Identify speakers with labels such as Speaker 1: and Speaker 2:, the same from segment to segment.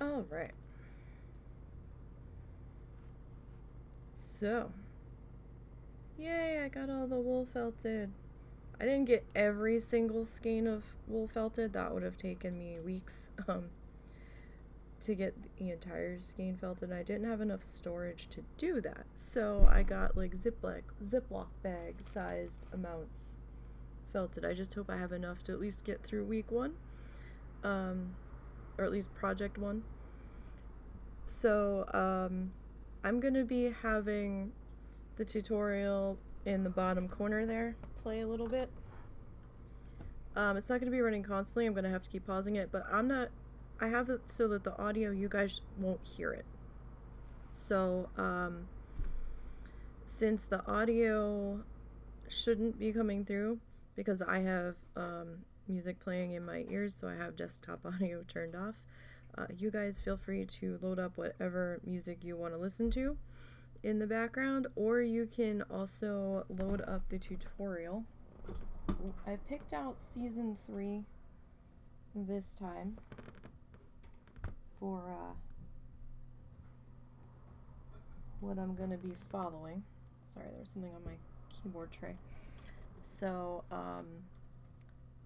Speaker 1: All right. So, yay, I got all the wool felted. I didn't get every single skein of wool felted. That would have taken me weeks um, to get the entire skein felted. I didn't have enough storage to do that. So I got like Ziploc, Ziploc bag sized amounts felted. I just hope I have enough to at least get through week one. Um, or at least project one. So um, I'm going to be having the tutorial in the bottom corner there play a little bit. Um, it's not going to be running constantly. I'm going to have to keep pausing it, but I'm not. I have it so that the audio you guys won't hear it. So um, since the audio shouldn't be coming through because I have um, music playing in my ears, so I have desktop audio turned off. Uh, you guys feel free to load up whatever music you want to listen to in the background, or you can also load up the tutorial. I picked out season three this time for uh, what I'm going to be following. Sorry, there was something on my keyboard tray. So, um,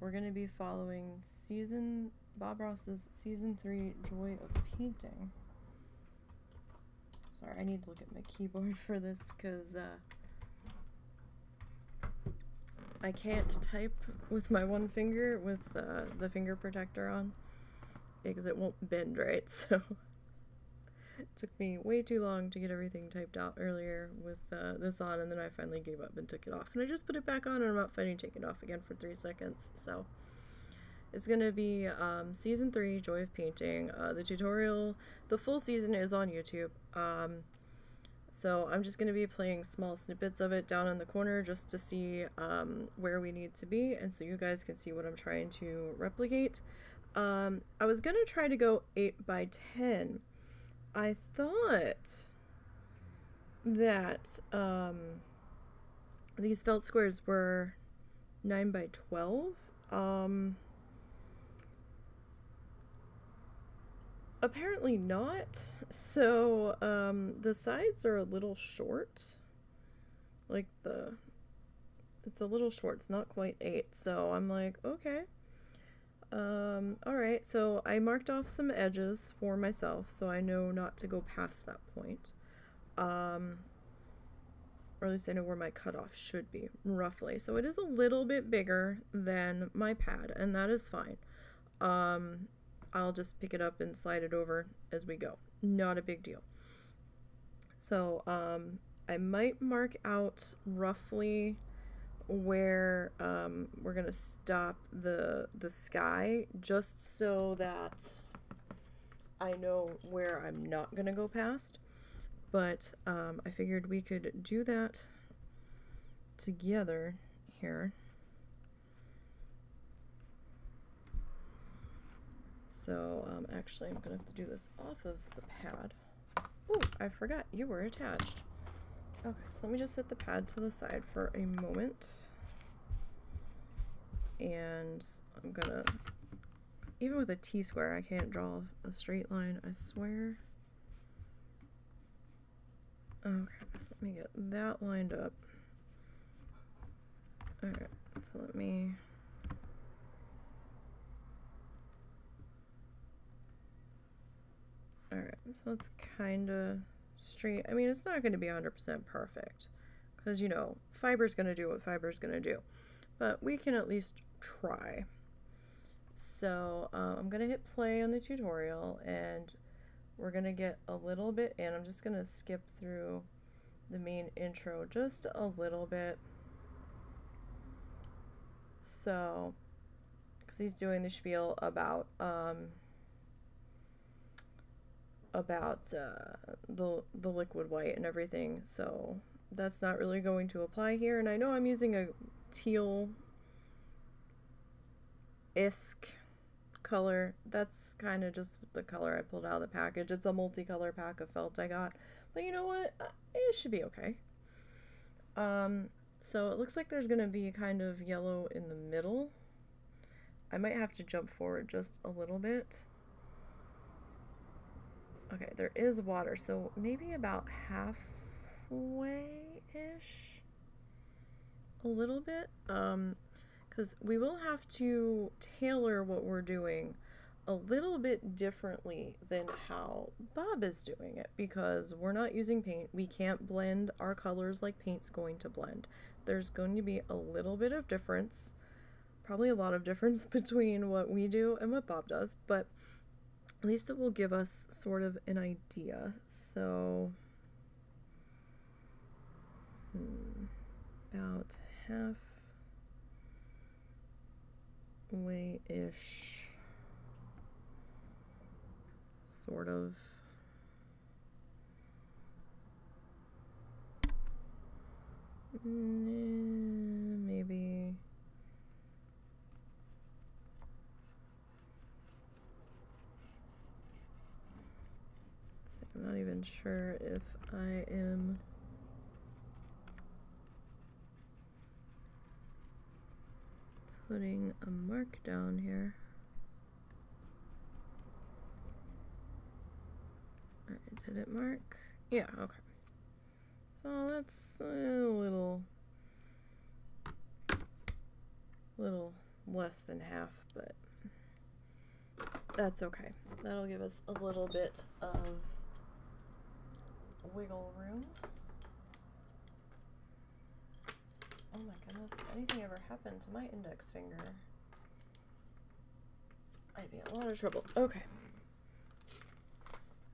Speaker 1: we're going to be following season Bob Ross's season 3 Joy of Painting. Sorry, I need to look at my keyboard for this because uh, I can't type with my one finger with uh, the finger protector on because it won't bend right. So it took me way too long to get everything typed out earlier with uh, this on, and then I finally gave up and took it off. And I just put it back on, and I'm not fighting take it off again for three seconds. So. It's going to be um, season three, Joy of Painting. Uh, the tutorial, the full season is on YouTube. Um, so I'm just going to be playing small snippets of it down in the corner just to see um, where we need to be and so you guys can see what I'm trying to replicate. Um, I was going to try to go 8 by 10. I thought that um, these felt squares were 9 by 12. Apparently not. So, um, the sides are a little short. Like the, it's a little short. It's not quite eight. So I'm like, okay. Um, alright, so I marked off some edges for myself so I know not to go past that point. Um, or at least I know where my cutoff should be, roughly. So it is a little bit bigger than my pad, and that is fine. Um, I'll just pick it up and slide it over as we go. Not a big deal. So um, I might mark out roughly where um, we're gonna stop the the sky just so that I know where I'm not gonna go past but um, I figured we could do that together here So um, actually I'm going to have to do this off of the pad. Oh, I forgot you were attached. Okay, so let me just set the pad to the side for a moment. And I'm gonna, even with a T-square, I can't draw a straight line, I swear. Okay, let me get that lined up. Alright, so let me Alright, so it's kind of straight. I mean, it's not going to be 100% perfect because, you know, fiber's going to do what fiber's going to do. But we can at least try. So um, I'm going to hit play on the tutorial and we're going to get a little bit and I'm just going to skip through the main intro just a little bit. So, because he's doing the spiel about um, about uh, the the liquid white and everything so that's not really going to apply here. And I know I'm using a teal isk color. That's kind of just the color I pulled out of the package. It's a multicolor pack of felt I got. But you know what? Uh, it should be okay. Um so it looks like there's gonna be kind of yellow in the middle. I might have to jump forward just a little bit Okay, there is water, so maybe about halfway-ish. A little bit. Um, because we will have to tailor what we're doing a little bit differently than how Bob is doing it because we're not using paint. We can't blend our colors like paint's going to blend. There's going to be a little bit of difference, probably a lot of difference between what we do and what Bob does, but at least it will give us sort of an idea. So, hmm, about half way ish sort of. Maybe. Not even sure if I am. putting a mark down here. did it mark? Yeah, okay. So that's a little, little less than half, but that's okay. That'll give us a little bit of wiggle room. Oh my goodness, if anything ever happened to my index finger, I'd be in a lot of trouble. Okay.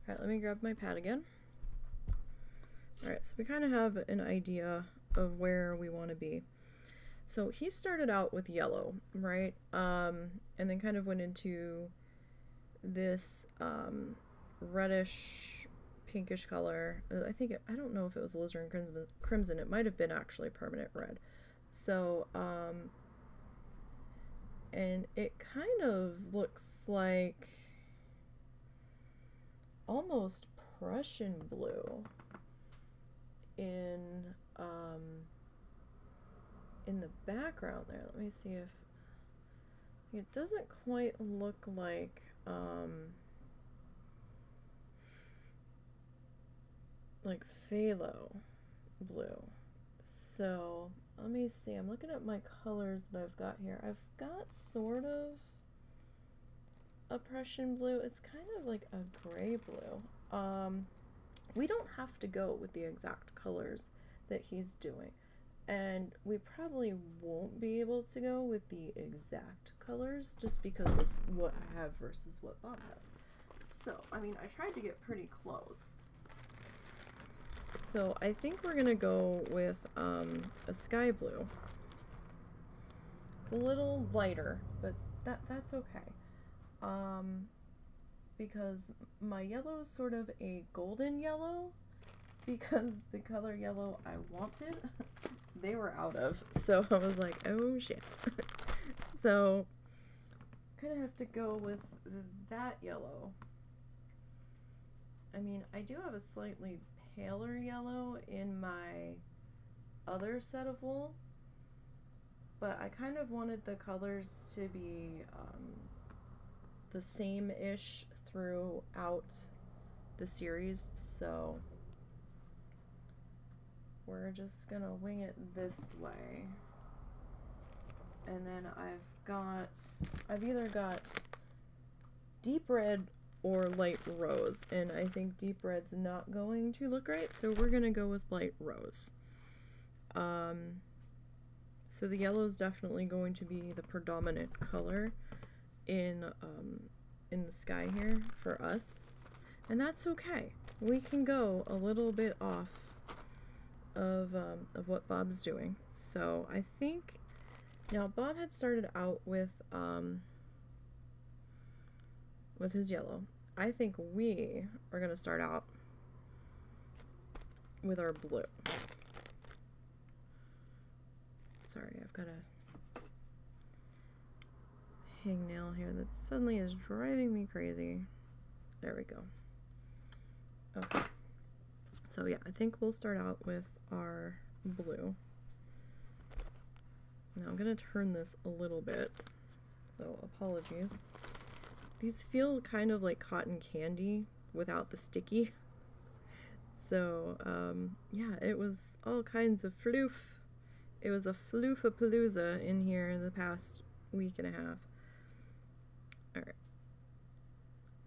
Speaker 1: Alright, let me grab my pad again. Alright, so we kind of have an idea of where we want to be. So he started out with yellow, right? Um, and then kind of went into this um, reddish pinkish color. Uh, I think, it, I don't know if it was alizarin crimson, crimson. It might have been actually permanent red. So, um, and it kind of looks like almost Prussian blue in um, in the background there. Let me see if it doesn't quite look like um, like phthalo blue. So let me see. I'm looking at my colors that I've got here. I've got sort of a Prussian blue. It's kind of like a gray blue. Um, we don't have to go with the exact colors that he's doing. And we probably won't be able to go with the exact colors just because of what I have versus what Bob has. So, I mean, I tried to get pretty close. So I think we're gonna go with um, a sky blue. It's a little lighter, but that that's okay. Um, because my yellow is sort of a golden yellow because the color yellow I wanted they were out of. So I was like oh shit. So kind of have to go with that yellow. I mean I do have a slightly paler yellow in my other set of wool but I kind of wanted the colors to be um, the same ish throughout the series, so we're just gonna wing it this way. And then I've got, I've either got deep red or light rose, and I think deep red's not going to look right, so we're gonna go with light rose. Um, so the yellow is definitely going to be the predominant color in um, in the sky here for us, and that's okay. We can go a little bit off of um, of what Bob's doing. So I think now Bob had started out with um, with his yellow. I think we are gonna start out with our blue. Sorry, I've got a hangnail here that suddenly is driving me crazy. There we go. Okay. So yeah, I think we'll start out with our blue. Now I'm going to turn this a little bit, so apologies. These feel kind of like cotton candy without the sticky. So, um, yeah, it was all kinds of floof. It was a floofapalooza in here in the past week and a half. Alright.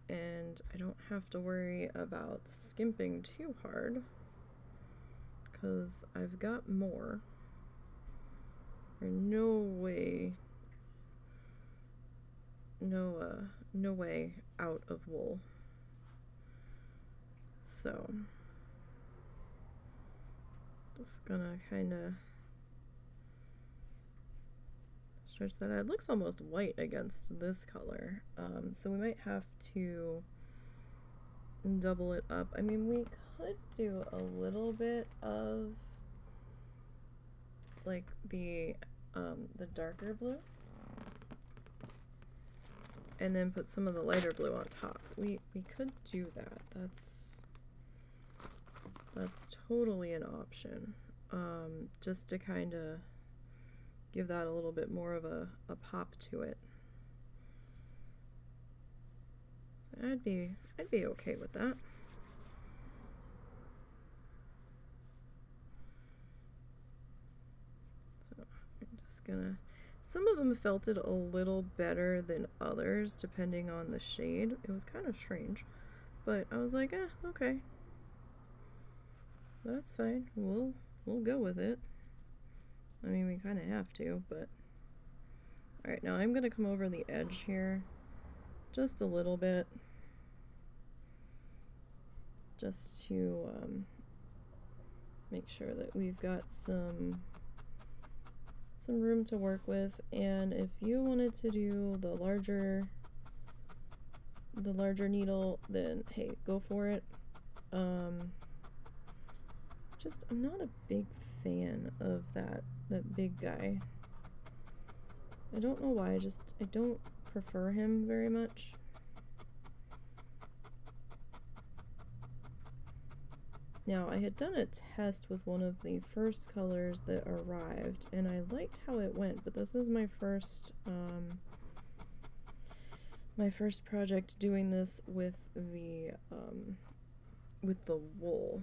Speaker 1: And I don't have to worry about skimping too hard because I've got more. There's no way, no, uh, no way out of wool. So, just gonna kind of stretch that out. It looks almost white against this color, um, so we might have to double it up. I mean, we could do a little bit of like the um, the darker blue and then put some of the lighter blue on top. We we could do that. That's that's totally an option. Um, just to kind of give that a little bit more of a, a pop to it. So I'd be I'd be okay with that. So I'm just gonna some of them felt it a little better than others depending on the shade. It was kind of strange. But I was like, eh, okay. That's fine. We'll we'll go with it. I mean, we kind of have to, but... Alright, now I'm going to come over the edge here just a little bit. Just to um, make sure that we've got some some room to work with and if you wanted to do the larger the larger needle then hey go for it um just I'm not a big fan of that that big guy. I don't know why, I just, I don't prefer him very much. Now, I had done a test with one of the first colors that arrived, and I liked how it went, but this is my first, um, my first project doing this with the, um, with the wool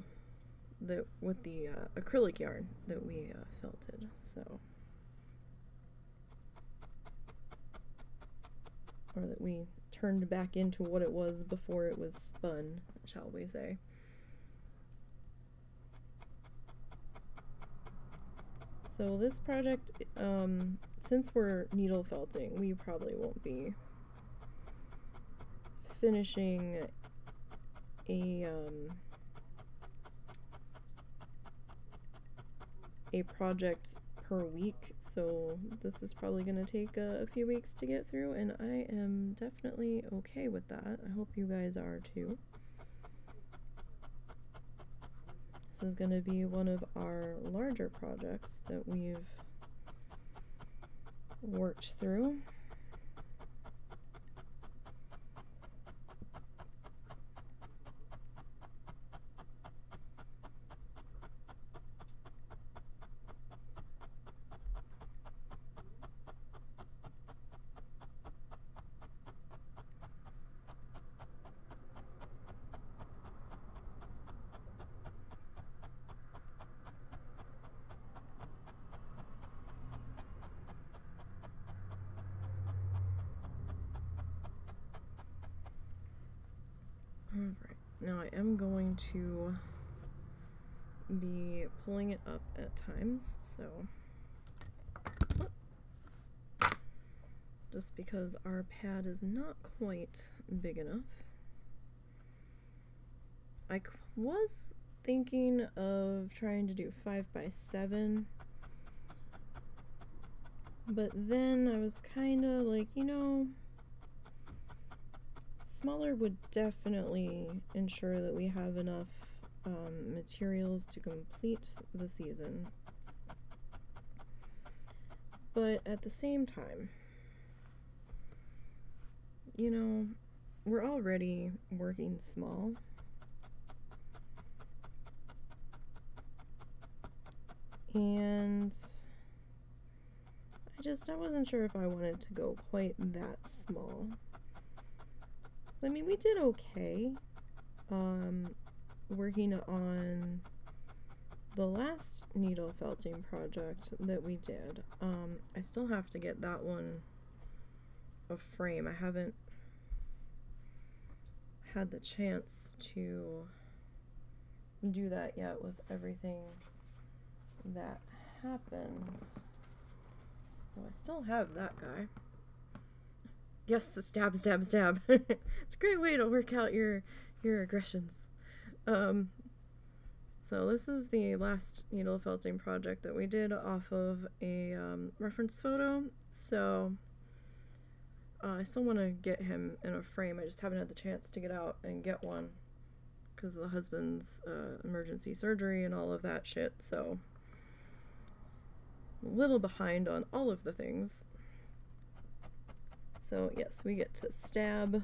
Speaker 1: that with the uh, acrylic yarn that we uh, felted. So, or that we turned back into what it was before it was spun, shall we say. So this project, um, since we're needle felting, we probably won't be finishing a um, a project per week, so this is probably going to take a, a, few weeks to get through, and I am definitely okay with that. I hope you guys are too. This is going to be one of our larger projects that we've worked through. Now I am going to be pulling it up at times, so just because our pad is not quite big enough. I was thinking of trying to do 5 by 7 but then I was kind of like, you know, smaller would definitely ensure that we have enough um, materials to complete the season. But at the same time, you know, we're already working small. And I just, I wasn't sure if I wanted to go quite that small. I mean, we did okay. um, working on the last needle felting project that we did. Um, I still have to get that one a frame. I haven't had the chance to do that yet with everything that happens. So I still have that guy. Yes, stab, stab, stab. it's a great way to work out your your aggressions. Um, so this is the last needle felting project that we did off of a um, reference photo. So uh, I still want to get him in a frame. I just haven't had the chance to get out and get one because of the husband's uh, emergency surgery and all of that shit. So a little behind on all of the things. So yes, we get to stab.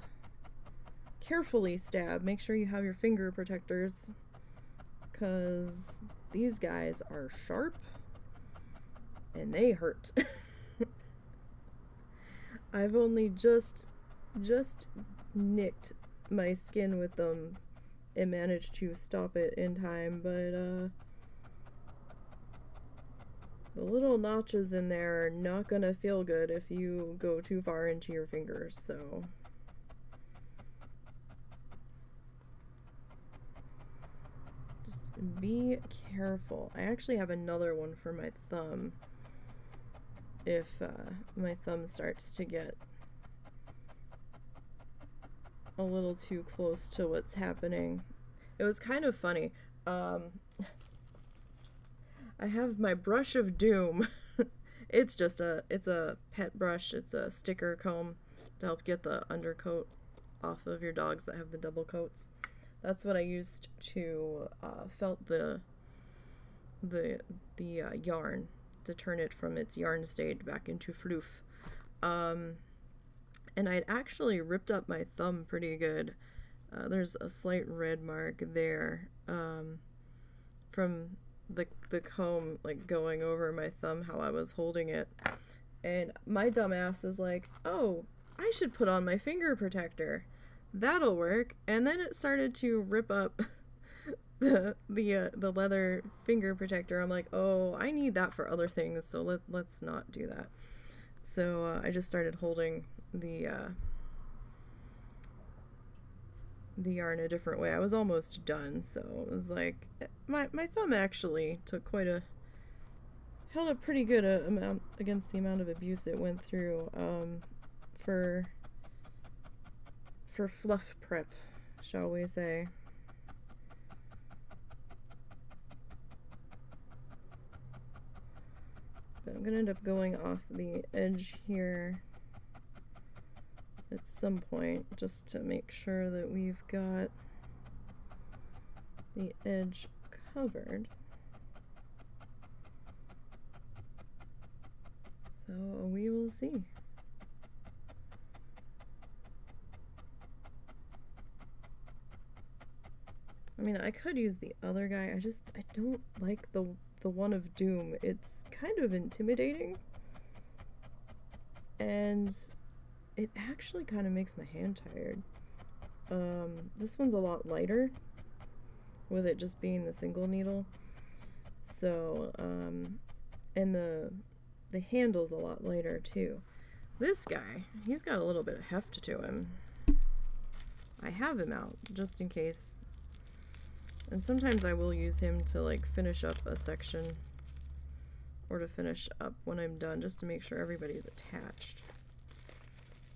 Speaker 1: Carefully stab. Make sure you have your finger protectors because these guys are sharp and they hurt. I've only just just nicked my skin with them and managed to stop it in time, but uh the little notches in there are not gonna feel good if you go too far into your fingers, so just be careful. I actually have another one for my thumb if uh, my thumb starts to get a little too close to what's happening. It was kind of funny. Um, I have my brush of doom. it's just a it's a pet brush. It's a sticker comb to help get the undercoat off of your dogs that have the double coats. That's what I used to uh, felt the the the uh, yarn to turn it from its yarn state back into floof. Um, and I'd actually ripped up my thumb pretty good. Uh, there's a slight red mark there um, from the the comb like going over my thumb how I was holding it. And my dumbass is like, "Oh, I should put on my finger protector. That'll work." And then it started to rip up the the uh, the leather finger protector. I'm like, oh, I need that for other things, so let let's not do that. So uh, I just started holding the uh, the yarn a different way. I was almost done, so it was like my my thumb actually took quite a held a pretty good uh, amount against the amount of abuse it went through um, for for fluff prep, shall we say. But I'm to end up going off the edge here at some point just to make sure that we've got the edge covered. So we will see. I mean, I could use the other guy. I just, I don't like the the one of doom. It's kind of intimidating. And it actually kind of makes my hand tired. Um, this one's a lot lighter with it just being the single needle. So, um, and the the handle's a lot lighter too. This guy, he's got a little bit of heft to him. I have him out just in case and sometimes I will use him to like finish up a section or to finish up when I'm done just to make sure everybody's attached.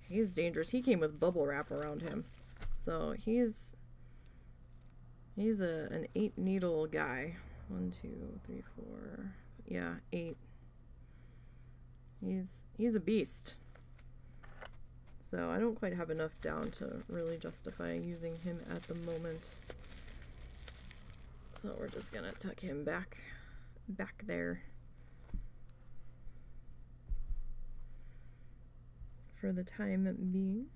Speaker 1: He's dangerous. He came with bubble wrap around him. So he's he's a an eight needle guy. One, two, three, four. Yeah, eight. He's he's a beast. So I don't quite have enough down to really justify using him at the moment. So we're just gonna tuck him back, back there. For the time being.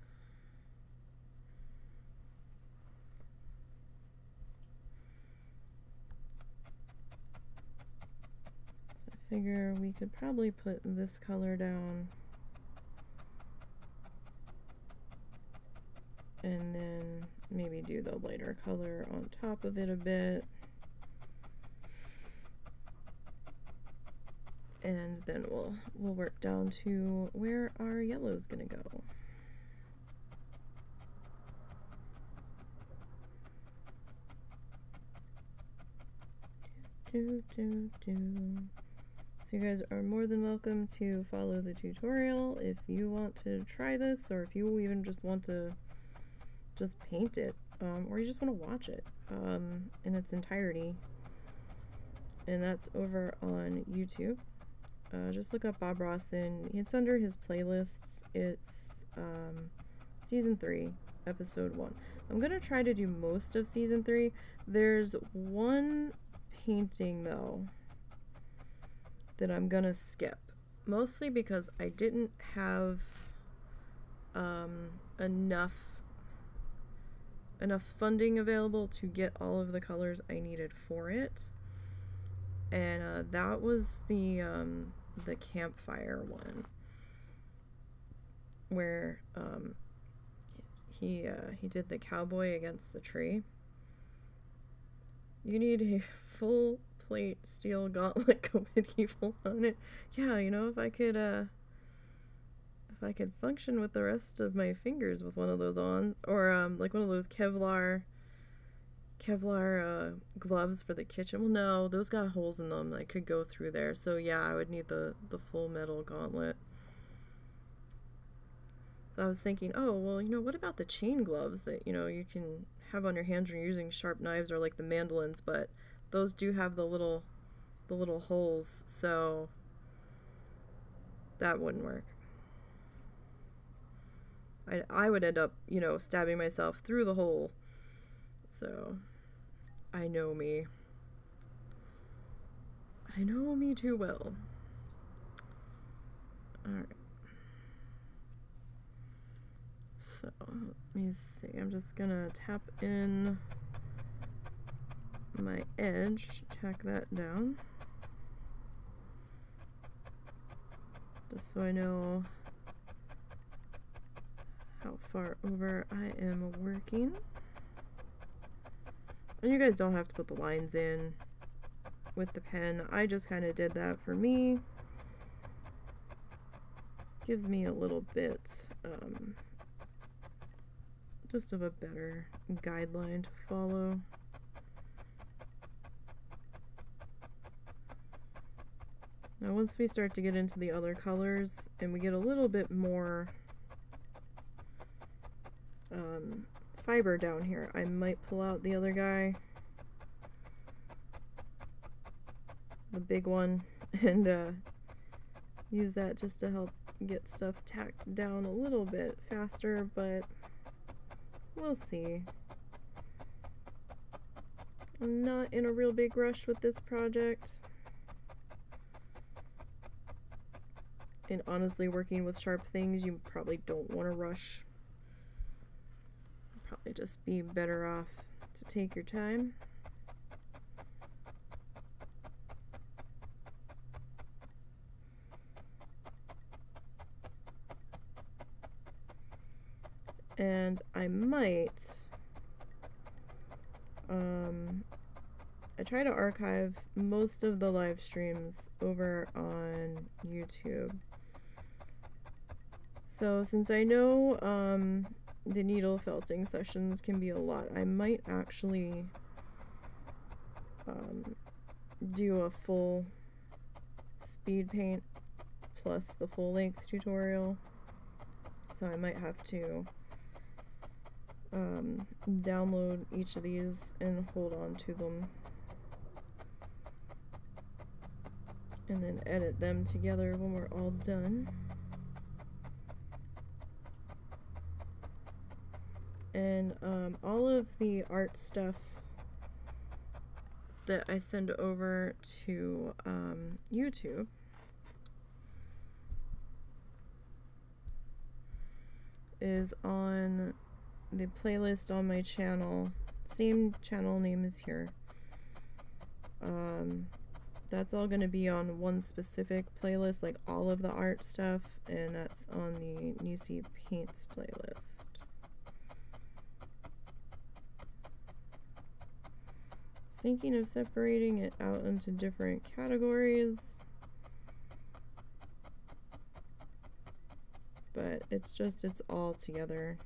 Speaker 1: So I figure we could probably put this color down and then maybe do the lighter color on top of it a bit. And then we'll we'll work down to where our yellow is gonna go. Do, do, do. So you guys are more than welcome to follow the tutorial if you want to try this or if you even just want to just paint it um, or you just want to watch it um, in its entirety. And that's over on YouTube. Uh, just look up Bob Rawson. It's under his playlists. It's um, season three, episode one. I'm gonna try to do most of season three. There's one painting though that I'm gonna skip. Mostly because I didn't have um, enough enough funding available to get all of the colors I needed for it. And uh, that was the um, the campfire one where um, he uh, he did the cowboy against the tree. You need a full plate steel gauntlet COVID evil on it. Yeah, you know, if I could, uh, if I could function with the rest of my fingers with one of those on, or, um, like one of those Kevlar, Kevlar, uh, gloves for the kitchen. Well, no, those got holes in them. I could go through there. So, yeah, I would need the, the full metal gauntlet. So I was thinking, oh, well, you know, what about the chain gloves that, you know, you can have on your hands when you're using sharp knives or like the mandolins, but those do have the little the little holes, so that wouldn't work. I, I would end up, you know, stabbing myself through the hole. So, I know me. I know me too well. Alright. So, let me see. I'm just gonna tap in my edge, tack that down. Just so I know how far over I am working. And you guys don't have to put the lines in with the pen. I just kind of did that for me. Gives me a little bit um, just of a better guideline to follow. Now once we start to get into the other colors and we get a little bit more um, fiber down here, I might pull out the other guy, the big one, and uh, use that just to help get stuff tacked down a little bit faster, but we'll see. I'm not in a real big rush with this project. And honestly, working with sharp things, you probably don't want to rush. Probably just be better off to take your time. And I might um, I try to archive most of the live streams over on YouTube. So since I know um, the needle felting sessions can be a lot, I might actually um, do a full speed paint plus the full length tutorial. So I might have to um, download each of these and hold on to them and then edit them together when we're all done. And um, all of the art stuff that I send over to um, YouTube is on the playlist on my channel. Same channel name is here. Um, that's all going to be on one specific playlist, like all of the art stuff, and that's on the Nisey Paints playlist. Thinking of separating it out into different categories. But it's just, it's all together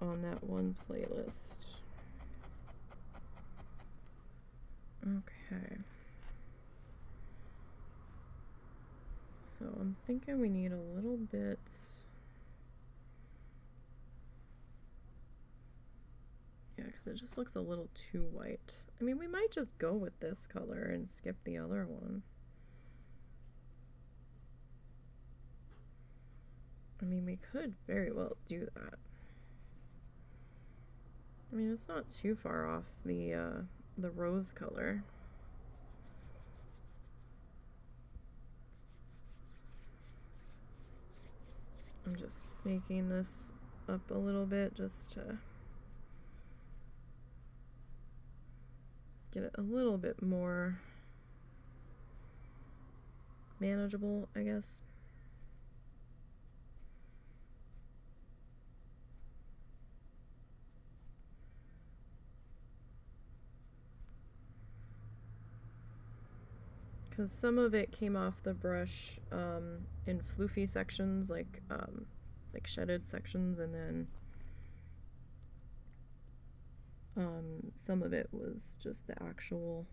Speaker 1: on that one playlist. Okay. So I'm thinking we need a little bit Yeah, because it just looks a little too white. I mean, we might just go with this color and skip the other one. I mean, we could very well do that. I mean, it's not too far off the, uh, the rose color. I'm just sneaking this up a little bit just to get it a little bit more manageable, I guess. Because some of it came off the brush um, in floofy sections, like um, like shedded sections, and then um, some of it was just the actual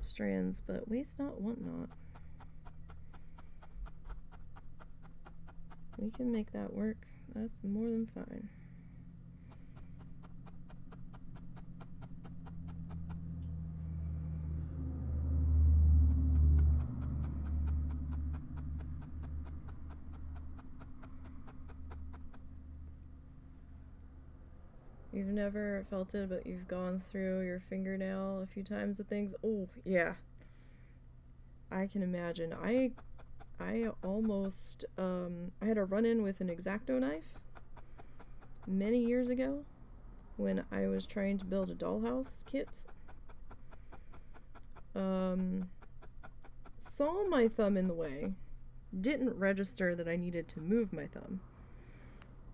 Speaker 1: strands, but waste not, want not. We can make that work. That's more than fine. You've never felt it, but you've gone through your fingernail a few times with things. Oh, yeah. I can imagine. I I almost um I had a run-in with an X-Acto knife many years ago when I was trying to build a dollhouse kit. Um saw my thumb in the way. Didn't register that I needed to move my thumb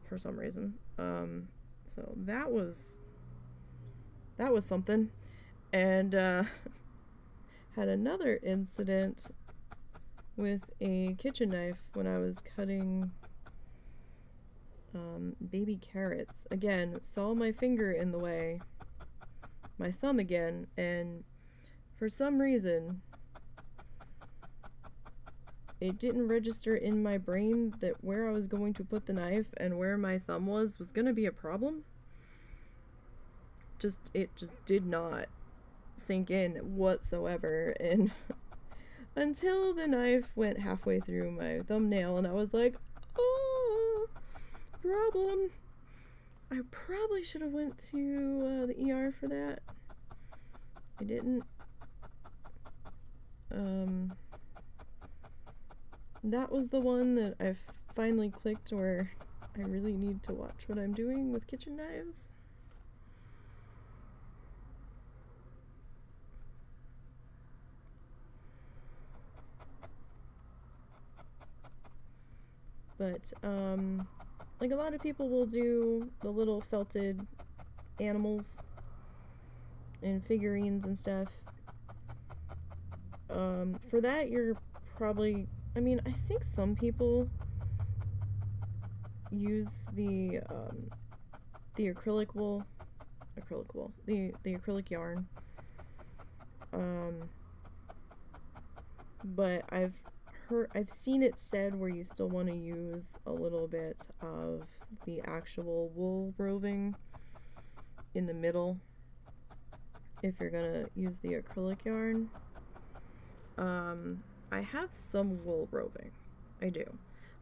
Speaker 1: for some reason. Um so that was that was something. And uh, had another incident with a kitchen knife when I was cutting um, baby carrots. Again, saw my finger in the way, my thumb again, and for some reason, it didn't register in my brain that where I was going to put the knife and where my thumb was was going to be a problem. Just, it just did not sink in whatsoever. And until the knife went halfway through my thumbnail, and I was like, oh, problem. I probably should have went to uh, the ER for that. I didn't. Um, that was the one that I finally clicked where I really need to watch what I'm doing with kitchen knives. But, um, like a lot of people will do the little felted animals and figurines and stuff. Um, for that, you're probably I mean, I think some people use the um, the acrylic wool, acrylic wool, the the acrylic yarn. Um, but I've heard, I've seen it said where you still want to use a little bit of the actual wool roving in the middle if you're gonna use the acrylic yarn. Um, I have some wool roving. I do.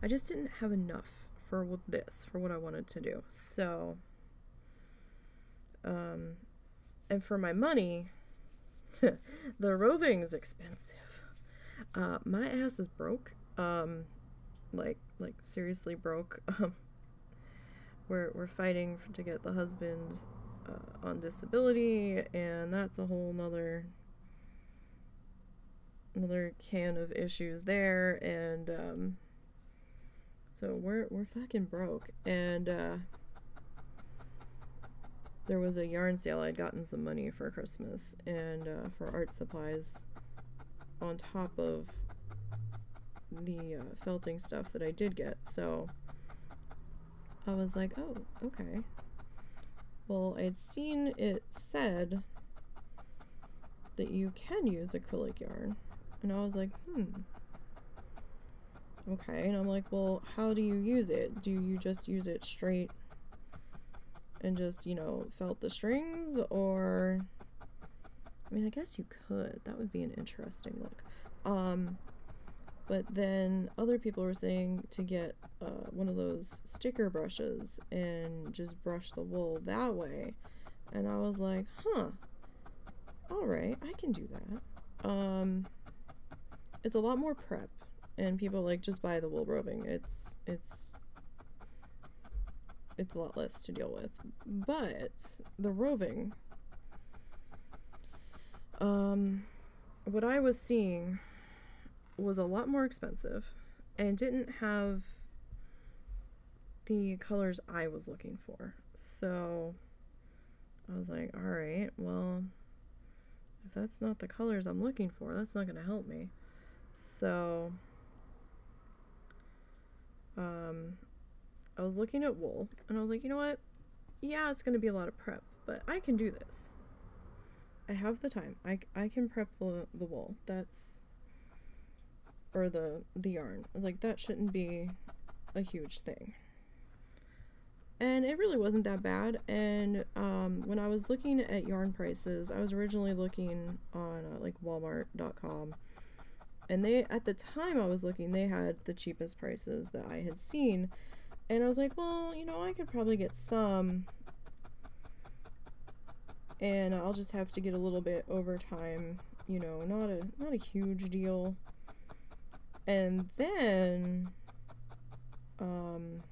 Speaker 1: I just didn't have enough for this, for what I wanted to do. So, um, and for my money, the roving is expensive. Uh, my ass is broke. Um, like, like seriously broke. Um, we're, we're fighting for, to get the husband uh, on disability, and that's a whole nother another can of issues there and um so we're we're fucking broke and uh there was a yarn sale. I'd gotten some money for Christmas and uh, for art supplies on top of the uh, felting stuff that I did get. So I was like, oh, okay. Well, I'd seen it said that you can use acrylic yarn. And I was like, hmm. Okay. And I'm like, well, how do you use it? Do you just use it straight and just, you know, felt the strings? Or. I mean, I guess you could. That would be an interesting look. Um, but then other people were saying to get uh, one of those slicker brushes and just brush the wool that way. And I was like, huh, all right, I can do that. Um, it's a lot more prep, and people like just buy the wool roving. It's it's it's a lot less to deal with. But the roving, um, what I was seeing was a lot more expensive and didn't have the colors I was looking for. So I was like, all right, well, if that's not the colors I'm looking for, that's not going to help me. So um, I was looking at wool and I was like, you know what? Yeah, it's going to be a lot of prep, but I can do this. I have the time. I, I can prep the, the wool. That's or the the yarn. Like, that shouldn't be a huge thing. And it really wasn't that bad. And um, when I was looking at yarn prices, I was originally looking on uh, like Walmart.com, and they at the time I was looking, they had the cheapest prices that I had seen. And I was like, well, you know, I could probably get some and I'll just have to get a little bit over time, you know, not a not a huge deal. And then um,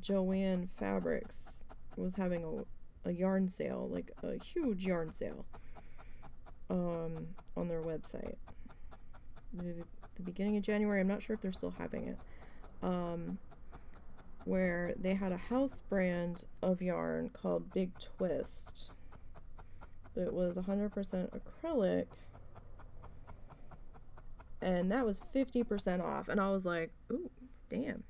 Speaker 1: Joann Fabrics was having a, a yarn sale, like a huge yarn sale um, on their website. The, beginning of January, I'm not sure if they're still having it. Um, where they had a house brand of yarn called Big Twist. It was 100% acrylic and that was 50% off and i was like ooh damn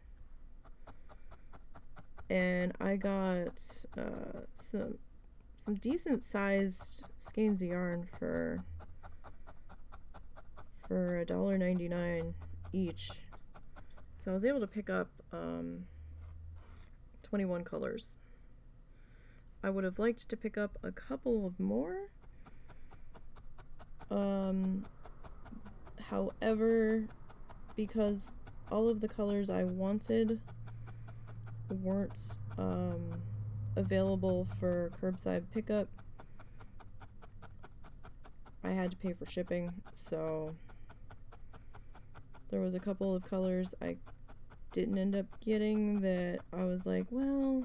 Speaker 1: and i got uh, some some decent sized skeins of yarn for for a dollar ninety nine each. So i was able to pick up um, 21 colors. I would have liked to pick up a couple of more. Um, However, because all of the colors I wanted weren't um, available for curbside pickup, I had to pay for shipping, so there was a couple of colors I didn't end up getting that I was like, well,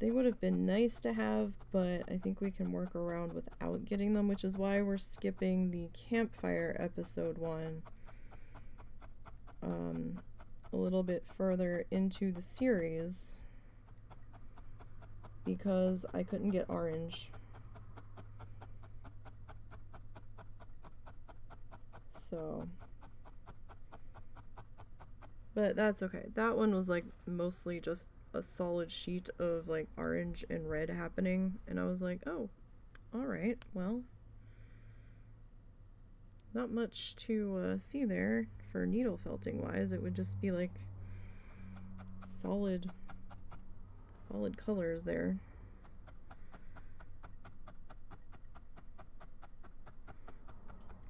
Speaker 1: they would have been nice to have, but I think we can work around without getting them, which is why we're skipping the campfire episode one um, a little bit further into the series because I couldn't get orange. So, but that's okay. That one was like mostly just a solid sheet of like orange and red happening and I was like, "Oh, all right. Well, not much to uh, see there for needle felting wise. It would just be like solid solid colors there.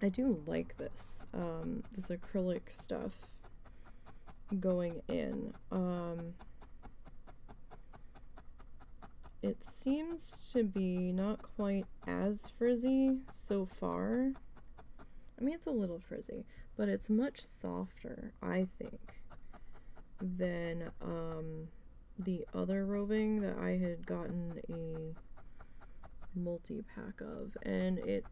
Speaker 1: I do like this, um, this acrylic stuff going in. Um, it seems to be not quite as frizzy so far. I mean, it's a little frizzy, but it's much softer, I think, than um, the other roving that I had gotten a multi-pack of. And it,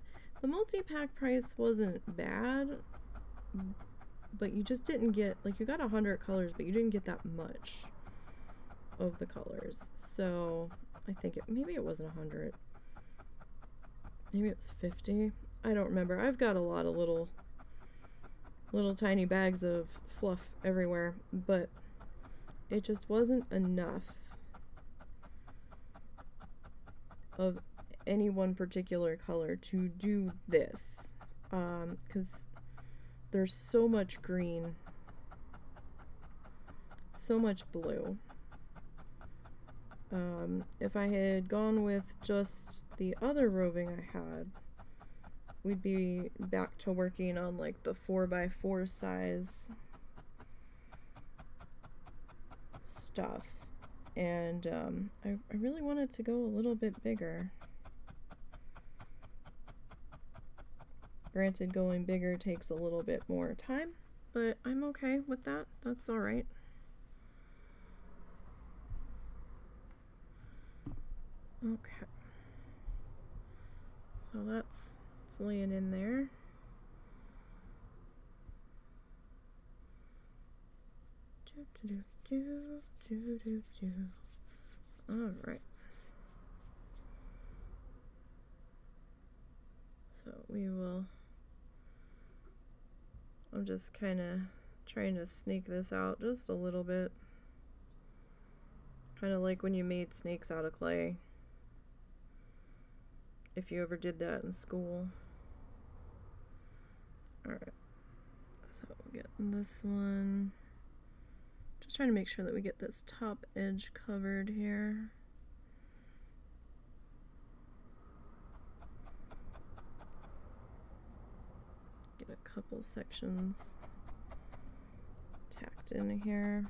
Speaker 1: the multi-pack price wasn't bad, but you just didn't get, like, you got a hundred colors, but you didn't get that much. of the colors. So I think it maybe it wasn't 100. Maybe it was 50. I don't remember. I've got a lot of little little tiny bags of fluff everywhere, but it just wasn't enough of any one particular color to do this because um, there's so much green so much blue. Um, if I had gone with just the other roving I had we'd be back to working on like the 4x4 size stuff. And um, I, I really wanted to go a little bit bigger Granted, going bigger takes a little bit more time, but I'm okay with that. That's all right. Okay. So that's it's laying in there. Do, do, do, do, do. All right. So we will I'm just kind of trying to snake this out just a little bit. Kind of like when you made snakes out of clay. If you ever did that in school. Alright. So we'll get this one. Just trying to make sure that we get this top edge covered here. Couple sections tacked in here.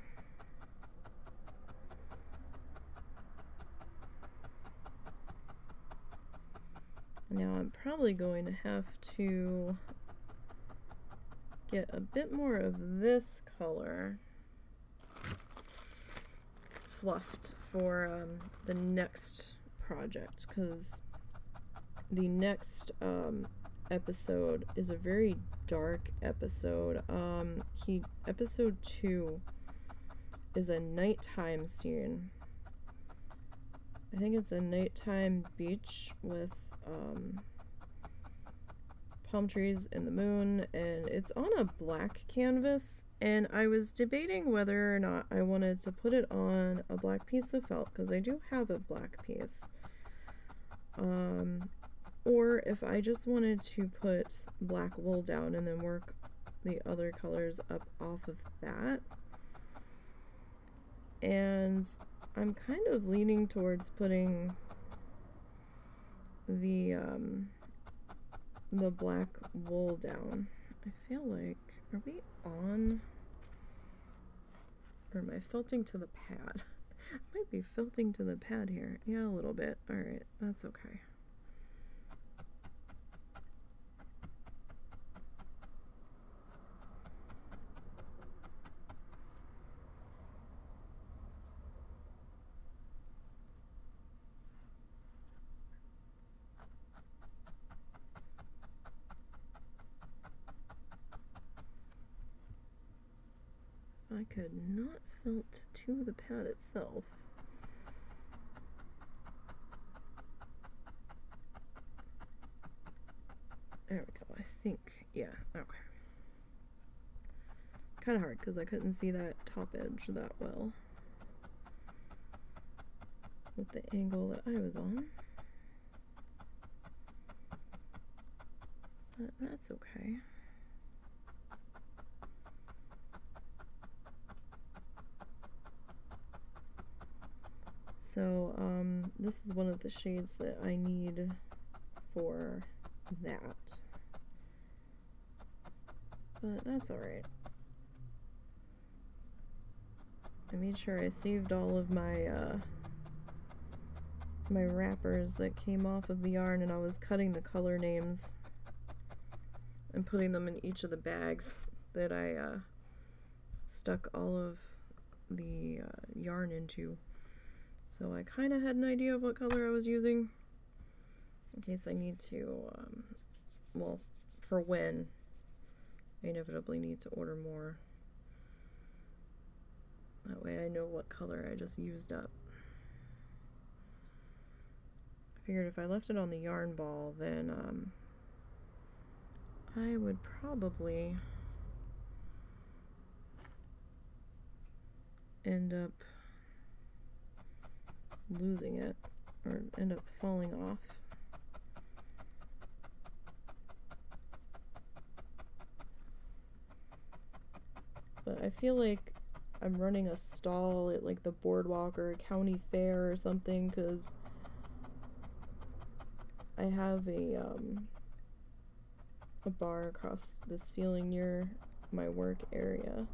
Speaker 1: Now I'm probably going to have to get a bit more of this color fluffed for um, the next project because the next um, episode is a very dark episode. Um, he episode two is a nighttime scene. I think it's a nighttime beach with um, palm trees and the moon, and it's on a black canvas. And I was debating whether or not I wanted to put it on a black piece of felt because I do have a black piece. Um, or if I just wanted to put black wool down and then work the other colors up off of that. And I'm kind of leaning towards putting the um, the black wool down. I feel like, are we on? Or am I felting to the pad? might be felting to the pad here. Yeah, a little bit. Alright, that's okay. I could not felt to the pad itself. There we go. I think, yeah, okay. Kind of hard because I couldn't see that top edge that well with the angle that I was on. But that's okay. So um, this is one of the shades that I need for that. But that's alright. I made sure I saved all of my uh, my wrappers that came off of the yarn and I was cutting the color names and putting them in each of the bags that I uh, stuck all of the uh, yarn into. So I kind of had an idea of what color I was using in case I need to, um, well, for when I inevitably need to order more. That way I know what color I just used up. I figured if I left it on the yarn ball, then um, I would probably end up losing it or end up falling off. But I feel like I'm running a stall at like the boardwalk or a county fair or something because I have a um, a bar across the ceiling near my work area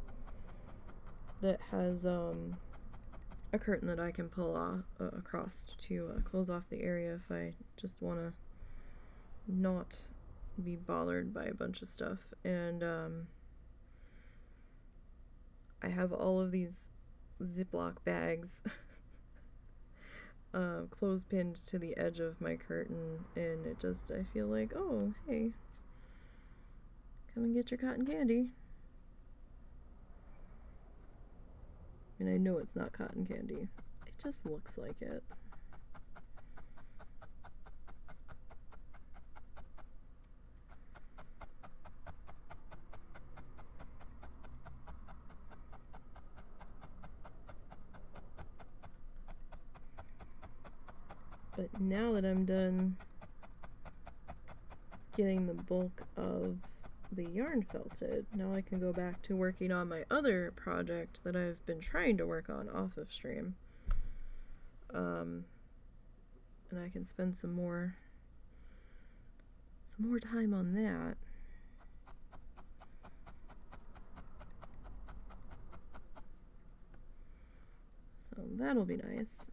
Speaker 1: that has um, a curtain that I can pull off uh, across to uh, close off the area if I just want to not be bothered by a bunch of stuff and um, I have all of these Ziploc bags uh, pinned to the edge of my curtain, and it just, I feel like, oh, hey, come and get your cotton candy. And I know it's not cotton candy, it just looks like it. But now that I'm done getting the bulk of the yarn felted, now I can go back to working on my other project that I've been trying to work on off of stream. Um, and I can spend some more some more time on that. So that'll be nice.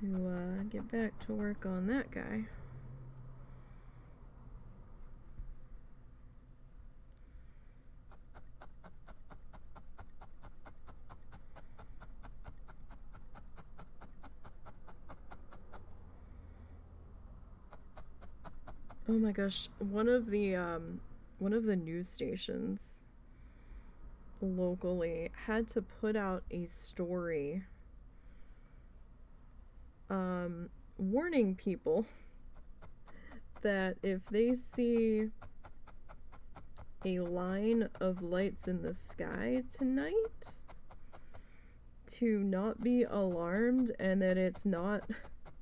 Speaker 1: To uh, get back to work on that guy. Oh my gosh, one of the um one of the news stations locally had to put out a story um, warning people that if they see a line of lights in the sky tonight, to not be alarmed and that it's not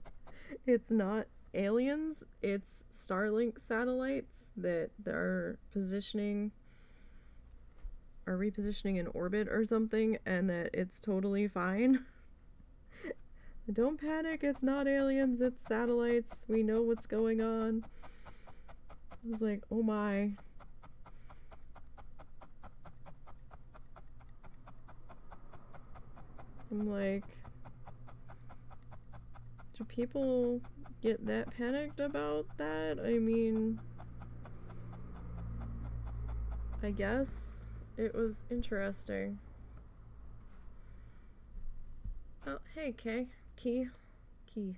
Speaker 1: it's not aliens, it's Starlink satellites that they're positioning are repositioning in orbit or something and that it's totally fine. Don't panic, it's not aliens, it's satellites. We know what's going on. I was like, oh my. I'm like, do people get that panicked about that? I mean, I guess it was interesting. Oh, hey, Kay. Key. Key.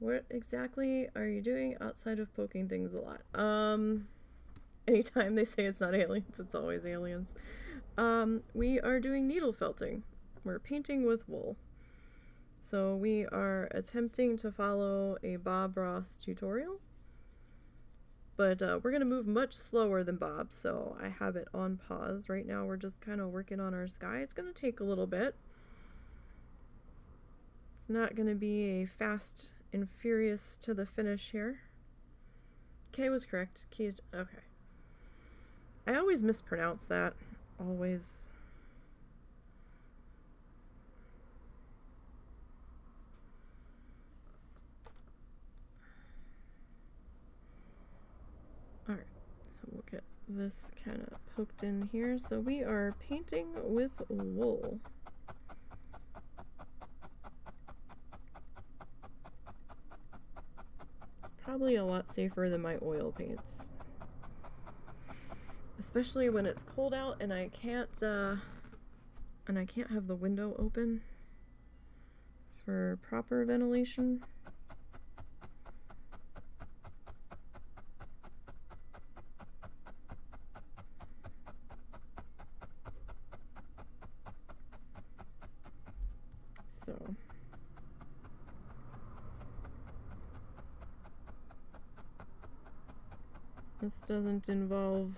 Speaker 1: What exactly are you doing outside of poking things a lot? Um, anytime they say it's not aliens, it's always aliens. Um, we are doing needle felting. We're painting with wool. So we are attempting to follow a Bob Ross tutorial. But uh, we're going to move much slower than Bob, so I have it on pause. Right now we're just kind of working on our sky. It's going to take a little bit. Not going to be a fast and furious to the finish here. K was correct. Keys. Okay. I always mispronounce that. Always. Alright, so we'll get this kind of poked in here. So we are painting with wool. Probably a lot safer than my oil paints. Especially when it's cold out and I can't, uh, and I can't have the window open for proper ventilation. So this doesn't involve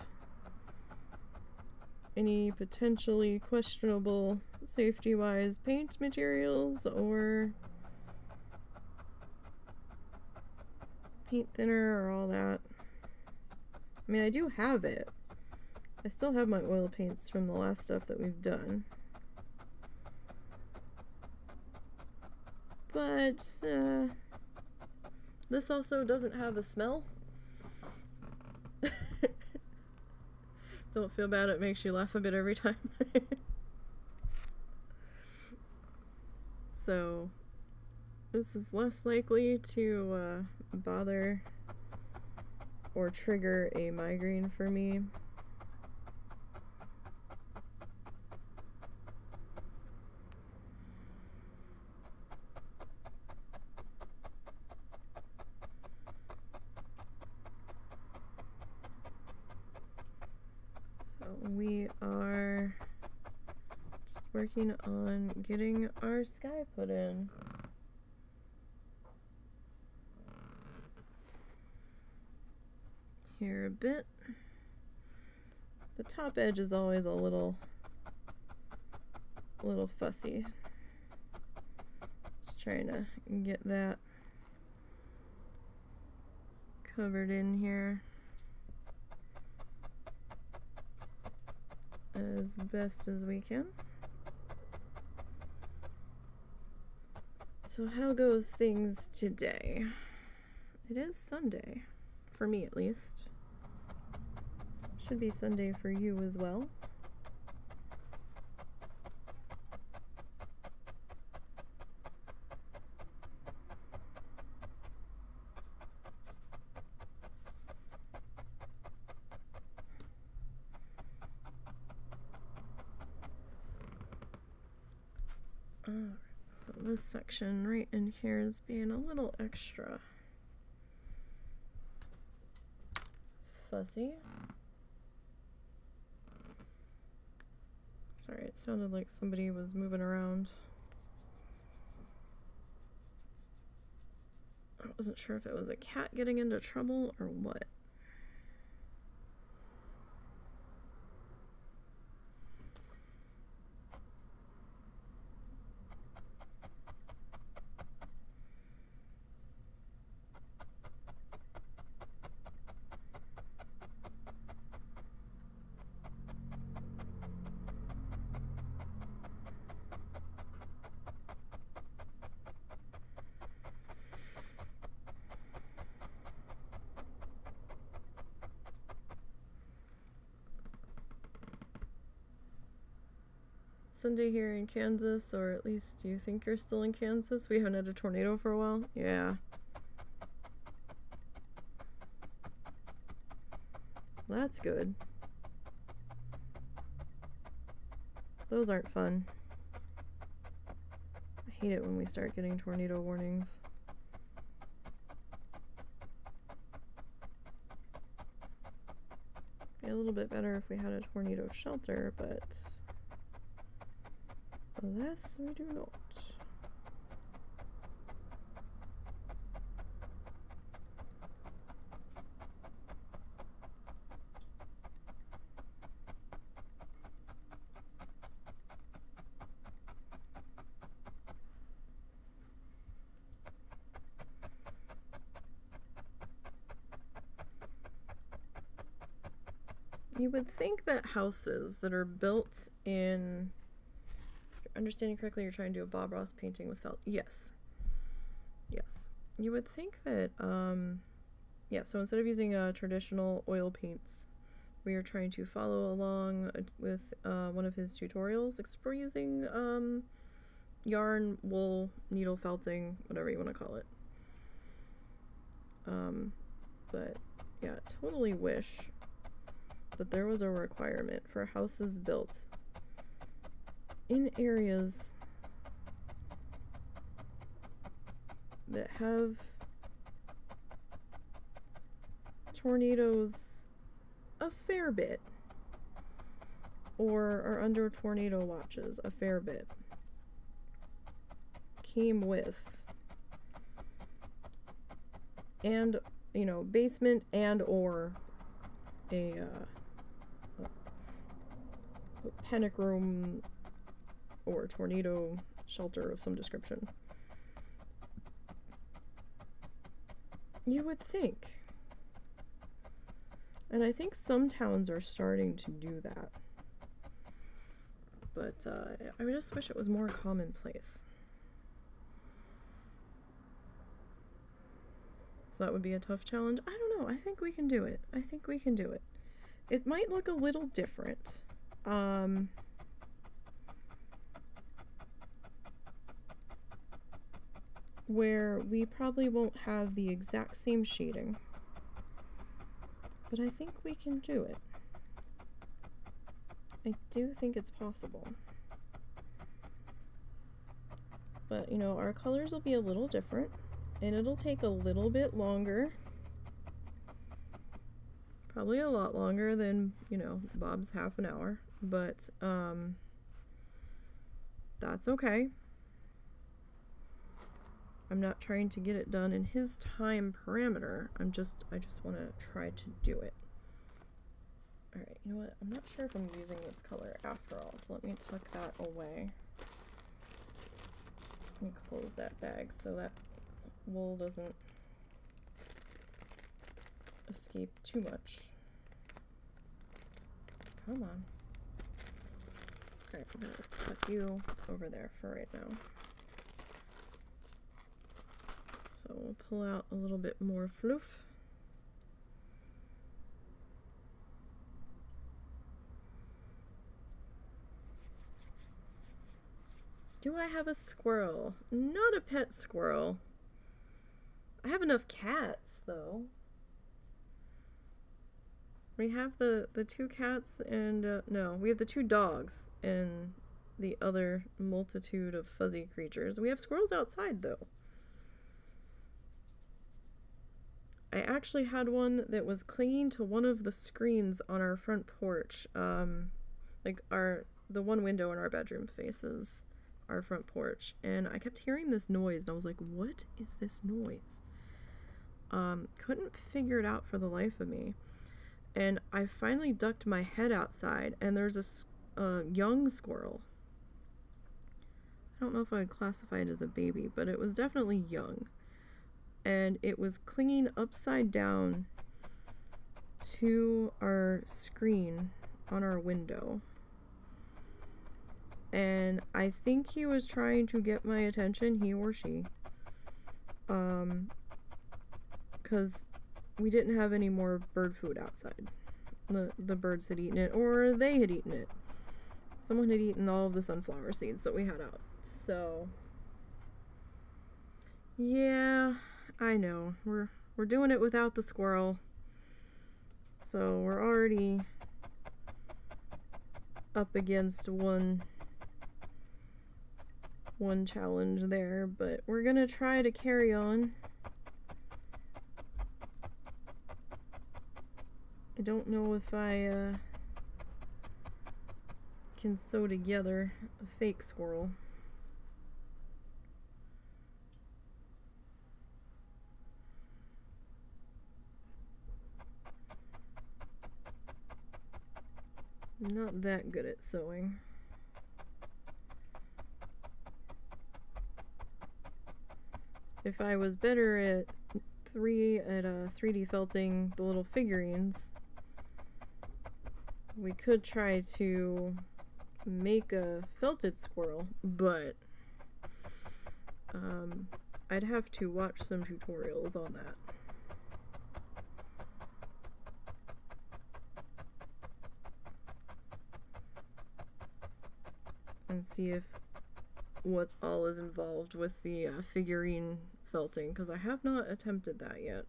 Speaker 1: any potentially questionable safety wise paint materials or paint thinner or all that. I mean, I do have it. I still have my oil paints from the last stuff that we've done. But, uh, this also doesn't have a smell. Don't feel bad, it makes you laugh a bit every time. so, this is less likely to uh, bother or trigger a migraine for me. Working on getting our sky put in. Here a bit. The top edge is always a little, little fussy. Just trying to get that covered in here. as best as we can. So how goes things today? It is Sunday, for me at least. Should be Sunday for you as well. this section right in here is being a little extra fuzzy. Sorry, it sounded like somebody was moving around. I wasn't sure if it was a cat getting into trouble or what. Sunday here in Kansas, or at least you think you're still in Kansas? We haven't had a tornado for a while? Yeah. That's good. Those aren't fun. I hate it when we start getting tornado warnings. Be a little bit better if we had a tornado shelter, but Alas, we do not. You would think that houses that are built in understanding correctly, you're trying to do a Bob Ross painting with felt. Yes. Yes. You would think that, um, yeah, so instead of using uh, traditional oil paints, we are trying to follow along uh, with uh, one of his tutorials, except for using um, yarn, wool, needle felting, whatever you want to call it. Um, but yeah, totally wish that there was a requirement for houses built in areas that have tornadoes a fair bit or are under tornado watches a fair bit came with and you know basement and or a, uh, a, panic room or tornado shelter of some description you would think and I think some towns are starting to do that. But uh, I just wish it was more commonplace. So that would be a tough challenge. I don't know. I think we can do it. I think we can do it. It might look a little different. Um, where we probably won't have the exact same shading but I think we can do it. I do think it's possible. But, you know, our colors will be a little different, and it'll take a little bit longer. Probably a lot longer than, you know, Bob's half an hour, but, um, that's okay. I'm not trying to get it done in his time parameter. I'm just, I just want to try to do it. Alright, you know what? I'm not sure if I'm using this color after all, so let me tuck that away. Let me close that bag so that wool doesn't escape too much. Come on. Alright, I'm gonna tuck you over there for right now. So we'll pull out a little bit more fluff. Do I have a squirrel? Not a pet squirrel. I have enough cats, though. We have the, the two cats and, uh, no, we have the two dogs and the other multitude of fuzzy creatures. We have squirrels outside, though. I actually had one that was clinging to one of the screens on our front porch. Um, like our the one window in our bedroom faces our front porch, and I kept hearing this noise, and I was like, "What is this noise?" Um, couldn't figure it out for the life of me, and I finally ducked my head outside, and there's a, young squirrel. I don't know if I would classify it as a baby, but it was definitely young and it was clinging upside down to our screen on our window. And I think he was trying to get my attention, he or she. Um, because we didn't have any more bird food outside. The, the birds had eaten it, or they had eaten it. Someone had eaten all of the sunflower seeds that we had out. So, yeah, I know. We're we're doing it without the squirrel. So we're already up against one one challenge there, but we're going to try to carry on. I don't know if I uh, can sew together a fake squirrel. Not that good at sewing. If I was better at three at uh, 3D felting the little figurines, we could try to make a felted squirrel, but um, I'd have to watch some tutorials on that. And see if what all is involved with the uh, figurine felting because I have not attempted that yet.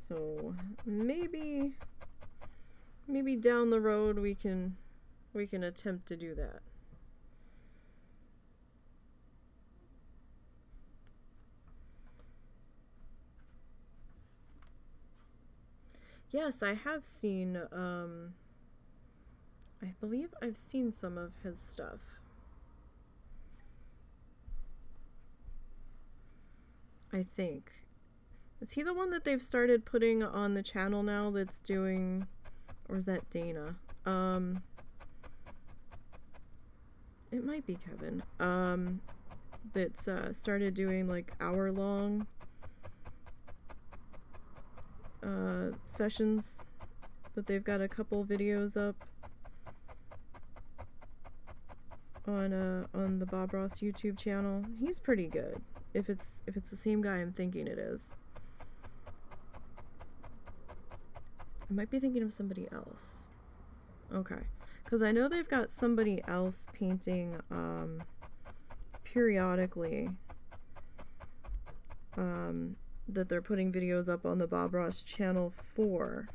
Speaker 1: So maybe maybe down the road we can we can attempt to do that. Yes, I have seen, um, I believe I've seen some of his stuff. I think. Is he the one that they've started putting on the channel now that's doing, or is that Dana? Um, it might be Kevin. Um, that's uh, started doing like hour long uh, sessions that they've got a couple videos up on uh on the Bob Ross YouTube channel. He's pretty good. If it's if it's the same guy I'm thinking it is. I might be thinking of somebody else. Okay. Because I know they've got somebody else painting um, periodically um, that they're putting videos up on the Bob Ross channel for.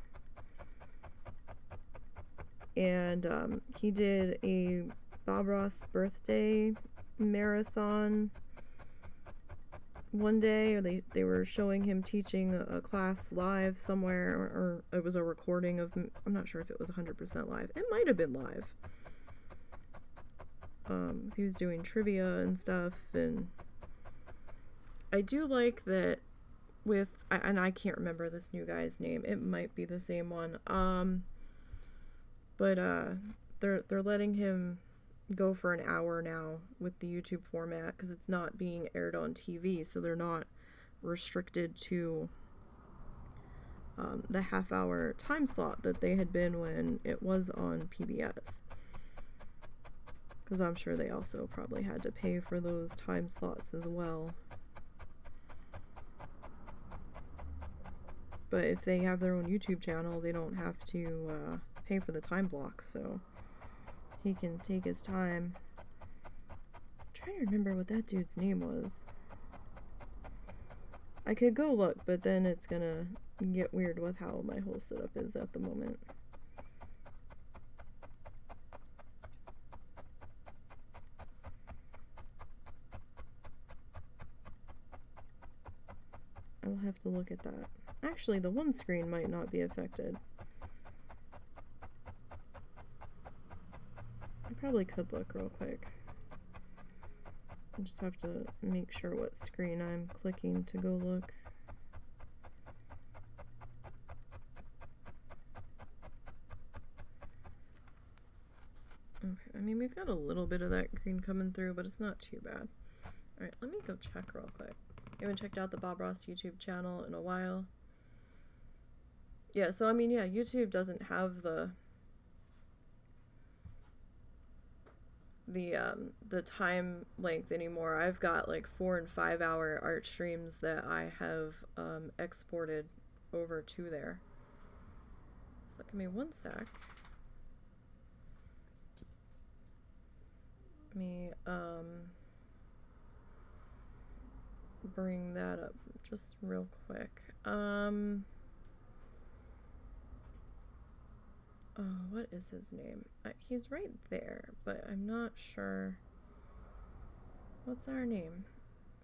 Speaker 1: And um, he did a Bob Ross birthday marathon one day or they, they were showing him teaching a, class live somewhere or, or, it was a recording of i'm not sure if it was 100% live it might have been live um, he was doing trivia and stuff and i do like that with and i can't remember this new guy's name it might be the same one um but uh they're they're letting him go for an hour now with the YouTube format because it's not being aired on TV, so they're not restricted to um, the half hour time slot that they had been when it was on PBS. Because I'm sure they also probably had to pay for those time slots as well. But if they have their own YouTube channel, they don't have to uh, pay for the time blocks, so he can take his time. I'm trying to remember what that dude's name was. I could go look, but then it's gonna get weird with how my whole setup is at the moment. I will have to look at that. Actually, the one screen might not be affected. I probably could look real quick. I just have to make sure what screen I'm clicking to go look. Okay, I mean, we've got a little bit of that green coming through, but it's not too bad. Alright, let me go check real quick. I haven't checked out the Bob Ross YouTube channel in a while. Yeah, so I mean, yeah, YouTube doesn't have the the um, the time length anymore. I've got like four and five hour art streams that I have um, exported over to there. So give me one sec. Let me um, bring that up just real quick. Um, Oh, what is his name? Uh, he's right there, but I'm not sure. What's our name?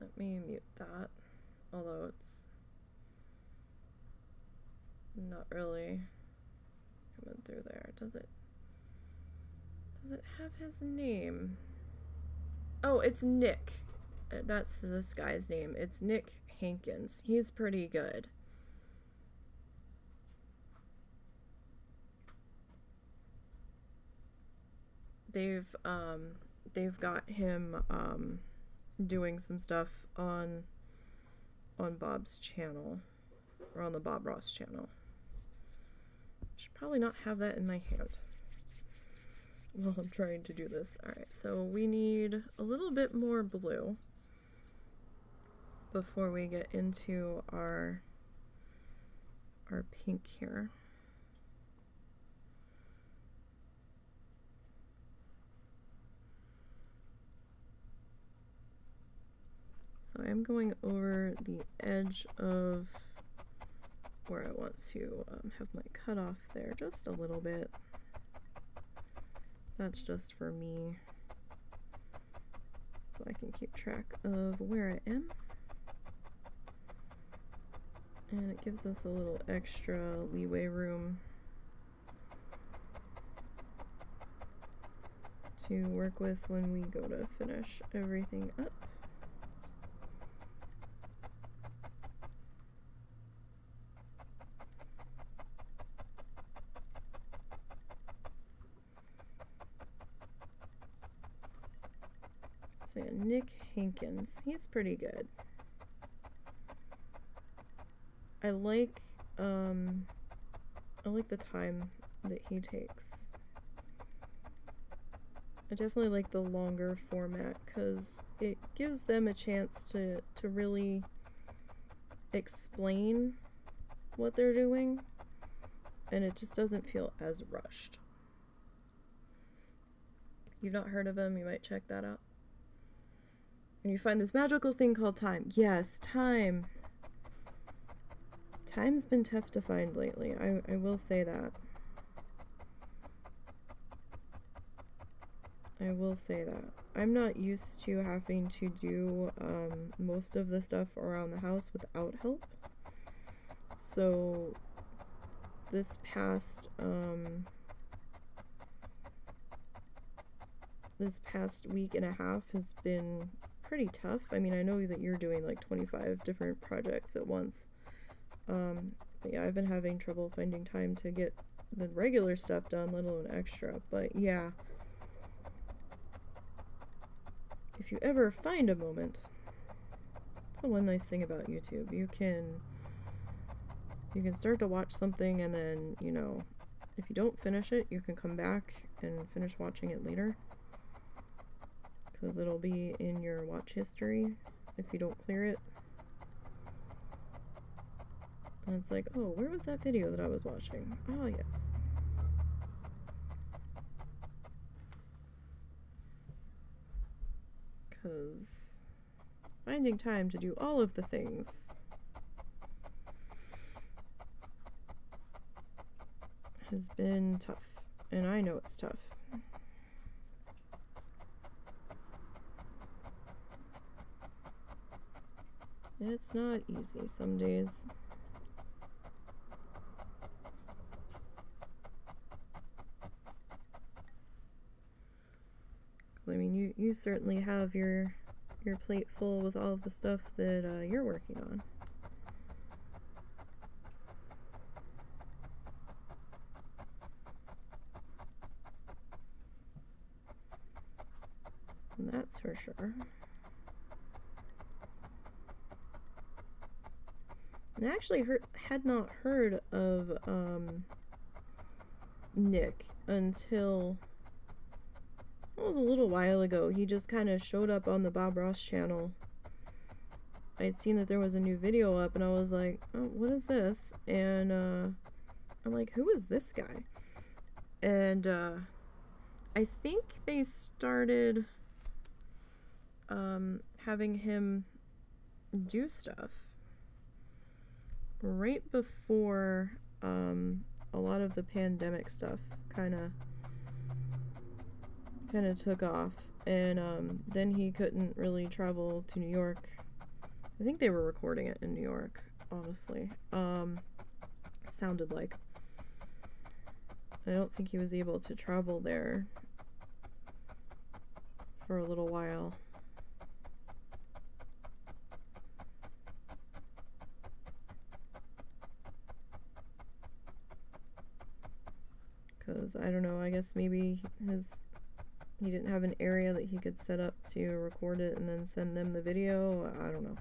Speaker 1: Let me mute that. Although it's not really coming through there. Does it? Does it have his name? Oh, it's Nick. Uh, that's this guy's name. It's Nick Hankins. He's pretty good. They've um, they've got him um, doing some stuff on on Bob's channel or on the Bob Ross channel. Should probably not have that in my hand while I'm trying to do this. Alright, so we need a little bit more blue before we get into our our pink here. I'm going over the edge of where I want to um, have my cutoff there just a little bit. That's just for me. So I can keep track of where I am. And it gives us a little extra leeway room to work with when we go to finish everything up. Hankins, he's pretty good. I like um I like the time that he takes. I definitely like the longer format because it gives them a chance to, to really explain what they're doing and it just doesn't feel as rushed. You've not heard of him, you might check that out. And you find this magical thing called time. Yes, time. Time's been tough to find lately, I, I will say that. I will say that. I'm not used to having to do um, most of the stuff around the house without help. So this past um, this past week and a half has been pretty tough. I mean, I know that you're doing like 25 different projects at once. Um, yeah, I've been having trouble finding time to get the regular stuff done, let alone extra. But yeah, if you ever find a moment, it's the one nice thing about YouTube. You can you can start to watch something and then, you know, if you don't finish it, you can come back and finish watching it later. Because it'll be in your watch history if you don't clear it. And it's like, oh, where was that video that I was watching? Oh, yes. because finding time to do all of the things has been tough, and I know it's tough. It's not easy some days. I mean, you, you certainly have your your plate full with all of the stuff that uh, you're working on. That's for sure. And I actually had not heard of um, Nick until it was a little while ago. He just kind of showed up on the Bob Ross channel. I'd seen that there was a new video up and I was like, oh, what is this? And uh, I'm like, who is this guy? And uh, I think they started um, having him do stuff right before um, a lot of the pandemic stuff kind of kind of took off and um, then he couldn't really travel to New York. I think they were recording it in New York, honestly. Um, sounded like. I don't think he was able to travel there for a little while. Because, I don't know, I guess maybe his he didn't have an area that he could set up to record it and then send them the video. I don't know.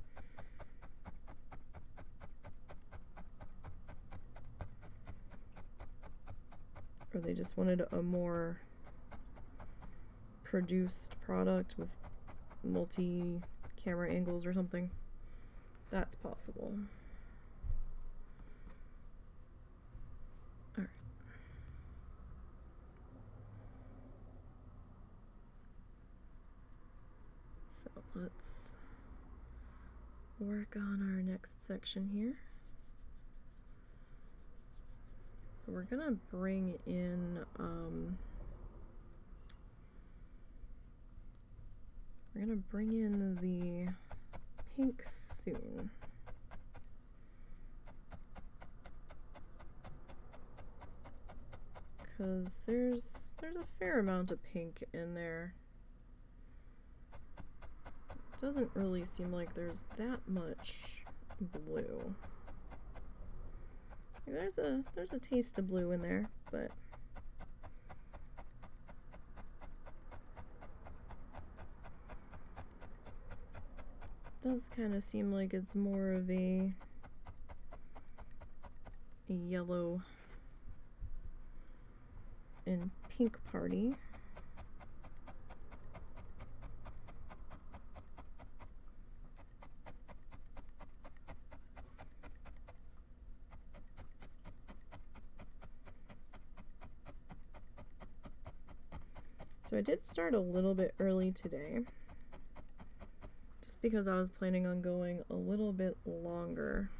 Speaker 1: Or they just wanted a more produced product with multi camera angles or something. That's possible. let's work on our next section here. So we're going to bring in, um, we're going to bring in the pink soon. Because there's, there's a fair amount of pink in there. Doesn't really seem like there's that much blue. There's a there's a taste of blue in there, but does kind of seem like it's more of a, a yellow and pink party. I did start a little bit early today just because I was planning on going a little bit longer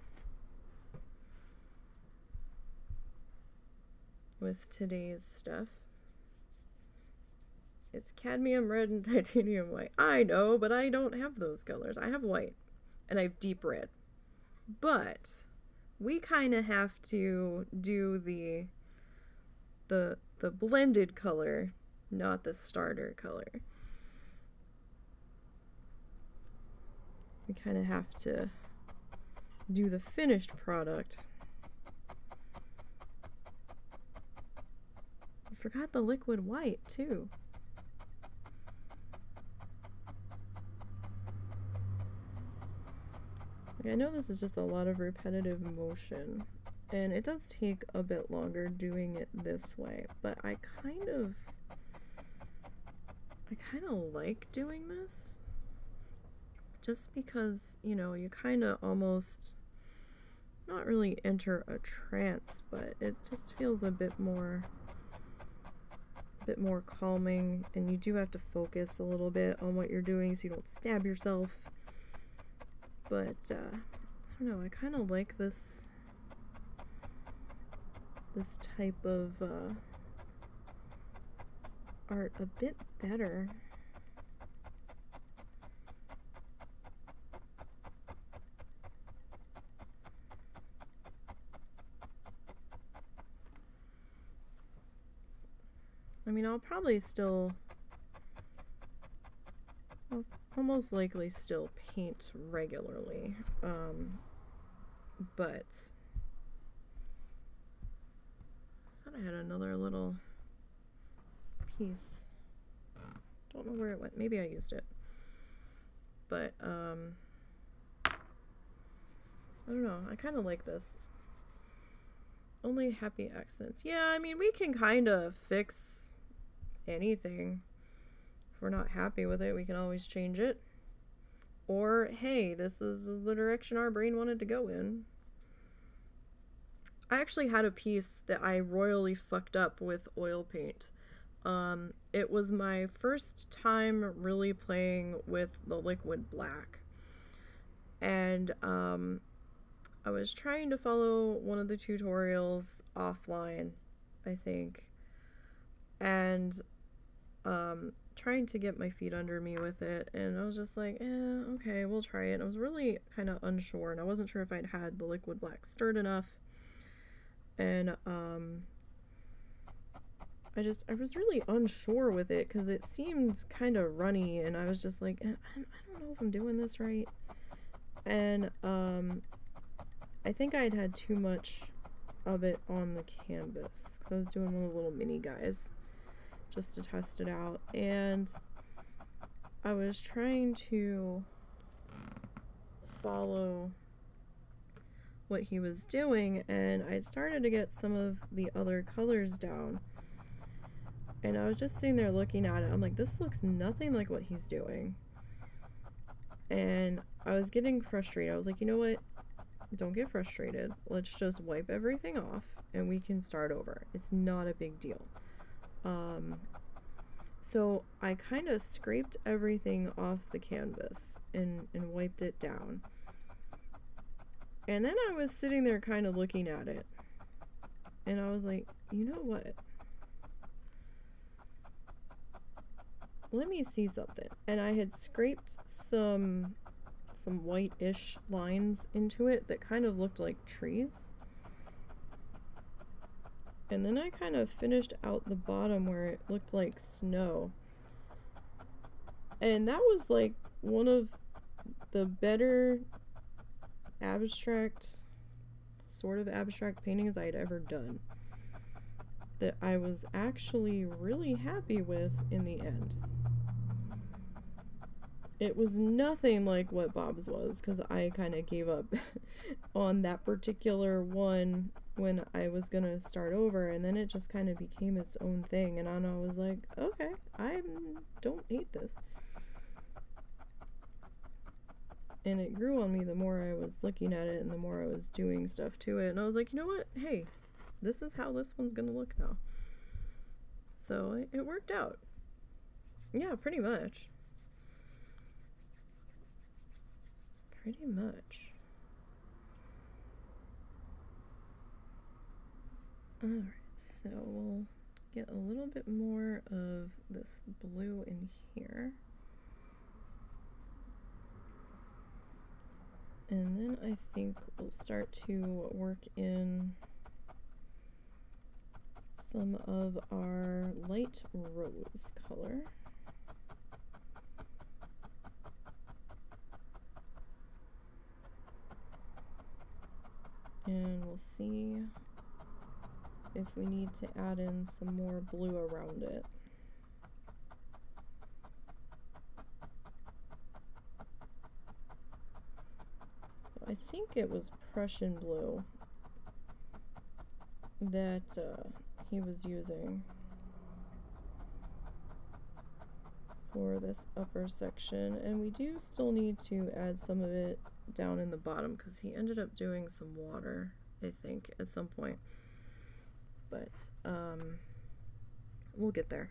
Speaker 1: with today's stuff. It's cadmium red and titanium white. I know, but I don't have those colors. I have white and I have deep red. But we kind of have to do the the the blended color, not the starter color. we kind of have to do the finished product. I forgot the liquid white too. I know this is just a lot of repetitive motion and it does take a bit longer doing it this way, but I kind of I kind of like doing this just because, you know, you kind of almost not really enter a trance, but it just feels a bit more a bit more calming and you do have to focus a little bit on what you're doing so you don't stab yourself. But uh I don't know, I kind of like this this type of uh, art a bit better. I mean, I'll probably still... I'll, I'll most likely still paint regularly. Um, but... I thought I had another little piece. Don't know where it went. Maybe I used it. But, um... I don't know. I kind of like this. Only happy accidents. Yeah, I mean, we can kind of fix anything. If we're not happy with it, we can always change it. Or, hey, this is the direction our brain wanted to go in. I actually had a piece that I royally fucked up with oil paint. Um, it was my first time really playing with the liquid black. And um, I was trying to follow one of the tutorials offline, I think. And um, trying to get my feet under me with it, and I was just like, eh, okay, we'll try it. I was really kind of unsure, and I wasn't sure if I'd had the liquid black stirred enough, and um, I just I was really unsure with it because it seemed kind of runny, and I was just like, eh, I, I don't know if I'm doing this right, and um, I think I had had too much of it on the canvas because I was doing one of the little mini guys just to test it out. And I was trying to follow what he was doing and I started to get some of the other colors down. And I was just sitting there looking at it. I'm like, this looks nothing like what he's doing. And I was getting frustrated. I was like, you know what? Don't get frustrated. Let's just wipe everything off and we can start over. It's not a big deal. Um, so I kind of scraped everything off the canvas and, and wiped it down. And then I was sitting there kind of looking at it. And I was like, you know what? Let me see something. And I had scraped some some white-ish lines into it that kind of looked like trees. And then I kind of finished out the bottom where it looked like snow. And that was like one of the better abstract, sort of abstract paintings I had ever done. That I was actually really happy with in the end. It was nothing like what Bob's was because I kind of gave up on that particular one when I was gonna start over, and then it just kind of became its own thing. And Anna was like, "Okay, I don't hate this." And it grew on me the more I was looking at it and the more I was doing stuff to it. And I was like, you know what? Hey, this is how this one's gonna look now. So it worked out. Yeah, pretty much. Pretty much. Alright, so we'll get a little bit more of this blue in here. And then I think we'll start to work in some of our light rose color. And we'll see if we need to add in some more blue around it. So I think it was Prussian blue that uh, he was using for this upper section and we do still need to add some of it down in the bottom because he ended up doing some water I think at some point but um, we'll get there.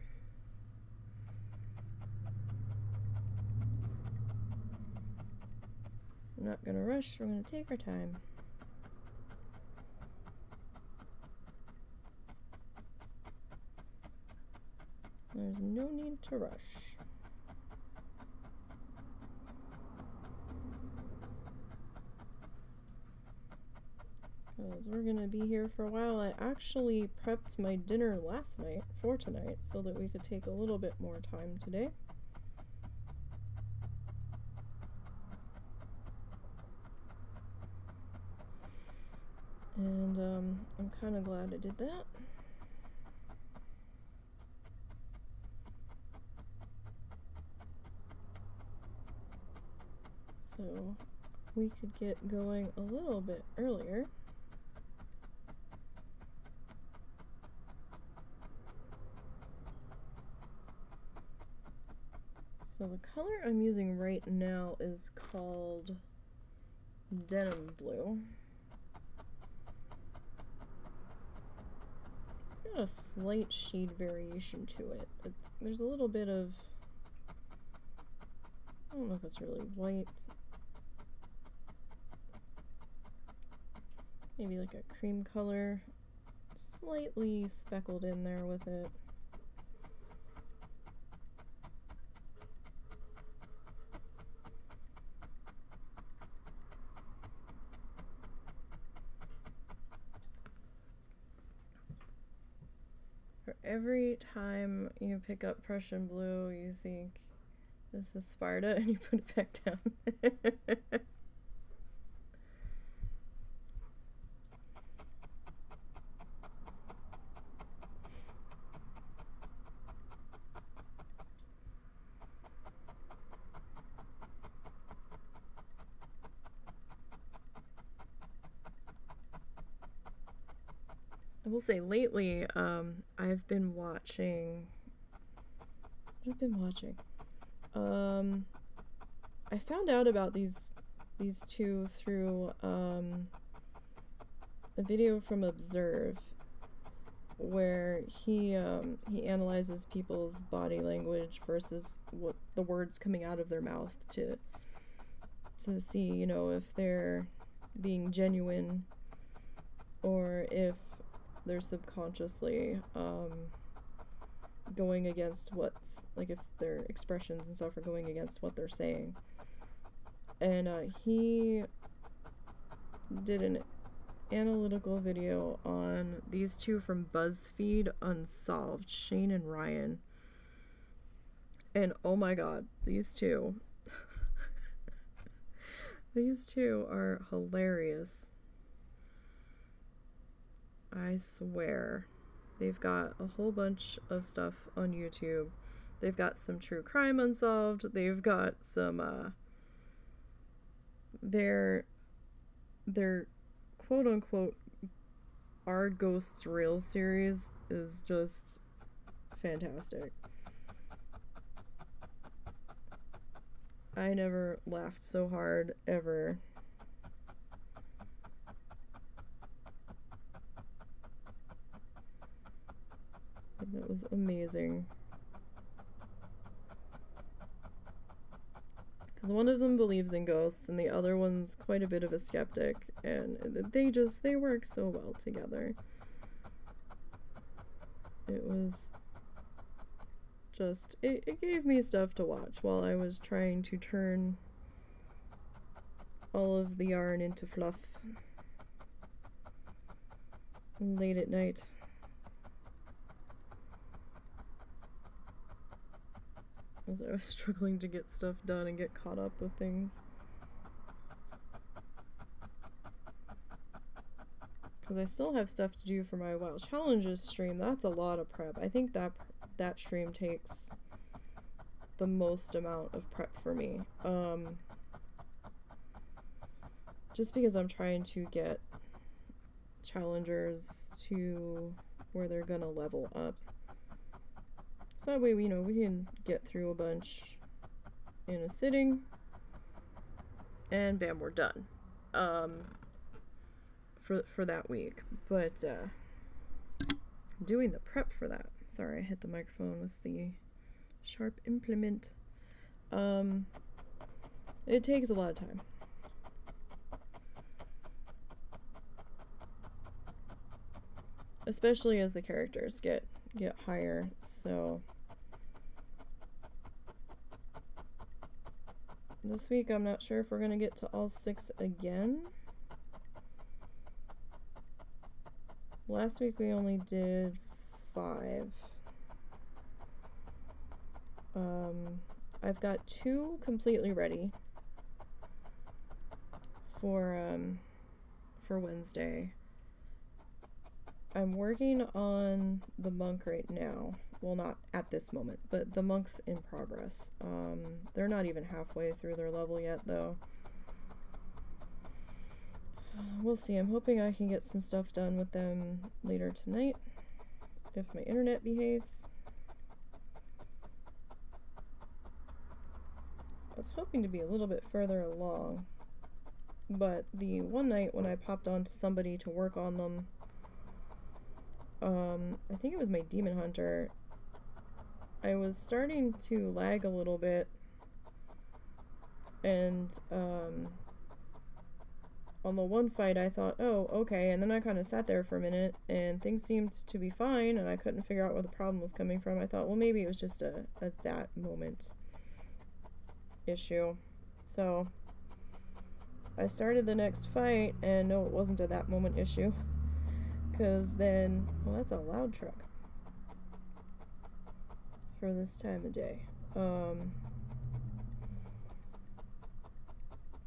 Speaker 1: I'm not going to rush, we're going to take our time. There's no need to rush. Because we're gonna be here for a while. I actually prepped my dinner last night for tonight so that we could take a little bit more time today. And um, I'm kind of glad I did that. So we could get going a little bit earlier. So the color I'm using right now is called Denim Blue. It's got a slight shade variation to it. There's a little bit of, I don't know if it's really white. Maybe like a cream color, slightly speckled in there with it. Every time you pick up Prussian blue, you think this is Sparta and you put it back down. will say lately, um, I've been watching. I've been watching. Um, I found out about these these two through um, a video from Observe, where he um, he analyzes people's body language versus what the words coming out of their mouth to to see you know if they're being genuine or if they're subconsciously um, going against what's like if their expressions and stuff are going against what they're saying. And uh, he did an analytical video on these two from BuzzFeed Unsolved, Shane and Ryan. And oh my god, these two. these two are hilarious. I swear. They've got a whole bunch of stuff on YouTube. They've got some true crime unsolved. They've got some uh their their quote unquote Are Ghosts Real series is just fantastic. I never laughed so hard ever. That was amazing. Because one of them believes in ghosts and the other one's quite a bit of a skeptic. And they just, they work so well together. It was just, it, it gave me stuff to watch while I was trying to turn all of the yarn into fluff late at night. As I was struggling to get stuff done and get caught up with things. Because I still have stuff to do for my WoW Challenges stream. That's a lot of prep. I think that that stream takes the most amount of prep for me. Um, just because I'm trying to get challengers to where they're gonna level up. So that way, we, you know, we can get through a bunch in a sitting. And bam, we're done. Um, for, for that week. But, uh, doing the prep for that. Sorry, I hit the microphone with the sharp implement. Um, it takes a lot of time. Especially as the characters get get higher, so This week, I'm not sure if we're going to get to all six again. Last week, we only did five. Um, I've got two completely ready for, um, for Wednesday. I'm working on the monk right now well not at this moment but the monks in progress. Um, they're not even halfway through their level yet though. We'll see. I'm hoping i can get some stuff done with them later tonight if my internet behaves. I was hoping to be a little bit further along but the one night when i popped on to somebody to work on them um, I think it was my demon hunter I was starting to lag a little bit and um, on the one fight I thought, oh, okay, and then I kind of sat there for a minute and things seemed to be fine and I couldn't figure out where the problem was coming from. I thought, well, maybe it was just a, a that moment issue. So I started the next fight and no, it wasn't a that moment issue because then, well, that's a loud truck for this time of day. Um,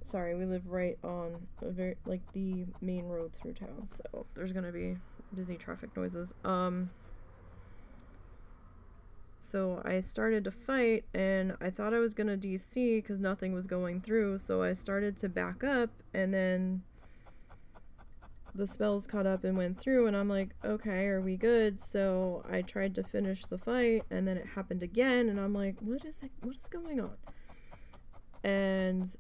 Speaker 1: sorry, we live right on a very like the main road through town, so there's gonna be busy traffic noises. Um, so I started to fight, and I thought I was gonna DC because nothing was going through. So I started to back up, and then the spells caught up and went through and I'm like, okay, are we good? So I tried to finish the fight and then it happened again and I'm like, what is it, what is going on? And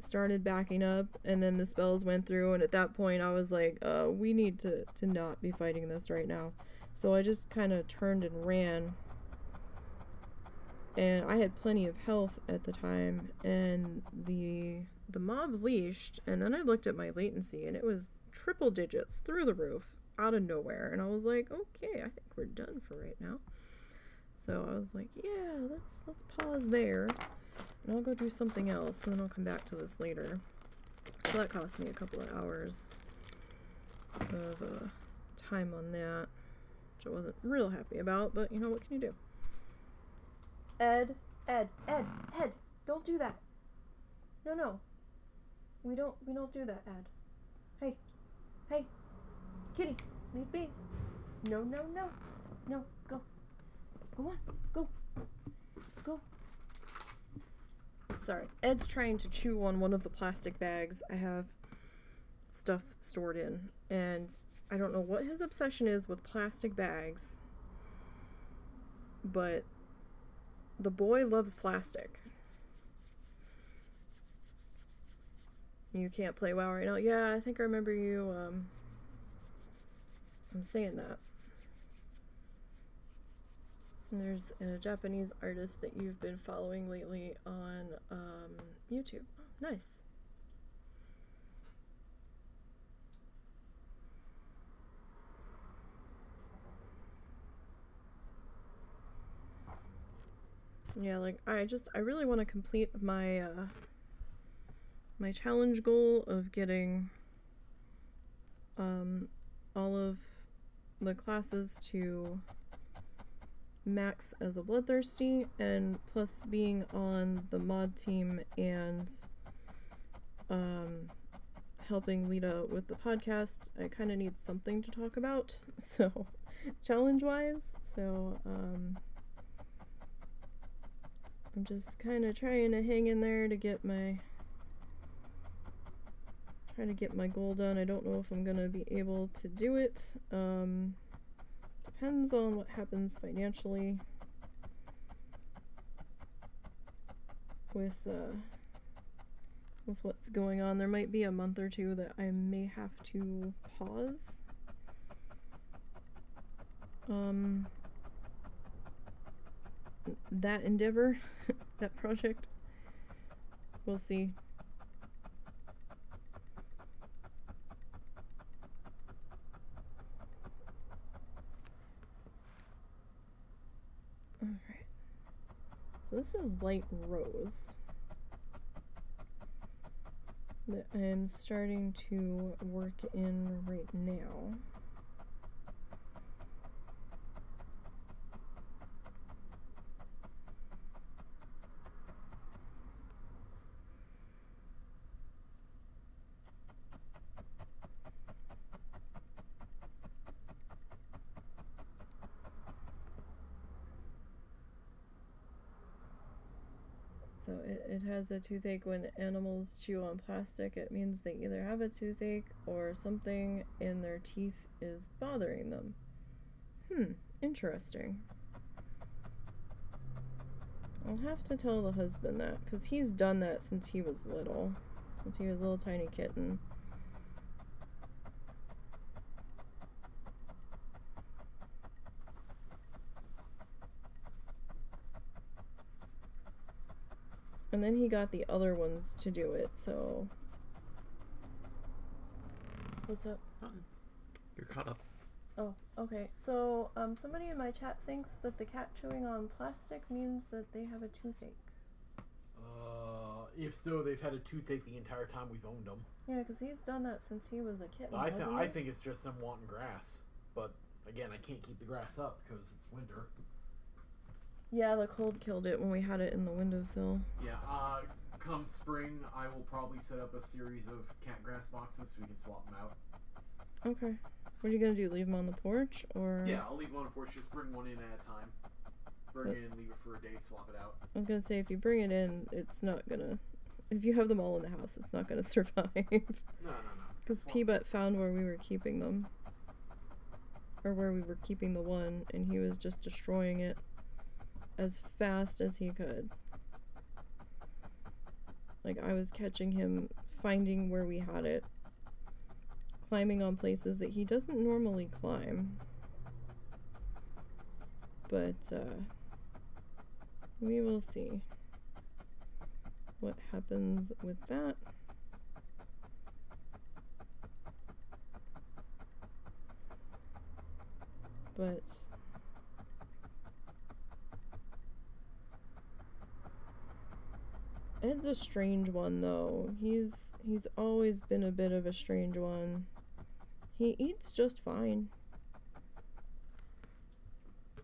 Speaker 1: started backing up and then the spells went through and at that point I was like, uh, we need to, to not be fighting this right now. So I just kind of turned and ran and I had plenty of health at the time and the the mob leashed and then I looked at my latency and it was triple digits through the roof out of nowhere. And I was like, okay, I think we're done for right now. So I was like, yeah, let's let's pause there. And I'll go do something else and then I'll come back to this later. So that cost me a couple of hours of uh, time on that, which I wasn't real happy about, but you know, what can you do? Ed, Ed, Ed, Ed, don't do that. No, no. We don't, we don't do that, Ed. Hey, hey, kitty, leave be. No, no, no, no, go. Go on, go, go. Sorry, Ed's trying to chew on one of the plastic bags I have stuff stored in, and I don't know what his obsession is with plastic bags, but the boy loves plastic. You can't play WoW right now. Yeah, I think I remember you. Um, I'm saying that. And there's a Japanese artist that you've been following lately on um, YouTube. Nice. Yeah, like I just I really want to complete my uh my challenge goal of getting um all of the classes to max as a bloodthirsty and plus being on the mod team and um helping Lita with the podcast, I kind of need something to talk about. So, challenge wise, so um I'm just kind of trying to hang in there to get my trying to get my goal done. I don't know if I'm gonna be able to do it. Um, depends on what happens financially with uh, with what's going on. There might be a month or two that I may have to pause. Um, that endeavor, that project. We'll see. This is light rose that I'm starting to work in right now. So it, it has a toothache when animals chew on plastic. It means they either have a toothache or something in their teeth is bothering them. Hmm, interesting. I'll have to tell the husband that because he's done that since he was little, since he was a little tiny kitten. And then he got the other ones to do it, so. What's up?
Speaker 2: Nothing. You're caught up.
Speaker 1: Oh, okay. So, um, somebody in my chat thinks that the cat chewing on plastic means that they have a toothache.
Speaker 3: Uh, if so, they've had a toothache the entire time we've owned them.
Speaker 1: Yeah, because he's done that since he was a kitten.
Speaker 3: I think
Speaker 1: hasn't
Speaker 3: I
Speaker 1: he?
Speaker 3: think it's just them wanting grass. But again, I can't keep the grass up because it's winter.
Speaker 1: Yeah, the cold killed it when we had it in the windowsill.
Speaker 3: Yeah. Uh, come spring, I will probably set up a series of cat grass boxes so we can swap them out.
Speaker 1: Okay. What are you gonna do? Leave them on the porch, or?
Speaker 3: Yeah, I'll leave one on the porch. Just bring one in at a time. Bring
Speaker 1: But-
Speaker 3: it in, leave it for a day, swap it out.
Speaker 1: I was gonna say if you bring it in, it's not gonna. If you have them all in the house, it's not gonna survive.
Speaker 3: No, no, no.
Speaker 1: Because Peabut found where we were keeping them. Or where we were keeping the one, and he was just destroying it as fast as he could. Like, I was catching him finding where we had it, climbing on places that he doesn't normally climb. But, uh, we will see what happens with that. But Ed's a strange one though. He's he's always been a bit of a strange one. He eats just fine.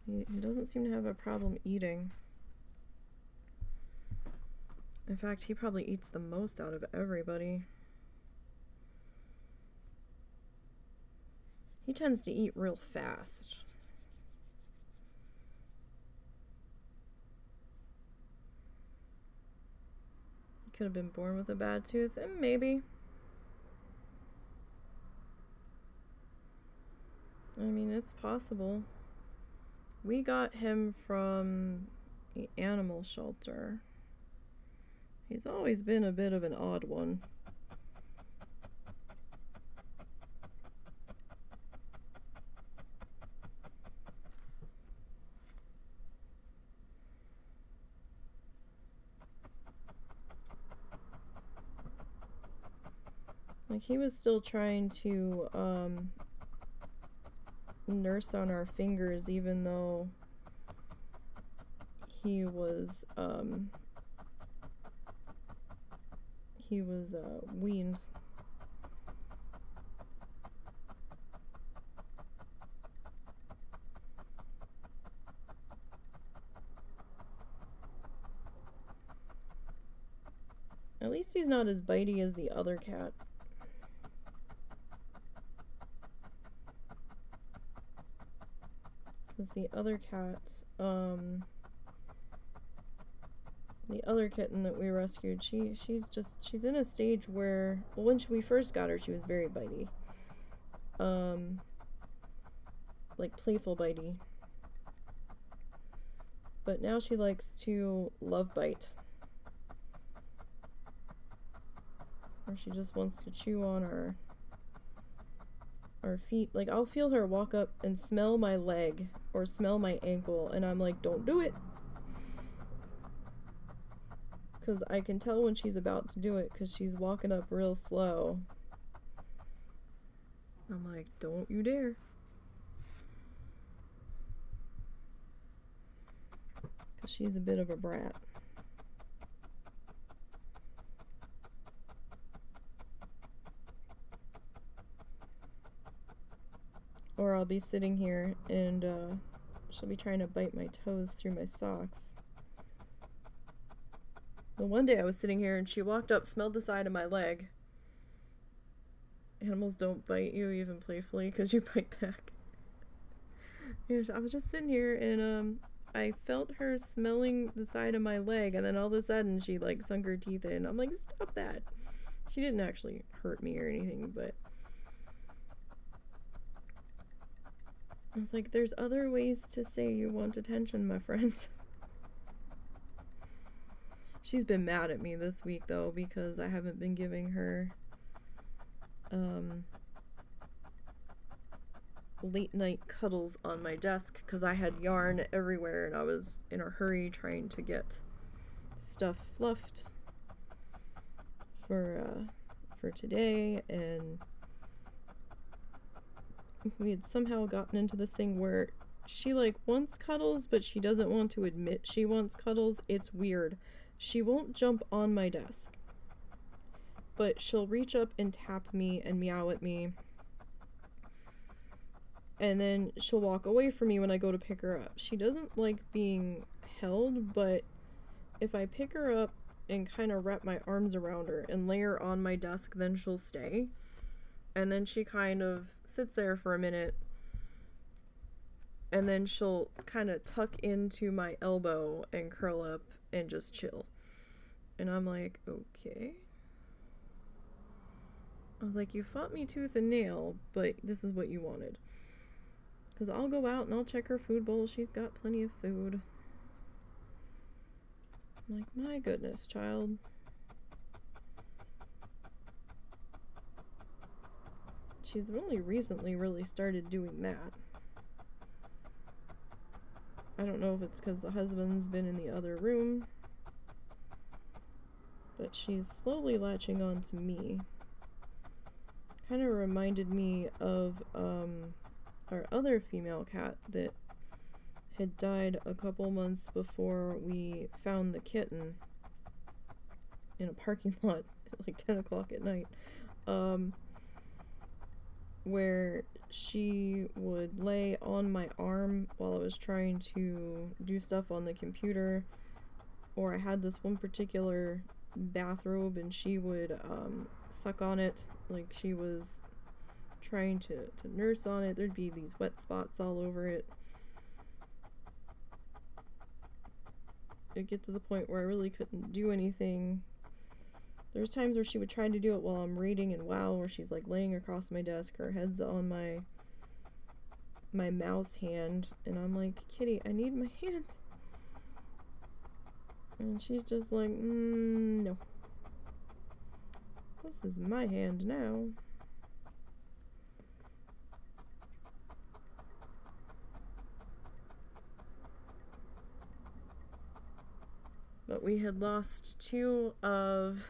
Speaker 1: He, he doesn't seem to have a problem eating. In fact, he probably eats the most out of everybody. He tends to eat real fast. Could have been born with a bad tooth, and maybe. I mean, it's possible. We got him from the animal shelter. He's always been a bit of an odd one. Like he was still trying to um, nurse on our fingers even though he was um, he was uh, weaned. At least he's not as bitey as the other cat. The other cat, um, the other kitten that we rescued, she she's just she's in a stage where well, when she, we first got her, she was very bitey, um, like playful bitey. But now she likes to love bite. Or she just wants to chew on our our feet. Like I'll feel her walk up and smell my leg or smell my ankle and I'm like, "Don't do it." Cuz I can tell when she's about to do it cuz she's walking up real slow. I'm like, "Don't you dare." Cuz she's a bit of a brat. Or I'll be sitting here and uh, she'll be trying to bite my toes through my socks. Well, one day I was sitting here and she walked up, smelled the side of my leg. Animals don't bite you even playfully because you bite back. I was just sitting here and um, I felt her smelling the side of my leg, and then all of a sudden she like sunk her teeth in. I'm like, stop that. She didn't actually hurt me or anything, but I was like, there's other ways to say you want attention, my friend. She's been mad at me this week though because I haven't been giving her um late night cuddles on my desk because I had yarn everywhere and I was in a hurry trying to get stuff fluffed for uh for today and we had somehow gotten into this thing where she like wants cuddles but she doesn't want to admit she wants cuddles. It's weird. She won't jump on my desk but she'll reach up and tap me and meow at me. And then she'll walk away from me when i go to pick her up. She doesn't like being held but if i pick her up and kind of wrap my arms around her and lay her on my desk then she'll stay and then she kind of sits there for a minute and then she'll kind of tuck into my elbow and curl up and just chill. And i'm like okay. I was like you fought me tooth and nail but this is what you wanted. Because i'll go out and i'll check her food bowl. She's got plenty of food. I'm like my goodness child she's only recently really started doing that. I don't know if it's because the husband's been in the other room, but she's slowly latching on to me. Kind of reminded me of um, our other female cat that had died a couple months before we found the kitten. in a parking lot at like 10 o'clock at night. Um, where she would lay on my arm while I was trying to do stuff on the computer. Or I had this one particular bathrobe and she would um, suck on it like she was trying to, to nurse on it. There'd be these wet spots all over it. It'd get to the point where I really couldn't do anything. There's times where she would try to do it while I'm reading and wow, where she's like laying across my desk, her head's on my my mouse hand, and I'm like, Kitty, I need my hand. And she's just like, mm, no. This is my hand now. But we had lost two of,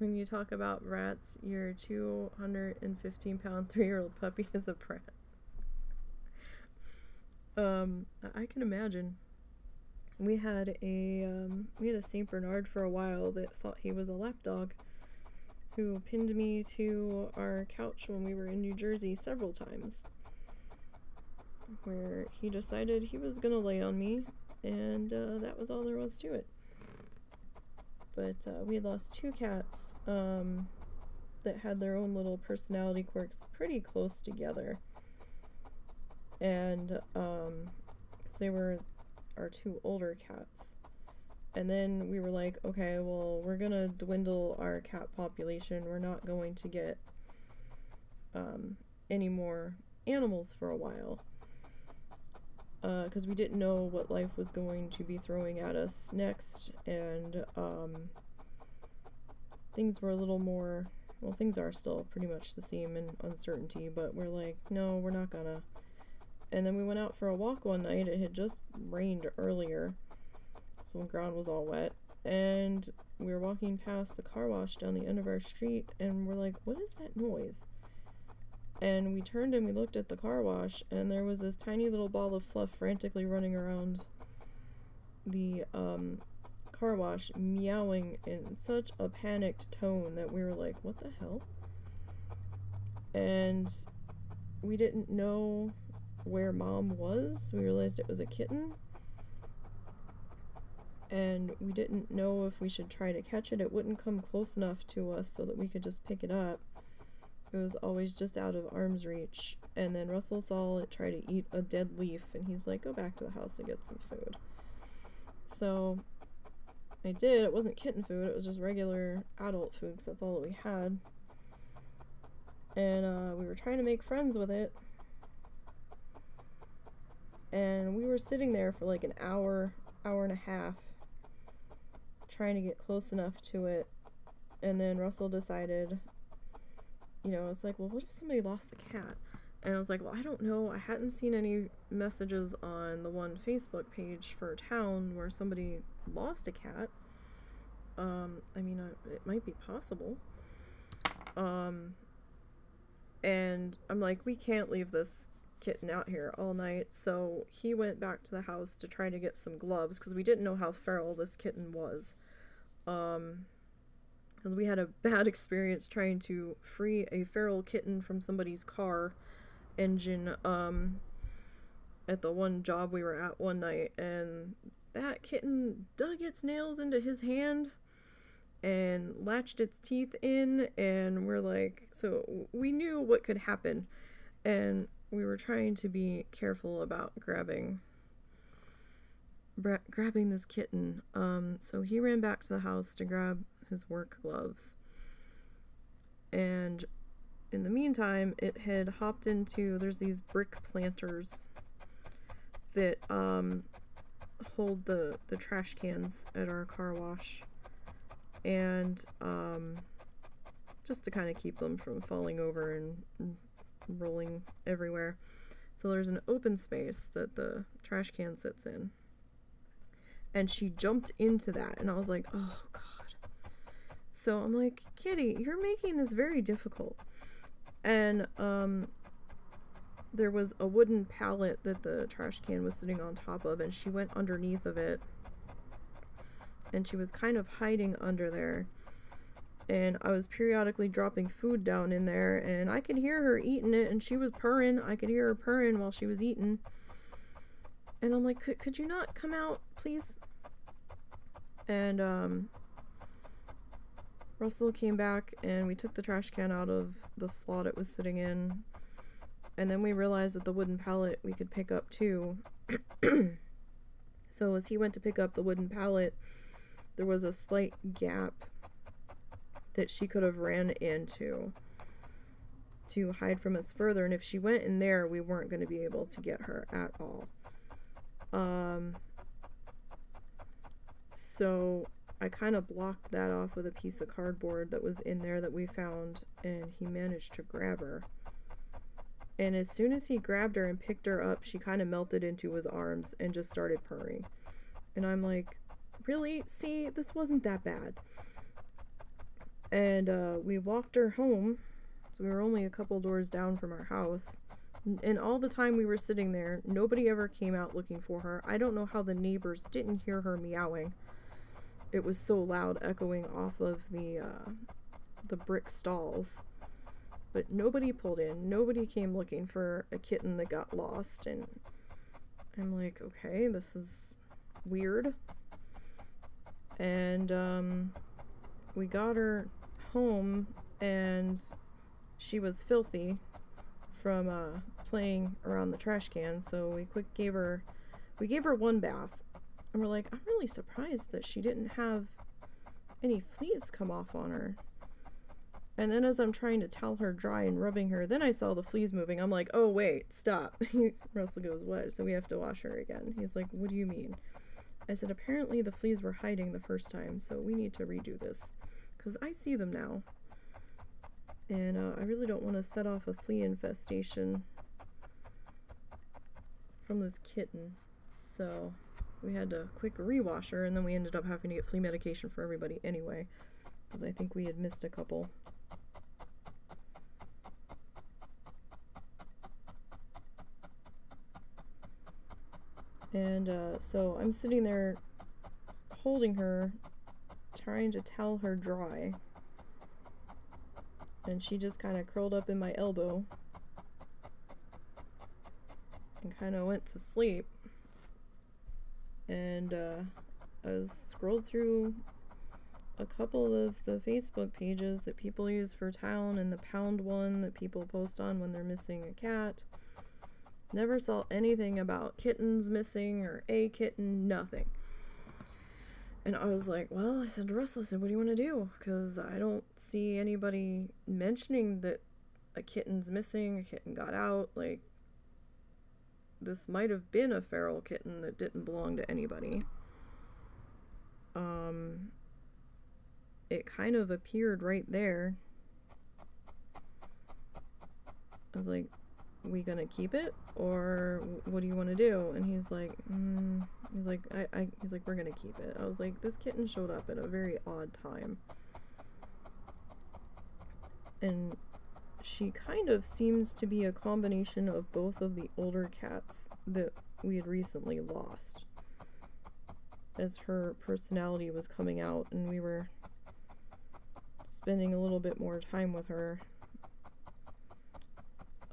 Speaker 1: when you talk about rats, your 215 pound three year old puppy is a brat. Um, I can imagine. We had a um, we had a Saint Bernard for a while that thought he was a lapdog, who pinned me to our couch when we were in New Jersey several times. Where he decided he was gonna lay on me, and uh, that was all there was to it. But uh, we lost two cats um, that had their own little personality quirks pretty close together and um, they were our two older cats. And then we were like, okay, well, we're gonna dwindle our cat population. We're not going to get um, any more animals for a while. Because uh, we didn't know what life was going to be throwing at us next, and um, things were a little more. Well, things are still pretty much the same in uncertainty, but we're like, no, we're not gonna and then we went out for a walk one night. It had just rained earlier, so the ground was all wet. And we were walking past the car wash down the end of our street, and we're like, what is that noise? And we turned and we looked at the car wash, and there was this tiny little ball of fluff frantically running around the um, car wash, meowing in such a panicked tone that we were like, what the hell? And we didn't know where mom was. We realized it was a kitten. And we didn't know if we should try to catch it. It wouldn't come close enough to us so that we could just pick it up. It was always just out of arm's reach. And then Russell saw it try to eat a dead leaf, and he's like, go back to the house and get some food. So I did. It wasn't kitten food, it was just regular adult food, because that's all that we had. And uh, we were trying to make friends with it and we were sitting there for like an hour, hour and a half, trying to get close enough to it. And then Russell decided, you know, it's like, well, what if somebody lost the cat? And I was like, well, I don't know. I hadn't seen any messages on the one Facebook page for a town where somebody lost a cat. Um, I mean, I, it might be possible. Um, and I'm like, we can't leave this kitten out here all night, so he went back to the house to try to get some gloves because we didn't know how feral this kitten was. Um, because we had a bad experience trying to free a feral kitten from somebody's car engine um at the one job we were at one night and that kitten dug its nails into his hand and latched its teeth in and we're like so we knew what could happen and we were trying to be careful about grabbing grabbing this kitten. Um, so he ran back to the house to grab his work gloves. And in the meantime, it had hopped into there's these brick planters that um, hold the the trash cans at our car wash, and um, just to kind of keep them from falling over and, and rolling everywhere. So there's an open space that the trash can sits in. And she jumped into that, and I was like, oh god. So I'm like, Kitty, you're making this very difficult. And um, there was a wooden pallet that the trash can was sitting on top of, and she went underneath of it and she was kind of hiding under there. And I was periodically dropping food down in there, and I could hear her eating it, and she was purring. I could hear her purring while she was eating. And I'm like, could, could you not come out, please? And, um, Russell came back and we took the trash can out of the slot it was sitting in. And then we realized that the wooden pallet we could pick up too. so as he went to pick up the wooden pallet, there was a slight gap that she could have ran into to hide from us further. And if she went in there, we weren't going to be able to get her at all. Um, so I kind of blocked that off with a piece of cardboard that was in there that we found, and he managed to grab her. And as soon as he grabbed her and picked her up, she kind of melted into his arms and just started purring. And I'm like, really? See, this wasn't that bad. And uh, we walked her home. So we were only a couple doors down from our house. And all the time we were sitting there, nobody ever came out looking for her. I don't know how the neighbors didn't hear her meowing it was so loud echoing off of the uh, the brick stalls. But nobody pulled in. Nobody came looking for a kitten that got lost and I'm like, okay, this is weird. And um, we got her home and she was filthy from uh, playing around the trash can, so we quick gave her we gave her one bath and we're like, I'm really surprised that she didn't have any fleas come off on her. And then as I'm trying to towel her dry and rubbing her, then I saw the fleas moving. I'm like, oh, wait, stop. Russell goes, what? So we have to wash her again. He's like, what do you mean? I said, apparently the fleas were hiding the first time, so we need to redo this. Because I see them now. And uh, I really don't want to set off a flea infestation from this kitten. So we had to quick rewash her, and then we ended up having to get flea medication for everybody anyway, because I think we had missed a couple. And uh, so I'm sitting there holding her, trying to towel her dry. And she just kind of curled up in my elbow and kind of went to sleep and uh, I was scrolled through a couple of the Facebook pages that people use for town and the pound one that people post on when they're missing a cat. Never saw anything about kittens missing or a kitten, nothing. And I was like, well, I said to Russell, I said, what do you want to do? Because I don't see anybody mentioning that a kitten's missing, a kitten got out. Like, this might have been a feral kitten that didn't belong to anybody. Um, it kind of appeared right there. I was like, we gonna keep it or what do you want to do and he's like mm. he's like I, I he's like we're gonna keep it i was like this kitten showed up at a very odd time and she kind of seems to be a combination of both of the older cats that we had recently lost. As her personality was coming out and we were spending a little bit more time with her.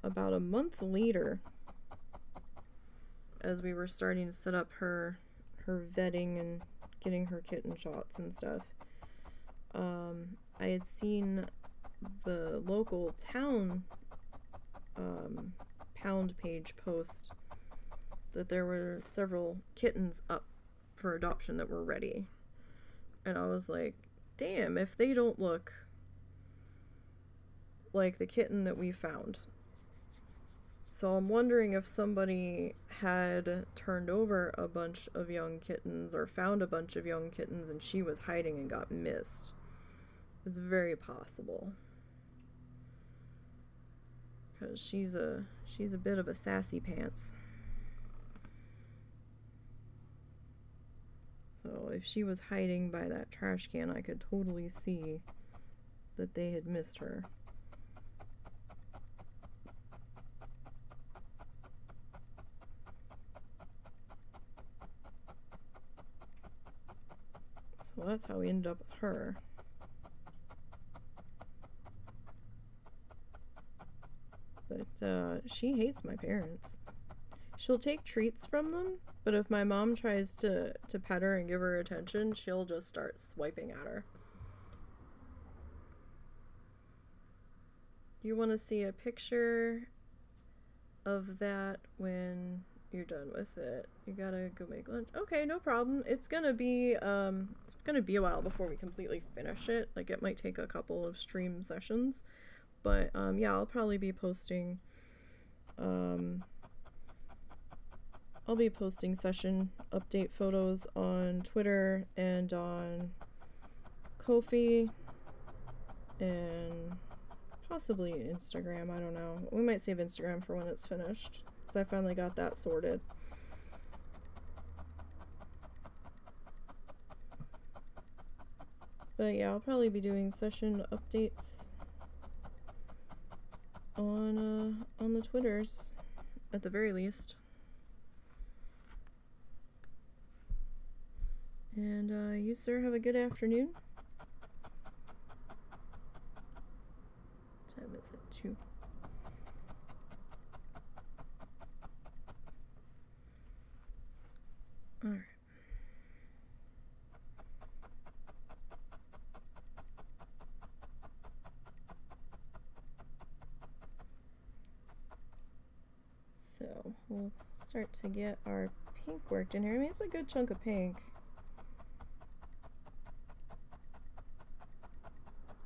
Speaker 1: About a month later, as we were starting to set up her her vetting and getting her kitten shots and stuff, um, I had seen the local town um, pound page post that there were several kittens up for adoption that were ready. And I was like, damn, if they don't look like the kitten that we found. So I'm wondering if somebody had turned over a bunch of young kittens or found a bunch of young kittens and she was hiding and got missed. It's very possible because she's a she's a bit of a sassy pants. So if she was hiding by that trash can, I could totally see that they had missed her. So that's how we ended up with her. But uh, she hates my parents. She'll take treats from them, but if my mom tries to, to pet her and give her attention, she'll just start swiping at her. You want to see a picture of that when you're done with it. You gotta go make lunch. Okay, no problem. It's gonna be um it's gonna be a while before we completely finish it. Like it might take a couple of stream sessions. But um yeah, I'll probably be posting um I'll be posting session update photos on Twitter and on Kofi and possibly Instagram. I don't know. We might save Instagram for when it's finished because I finally got that sorted. But yeah, I'll probably be doing session updates on uh, on the Twitters at the very least. And uh, you, sir, have a good afternoon. Time is it? Two. All right. So we'll start to get our pink worked in here. I mean, it's a good chunk of pink.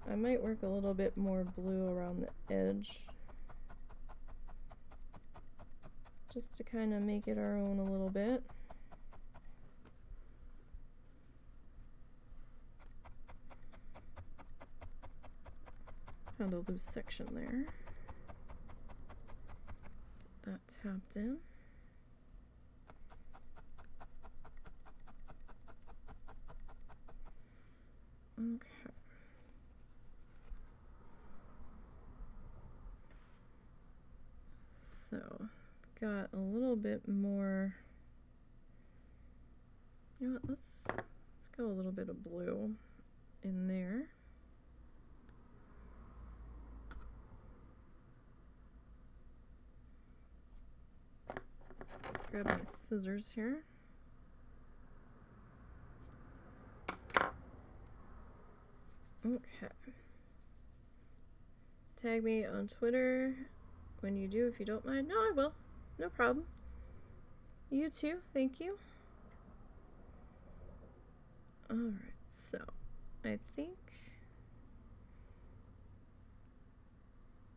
Speaker 1: I might work a little bit more blue around the edge. Just to kind of make it our own a little bit. Found a loose section there. Get that tapped in. Okay. So, got a little bit more. You know what? Let's let's go a little bit of blue in there. Grab my scissors here. Okay. Tag me on Twitter when you do, if you don't mind. No, I will. No problem. You too. Thank you. Alright, so I think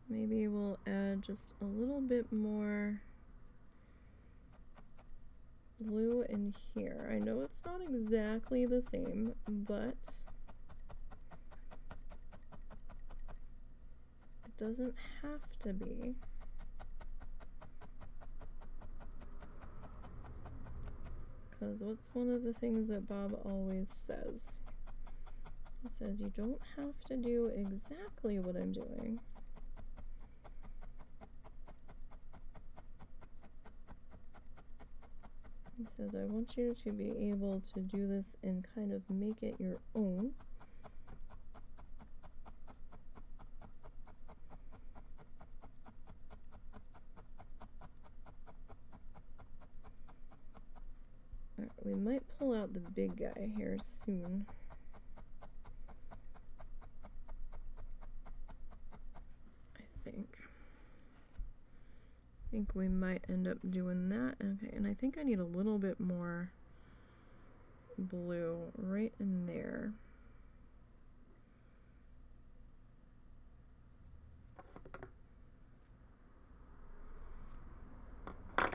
Speaker 1: maybe we'll add just a little bit more blue in here. I know it's not exactly the same, but it doesn't have to be. Because what's one of the things that Bob always says? He says, You don't have to do exactly what I'm doing. He says, I want you to be able to do this and kind of make it your own. we might pull out the big guy here soon. I think. I think we might end up doing that. Okay, and I think I need a little bit more blue right in there. I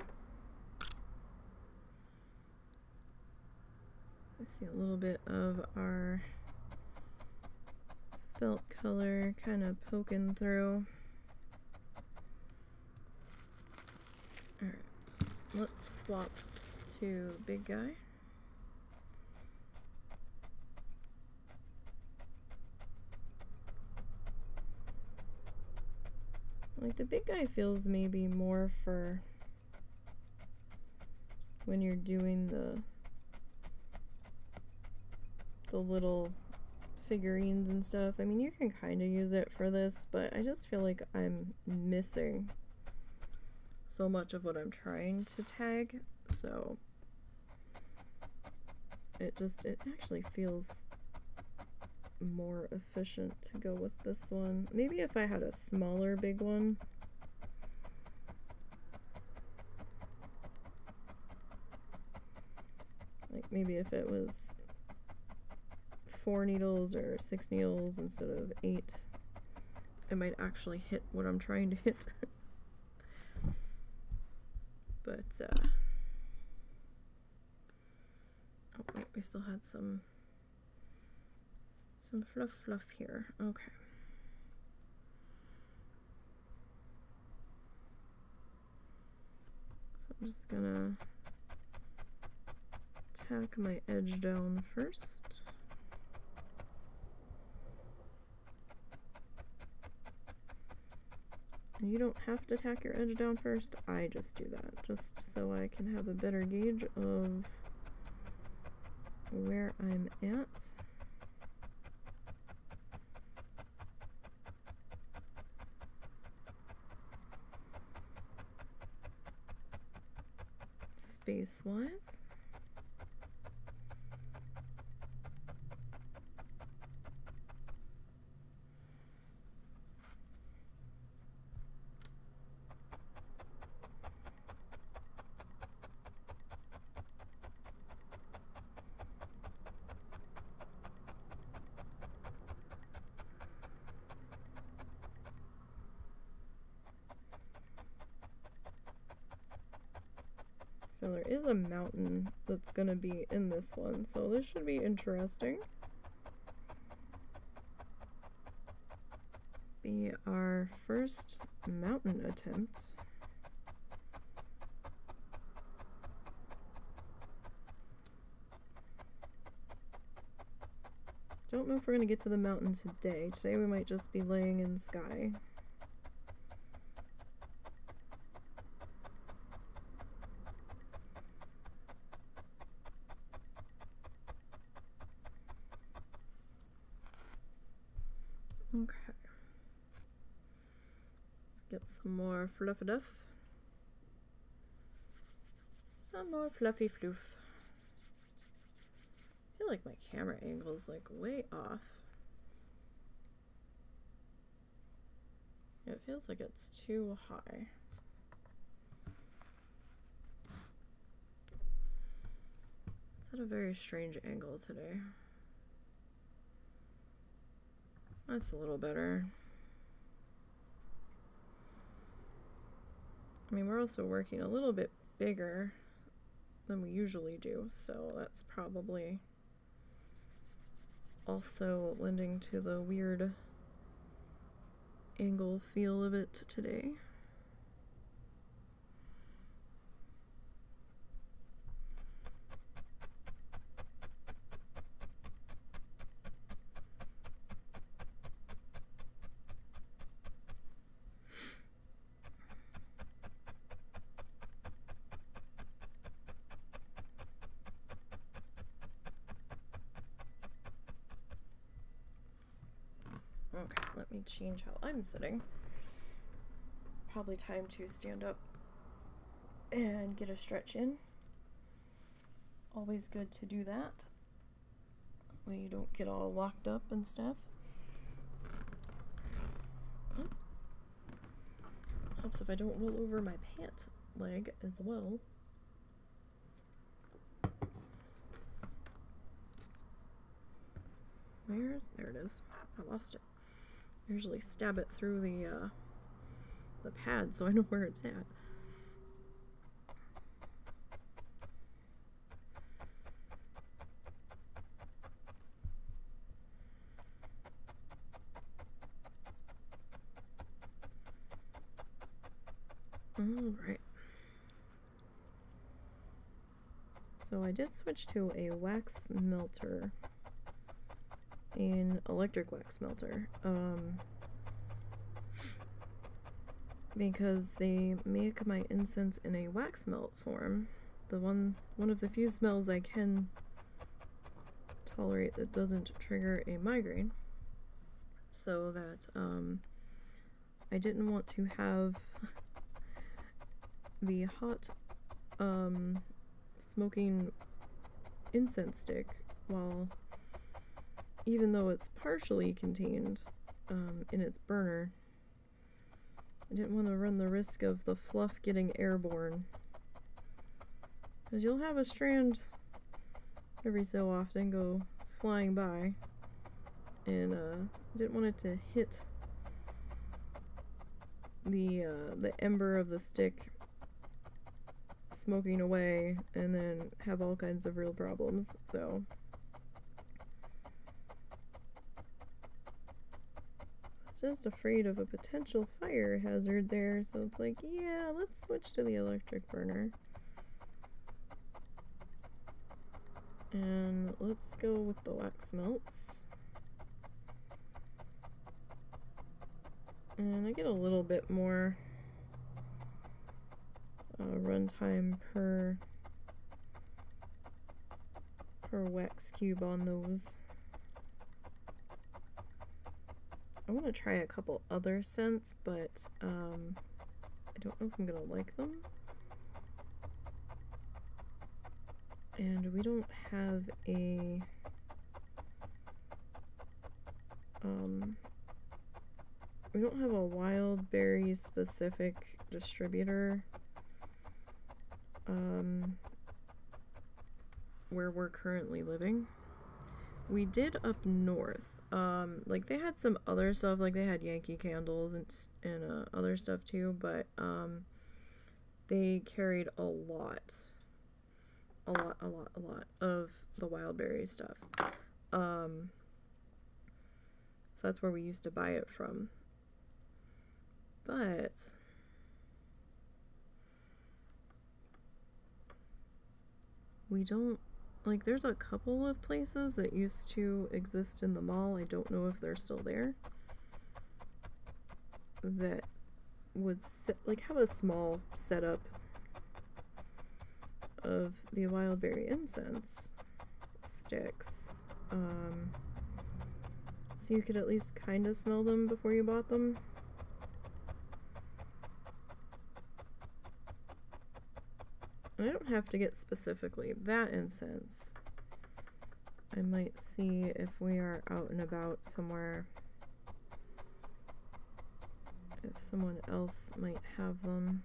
Speaker 1: see a little bit of our felt color kind of poking through. Alright, let's swap to big guy. Like the big guy feels maybe more for when you're doing the the little figurines and stuff. I mean, you can kind of use it for this, but I just feel like I'm missing so much of what I'm trying to tag. So it just, it actually feels more efficient to go with this one. Maybe if I had a smaller big one. Like maybe if it was four needles or six needles instead of eight, it might actually hit what I'm trying to hit. but, uh, oh wait, we still had some some fluff fluff here. Okay. So I'm just gonna tack my edge down first. You don't have to tack your edge down first. I just do that just so I can have a better gauge of where I'm at. space that's going to be in this one, so this should be interesting. Be our first mountain attempt. Don't know if we're going to get to the mountain today. Today we might just be laying in sky. Fluffy duff. Some more fluffy floof. I feel like my camera angle is like way off. It feels like it's too high. It's at a very strange angle today. That's a little better. I mean, we're also working a little bit bigger than we usually do, so that's probably also lending to the weird angle feel of it today. Change how I'm sitting. Probably time to stand up and get a stretch in. Always good to do that. Way you don't get all locked up and stuff. Helps if I don't roll over my pant leg as well. Where's there it is. I lost it usually stab it through the uh, the pad so I know where it's at. All right. So I did switch to a wax melter an electric wax melter. Um, because they make my incense in a wax melt form. The one one of the few smells I can tolerate that doesn't trigger a migraine. So that um, I didn't want to have the hot um, smoking incense stick while even though it's partially contained um, in its burner I didn't want to run the risk of the fluff getting airborne. Because you'll have a strand every so often go flying by and uh, didn't want it to hit the uh, the ember of the stick smoking away and then have all kinds of real problems so just afraid of a potential fire hazard there so it's like yeah let's switch to the electric burner and let's go with the wax melts and I get a little bit more uh, runtime per per wax cube on those. I want to try a couple other scents, but um, I don't know if I'm gonna like them. And we don't have a um, we don't have a wild berry specific distributor um, where we're currently living. We did up north. Um, like they had some other stuff, like they had Yankee candles and and uh, other stuff too, but um, they carried a lot, a lot, a lot, a lot of the wildberry stuff. Um, so that's where we used to buy it from. But we don't like there's a couple of places that used to exist in the mall i don't know if they're still there that would like have a small setup of the wild berry incense sticks um, so you could at least kind of smell them before you bought them I don't have to get specifically that incense. I might see if we are out and about somewhere. If someone else might have them.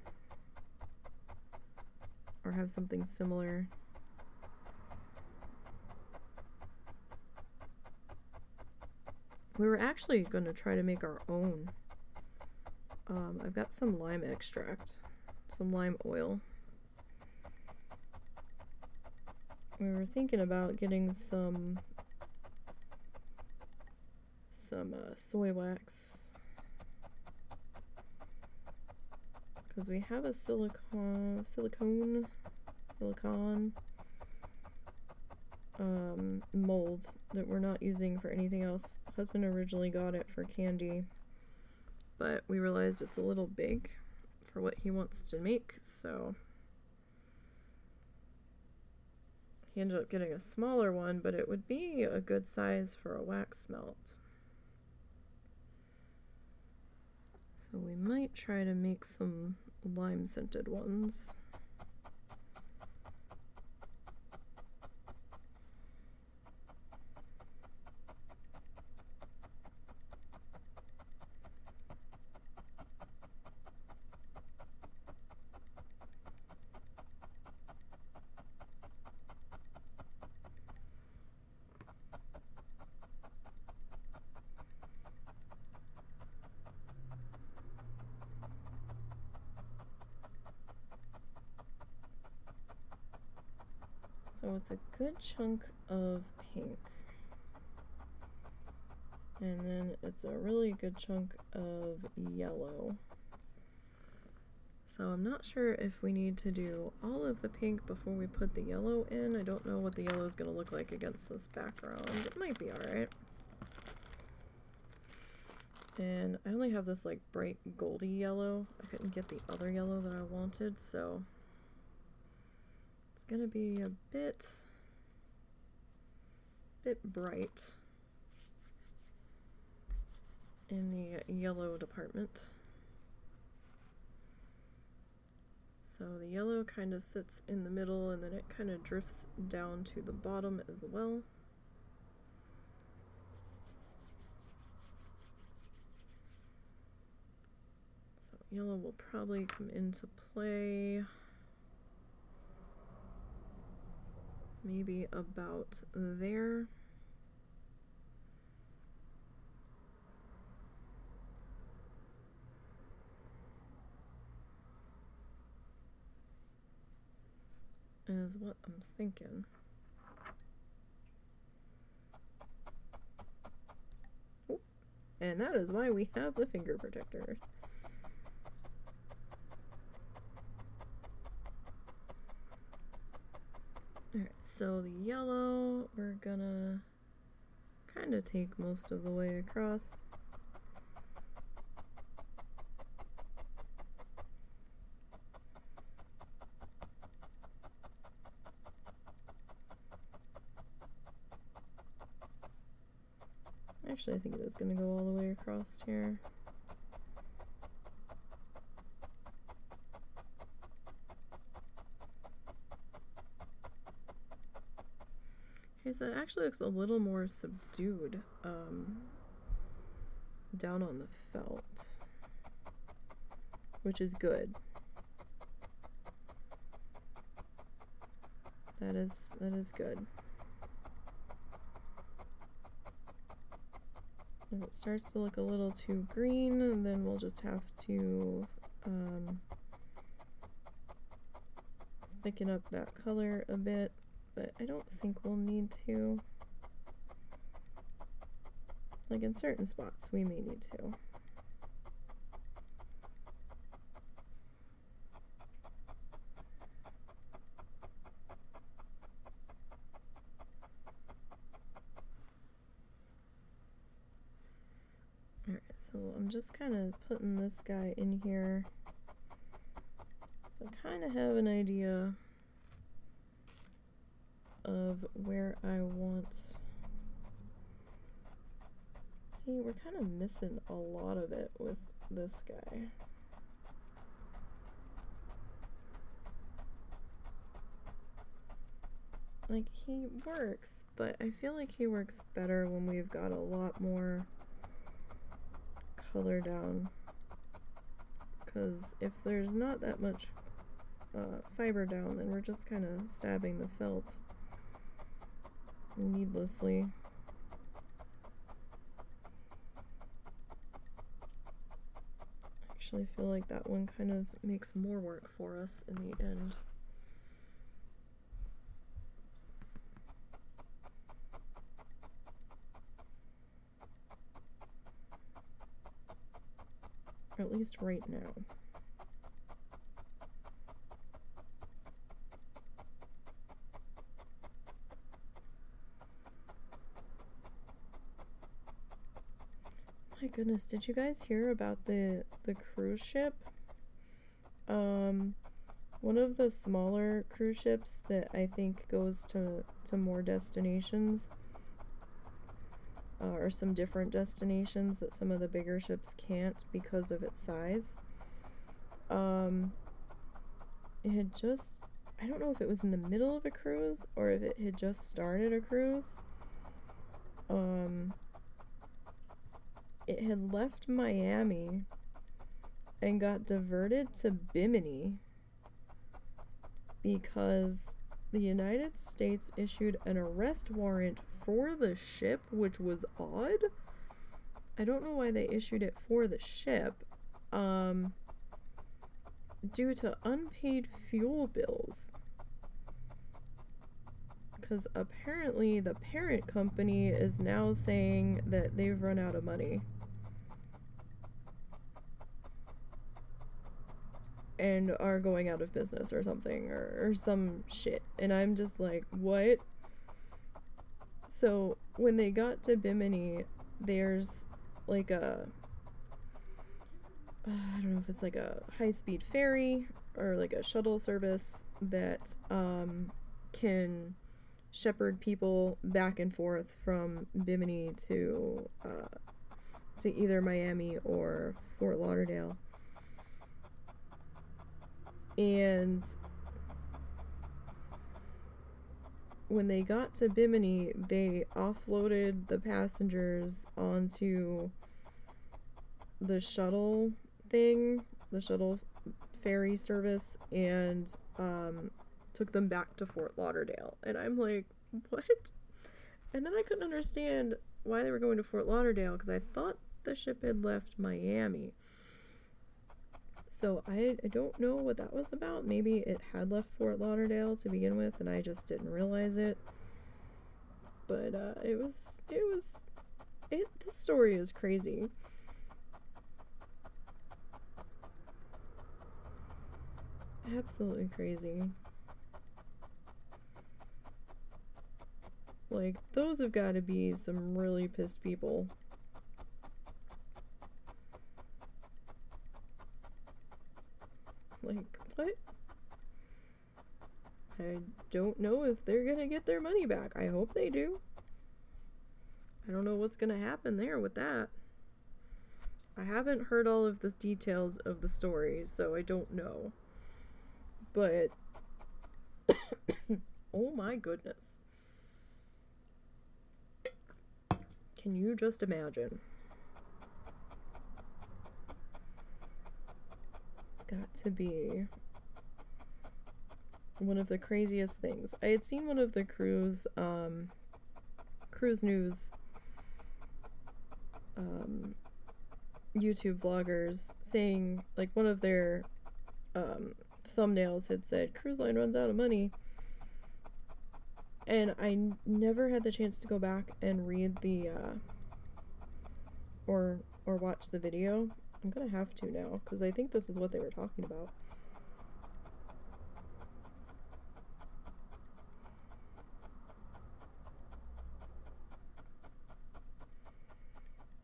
Speaker 1: Or have something similar. We were actually going to try to make our own. Um, I've got some lime extract, some lime oil. We were thinking about getting some some uh, soy wax because we have a silicone silicone silicone um, mold that we're not using for anything else. Husband originally got it for candy, but we realized it's a little big for what he wants to make, so He ended up getting a smaller one, but it would be a good size for a wax melt. So we might try to make some lime scented ones. So it's a good chunk of pink. And then it's a really good chunk of yellow. So I'm not sure if we need to do all of the pink before we put the yellow in. I don't know what the yellow is going to look like against this background. It might be alright. And I only have this like bright goldy yellow. I couldn't get the other yellow that I wanted, so it's gonna be a bit bit bright in the yellow department. So the yellow kind of sits in the middle and then it kind of drifts down to the bottom as well. So yellow will probably come into play maybe about there. is what I'm thinking. Oh, and that is why we have the finger protector. Alright, so the yellow, we're gonna kind of take most of the way across. Actually, I think it is going to go all the way across here. It actually looks a little more subdued um, down on the felt, which is good. That is that is good. If it starts to look a little too green, then we'll just have to um, thicken up that color a bit, but I don't think we'll need to. Like in certain spots, we may need to. Alright, so I'm just kind of putting this guy in here. So I kind of have an idea of where I want. See, we're kind of missing a lot of it with this guy. Like, he works, but I feel like he works better when we've got a lot more color down because if there's not that much uh, fiber down then we're just kind of stabbing the felt needlessly. Actually feel like that one kind of makes more work for us in the end. At least right now. My goodness, did you guys hear about the the cruise ship? Um one of the smaller cruise ships that I think goes to to more destinations uh, or some different destinations that some of the bigger ships can't because of its size. Um, it had just, I don't know if it was in the middle of a cruise or if it had just started a cruise. Um, it had left Miami and got diverted to Bimini because the United States issued an arrest warrant for the ship, which was odd. I don't know why they issued it for the ship. Um, due to unpaid fuel bills. Because apparently the parent company is now saying that they've run out of money. And are going out of business or something, or, or some shit. And I'm just like, what? So when they got to Bimini, there's like a uh, I don't know if it's like a high speed ferry or like a shuttle service that um, can shepherd people back and forth from Bimini to uh, to either Miami or Fort Lauderdale. And when they got to Bimini, they offloaded the passengers onto the shuttle thing, the shuttle ferry service, and um, took them back to Fort Lauderdale. And I'm like, what? And then I couldn't understand why they were going to Fort Lauderdale because I thought the ship had left Miami. So I, I don't know what that was about. Maybe it had left Fort Lauderdale to begin with and I just didn't realize it. But uh, it was it was it this story is crazy. Absolutely crazy. Like, those have got to be some really pissed people. Like, what? I don't know if they're gonna get their money back. I hope they do. I don't know what's gonna happen there with that. I haven't heard all of the details of the story, so I don't know. But, oh my goodness. Can you just imagine? Got to be one of the craziest things. I had seen one of the cruise um cruise news um YouTube vloggers saying like one of their um thumbnails had said cruise line runs out of money and I n- never had the chance to go back and read the uh, or or watch the video. I'm gonna have to now because I think this is what they were talking about.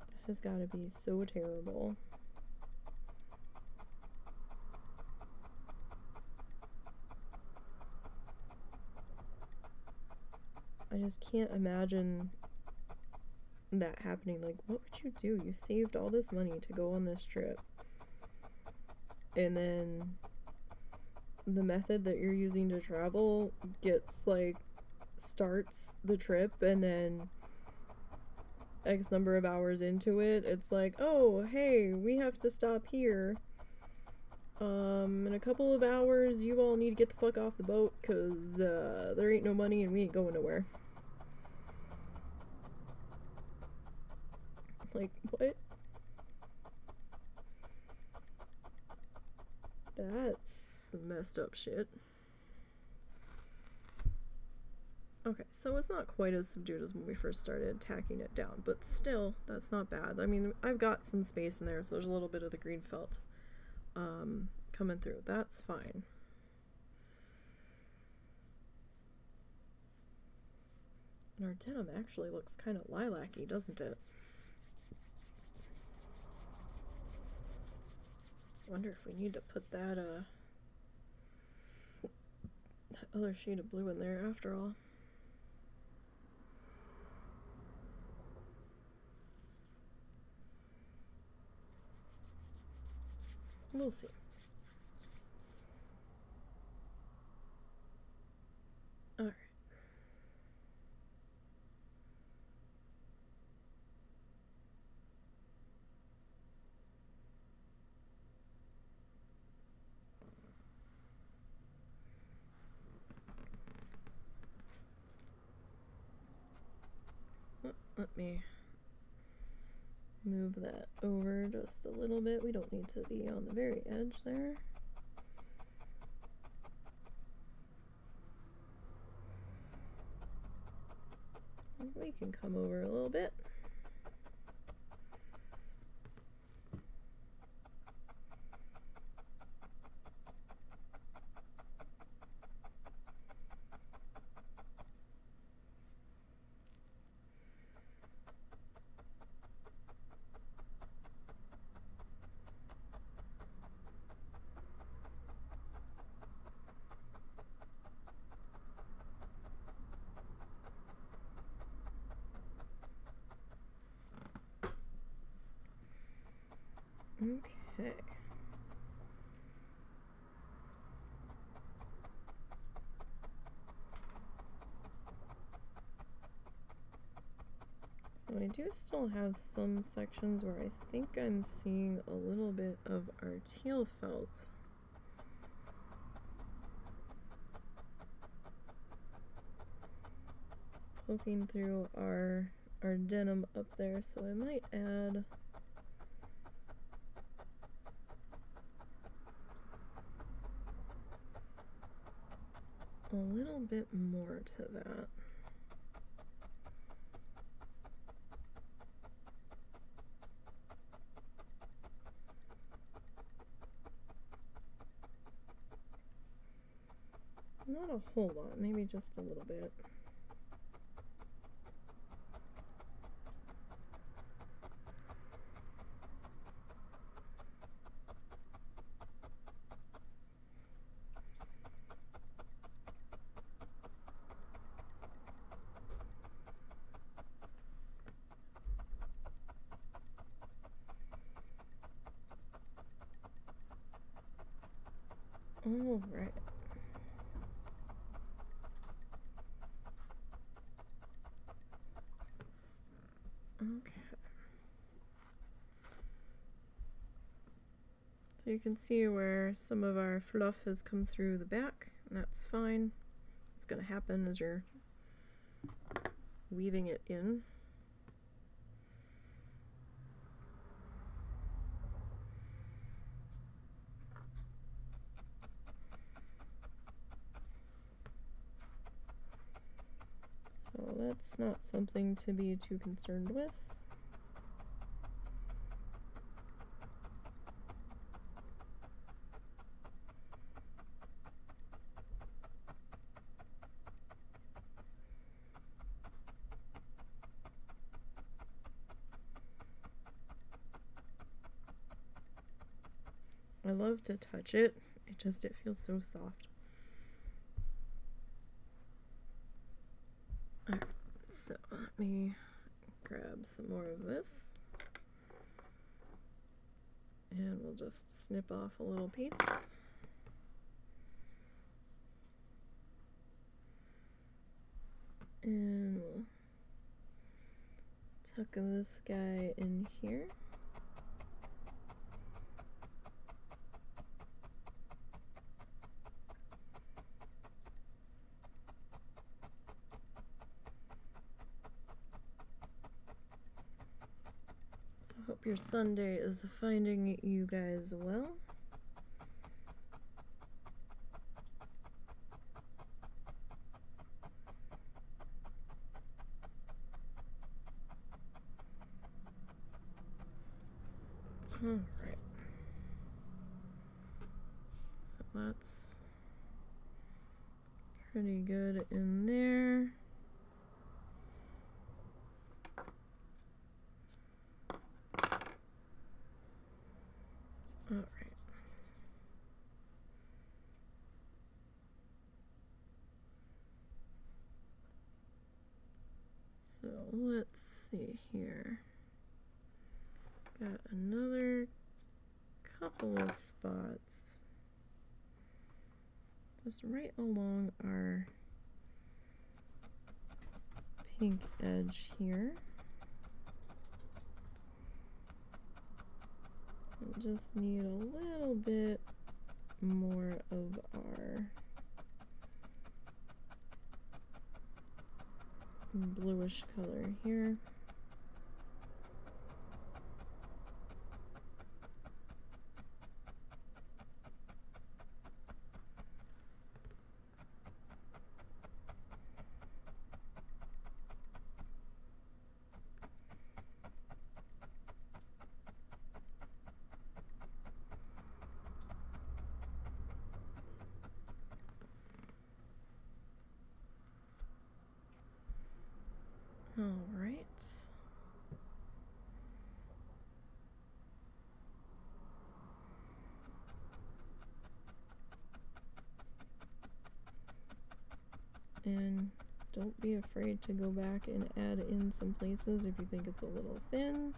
Speaker 1: That has got to be so terrible. I just can't imagine that happening. Like, what would you do? You saved all this money to go on this trip. And then the method that you're using to travel gets like starts the trip and then X number of hours into it, it's like, oh, hey, we have to stop here. Um, in a couple of hours, you all need to get the fuck off the boat because uh, there ain't no money and we ain't going nowhere. Like, what? That's messed up shit. Okay, so it's not quite as subdued as when we first started tacking it down, but still, that's not bad. I mean, I've got some space in there, so there's a little bit of the green felt um, coming through. That's fine. And our denim actually looks kind of lilac-y, doesn't it? Wonder if we need to put that uh that other shade of blue in there after all. We'll see. Alright. Let- Let me move that over just a little bit. We don't need to be on the very edge there. We can come over a little bit. Do still have some sections where I think I'm seeing a little bit of our teal felt. Poking through our our denim up there, so I might add a little bit more to that. Not a whole lot, maybe just a little bit. All right. Okay. So you can see where some of our fluff has come through the back, and that's fine. It's going to happen as you're weaving it in. So that's not something to be too concerned with. I to touch it. It just it feels so soft. Alright, so let me grab some more of this. And we'll just snip off a little piece. And we'll tuck this guy in here. So hope your Sunday is finding you guys well. All right. So that's pretty good in there. All right. So let's see here. Got another couple of spots just right along our pink edge here. We just need a little bit more of our bluish color here. All right. And don't be afraid to go back and add in some places if you think it's a little thin.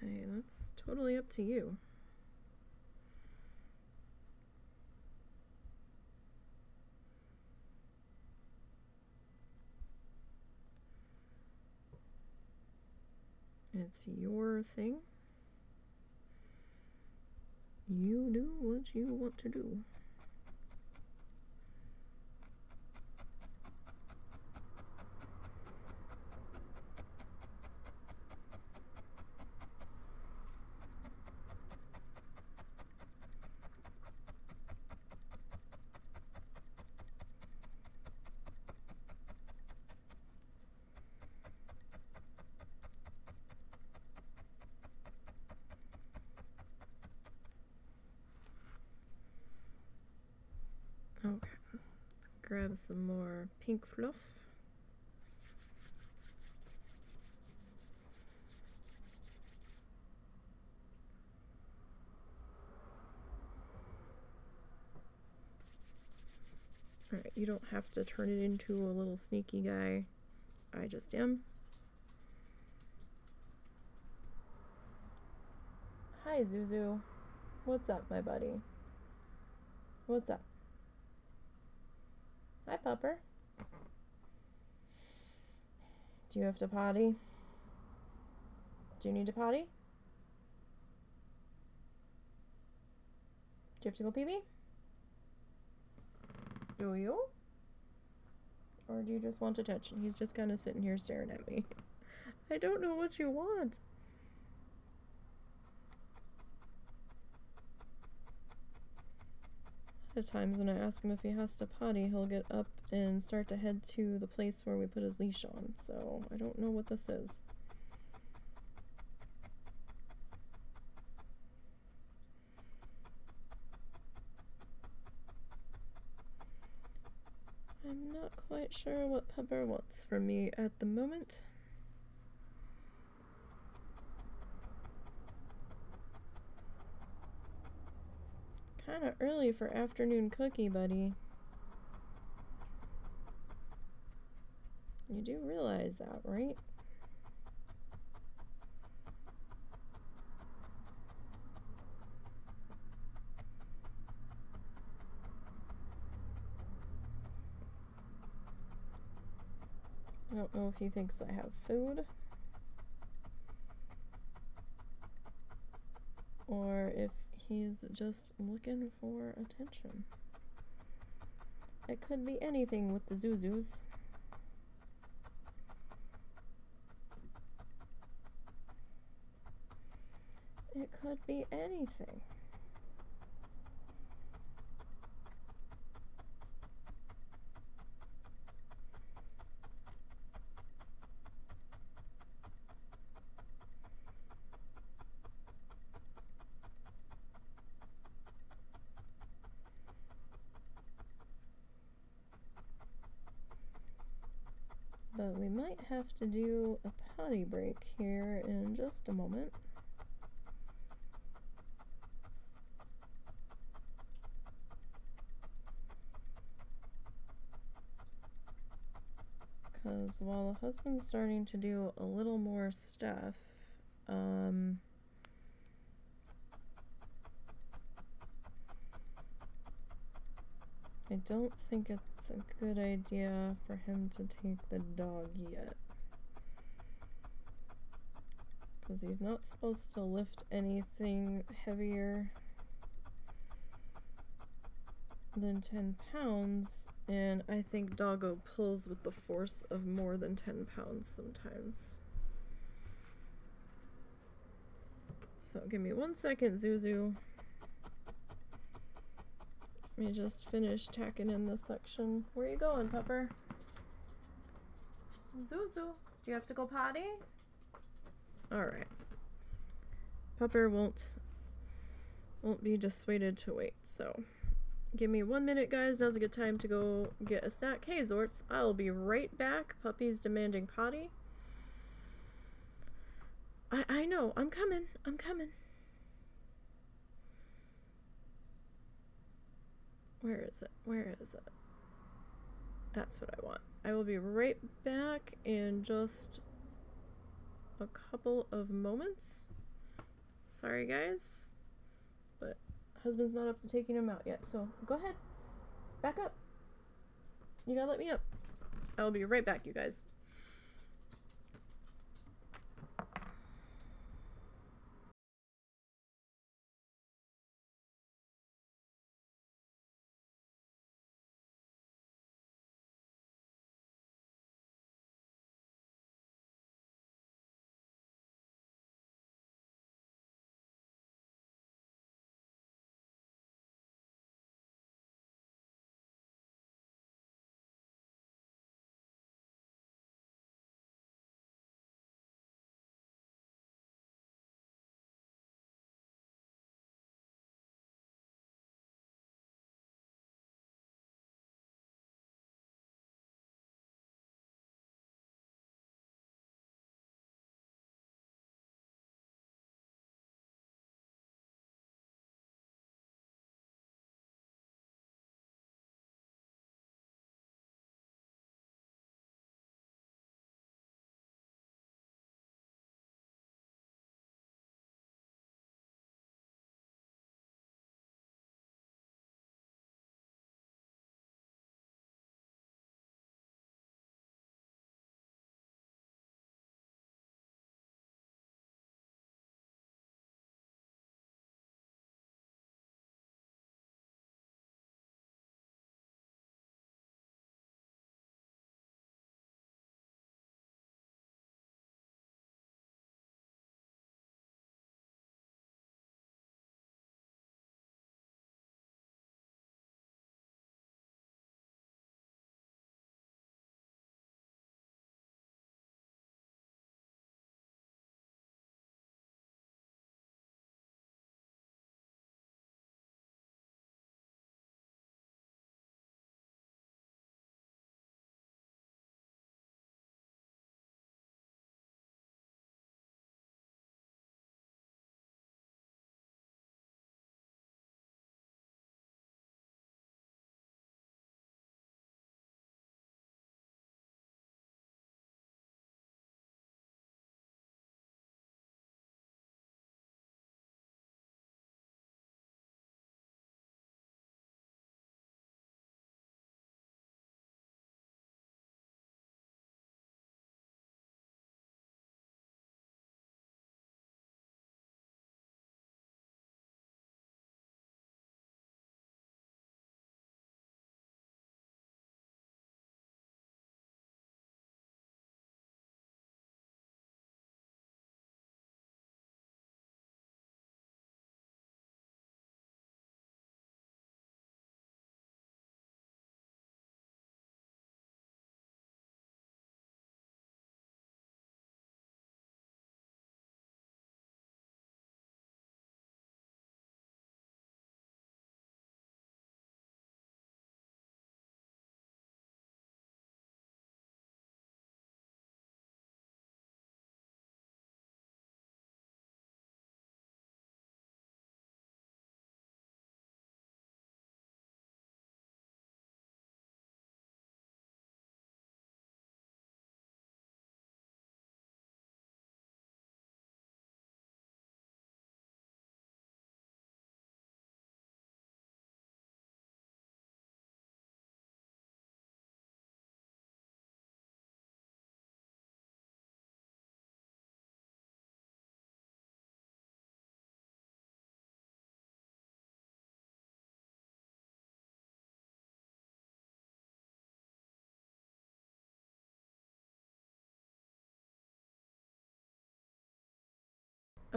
Speaker 1: Hey, that's totally up to you. Thing. You do what you want to do. Okay. Grab some more pink fluff. Alright, you don't have to turn it into a little sneaky guy. I just am. Hi, Zuzu. What's up, my buddy? What's up? Hi, Pupper. Do you have to potty? Do you need to potty? Do you have to go pee pee? Do you? Or do you just want attention? He's just kind of sitting here staring at me. I don't know what you want. At times when I ask him if he has to potty, he'll get up and start to head to the place where we put his leash on. So I don't know what this is. I'm not quite sure what Pepper wants from me at the moment. Kind of early for afternoon cookie, buddy. You do realize that, right? I don't know if he thinks I have food. Or if he's just looking for attention. It could be anything with the Zuzus. It could be anything. But we might have to do a potty break here in just a moment. Because while the husband's starting to do a little more stuff, um, I don't think it's a good idea for him to take the dog yet. Because he's not supposed to lift anything heavier than 10 pounds, and I think doggo pulls with the force of more than 10 pounds sometimes. So give me one second, Zuzu. Let me just finish tacking in this section. Where you going, Pepper? Zuzu, do you have to go potty? Alright. Pepper won't won't be dissuaded to wait, so give me one minute, guys. Now's a good time to go get a snack. Hey, Zorts, I'll be right back. Puppy's demanding potty. I I know. I'm coming. I'm coming. Where is it? Where is it? That's what I want. I will be right back in just a couple of moments. Sorry, guys. But husband's not up to taking him out yet, so go ahead. Back up. You gotta let me up. I'll be right back, you guys.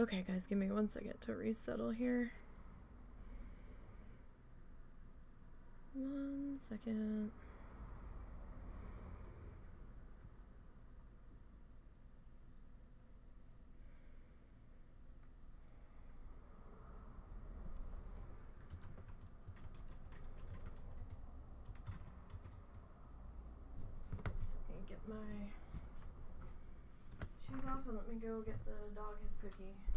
Speaker 1: Okay, guys, give me one second to resettle here. One second. Let me get my shoes off and let me go get the dog his cookie.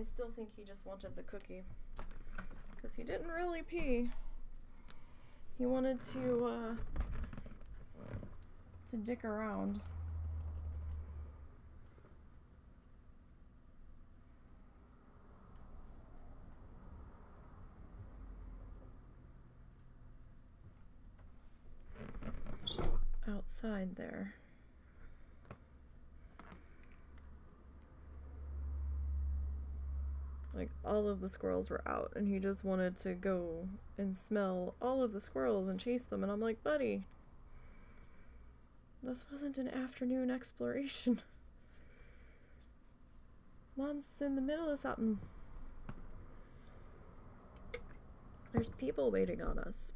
Speaker 1: I still think he just wanted the cookie. Because he didn't really pee. He wanted to, uh, to dick around. Outside there. Like all of the squirrels were out, and he just wanted to go and smell all of the squirrels and chase them. And I'm like, buddy, this wasn't an afternoon exploration. Mom's in the middle of something. There's people waiting on us.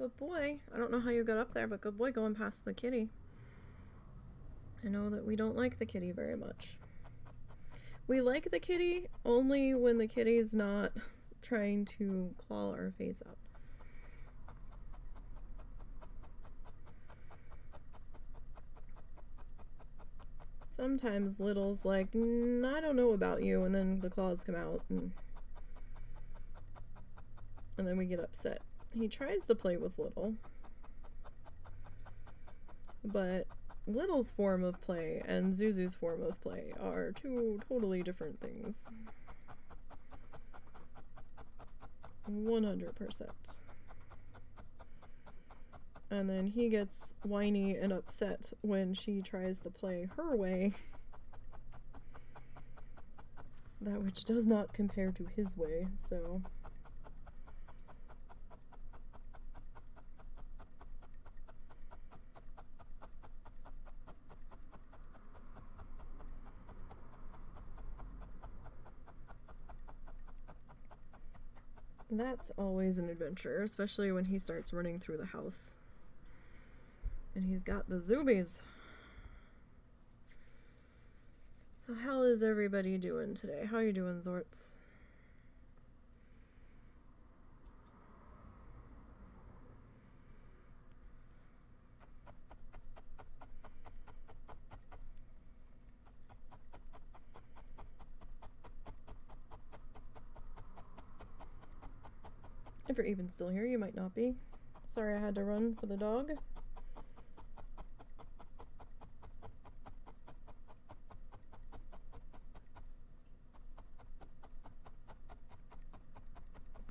Speaker 1: Good boy. I don't know how you got up there, but good boy going past the kitty. I know that we don't like the kitty very much. We like the kitty only when the kitty is not trying to claw our face out. Sometimes Little's like, mm, I don't know about you, and then the claws come out, and, and then we get upset. He tries to play with Little. But Little's form of play and Zuzu's form of play are two totally different things. 100%. And then he gets whiny and upset when she tries to play her way. That which does not compare to his way, so. That's always an adventure, especially when he starts running through the house. And he's got the zoomies. So how is everybody doing today? How are you doing, Zorts? You're even still here, you might not be. Sorry I had to run for the dog.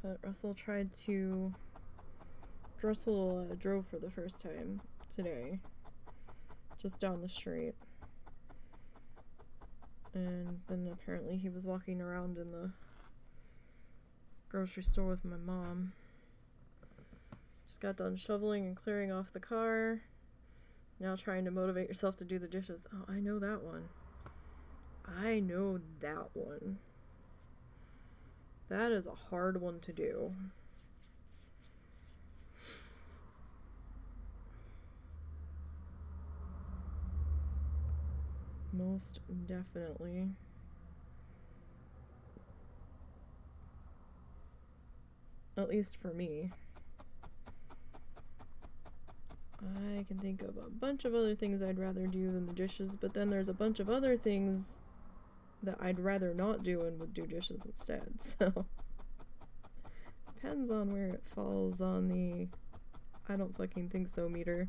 Speaker 1: But Russell tried to... Russell uh, drove for the first time today. Just down the street. And then apparently he was walking around in the grocery store with my mom. Just got done shoveling and clearing off the car. Now trying to motivate yourself to do the dishes. Oh, I know that one. I know that one. That is a hard one to do. Most definitely. At least for me. I can think of a bunch of other things I'd rather do than the dishes, but then there's a bunch of other things that I'd rather not do and would do dishes instead, so. Depends on where it falls on the I don't fucking think so meter.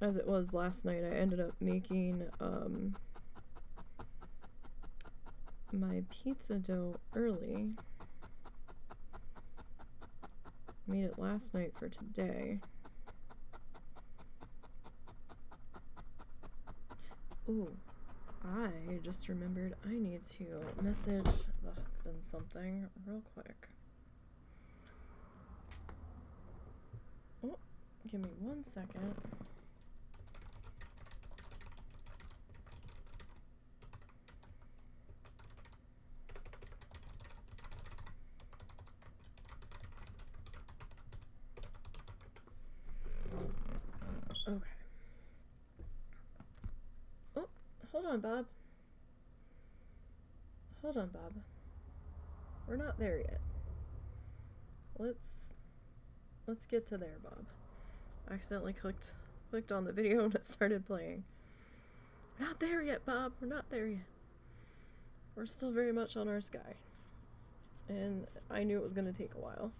Speaker 1: As it was last night, I ended up making, um, my pizza dough early. Made it last night for today. Ooh, I just remembered I need to message the husband something real quick. Oh, give me one second. Okay. Oh, hold on, Bob. hold on, Bob. We're not there yet. Let's let's get to there, Bob. I accidentally clicked clicked on the video and it started playing. Not there yet, Bob. We're not there yet. We're still very much on our sky. And I knew it was going to take a while.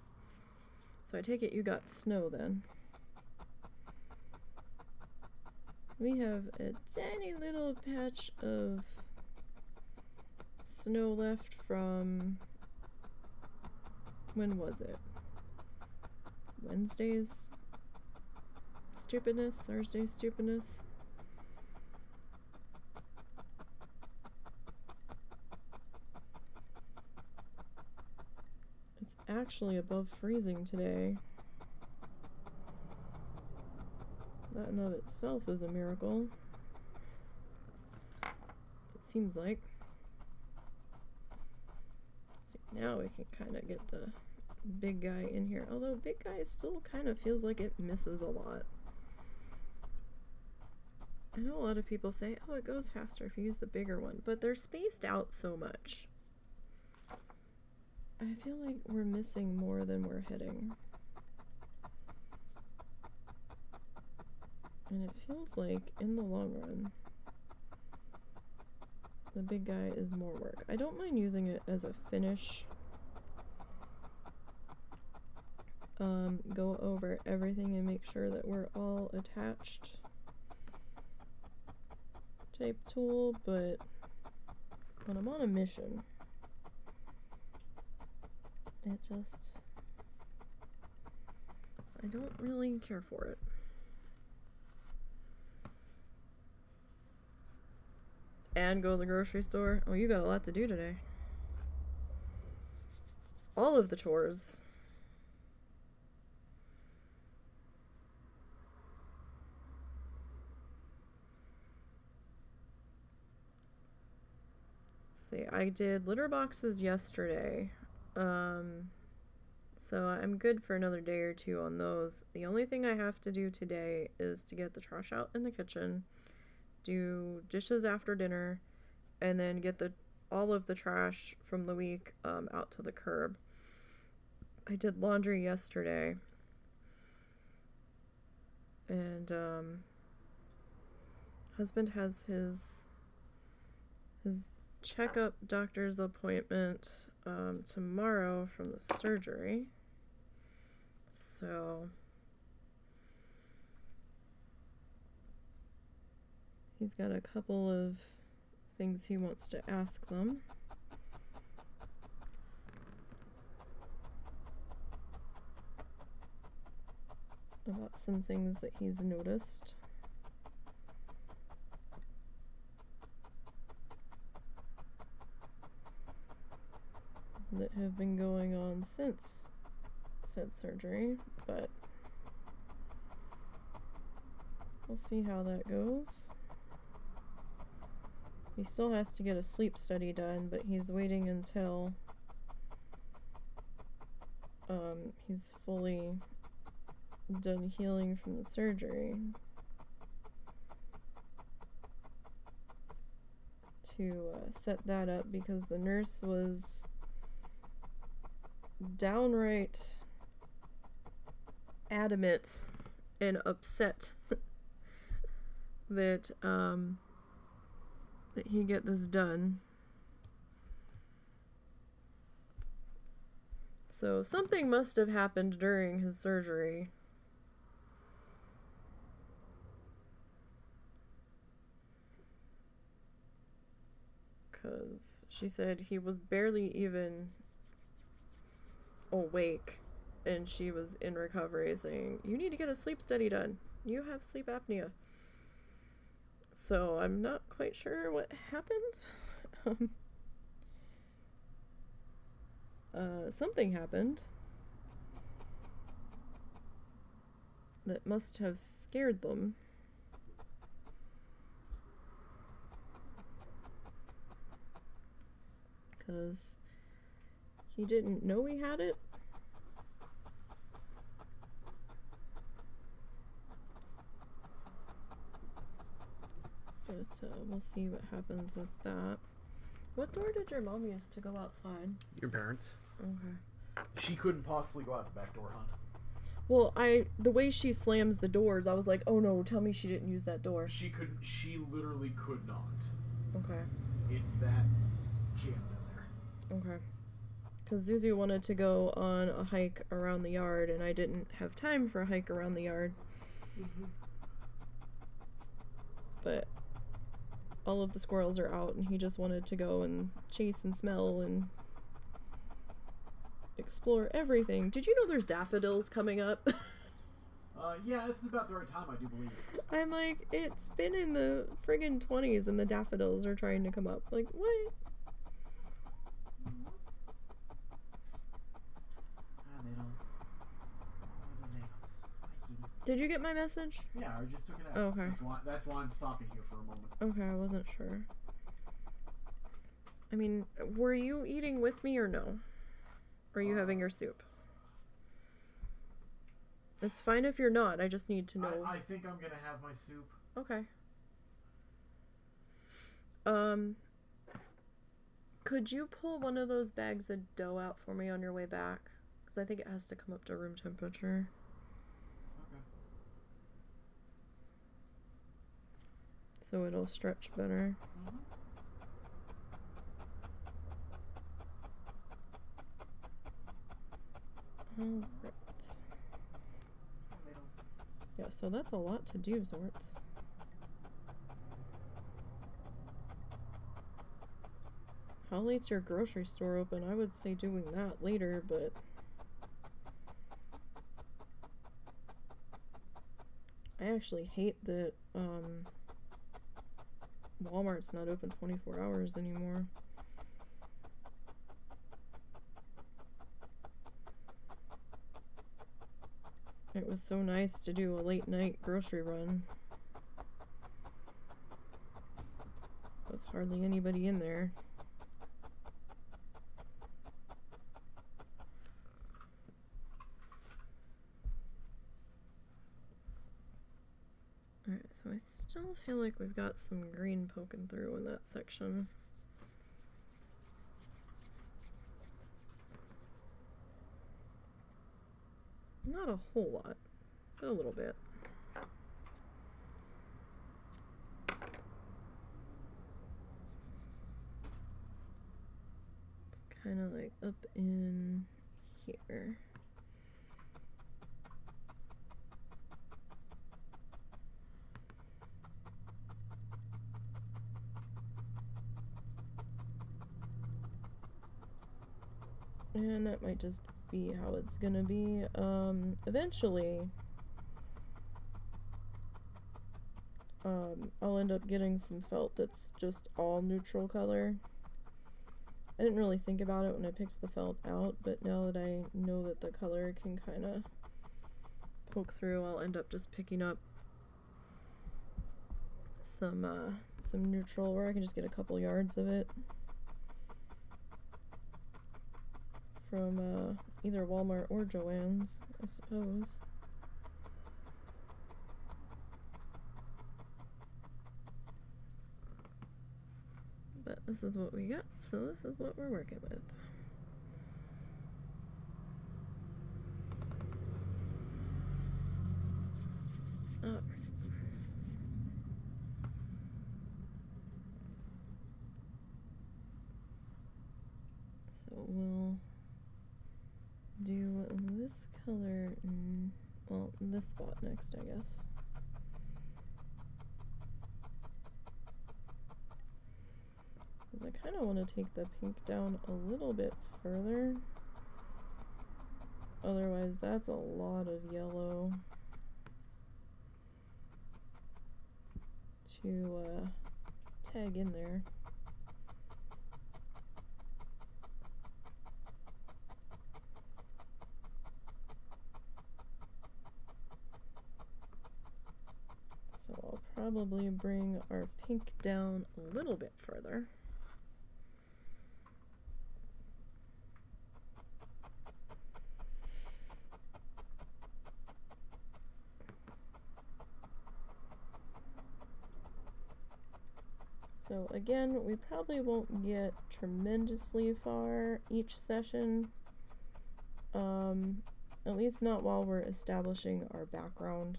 Speaker 1: So I take it you got snow then. We have a tiny little patch of snow left from when was it? Wednesday's stupidness, Thursday's stupidness. It's actually above freezing today. That in of itself is a miracle. It seems like. See, now we can kind of get the big guy in here. Although big guy still kind of feels like it misses a lot. I know a lot of people say, oh, it goes faster if you use the bigger one, but they're spaced out so much. I feel like we're missing more than we're hitting. And it feels like, in the long run, the big guy is more work. I don't mind using it as a finish. Um, go over everything and make sure that we're all attached type tool, but when I'm on a mission, it just, I don't really care for it. And go to the grocery store. Oh, you got a lot to do today. All of the chores. see, I did litter boxes yesterday. Um, so I'm good for another day or two on those. The only thing I have to do today is to get the trash out in the kitchen do dishes after dinner, and then get the all of the trash from the week um, out to the curb. I did laundry yesterday, and um, husband has his his checkup doctor's appointment um, tomorrow from the surgery. So He's got a couple of things he wants to ask them. About some things that he's noticed. That have been going on since said surgery, but we'll see how that goes. He still has to get a sleep study done, but he's waiting until um, he's fully done healing from the surgery to uh, set that up because the nurse was downright adamant and upset that um, that he get this done. So something must have happened during his surgery. Because she said he was barely even awake and she was in recovery saying, You need to get a sleep study done. You have sleep apnea. So I'm not quite sure what happened. Um, uh, something happened that must have scared them. Because he didn't know he had it but uh, we'll see what happens with that. What door did your mom use to go outside?
Speaker 2: Your parents.
Speaker 1: Okay.
Speaker 3: She couldn't possibly go out the back door, huh?
Speaker 1: Well, I the way she slams the doors, I was like, oh no, tell me she didn't use that door.
Speaker 3: She could. She literally could not.
Speaker 1: Okay.
Speaker 3: It's that jammed there.
Speaker 1: Okay. Because Zuzu wanted to go on a hike around the yard, and I didn't have time for a hike around the yard. But all of the squirrels are out, and he just wanted to go and chase and smell and explore everything. Did you know there's daffodils coming up?
Speaker 3: Uh, yeah, this is about the right time, I do believe.
Speaker 1: I'm like, it's been in the friggin' 20s, and the daffodils are trying to come up. Like, what?
Speaker 3: Ah, needles. Ah, the needles.
Speaker 1: Did you get my message?
Speaker 3: Yeah, I just took it out.
Speaker 1: Oh, okay.
Speaker 3: That's why, that's why I'm stopping here for a moment.
Speaker 1: Okay, I wasn't sure. I mean, were you eating with me or no? Or are you having your soup? It's fine if you're not. I just need to know.
Speaker 3: I, I think I'm gonna have my soup.
Speaker 1: Okay. Um could you pull one of those bags of dough out for me on your way back? Cuz I think it has to come up to room temperature.
Speaker 3: Okay.
Speaker 1: So it'll stretch better. Alright. Yeah, so that's a lot to do, Zorts. How late's your grocery store open? I would say doing that later, but I actually hate that um Walmart's not open 24 hours anymore. It was so nice to do a late night grocery run. With hardly anybody in there. Alright, so I still feel like we've got some green poking through in that section. Not a whole lot, but a little bit. It's kind of like up in here. And that might just be how it's gonna be. Um, eventually, um, I'll end up getting some felt that's just all neutral color. I didn't really think about it when I picked the felt out, but now that I know that the color can kind of poke through, I'll end up just picking up some uh, some neutral where I can just get a couple yards of it. From uh, either Walmart or Joann's, I suppose. But this is what we got, so this is what we're working with. Alright. So we'll do this color in, this spot next, I guess. Because I kind of want to take the pink down a little bit further. Otherwise, that's a lot of yellow to uh, tag in there. So I'll probably bring our pink down a little bit further. So again, we probably won't get tremendously far each session. Um, at least not while we're establishing our background.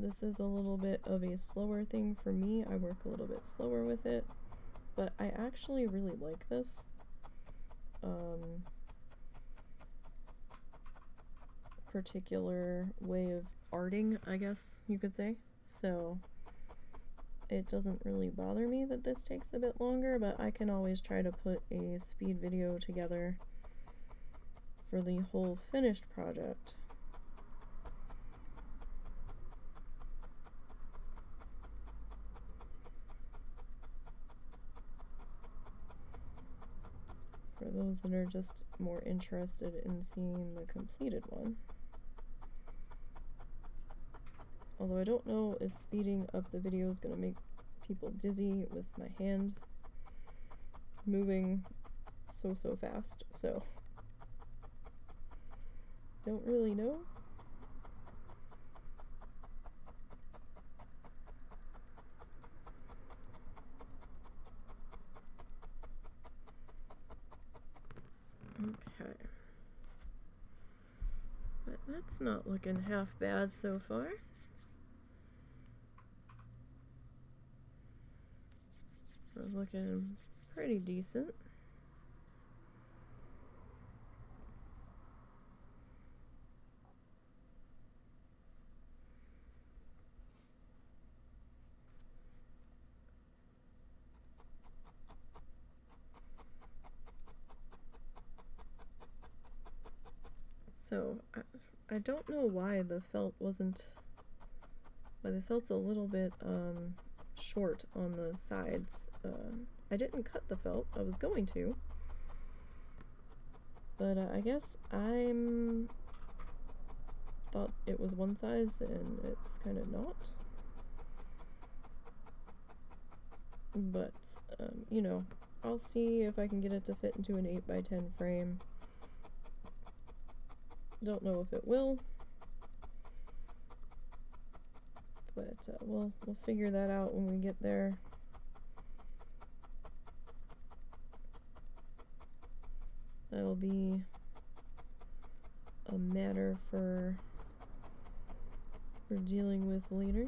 Speaker 1: This is a little bit of a slower thing for me. I work a little bit slower with it, but I actually really like this. Um, particular way of arting, I guess you could say. So it doesn't really bother me that this takes a bit longer, but I can always try to put a speed video together for the whole finished project. Those that are just more interested in seeing the completed one. Although I don't know if speeding up the video is going to make people dizzy with my hand moving so so fast, so don't really know. Okay. But not looking half bad so far. looking pretty decent. So, I, I don't know why the felt wasn't, why the felt's a little bit, um, short on the sides. Uh, I didn't cut the felt, I was going to. But uh, I guess I'm thought it was one size and it's kind of not. But, um, you know, I'll see if I can get it to fit into an 8x10 frame. Don't know if it will. but uh, we'll we'll figure that out when we get there. That'll be a matter for for dealing with later.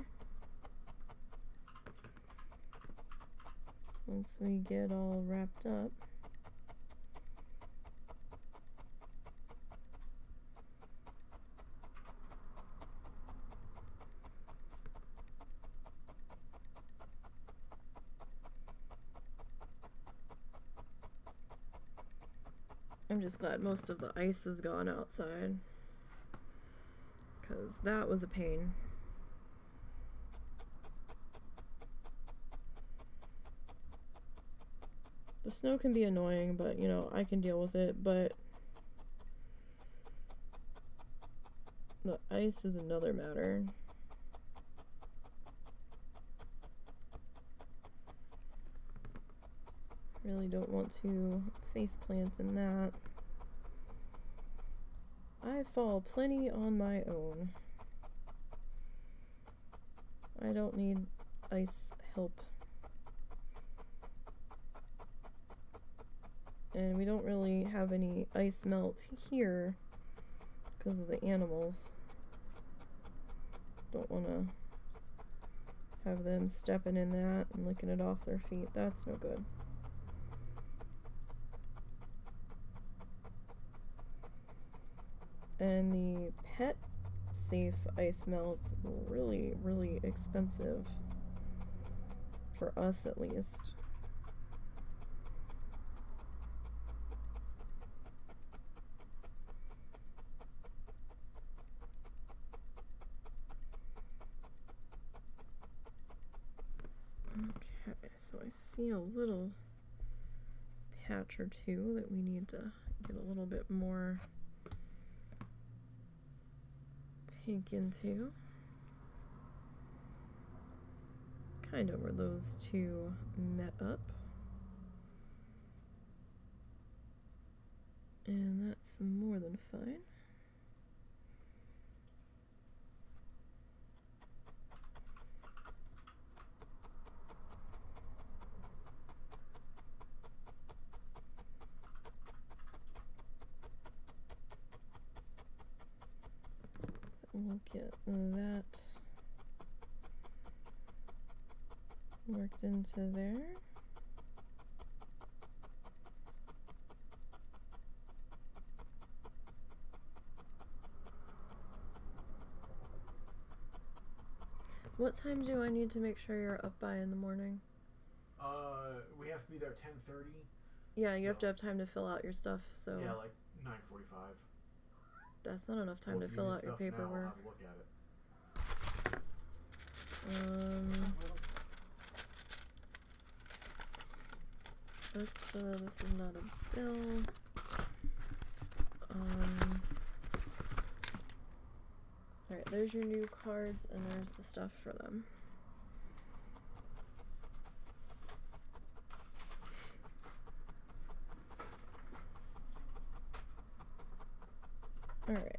Speaker 1: Once we get all wrapped up. Just glad most of the ice is gone outside. Because that was a pain. The snow can be annoying, but you know, I can deal with it, but the ice is another matter. Really don't want to face plant in that. I fall plenty on my own. I don't need ice help. And we don't really have any ice melt here because of the animals. Don't want to have them stepping in that and licking it off their feet. That's no good. And the pet safe ice melts really, really expensive. For us at least. Okay, so I see a little patch or two that we need to get a little bit more pink into. Kind of where those two met up. And that's more than fine. We'll get that worked into there. What time do I need to make sure you're up by in the morning?
Speaker 3: Uh, we have to be there ten thirty.
Speaker 1: Yeah, you have to have time to fill out your stuff, so
Speaker 3: Yeah, like nine forty-five.
Speaker 1: That's not enough time to fill out your paperwork.
Speaker 3: I'll have a look at it.
Speaker 1: Um, let's, uh, this is not a bill. Um, alright, there's your new cards, and there's the stuff for them. Alright.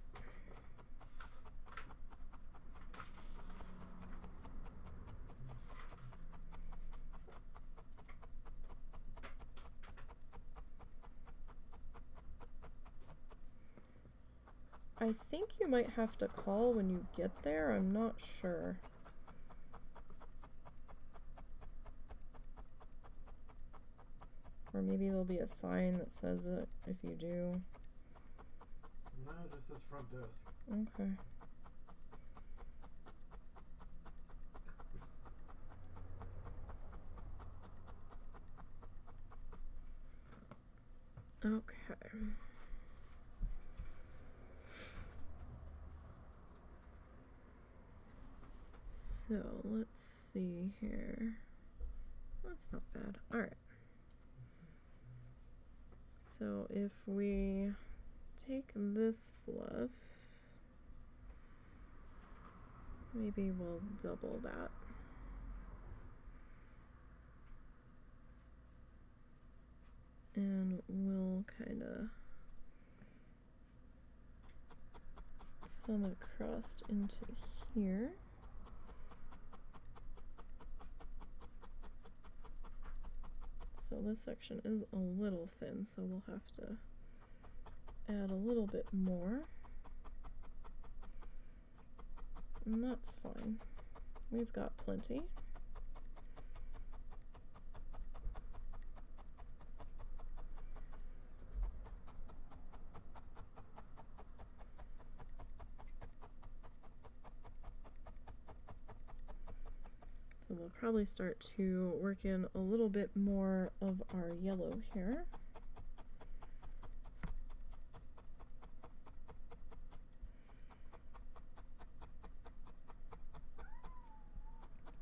Speaker 1: I think you might have to call when you get there. I'm not sure. Or maybe there'll be a sign that says it if you do.
Speaker 3: No, it just says front desk.
Speaker 1: Okay. Okay. So let's see here. That's not bad. Alright. So if we take this fluff, maybe we'll double that. And we'll kind of come across into here. So this section is a little thin, so we'll have to add a little bit more. And that's fine. We've got plenty. So we'll probably start to work in a little bit more of our yellow here.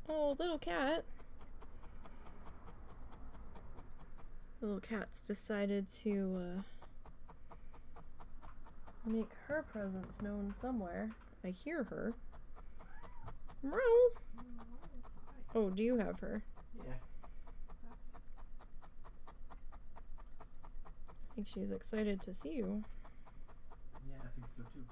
Speaker 1: Oh, little cat. Little cat's decided to uh, make her presence known somewhere. I hear her. Meow. Oh, do you have her?
Speaker 3: Yeah.
Speaker 1: I think she's excited to see you.
Speaker 3: Yeah, I think so too.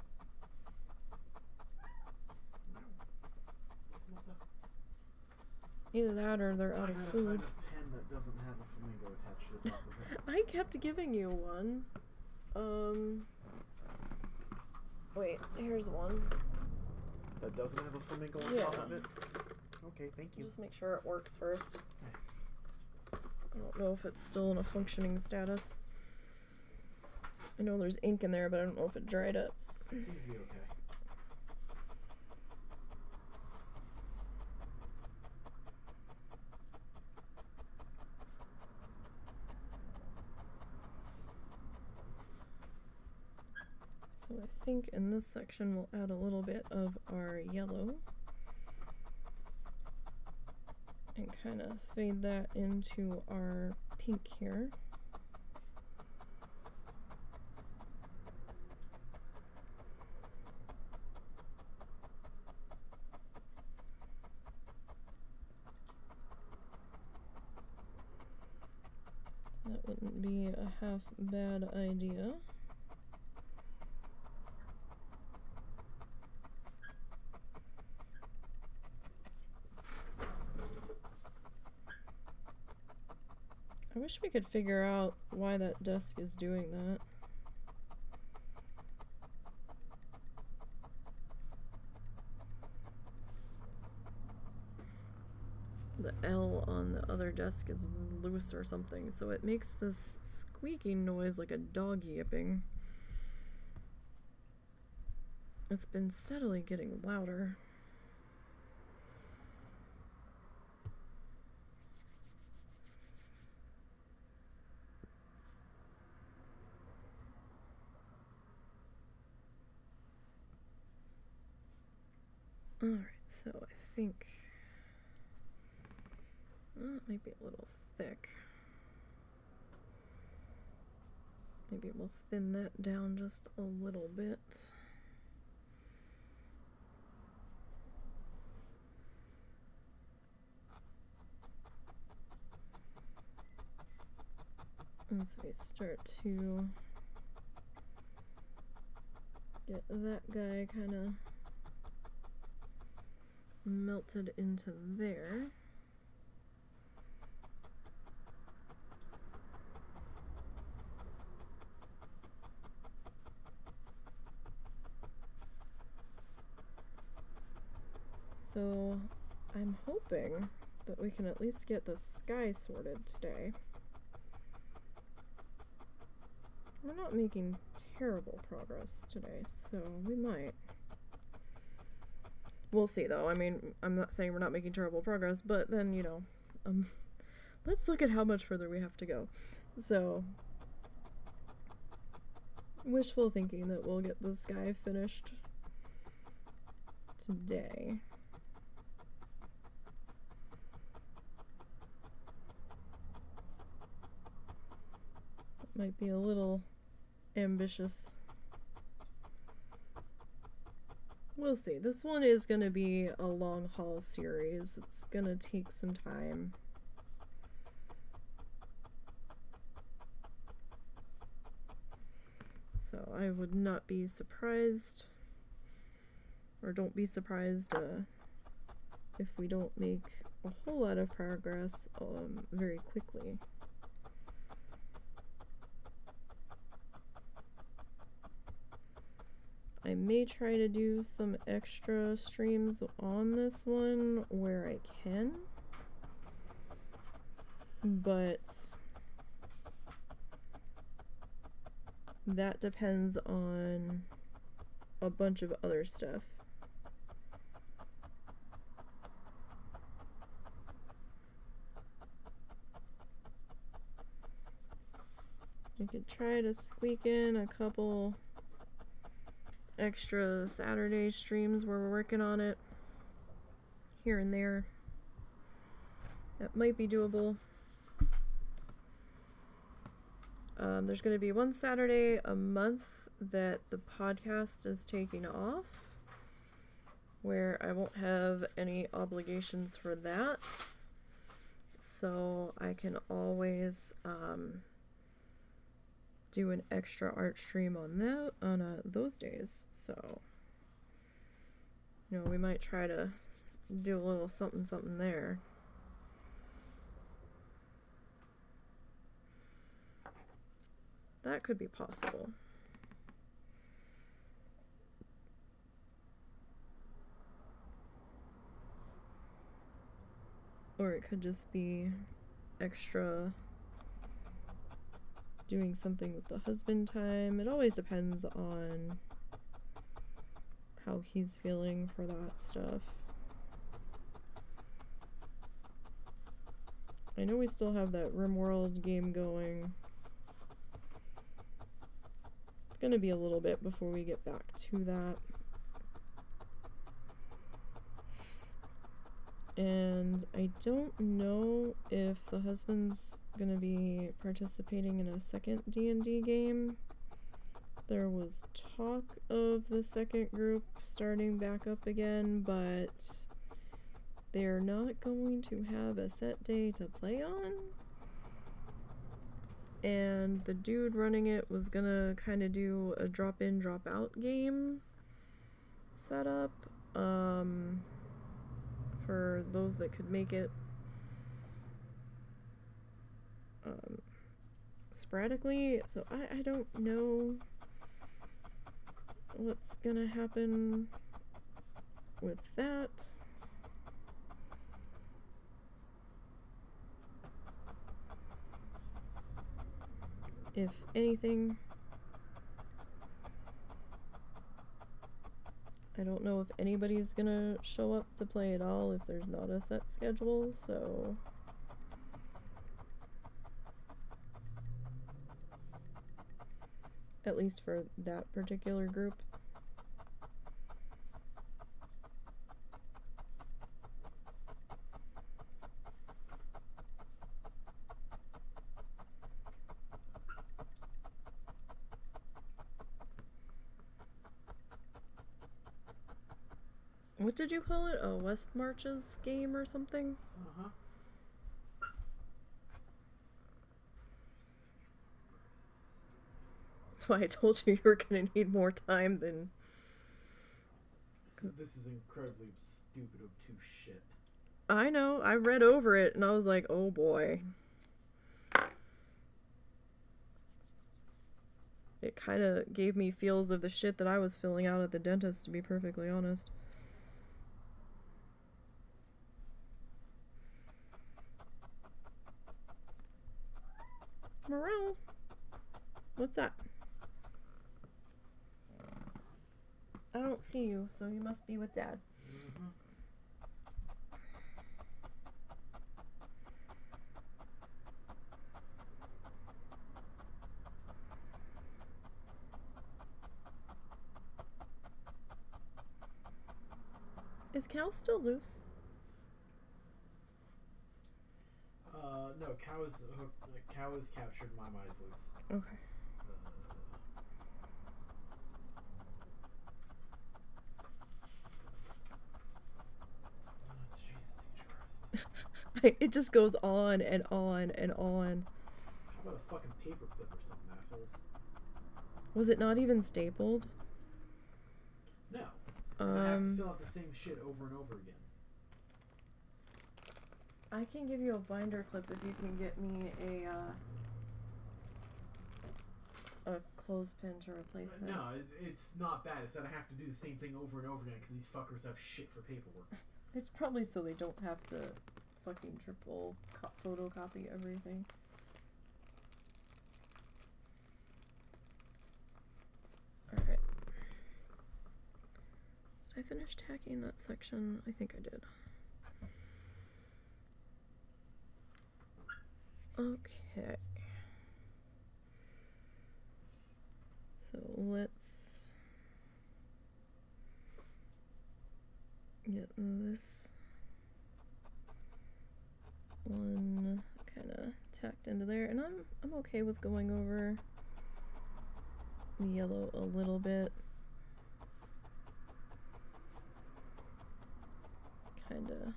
Speaker 1: Either that or they're out of food.
Speaker 3: a pen that doesn't have a flamingo attached to the top of it.
Speaker 1: I kept giving you one. Um. Wait, here's one.
Speaker 3: That doesn't have a flamingo on
Speaker 1: Yeah.
Speaker 3: top of it? Okay, thank you.
Speaker 1: Just make sure it works first. I don't know if it's still in a functioning status. I know there's ink in there, but I don't know if it dried up.
Speaker 3: To be okay.
Speaker 1: So I think in this section we'll add a little bit of our yellow. And kind of fade that into our pink here. That wouldn't be a half bad idea. I wish we could figure out why that desk is doing that. The L on the other desk is loose or something, so it makes this squeaking noise like a dog yipping. It's been steadily getting louder. Think well, it might be a little thick. Maybe we'll thin that down just a little bit. As we start to get that guy kind of melted into there. So I'm hoping that we can at least get the sky sorted today. We're not making terrible progress today, so we might. We'll see though. I mean, I'm not saying we're not making terrible progress, but then, you know, um let's look at how much further we have to go. So wishful thinking that we'll get this guy finished today. might be a little ambitious. We'll see. This one is going to be a long haul series. It's going to take some time. So I would not be surprised, or don't be surprised uh, if we don't make a whole lot of progress um, very quickly. I may try to do some extra streams on this one where I can. But that depends on a bunch of other stuff. I could try to squeak in a couple extra Saturday streams where we're working on it here and there. That might be doable. Um, there's going to be one Saturday a month that the podcast is taking off, where I won't have any obligations for that. So I can always um, do an extra art stream on that on uh, those days. So, you know, we might try to do a little something something there. That could be possible. Or it could just be extra doing something with the husband time. It always depends on how he's feeling for that stuff. I know we still have that RimWorld game going. It's gonna be a little bit before we get back to that. And I don't know if the husband's gonna be participating in a second D&D game. There was talk of the second group starting back up again, but they're not going to have a set day to play on. And the dude running it was gonna kind of do a drop in, drop out game setup. Um, for those that could make it. Um, sporadically, so I, I don't know what's gonna happen with that. If anything. I don't know if anybody's gonna show up to play at all if there's not a set schedule, so. At least for that particular group. What did you call it? A West Marches game or something?
Speaker 3: Uh huh.
Speaker 1: That's why I told you you were gonna need more time than.
Speaker 3: This, this is incredibly stupid, obtuse shit.
Speaker 1: I know. I read over it and I was like, oh boy. It kind of gave me feels of the shit that I was filling out at the dentist, to be perfectly honest. Morel. What's up? I don't see you, so you must be with Dad.
Speaker 3: Mm-hmm.
Speaker 1: Is Cal still loose?
Speaker 3: Uh, no, Cal is hooked. Cow is captured. My loose.
Speaker 1: Okay.
Speaker 3: Uh, Jesus H. Christ.
Speaker 1: it just goes on and on and on.
Speaker 3: How about a fucking paperclip or something, assholes?
Speaker 1: Was it not even stapled?
Speaker 3: No. I have to
Speaker 1: Um,
Speaker 3: fill out the same shit over and over again.
Speaker 1: I can give you a binder clip if you can get me a uh, a clothespin to replace it.
Speaker 3: No, it, it's not that. It's that I have to do the same thing over and over again because these fuckers have shit for paperwork.
Speaker 1: It's probably so they don't have to fucking triple co- photocopy everything. Alright. Did I finish tacking that section? I think I did. Okay. So let's get this one kind of tacked into there, and I'm I'm okay with going over the yellow a little bit. Kind of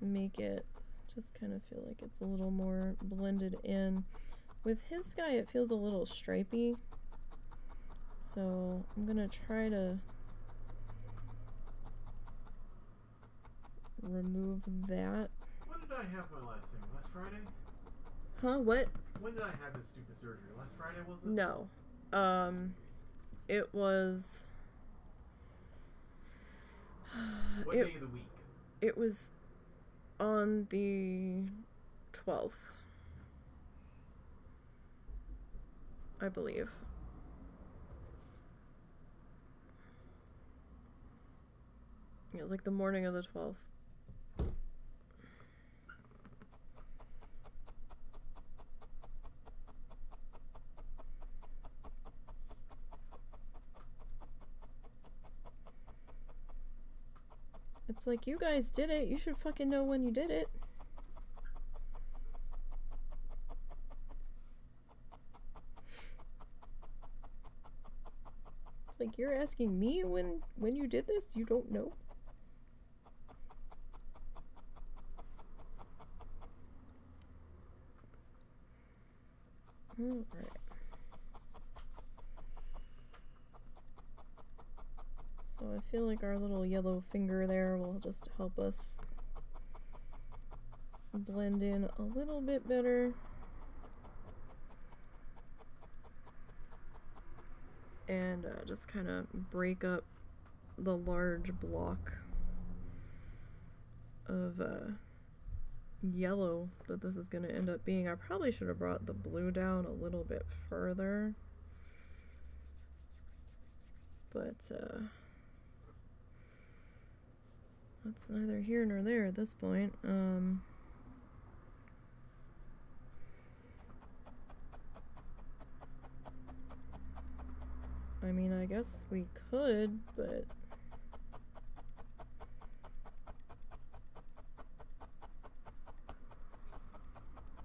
Speaker 1: make it just kind of feel like it's a little more blended in. With his guy, it feels a little stripy. So I'm gonna try to remove that.
Speaker 3: When did I have my last thing? Last Friday?
Speaker 1: Huh? What?
Speaker 3: When did I have this stupid surgery? Last Friday was it?
Speaker 1: No. Um, it was.
Speaker 3: What
Speaker 1: it,
Speaker 3: day of the week?
Speaker 1: it was on the 12th. I believe. It was like the morning of the 12th. It's like you guys did it. You should fucking know when you did it. It's like you're asking me when when you did this. You don't know. All I feel like our little yellow finger there will just help us blend in a little bit better. And uh, just kind of break up the large block of uh, yellow that this is going to end up being. I probably should have brought the blue down a little bit further. But, uh, that's neither here nor there at this point. Um, I mean, I guess we could, but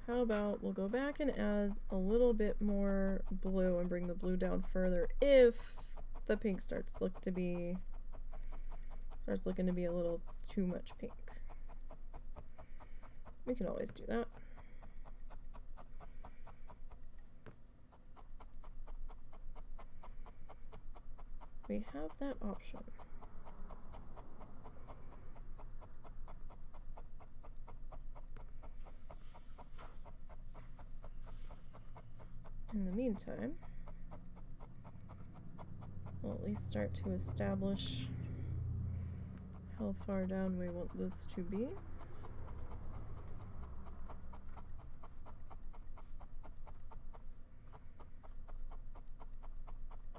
Speaker 1: How about we'll go back and add a little bit more blue and bring the blue down further if the pink starts look to be starts looking to be a little too much pink. We can always do that. We have that option. In the meantime, we'll at least start to establish how far down we want this to be.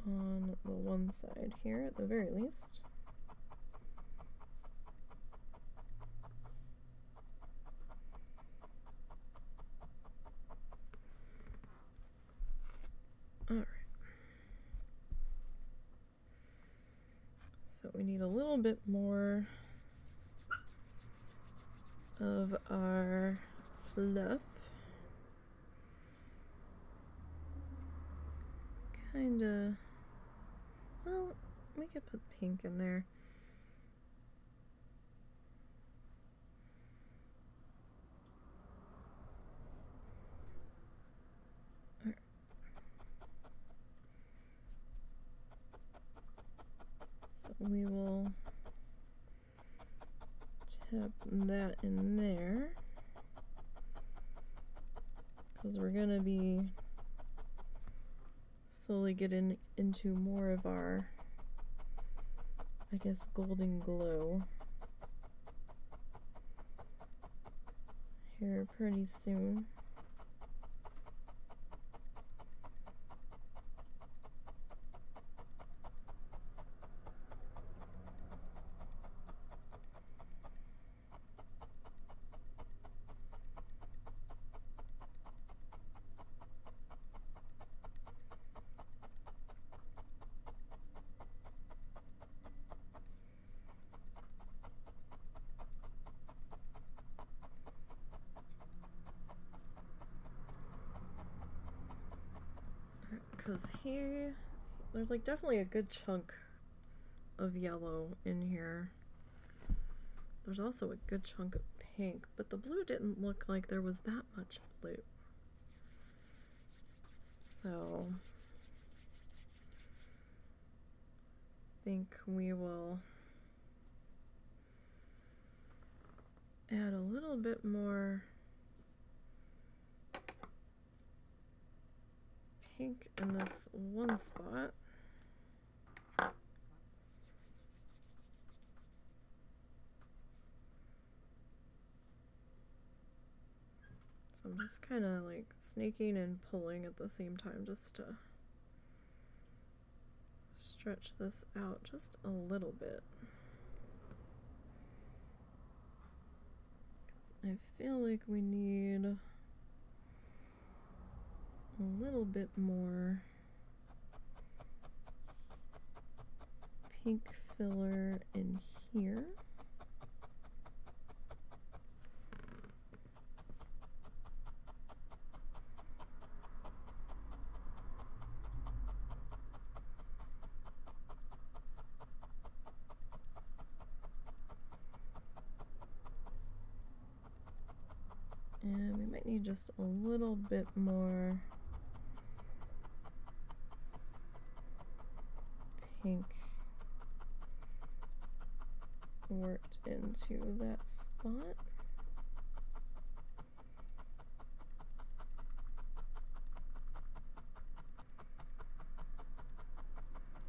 Speaker 1: On the one side here, at the very least. Alright. So we need a little bit more of our fluff. Kinda, well, we could put pink in there. We will tap that in there because we're going to be slowly getting into more of our I guess golden glow here pretty soon. because here there's like definitely a good chunk of yellow in here there's also a good chunk of pink but the blue didn't look like there was that much blue so I think we will add a little bit more pink in this one spot. So I'm just kind of like snaking and pulling at the same time just to stretch this out just a little bit. I feel like we need a little bit more pink filler in here. Just a little bit more pink worked into that spot.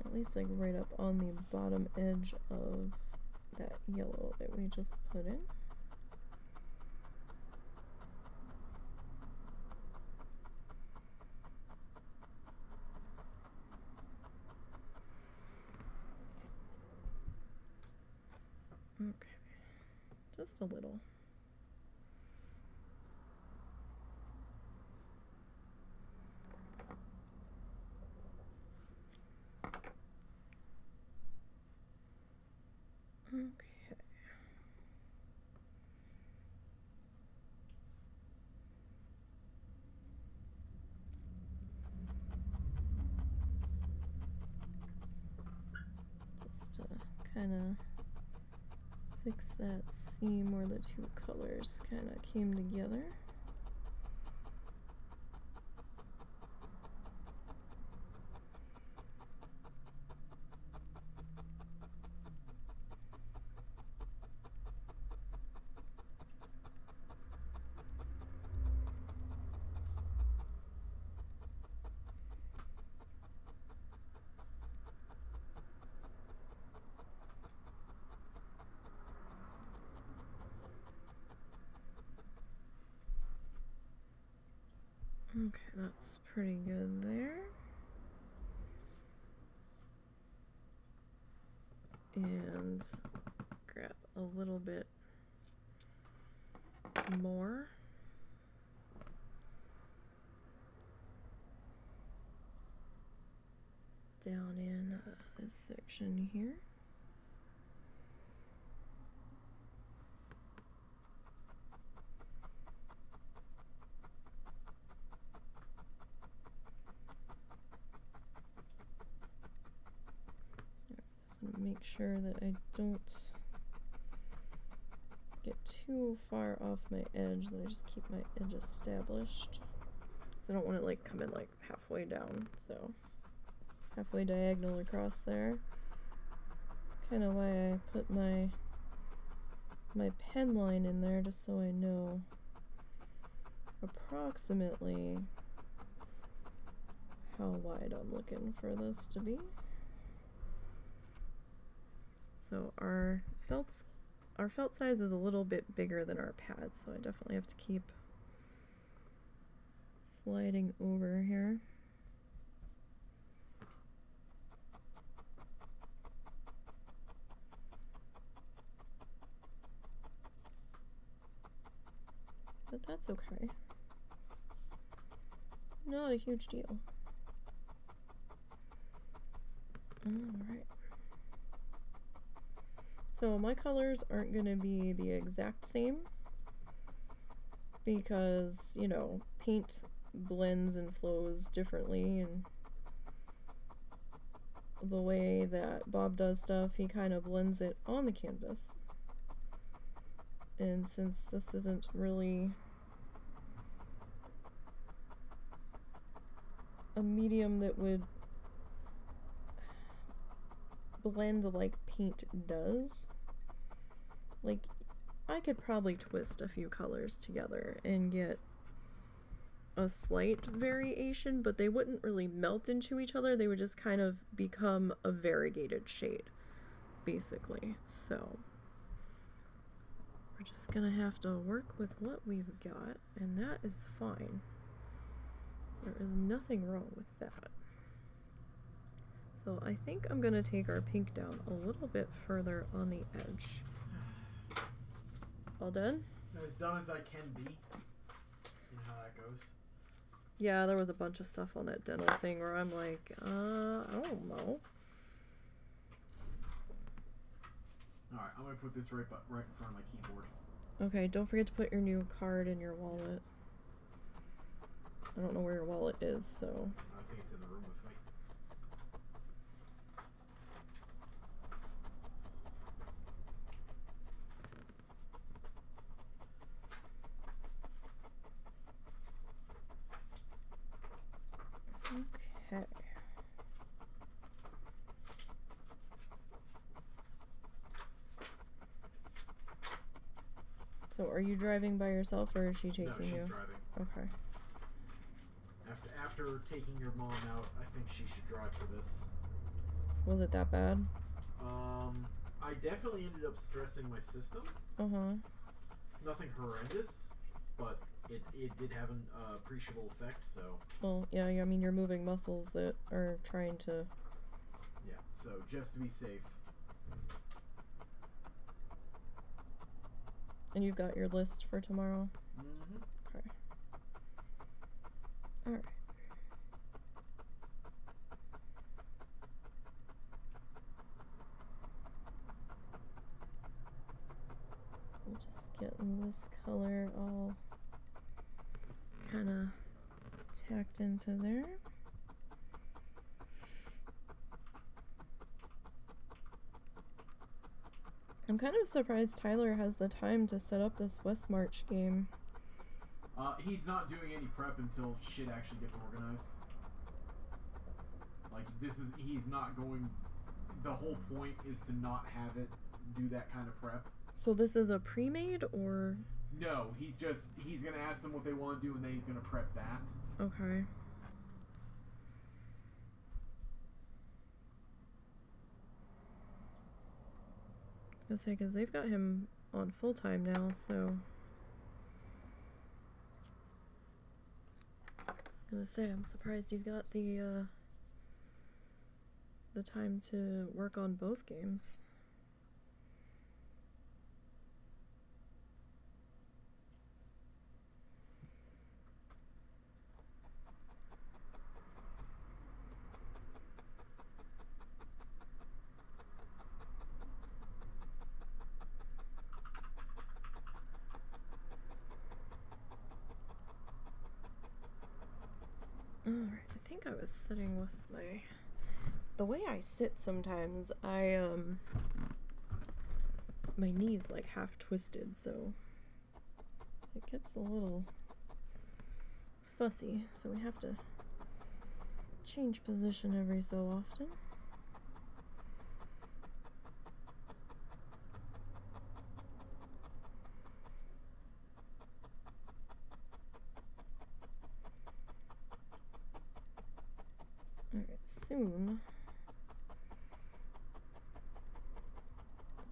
Speaker 1: At least like right up on the bottom edge of that yellow that we just put in. Just a little. Okay. Just to kind of fix that seam where the two colors kind of came together. Okay, that's pretty good there. And grab a little bit more. Down in uh, this section here. Just gonna make sure that I don't get too far off my edge, that I just keep my edge established. So I don't want it like coming like halfway down, so halfway diagonal across there. Kind of why I put my my pen line in there just so I know approximately how wide I'm looking for this to be. So our felt our felt size is a little bit bigger than our pad, so I definitely have to keep sliding over here. But that's okay. Not a huge deal. Alright. So my colors aren't going to be the exact same because, you know, paint blends and flows differently and the way that Bob does stuff, he kind of blends it on the canvas. And since this isn't really a medium that would blend like paint does, like I could probably twist a few colors together and get a slight variation, but they wouldn't really melt into each other. They would just kind of become a variegated shade, basically. So we're just gonna have to work with what we've got, and that is fine. There is nothing wrong with that. So I think I'm gonna take our pink down a little bit further on the edge. All done?
Speaker 3: As done as I can be. You know how that goes.
Speaker 1: Yeah, there was a bunch of stuff on that dental thing where I'm like, uh, I don't know.
Speaker 3: Alright, I'm gonna put this right, right in front of my keyboard.
Speaker 1: Okay, don't forget to put your new card in your wallet. I don't know where your wallet is, so.
Speaker 3: I think it's in the room with me.
Speaker 1: Okay. So, are you driving by yourself or is she taking
Speaker 3: no, she's
Speaker 1: you?
Speaker 3: driving.
Speaker 1: Okay.
Speaker 3: After after taking your mom out, I think she should drive for this.
Speaker 1: Was it that bad?
Speaker 3: Um, I definitely ended up stressing my system.
Speaker 1: Uh huh.
Speaker 3: Nothing horrendous, but it, it did have an uh, appreciable effect. So
Speaker 1: Well, yeah, I mean, you're moving muscles that are trying to.
Speaker 3: yeah, so just to be safe.
Speaker 1: And you've got your list for tomorrow?
Speaker 3: Mm-hmm.
Speaker 1: Okay. Alright. We'll just get this color all kind of tacked into there. I'm kind of surprised Tyler has the time to set up this West March game.
Speaker 3: Uh, he's not doing any prep until shit actually gets organized. Like this is he's not going. The whole point is to not have it do that kind of prep.
Speaker 1: So this is a pre-made or
Speaker 3: No, he's just he's gonna ask them what they want to do and then he's gonna prep that.
Speaker 1: okay. I say because they've got him on full time now, so. I was gonna say I'm surprised he's got the uh, the time to work on both games. Alright, I think I was sitting with my. The way I sit sometimes, I, um. My knee's like half twisted, so. It gets a little fussy, so we have to change position every so often. Alright, soon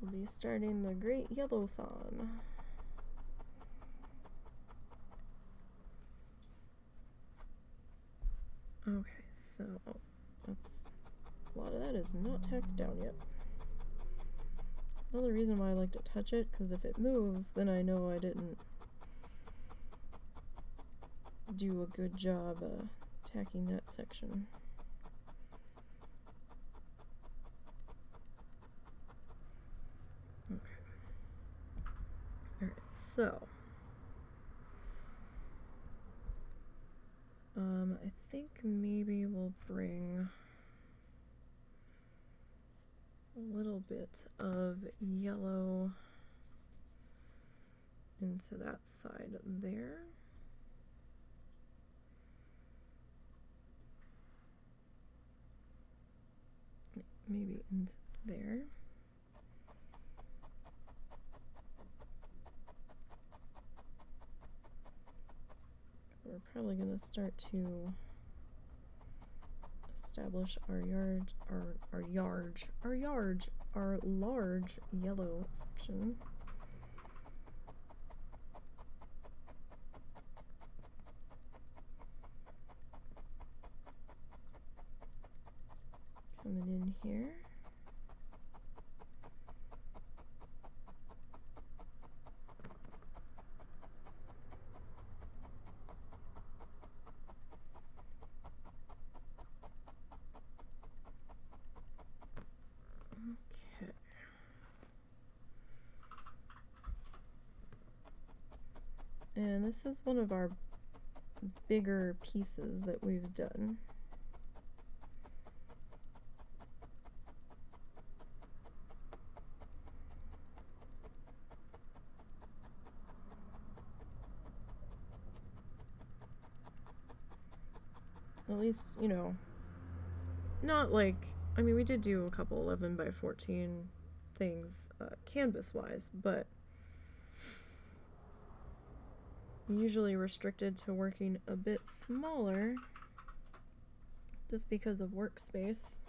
Speaker 1: we'll be starting the Great Yellowthon. Okay, so that's a lot of that is not tacked down yet. Another reason why I like to touch it, because if it moves, then I know I didn't do a good job uh, tacking that section. Okay. Alright, so. Um, I think maybe we'll bring a little bit of yellow into that side there. Maybe into there. Probably going to start to establish our yard, our our yard, our yard, our large yellow section. Coming in here. Okay. And this is one of our bigger pieces that we've done. At least, you know, not like I mean, we did do a couple 11 by 14 things uh, canvas wise, but usually restricted to working a bit smaller just because of workspace.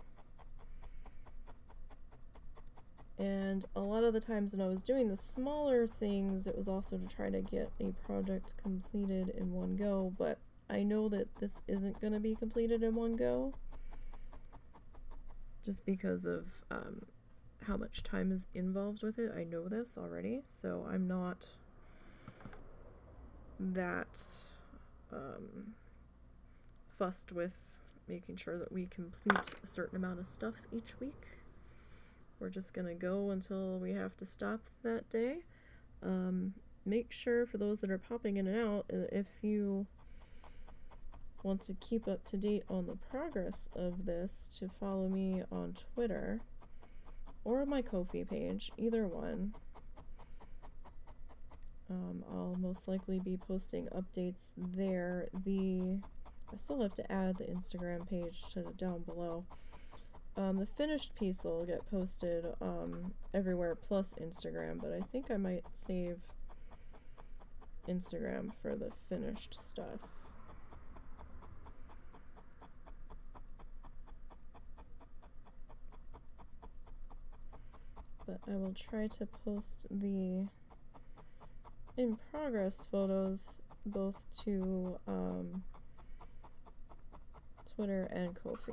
Speaker 1: And a lot of the times when I was doing the smaller things, it was also to try to get a project completed in one go, but I know that this isn't going to be completed in one go just because of um, how much time is involved with it. I know this already, so I'm not that um, fussed with making sure that we complete a certain amount of stuff each week. We're just gonna go until we have to stop that day. Um, make sure for those that are popping in and out, uh, if you want to keep up to date on the progress of this, to follow me on Twitter or my Ko-fi page, either one. Um, I'll most likely be posting updates there. The I still have to add the Instagram page to down below. Um, the finished piece will get posted um, everywhere plus Instagram, but I think I might save Instagram for the finished stuff. But I will try to post the in progress photos both to um, Twitter and Ko-fi.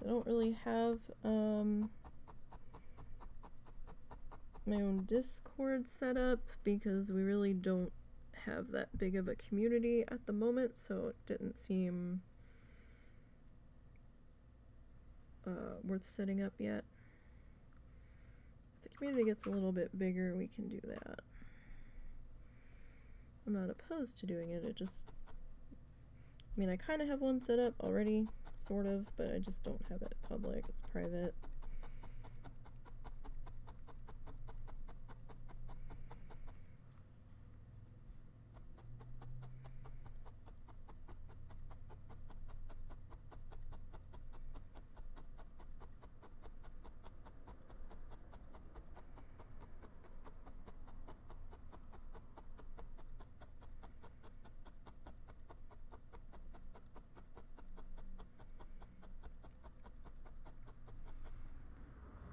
Speaker 1: I don't really have um, my own Discord set up because we really don't have that big of a community at the moment, so it didn't seem uh, worth setting up yet. If the community gets a little bit bigger, we can do that. I'm not opposed to doing it, it just. I mean, I kind of have one set up already, sort of, but I just don't have it public, it's private.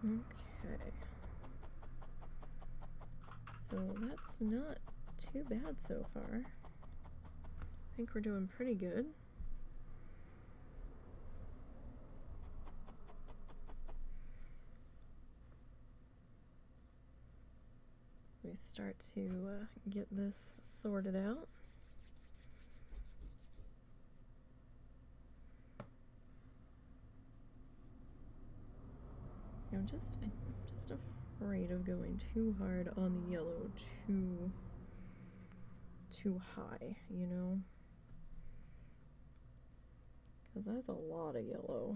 Speaker 1: Okay. So that's not so far. I think we're doing pretty good. We start to uh, get this sorted out. I'm just I'm just afraid of going too hard on the yellow too too high, you know? Cuz that's a lot of yellow.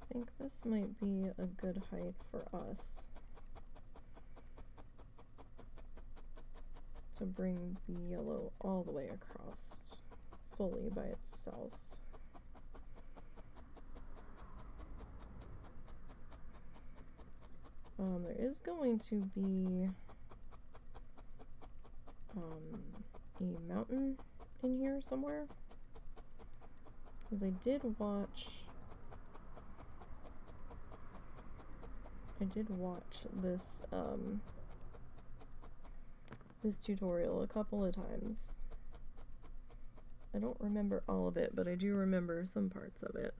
Speaker 1: I think this might be a good height for us to bring the yellow all the way across fully by itself. Um, there is going to be um, a mountain in here somewhere. Because I did watch I did watch this um, this tutorial a couple of times. I don't remember all of it, but I do remember some parts of it.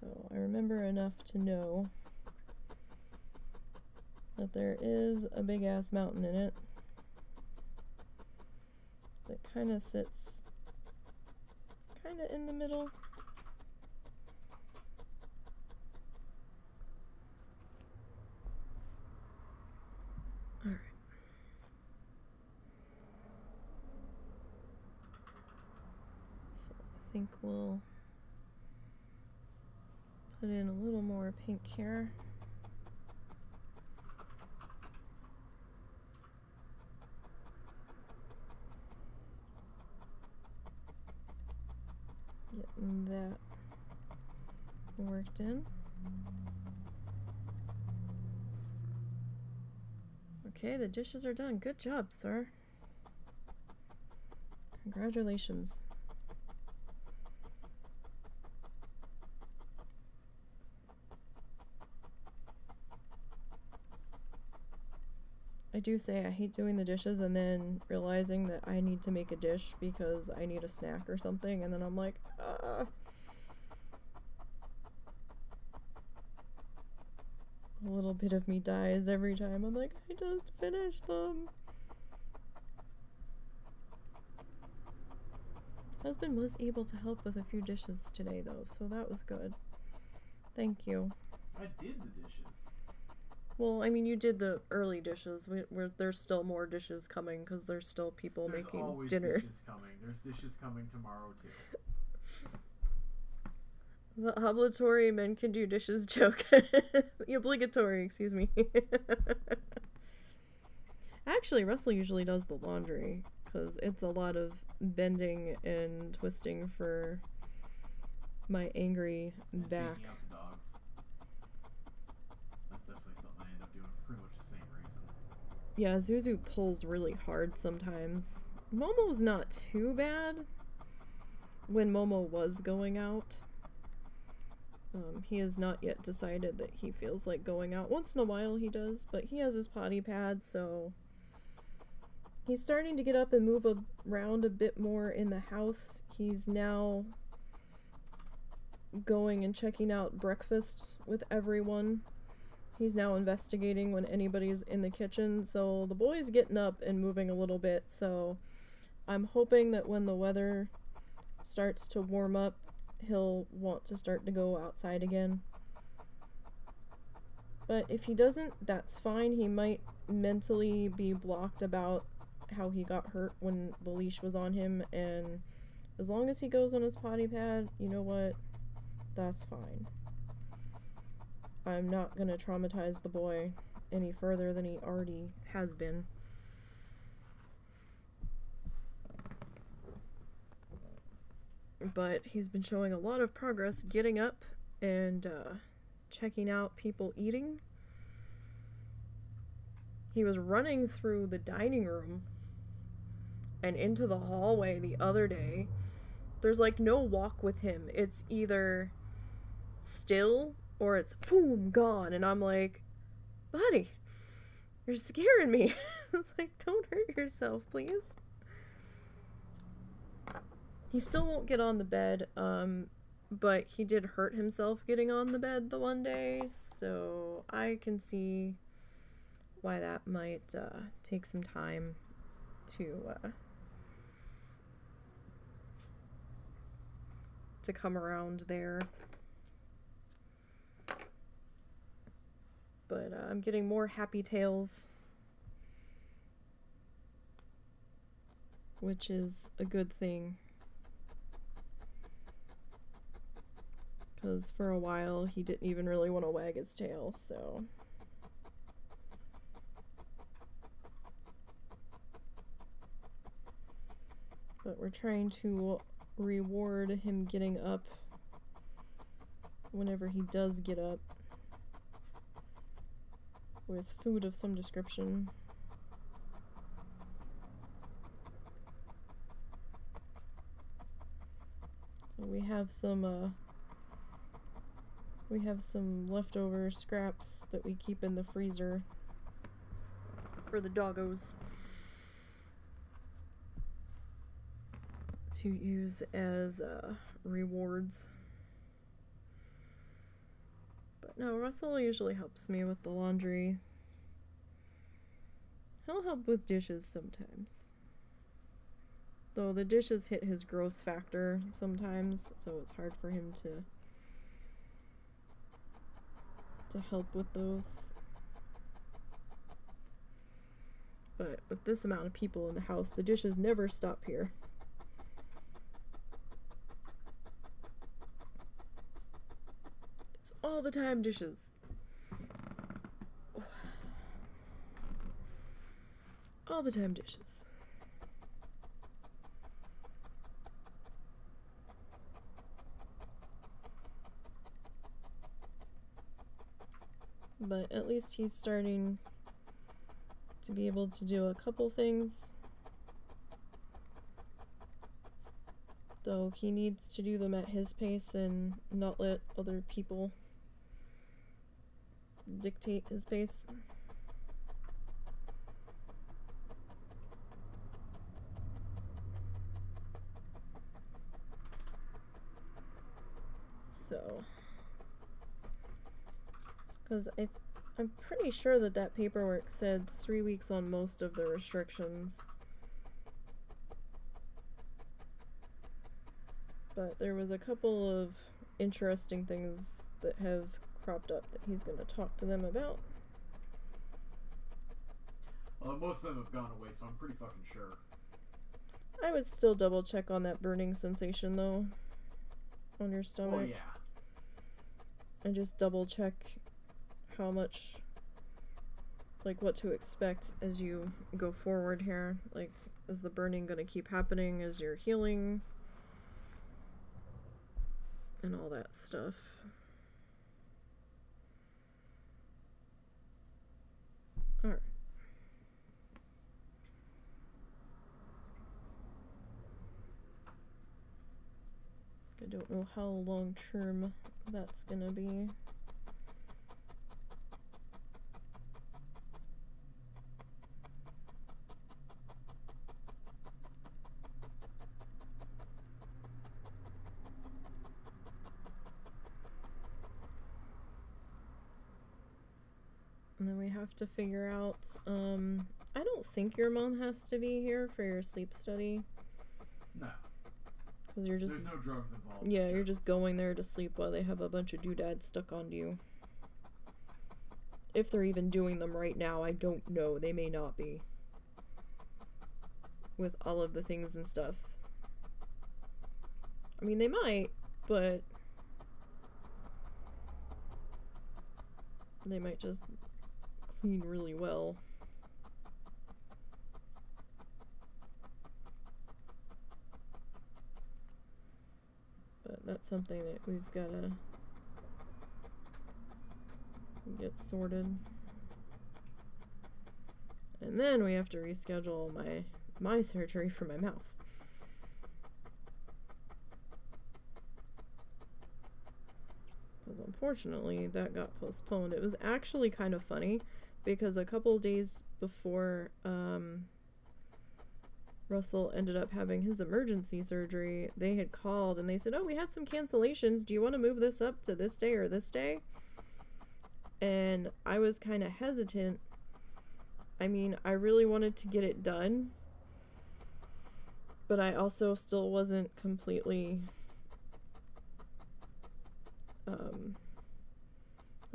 Speaker 1: So I remember enough to know that there is a big ass mountain in it that kind of sits kind of in the middle. Alright. So I think we'll put in a little more pink here. Getting that worked in. Okay, the dishes are done. Good job, sir. Congratulations. Do say I hate doing the dishes and then realizing that I need to make a dish because I need a snack or something, and then I'm like, ah. A little bit of me dies every time. I'm like, I just finished them. Husband was able to help with a few dishes today, though, so that was good. Thank you.
Speaker 3: I did the dishes.
Speaker 1: Well, I mean, you did the early dishes. We, we're, there's still more dishes coming because there's still people
Speaker 3: There's
Speaker 1: making
Speaker 3: always
Speaker 1: dinner.
Speaker 3: dishes coming. There's dishes coming tomorrow too.
Speaker 1: The obligatory men can do dishes joke. the obligatory, excuse me. Actually, Russell usually does the laundry because it's a lot of bending and twisting for my angry back.
Speaker 3: taking out the dogs. That's definitely something I end up doing for pretty much the same reason.
Speaker 1: Yeah, Zuzu pulls really hard sometimes. Momo's not too bad when Momo was going out. Um, he has not yet decided that he feels like going out. Once in a while he does, but he has his potty pad, so he's starting to get up and move around a bit more in the house. He's now going and checking out breakfast with everyone. He's now investigating when anybody's in the kitchen, so the boy's getting up and moving a little bit. So I'm hoping that when the weather starts to warm up, he'll want to start to go outside again. But if he doesn't, that's fine. He might mentally be blocked about how he got hurt when the leash was on him, and as long as he goes on his potty pad, you know what? That's fine. I'm not gonna traumatize the boy any further than he already has been. But he's been showing a lot of progress getting up and uh, checking out people eating. He was running through the dining room and into the hallway the other day. There's like no walk with him. It's either still or it's boom gone and i'm like buddy you're scaring me. Like don't hurt yourself please. He still won't get on the bed um but he did hurt himself getting on the bed the one day so i can see why that might uh, take some time to uh, to come around there but uh, I'm getting more happy tails, which is a good thing. Because for a while he didn't even really want to wag his tail, so. But we're trying to reward him getting up whenever he does get up with food of some description. We have some uh we have some leftover scraps that we keep in the freezer for the doggos to use as uh, rewards. But no, Russell usually helps me with the laundry. He'll help with dishes sometimes. Though the dishes hit his gross factor sometimes, so it's hard for him to to help with those. But with this amount of people in the house, the dishes never stop here. It's all the time dishes. All the time dishes. But at least he's starting to be able to do a couple things. Though he needs to do them at his pace and not let other people dictate his pace. So, because I I'm pretty sure that that paperwork said three weeks on most of the restrictions. But there was a couple of interesting things that have cropped up that he's going to talk to them about.
Speaker 3: Well, most of them have gone away, so I'm pretty fucking sure.
Speaker 1: I would still double check on that burning sensation though on your oh, stomach.
Speaker 3: Oh yeah.
Speaker 1: and just double check how much like what to expect as you go forward here like is the burning going to keep happening as you're healing and all that stuff I don't know how long term that's gonna be. To figure out, um, I don't think your mom has to be here for your sleep study.
Speaker 3: No.
Speaker 1: Because you're just
Speaker 3: There's no drugs involved.
Speaker 1: Yeah, you're just going there to sleep while they have a bunch of doodads stuck onto you. If they're even doing them right now, I don't know. They may not be. With all of the things and stuff. I mean, they might, but. They might just clean really well. but that's something that we've got to get sorted. And then we have to reschedule my my surgery for my mouth. Because unfortunately, that got postponed. It was actually kind of funny because a couple days before um, Russell ended up having his emergency surgery, they had called and they said, Oh, we had some cancellations. Do you want to move this up to this day or this day? And I was kind of hesitant. I mean, I really wanted to get it done, but I also still wasn't completely. Um,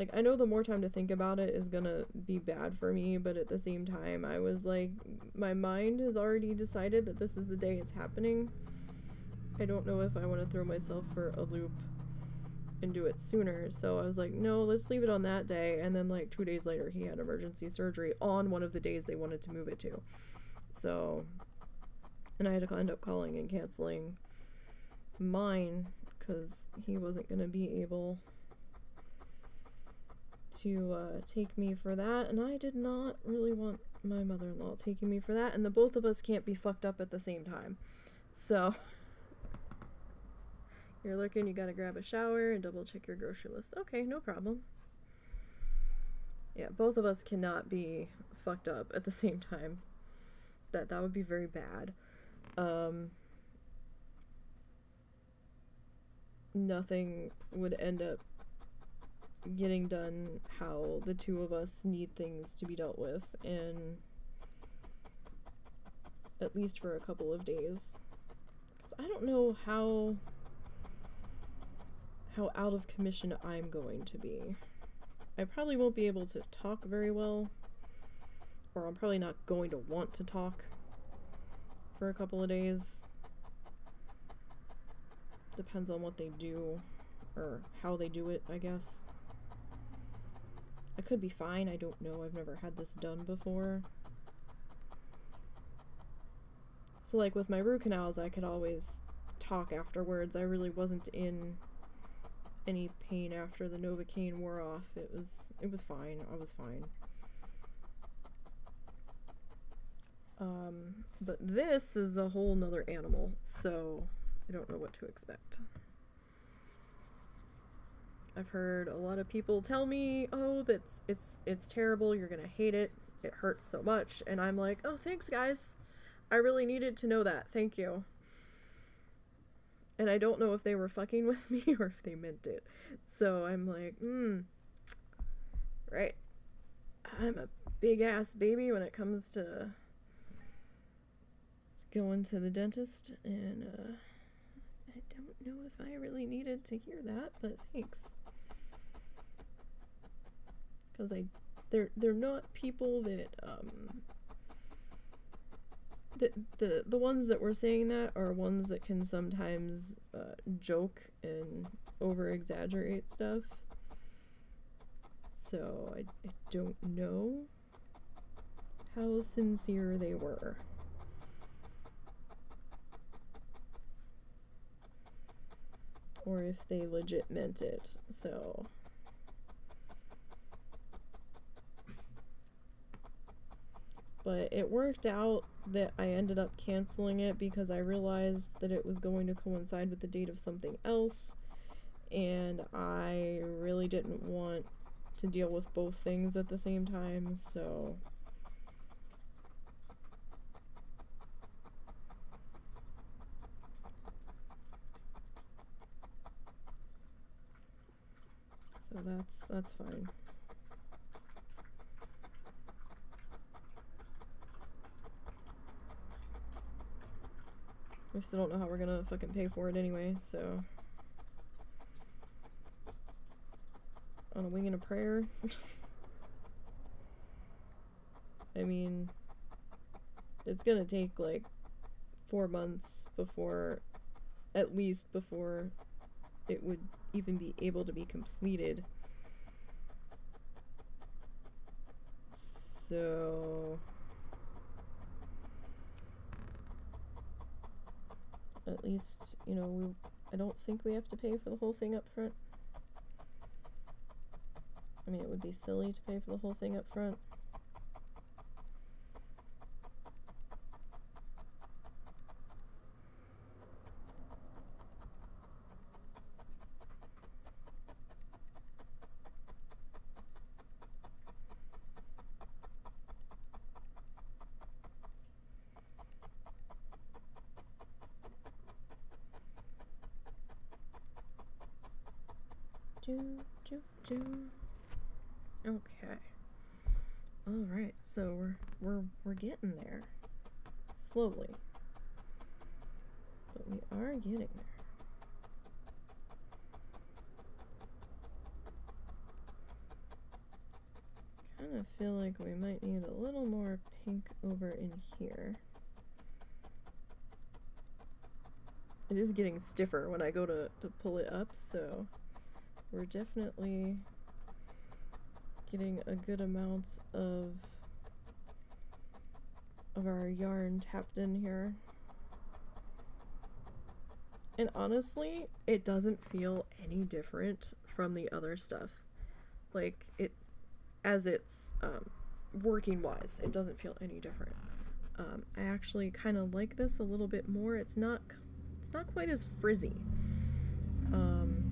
Speaker 1: like I know the more time to think about it is gonna be bad for me, but at the same time, I was like, my mind has already decided that this is the day it's happening. I don't know if I want to throw myself for a loop and do it sooner. So I was like, no, let's leave it on that day. And then like two days later, he had emergency surgery on one of the days they wanted to move it to. So, and I had to end up calling and canceling mine because he wasn't gonna be able to uh, take me for that, and I did not really want my mother in law taking me for that, and the both of us can't be fucked up at the same time. So, you're looking, you gotta grab a shower and double check your grocery list. Okay, no problem. Yeah, both of us cannot be fucked up at the same time. That that would be very bad. Um, nothing would end up getting done how the two of us need things to be dealt with and at least for a couple of days I don't know how how out of commission I'm going to be. I probably won't be able to talk very well or I'm probably not going to want to talk for a couple of days. Depends on what they do or how they do it, I guess. I could be fine. I don't know. I've never had this done before. So, like with my root canals, I could always talk afterwards. I really wasn't in any pain after the Novocaine wore off. It was it was fine. I was fine. Um, but this is a whole nother animal, so I don't know what to expect. I've heard a lot of people tell me, "Oh, that's it's it's terrible. You're going to hate it. It hurts so much." And I'm like, "Oh, thanks guys. I really needed to know that. Thank you." And I don't know if they were fucking with me or if they meant it. So I'm like, hmm. Right. I'm a big ass baby when it comes to going to the dentist and uh I don't know if I really needed to hear that, but thanks. Cuz I they're they're not people that um the the the ones that were saying that are ones that can sometimes uh, joke and over exaggerate stuff. So I, I don't know how sincere they were. Or if they legit meant it. So but it worked out that I ended up canceling it because I realized that it was going to coincide with the date of something else and I really didn't want to deal with both things at the same time, so So that's that's fine. We still don't know how we're gonna fucking pay for it anyway, so. On a wing and a prayer. I mean, it's gonna take like four months before, at least before it would even be able to be completed. So. At least, you know, we I don't think we have to pay for the whole thing up front. I mean, it would be silly to pay for the whole thing up front. Do, do, do. Okay. All right. So we're we're we're getting there. Slowly. But we are getting there. Kind of feel like we might need a little more pink over in here. It is getting stiffer when I go to, to pull it up, so we're definitely getting a good amount of of our yarn tapped in here. And honestly, it doesn't feel any different from the other stuff. Like it as it's um, working wise, it doesn't feel any different. Um, I actually kind of like this a little bit more. It's not it's not quite as frizzy. Um,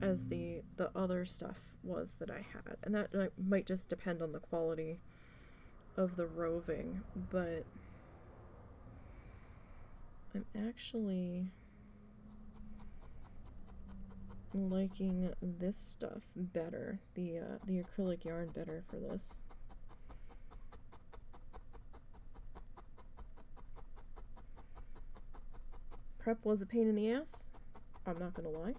Speaker 1: as the the other stuff was that I had, and that might just depend on the quality of the roving, but I'm actually liking this stuff better, the uh, the acrylic yarn better for this. Prep was a pain in the ass, I'm not gonna lie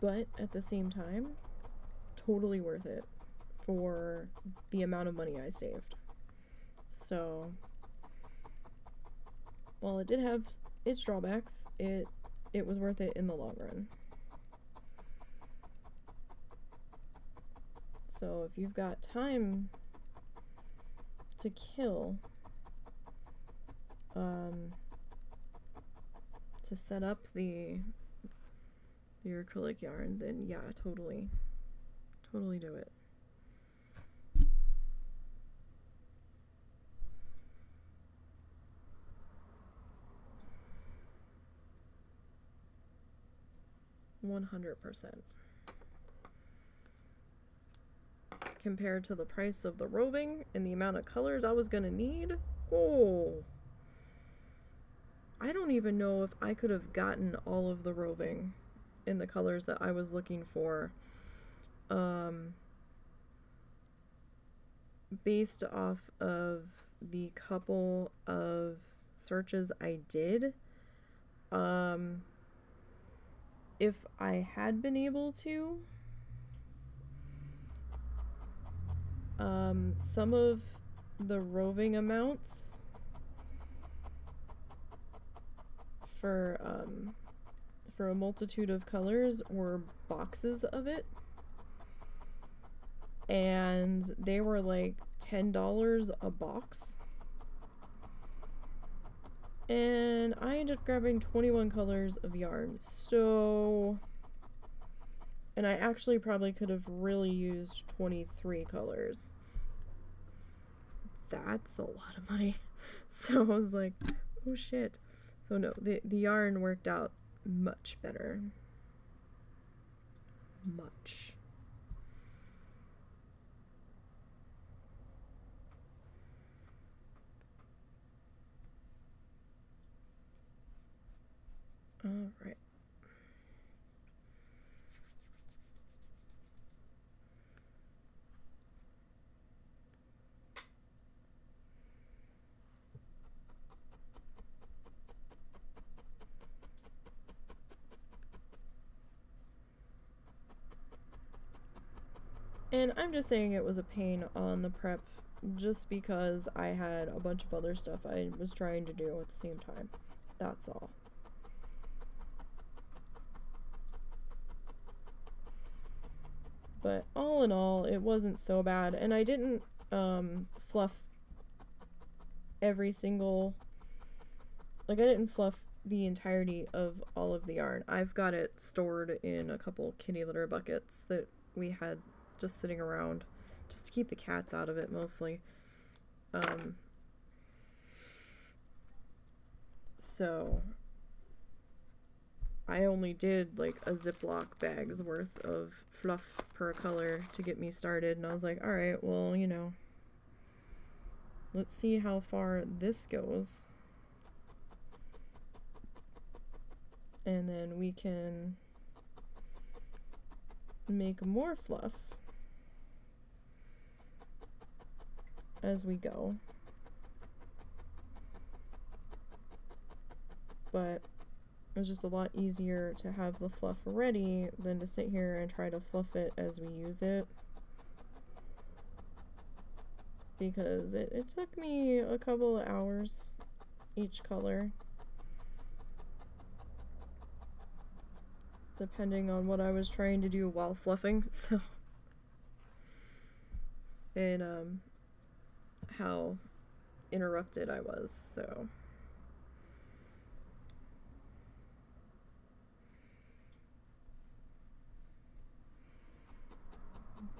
Speaker 1: but at the same time, totally worth it for the amount of money I saved. So, while it did have its drawbacks, it it was worth it in the long run. So, if you've got time to kill um to set up the your acrylic yarn, then yeah, totally, totally do it. One hundred percent. Compared to the price of the roving and the amount of colors I was gonna need, oh, I don't even know if I could have gotten all of the roving in the colors that I was looking for. Um, based off of the couple of searches I did. Um, if I had been able to, um, some of the roving amounts for um, for a multitude of colors were boxes of it. And they were like $10 a box and I ended up grabbing 21 colors of yarn. So and I actually probably could have really used 23 colors. That's a lot of money. So I was like oh shit. So no the, the yarn worked out much better. Much All right. And I'm just saying it was a pain on the prep just because I had a bunch of other stuff I was trying to do at the same time. That's all. But all in all, it wasn't so bad. And I didn't um, fluff every single... Like, I didn't fluff the entirety of all of the yarn. I've got it stored in a couple kitty litter buckets that we had just sitting around just to keep the cats out of it mostly. Um, so I only did like a Ziploc bag's worth of fluff per color to get me started. And I was like, all right, well, you know, let's see how far this goes. And then we can make more fluff as we go. But it was just a lot easier to have the fluff ready than to sit here and try to fluff it as we use it. Because it, it took me a couple of hours each color. Depending on what I was trying to do while fluffing, so. And, um, how interrupted I was, so.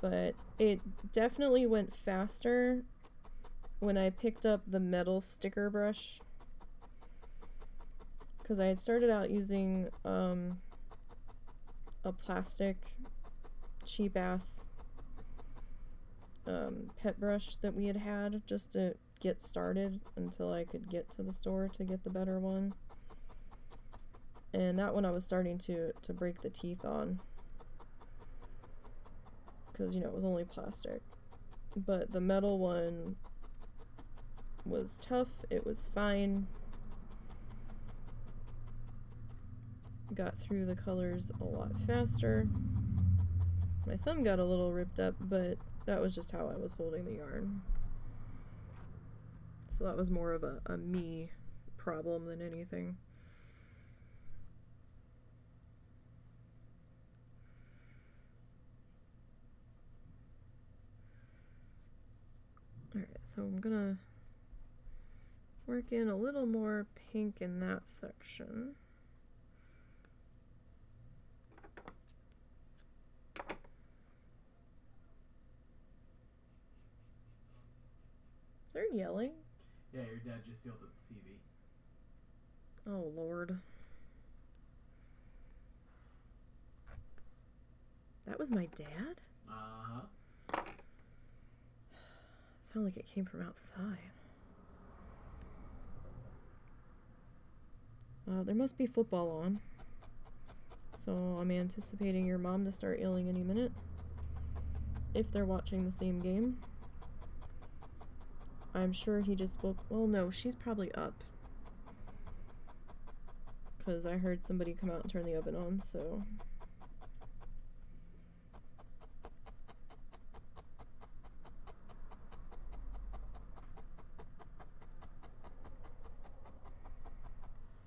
Speaker 1: But it definitely went faster when I picked up the metal slicker brush. Because I had started out using um, a plastic cheap ass um, pet brush that we had had just to get started until I could get to the store to get the better one. And that one I was starting to to break the teeth on because you know it was only plastic. But the metal one was tough. It was fine. Got through the colors a lot faster. My thumb got a little ripped up but that was just how I was holding the yarn. So that was more of a, a me problem than anything Alright, so I'm gonna work in a little more pink in that section. Is there yelling.
Speaker 3: Yeah, your dad just yelled at the TV.
Speaker 1: Oh, Lord. That was my dad?
Speaker 3: Uh
Speaker 1: like it came from outside. Uh, there must be football on. So I'm anticipating your mom to start yelling any minute. If they're watching the same game. I'm sure he just woke. Well, no, she's probably up. Because I heard somebody come out and turn the oven on, so.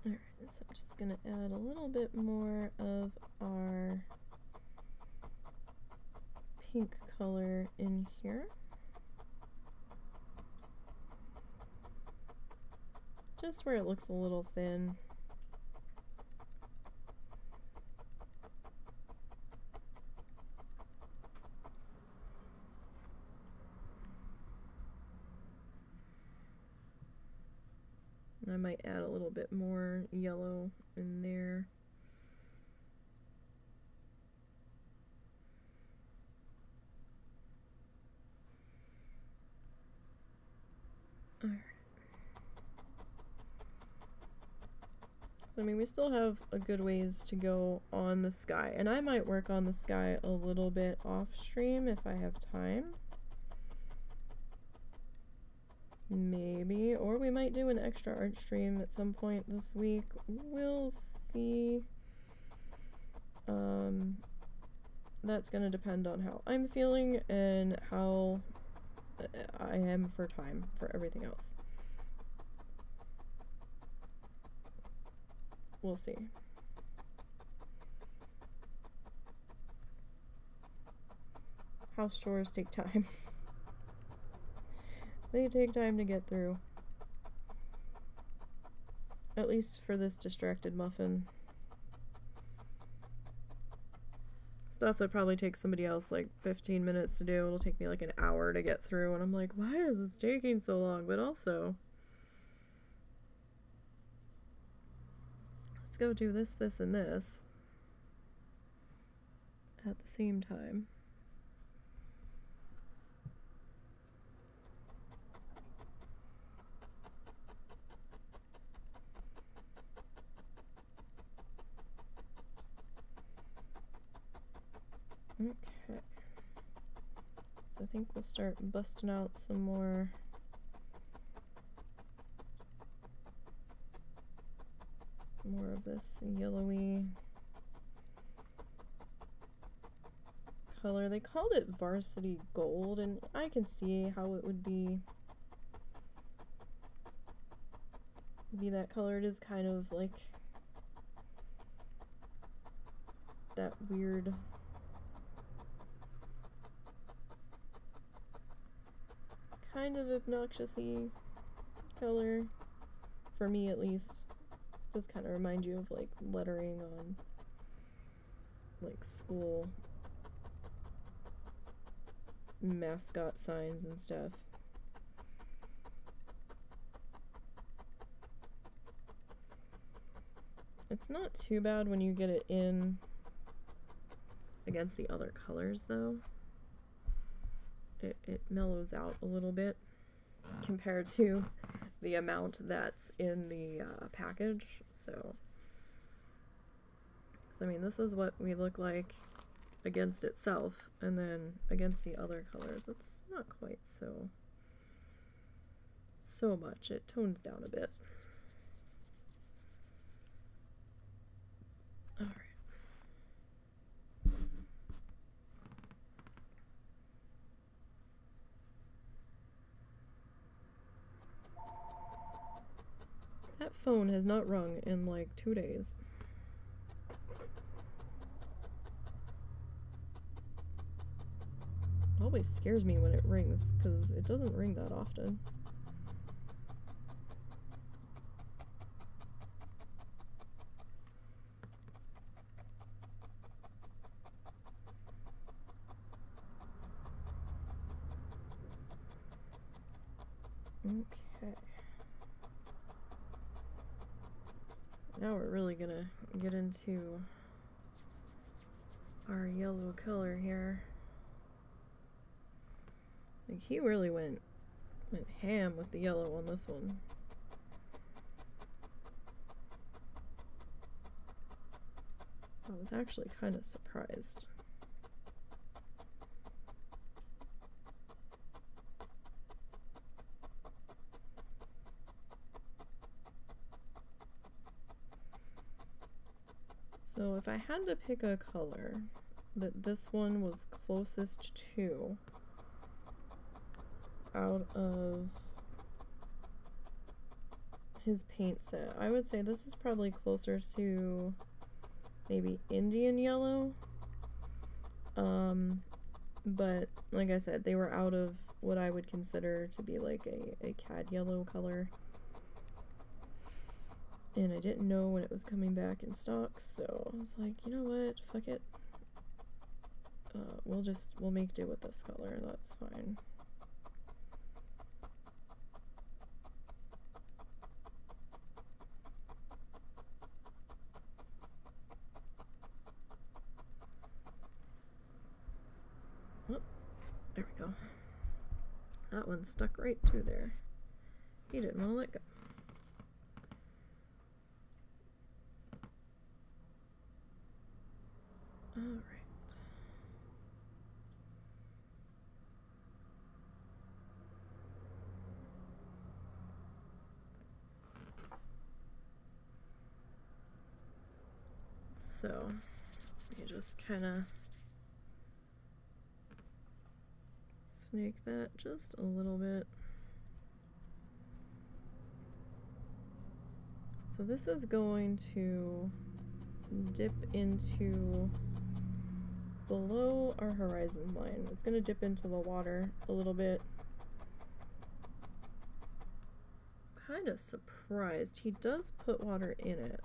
Speaker 1: Alright, so I'm just going to add a little bit more of our pink color in here. Just where it looks a little thin. I might add a little bit more yellow in there. Alright. I mean, we still have a good ways to go on the sky, and I might work on the sky a little bit off stream if I have time. Maybe, or we might do an extra art stream at some point this week. We'll see. Um, that's going to depend on how I'm feeling and how uh, I am for time for everything else. We'll see. House chores take time. they take time to get through. At least for this distracted muffin. Stuff that probably takes somebody else like 15 minutes to do. It'll take me like an hour to get through. And I'm like, why is this taking so long? But also, let's go do this, this, and this at the same time. Okay. So I think we'll start busting out some more more of this yellowy color. They called it varsity gold and I can see how it would be be that color. It is kind of like that weird kind of obnoxiously color for me at least. Does kind of remind you of like lettering on like school mascot signs and stuff. It's not too bad when you get it in against the other colors though it, it mellows out a little bit compared to the amount that's in the uh, package. So, I mean, this is what we look like against itself, and then against the other colors, it's not quite so so much. It tones down a bit. All right. That phone has not rung in like two days. Always scares me when it rings because it doesn't ring that often. get into our yellow color here. Like he really went went ham with the yellow on this one. I was actually kind of surprised. I had to pick a color that this one was closest to out of his paint set, I would say this is probably closer to maybe Indian yellow. Um, but like I said, they were out of what I would consider to be like a, a cad yellow color and I didn't know when it was coming back in stock, so I was like, you know what, fuck it. Uh, we'll just, we'll make do with this color, that's fine. There we go. That one stuck right to there. He didn't want to let go. All right. So, you just kind of snake that just a little bit. So this is going to dip into below our horizon line. It's going to dip into the water a little bit. Kind of surprised. He does put water in it.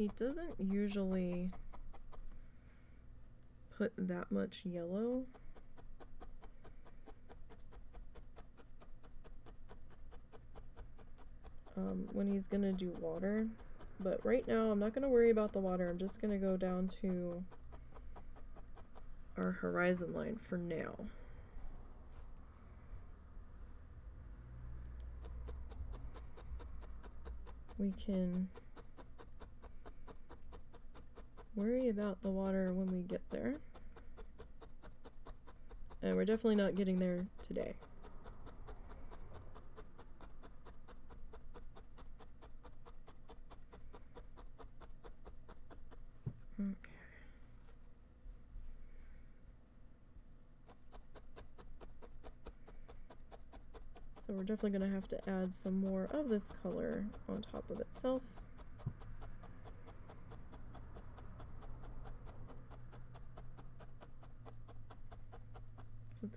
Speaker 1: He doesn't usually put that much yellow. Um, when he's gonna do water. But right now, I'm not going to worry about the water. I'm just going to go down to our horizon line for now. We can worry about the water when we get there. And we're definitely not getting there today. Okay. So we're definitely going to have to add some more of this color on top of itself.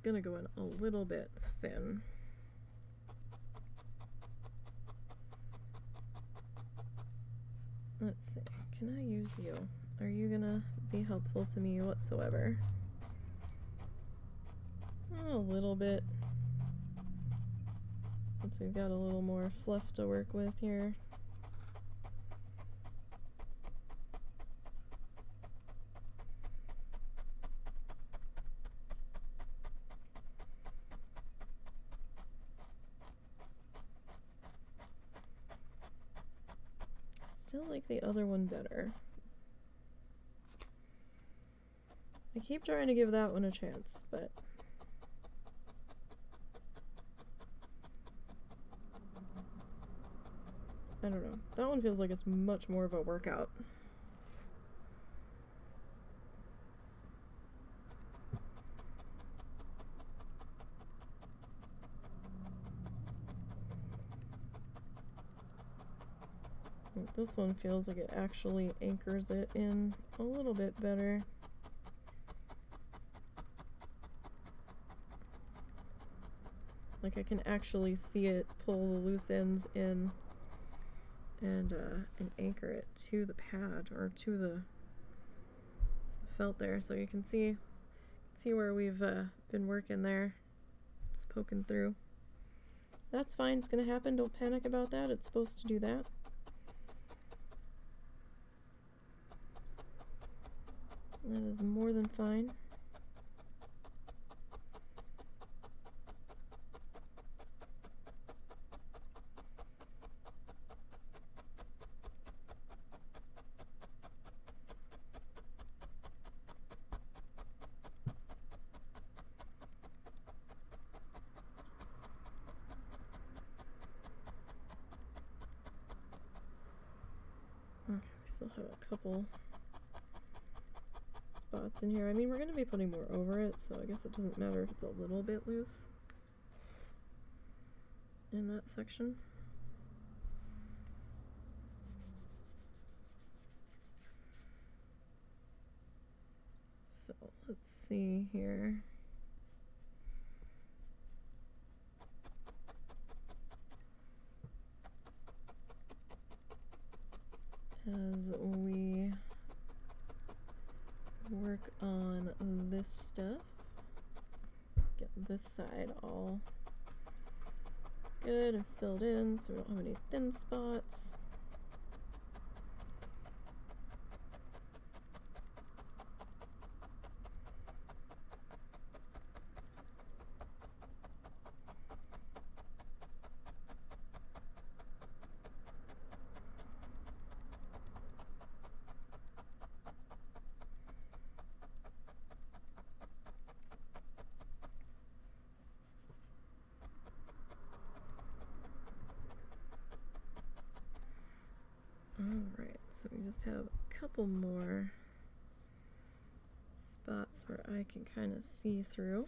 Speaker 1: Going to go in a little bit thin. Let's see, can I use you? Are you gonna be helpful to me whatsoever? A little bit. Since we've got a little more fluff to work with here. Still like the other one better. I keep trying to give that one a chance, but... I don't know. That one feels like it's much more of a workout. This one feels like it actually anchors it in a little bit better. Like I can actually see it pull the loose ends in and uh, and anchor it to the pad or to the felt there, so you can see see where we've uh, been working there. It's poking through. That's fine. It's gonna happen. Don't panic about that. It's supposed to do that. That is more than fine. Still have a couple spots in here. I mean, we're going to be putting more over it, so I guess it doesn't matter if it's a little bit loose in that section. So let's see here. As we work on this stuff, get this side all good and filled in so we don't have any thin spots. Alright, so we just have a couple more spots where I can kind of see through.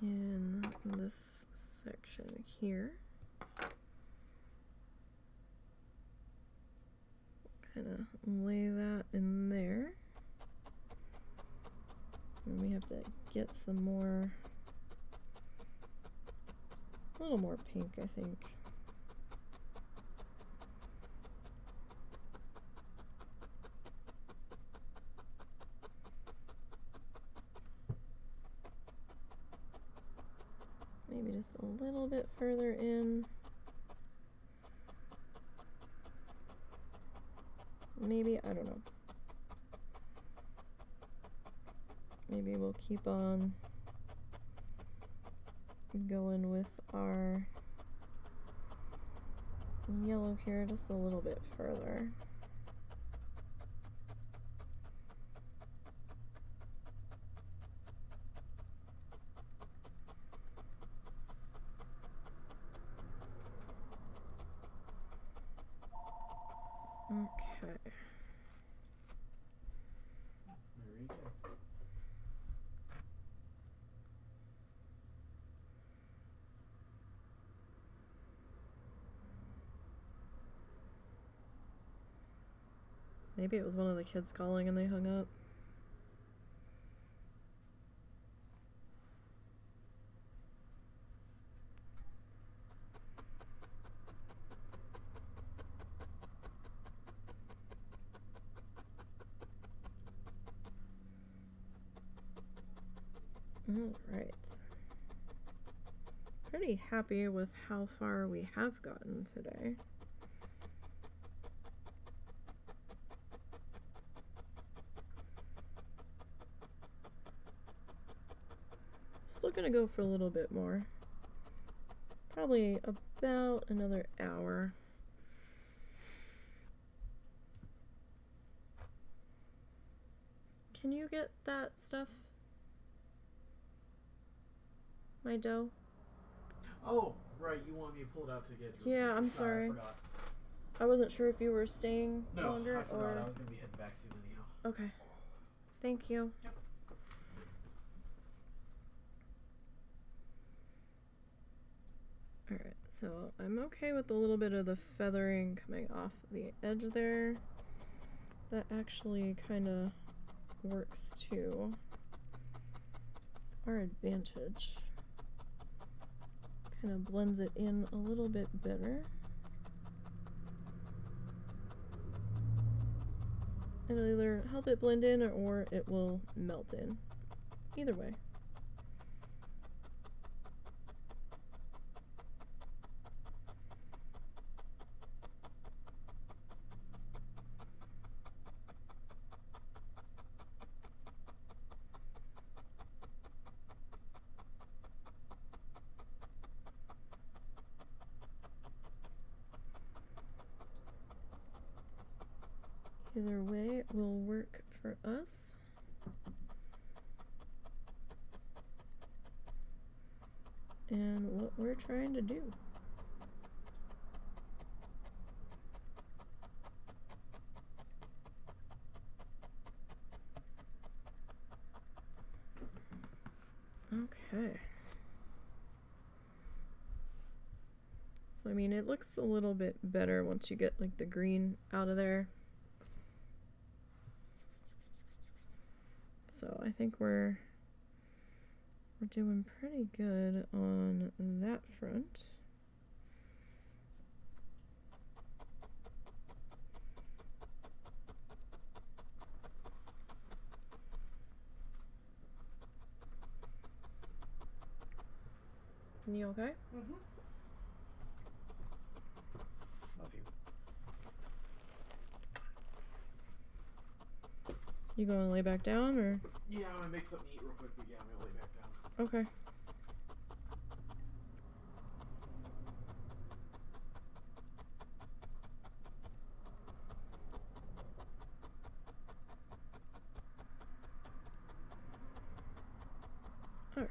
Speaker 1: In this section here. Kind of lay that in there. And we have to get some more little more pink, I think. Maybe just a little bit further in. Maybe, I don't know. Maybe we'll keep on going with our here just a little bit further. Okay.
Speaker 3: Very good.
Speaker 1: Maybe it was one of the kids calling and they hung up. All right. Pretty happy with how far we have gotten today. Still gonna go for a little bit more. Probably about another hour. Can you get that stuff? My dough?
Speaker 3: Oh, right. You want me to pull it out to get your
Speaker 1: Yeah, I'm ah,
Speaker 3: I
Speaker 1: sorry.
Speaker 3: forgot.
Speaker 1: I wasn't sure if you were staying
Speaker 3: No,
Speaker 1: longer
Speaker 3: I forgot.
Speaker 1: or.
Speaker 3: I was gonna be heading back soon anyhow.
Speaker 1: Okay. Thank you.
Speaker 3: Yep.
Speaker 1: Alright, so I'm okay with a little bit of the feathering coming off the edge there. That actually kind of works to our advantage. Kind of blends it in a little bit better. It'll either help it blend in or, or it will melt in. Either way. Either way, it will work for us. and what we're trying to do. Okay. So, I mean, it looks a little bit better once you get like the green out of there. So, I think we're we're doing pretty good on that front. You okay?
Speaker 3: Mm-hmm.
Speaker 2: Love you.
Speaker 1: You gonna lay back down or
Speaker 3: Yeah, I'm gonna make something to eat real quick, but yeah, I'm gonna lay back down.
Speaker 1: okay? All right.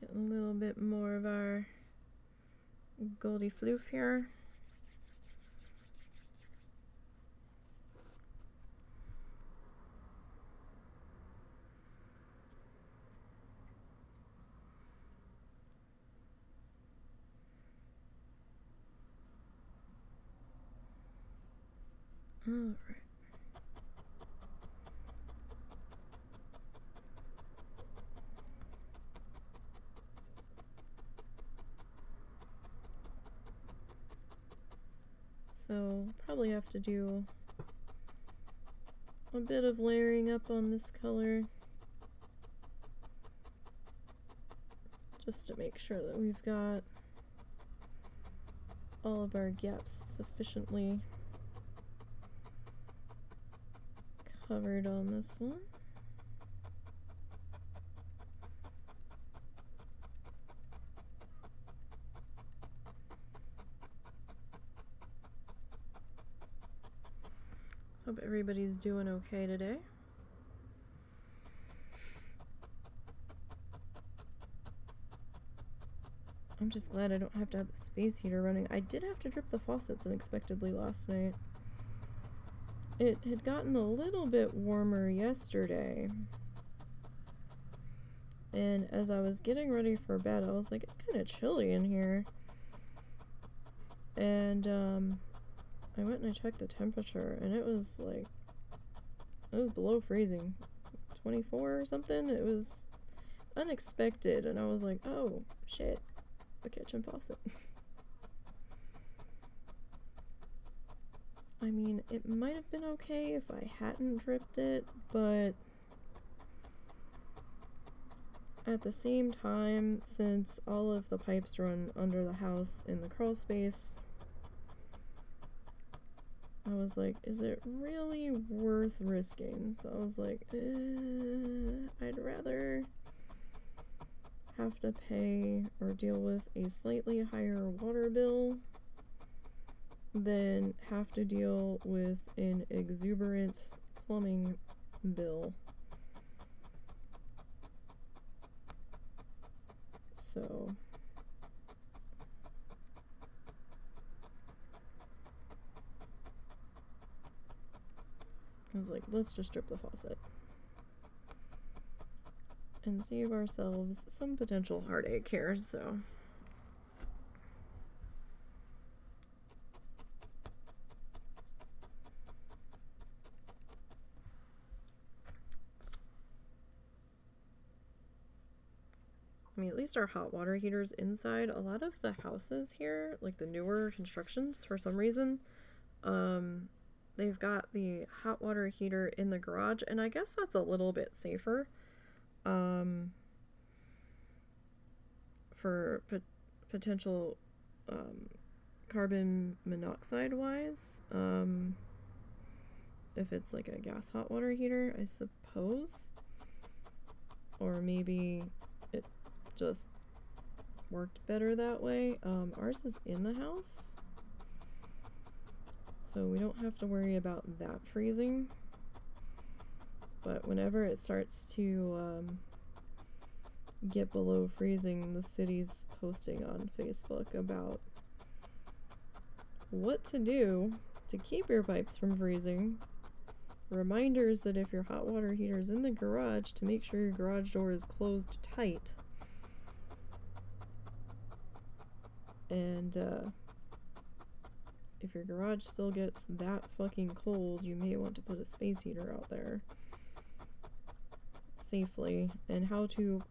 Speaker 1: Get a little bit more of our goldy floof here. So probably have to do a bit of layering up on this color just to make sure that we've got all of our gaps sufficiently covered on this one. Hope everybody's doing okay today. I'm just glad I don't have to have the space heater running. I did have to drip the faucets unexpectedly last night. It had gotten a little bit warmer yesterday. And as I was getting ready for bed, I was like, it's kind of chilly in here. And um, I went and I checked the temperature, and it was like, it was below freezing. 24 or something. It was unexpected, and I was like, oh, shit, the kitchen faucet. I mean, it might have been okay if I hadn't dripped it, but at the same time, since all of the pipes run under the house in the crawl space, I was like, is it really worth risking? So I was like, eh, I'd rather have to pay or deal with a slightly higher water bill than have to deal with an exuberant plumbing bill. So I was like, let's just strip the faucet and save ourselves some potential heartache here, so. Our hot water heaters inside, a lot of the houses here, like the newer constructions, for some reason, um, they've got the hot water heater in the garage, and I guess that's a little bit safer. Um, for pot- potential um, carbon monoxide wise, um, if it's like a gas hot water heater, I suppose, or maybe just worked better that way. Um, ours is in the house, so we don't have to worry about that freezing. But whenever it starts to um, get below freezing, the city's posting on Facebook about what to do to keep your pipes from freezing. Reminders that if your hot water heater is in the garage, to make sure your garage door is closed tight. And uh, if your garage still gets that fucking cold, you may want to put a space heater out there safely. And how to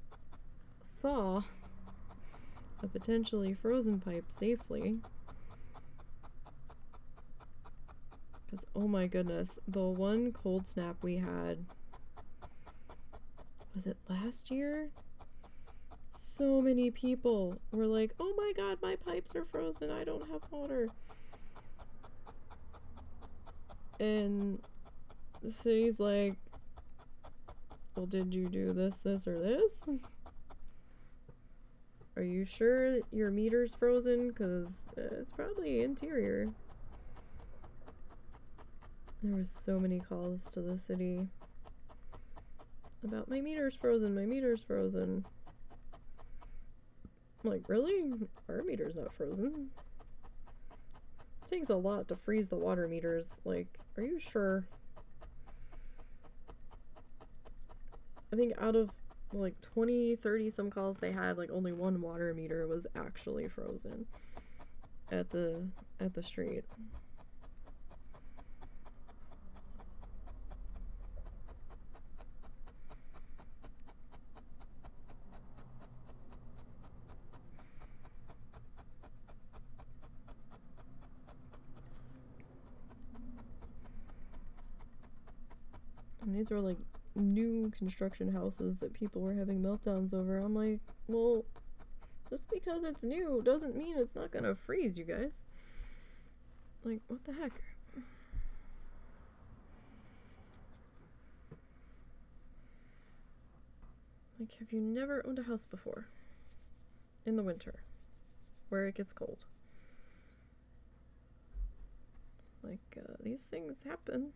Speaker 1: thaw a potentially frozen pipe safely. Because, oh my goodness, the one cold snap we had, was it last year? So many people were like, oh my god, my pipes are frozen, I don't have water. And the city's like, well, did you do this, this, or this? Are you sure your meter's frozen? Because it's probably interior. There was so many calls to the city about my meter's frozen, my meter's frozen. I'm like, really? Our meter's not frozen. It takes a lot to freeze the water meters. Like, are you sure? I think out of like 20, 30 some calls they had, like only one water meter was actually frozen at the at the street. These were like new construction houses that people were having meltdowns over. I'm like, well, just because it's new doesn't mean it's not gonna freeze, you guys. Like, what the heck? Like, have you never owned a house before? In the winter, where it gets cold. Like, uh, these things happen.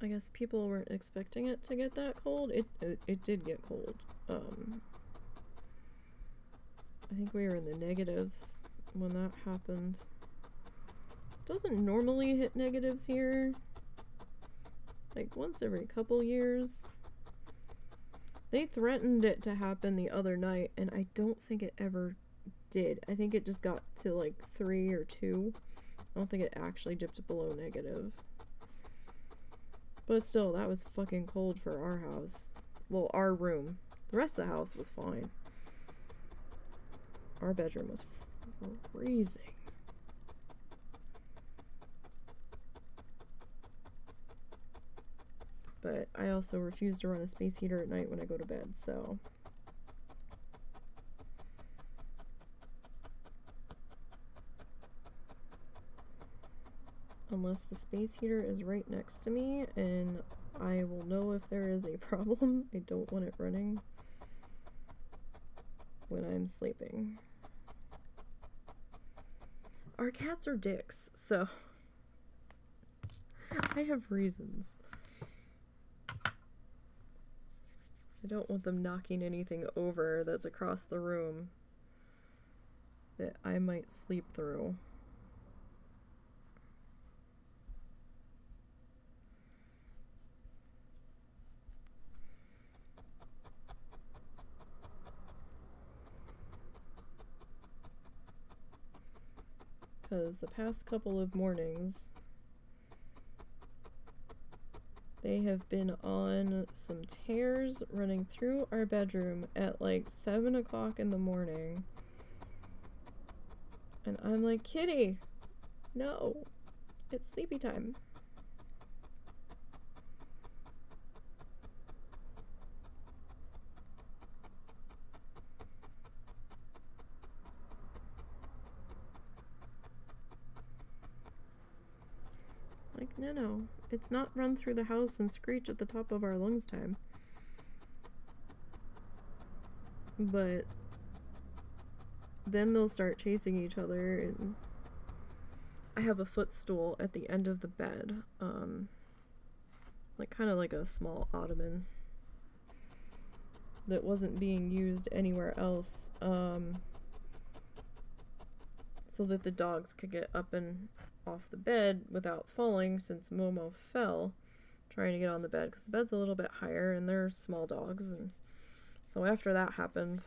Speaker 1: I guess people weren't expecting it to get that cold. It it, it did get cold. Um, I think we were in the negatives when that happened. Doesn't normally hit negatives here. Like once every couple years. They threatened it to happen the other night, and I don't think it ever did. I think it just got to like three or two. I don't think it actually dipped below negative. But still, that was fucking cold for our house. Well, our room. The rest of the house was fine. Our bedroom was freezing. But I also refuse to run a space heater at night when I go to bed, so... unless the space heater is right next to me and I will know if there is a problem. I don't want it running when I'm sleeping. Our cats are dicks, so I have reasons. I don't want them knocking anything over that's across the room that I might sleep through. Because the past couple of mornings they have been on some tears running through our bedroom at like 7 o'clock in the morning. And I'm like, Kitty, no, it's sleepy time. No, no. It's not run through the house and screech at the top of our lungs time. But then they'll start chasing each other and I have a footstool at the end of the bed. Um like kind of like a small ottoman that wasn't being used anywhere else. Um so that the dogs could get up and off the bed without falling since Momo fell trying to get on the bed because the bed's a little bit higher and they're small dogs and so after that happened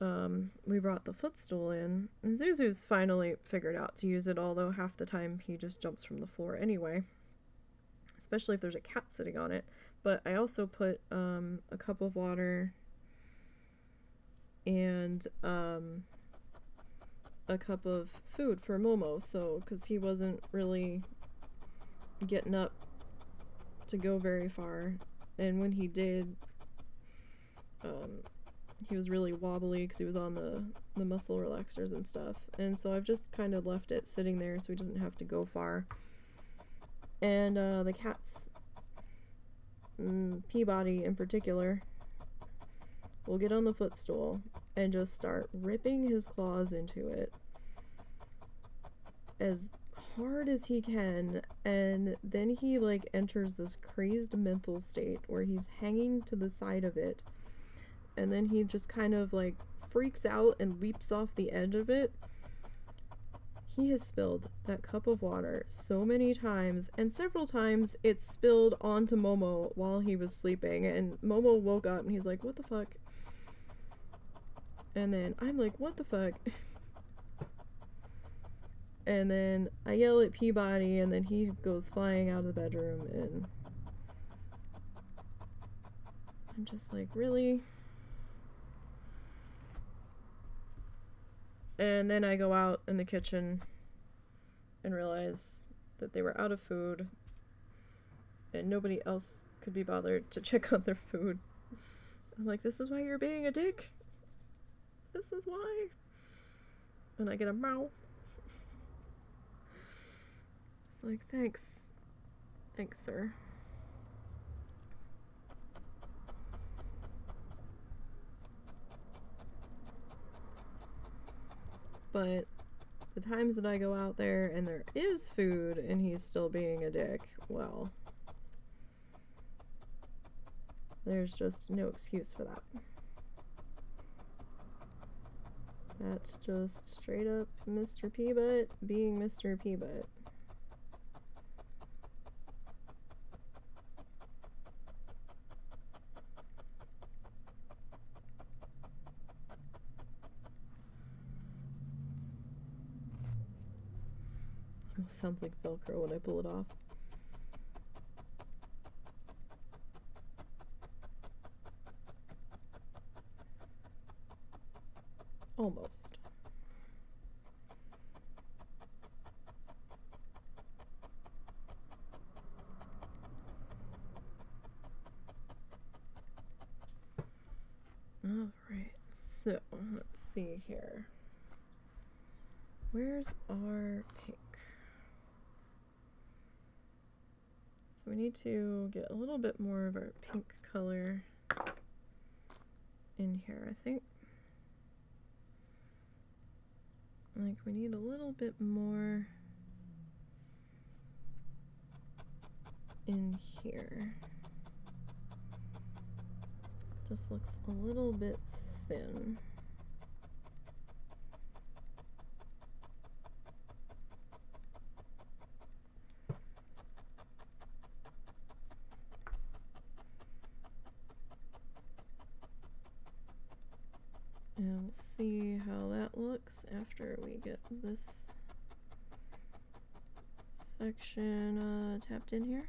Speaker 1: um, we brought the footstool in and Zuzu's finally figured out to use it although half the time he just jumps from the floor anyway especially if there's a cat sitting on it. But I also put um, a cup of water and um, a cup of food for Momo so because he wasn't really getting up to go very far. And when he did, um, he was really wobbly because he was on the, the muscle relaxers and stuff. And so I've just kind of left it sitting there so he doesn't have to go far. And uh, the cats, mm, Peabody in particular, will get on the footstool and just start ripping his claws into it as hard as he can. And then he like enters this crazed mental state where he's hanging to the side of it. And then he just kind of like freaks out and leaps off the edge of it. He has spilled that cup of water so many times and several times it spilled onto momo while he was sleeping. And momo woke up and he's like what the fuck and then i'm like what the fuck And then I yell at Peabody, and then he goes flying out of the bedroom, and I'm just like, really? And then I go out in the kitchen and realize that they were out of food, and nobody else could be bothered to check on their food. I'm like, this is why you're being a dick? This is why? And I get a meow like, thanks. Thanks, sir. But the times that I go out there and there is food and he's still being a dick, well, there's just no excuse for that. That's just straight up Mr. Peabut being Mr. Peabut. sounds like Velcro when I pull it off. Almost. All right, so let's see here. Where's our pink? So we need to get a little bit more of our pink color in here, I think. Like we need a little bit more in here. Just looks a little bit thin. See how that looks after we get this section uh, tapped in here.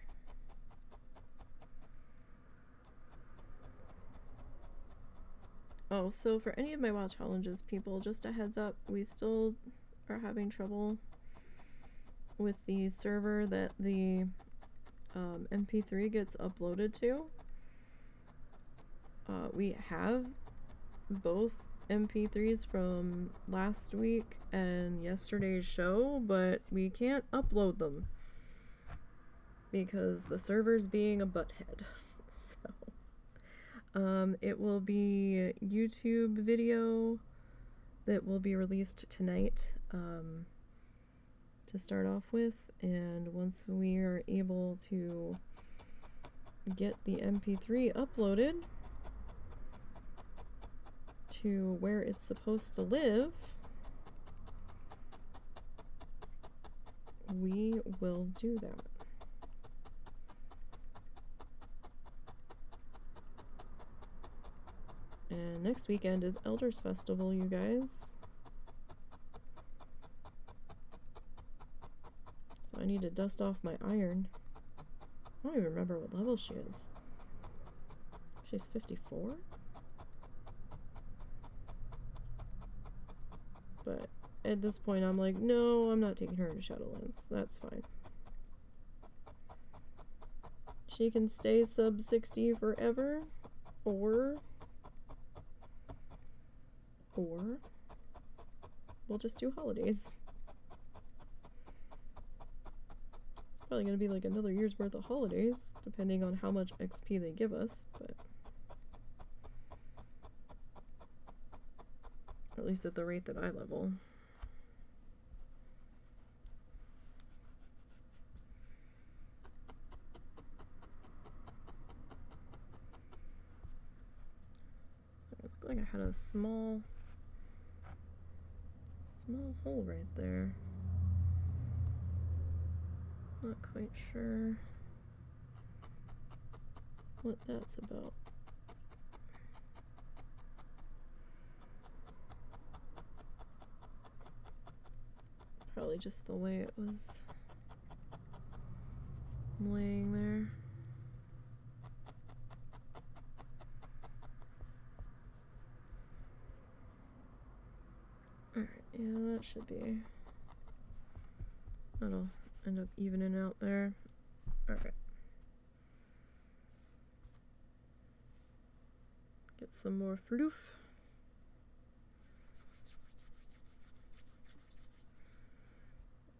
Speaker 1: Oh, so for any of my wild challenges, people, just a heads up, we still are having trouble with the server that the um, MP3 gets uploaded to. Uh, we have both MP3s from last week and yesterday's show, but we can't upload them because the server's being a butthead. so, um, it will be YouTube video that will be released tonight um, to start off with. And once we are able to get the MP3 uploaded to where it's supposed to live, we will do that. And next weekend is Elders Festival, you guys. So I need to dust off my iron. I don't even remember what level she is. She's 54? At this point, I'm like, no, I'm not taking her to Shadowlands. That's fine. She can stay sub 60 forever, or or we'll just do holidays. It's probably going to be like another year's worth of holidays, depending on how much XP they give us, but at least at the rate that I level. It looked like I had a small small hole right there. Not quite sure what that's about. Probably just the way it was laying there. Alright, yeah, that should be. That'll end up evening out there. Alright. Get some more floof.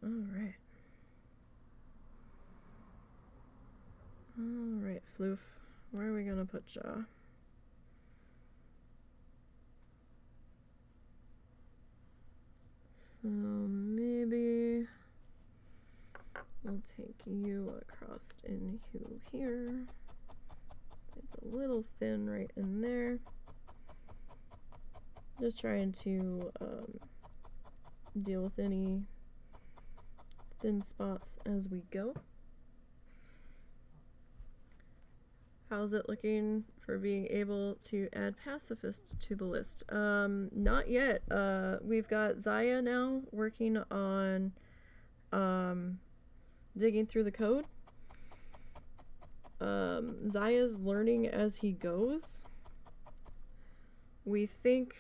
Speaker 1: Alright. Alright, floof. Where are we gonna put ya? So maybe we'll take you across into here. It's a little thin right in there. Just trying to um, deal with any thin spots as we go. How's it looking for being able to add pacifist to the list? Um, not yet. Uh, we've got Zaya now working on um, digging through the code. Um, Zaya's learning as he goes. We think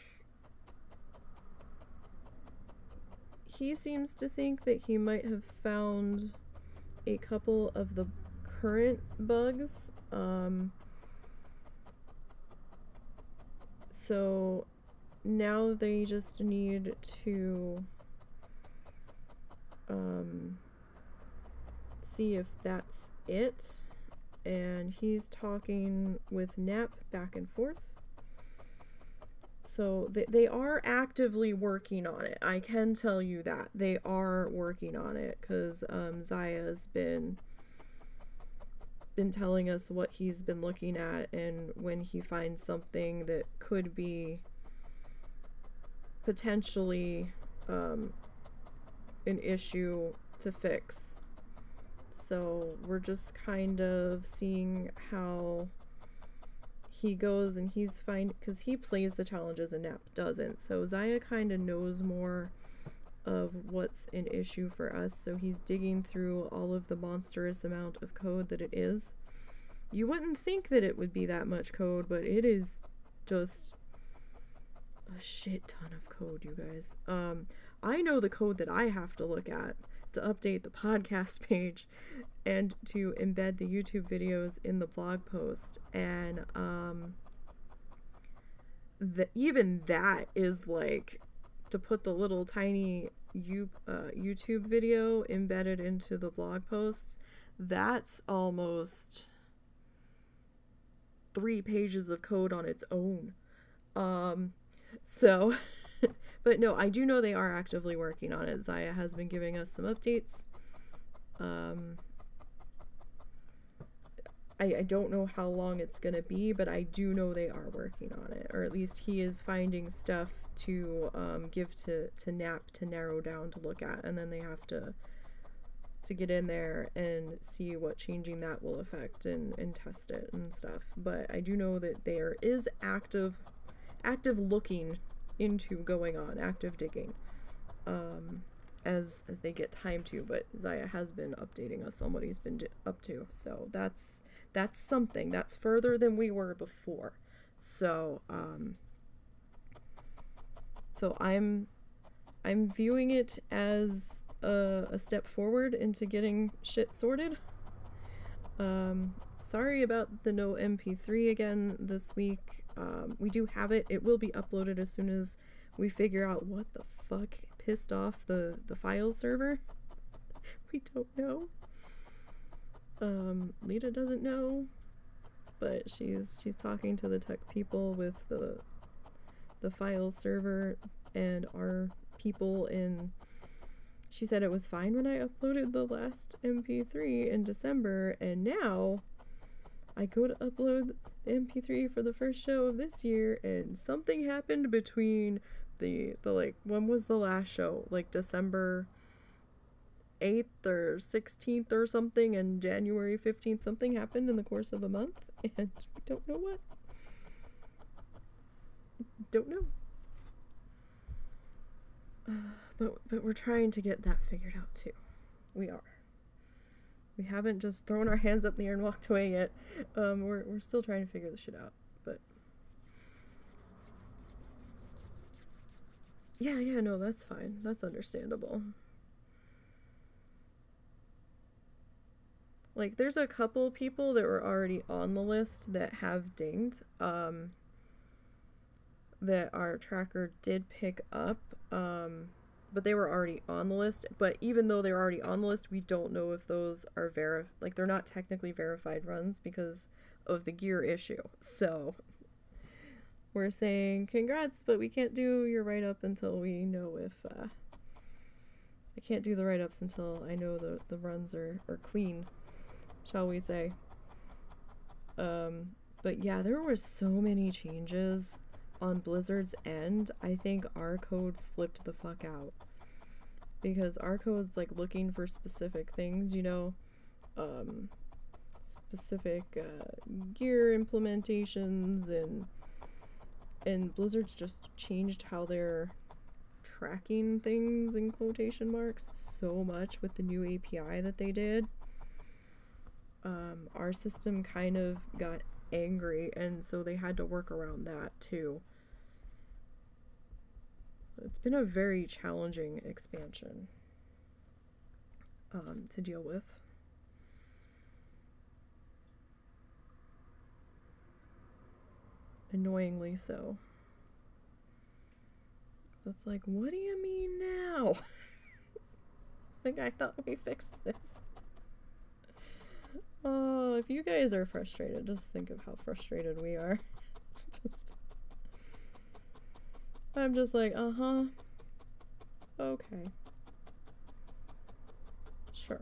Speaker 1: he seems to think that he might have found a couple of the current bugs um, so now they just need to um, see if that's it. And he's talking with Nap back and forth. So they, they are actively working on it. I can tell you that. They are working on it because um, Zaya's been been telling us what he's been looking at and when he finds something that could be potentially um, an issue to fix. So we're just kind of seeing how he goes and he's fine because he plays the challenges and Nap doesn't. So Zaya kind of knows more of what's an issue for us. So he's digging through all of the monstrous amount of code that it is. You wouldn't think that it would be that much code, but it is just a shit ton of code, you guys. Um, I know the code that I have to look at to update the podcast page and to embed the YouTube videos in the blog post. And um, the, even that is like to put the little tiny you, uh, YouTube video embedded into the blog posts. That's almost three pages of code on its own. Um, so but no, I do know they are actively working on it. Zaya has been giving us some updates. Um, I, I don't know how long it's going to be, but I do know they are working on it. Or at least he is finding stuff to um, give to, to NAP to narrow down to look at. And then they have to to get in there and see what changing that will affect and, and test it and stuff. But I do know that there is active active looking into going on, active digging. Um, as as they get time to, but Zaya has been updating us on what he's been up to. So that's that's something. That's further than we were before. So um so I'm I'm viewing it as a, a step forward into getting shit sorted. Um, sorry about the no MP3 again this week. Um, we do have it. It will be uploaded as soon as we figure out what the fuck pissed off the, the file server. we don't know. Um, Lita doesn't know, but she's she's talking to the tech people with the the file server and our people in she said it was fine when I uploaded the last MP3 in December, and now I go to upload the MP3 for the first show of this year, and something happened between the the like when was the last show? Like December 8th or 16th or something and January 15th something happened in the course of a month and we don't know what. Don't know. But but we're trying to get that figured out too. We are. We haven't just thrown our hands up in the air and walked away yet. Um, we're we're still trying to figure this shit out. But yeah, yeah, no, that's fine. That's understandable. Like, there's a couple people that were already on the list that have dinged. Um, that our tracker did pick up. Um, but they were already on the list. But even though they're already on the list, we don't know if those are verif like they're not technically verified runs because of the gear issue. So we're saying congrats, but we can't do your write up until we know if uh, I can't do the write ups until I know the the runs are are clean, shall we say? Um, but yeah, there were so many changes on Blizzard's end, I think our code flipped the fuck out. Because our code's like looking for specific things, you know, um, specific uh, gear implementations and and Blizzard's just changed how they're tracking things in quotation marks so much with the new API that they did. Um, our system kind of got angry and so they had to work around that too. It's been a very challenging expansion um, to deal with. Annoyingly so. It's like, what do you mean now? like, I thought we fixed this. Oh, if you guys are frustrated, just think of how frustrated we are. It's just. I'm just like, uh huh. Okay. Sure.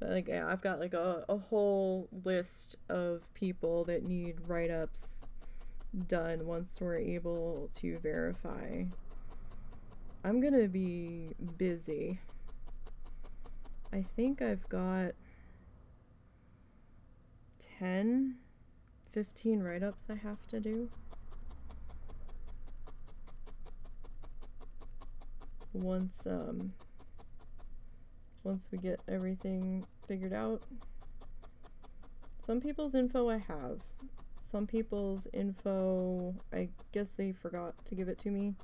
Speaker 1: But like, yeah, I've got like a, a whole list of people that need write ups done once we're able to verify. I'm gonna be busy. I think I've got 10, 15 write ups I have to do. once um once we get everything figured out. Some people's info I have. Some people's info, I guess they forgot to give it to me.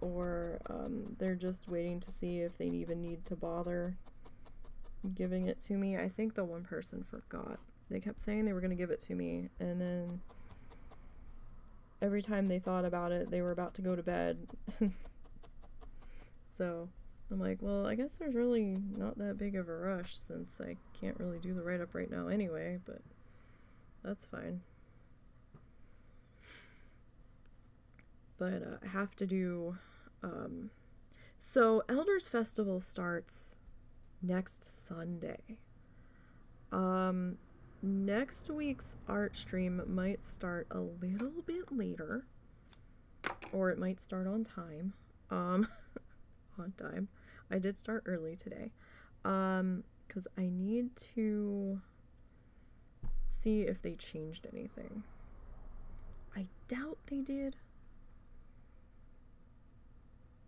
Speaker 1: Or um, they're just waiting to see if they even need to bother giving it to me. I think the one person forgot. They kept saying they were going to give it to me, and then every time they thought about it, they were about to go to bed. So I'm like, well, I guess there's really not that big of a rush since I can't really do the write up right now anyway, but that's fine. But uh, I have to do. Um, so Elders Festival starts next Sunday. Um, next week's art stream might start a little bit later, or it might start on time. Um, on time. I did start early today. Um, because I need to see if they changed anything. I doubt they did.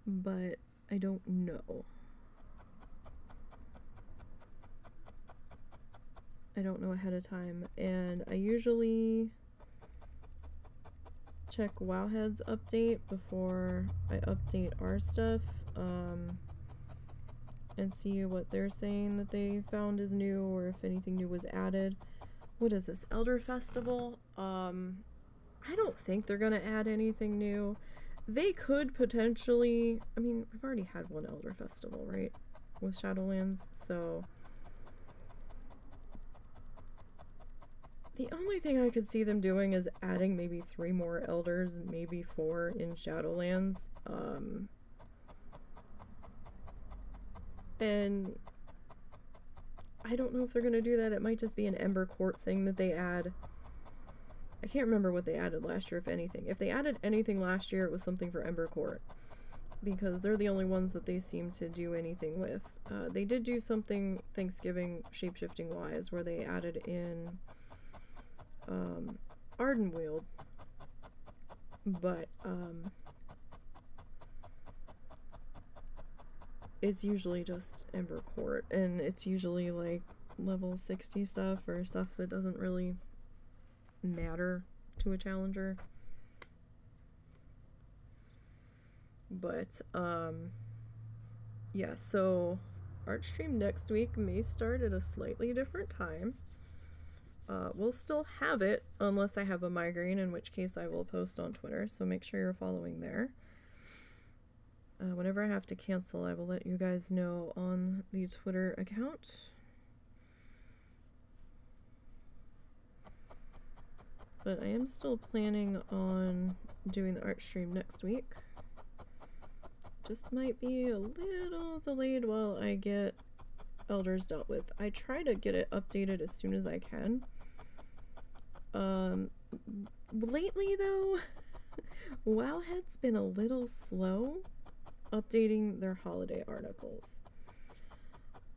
Speaker 1: But I don't know. I don't know ahead of time. And I usually check Wowhead's update before I update our stuff. Um, and see what they're saying that they found is new or if anything new was added. What is this? Elder Festival? Um, I don't think they're gonna add anything new. They could potentially. I mean, we've already had one Elder Festival, right? With Shadowlands, so. The only thing I could see them doing is adding maybe three more elders, maybe four in Shadowlands. Um, and I don't know if they're going to do that. It might just be an Ember Court thing that they add. I can't remember what they added last year, if anything. If they added anything last year, it was something for Ember Court. Because they're the only ones that they seem to do anything with. Uh, they did do something Thanksgiving shapeshifting wise where they added in um, Ardenweald. But, um, it's usually just Ember Court, and it's usually like level 60 stuff or stuff that doesn't really matter to a challenger. But, um, yeah, so art stream next week may start at a slightly different time. Uh, we'll still have it unless I have a migraine, in which case I will post on Twitter, so make sure you're following there. Uh, whenever I have to cancel, I will let you guys know on the Twitter account. But I am still planning on doing the art stream next week. Just might be a little delayed while I get elders dealt with. I try to get it updated as soon as I can. Um, lately though, Wowhead's been a little slow updating their holiday articles.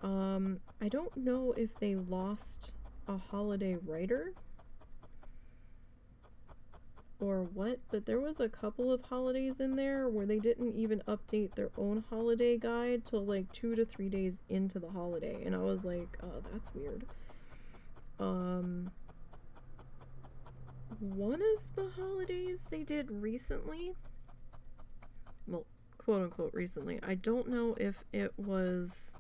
Speaker 1: Um, I don't know if they lost a holiday writer or what, but there was a couple of holidays in there where they didn't even update their own holiday guide till like two to three days into the holiday, and I was like, oh, that's weird. Um, one of the holidays they did recently, well, quote unquote recently. I don't know if it was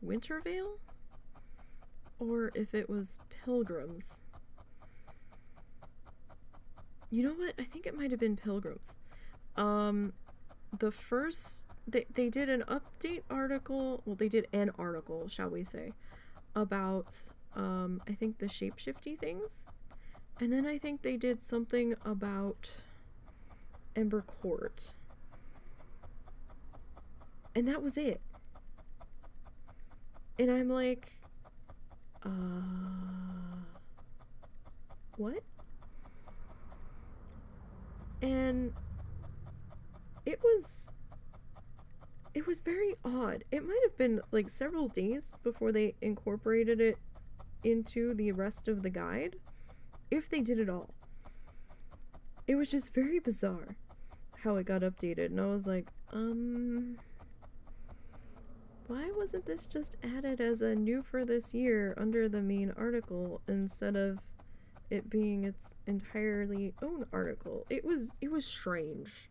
Speaker 1: Winter Veil or if it was Pilgrims. You know what? I think it might have been Pilgrims. Um, the first they they did an update article. Well, they did an article, shall we say, about um I think the shapeshifty things, and then I think they did something about Ember Court. And that was it. And I'm like, uh, what? And it was it was very odd. It might have been like several days before they incorporated it into the rest of the guide, if they did it all. It was just very bizarre how it got updated, and I was like, um, why wasn't this just added as a new for this year under the main article instead of it being its entirely own article? It was it was strange.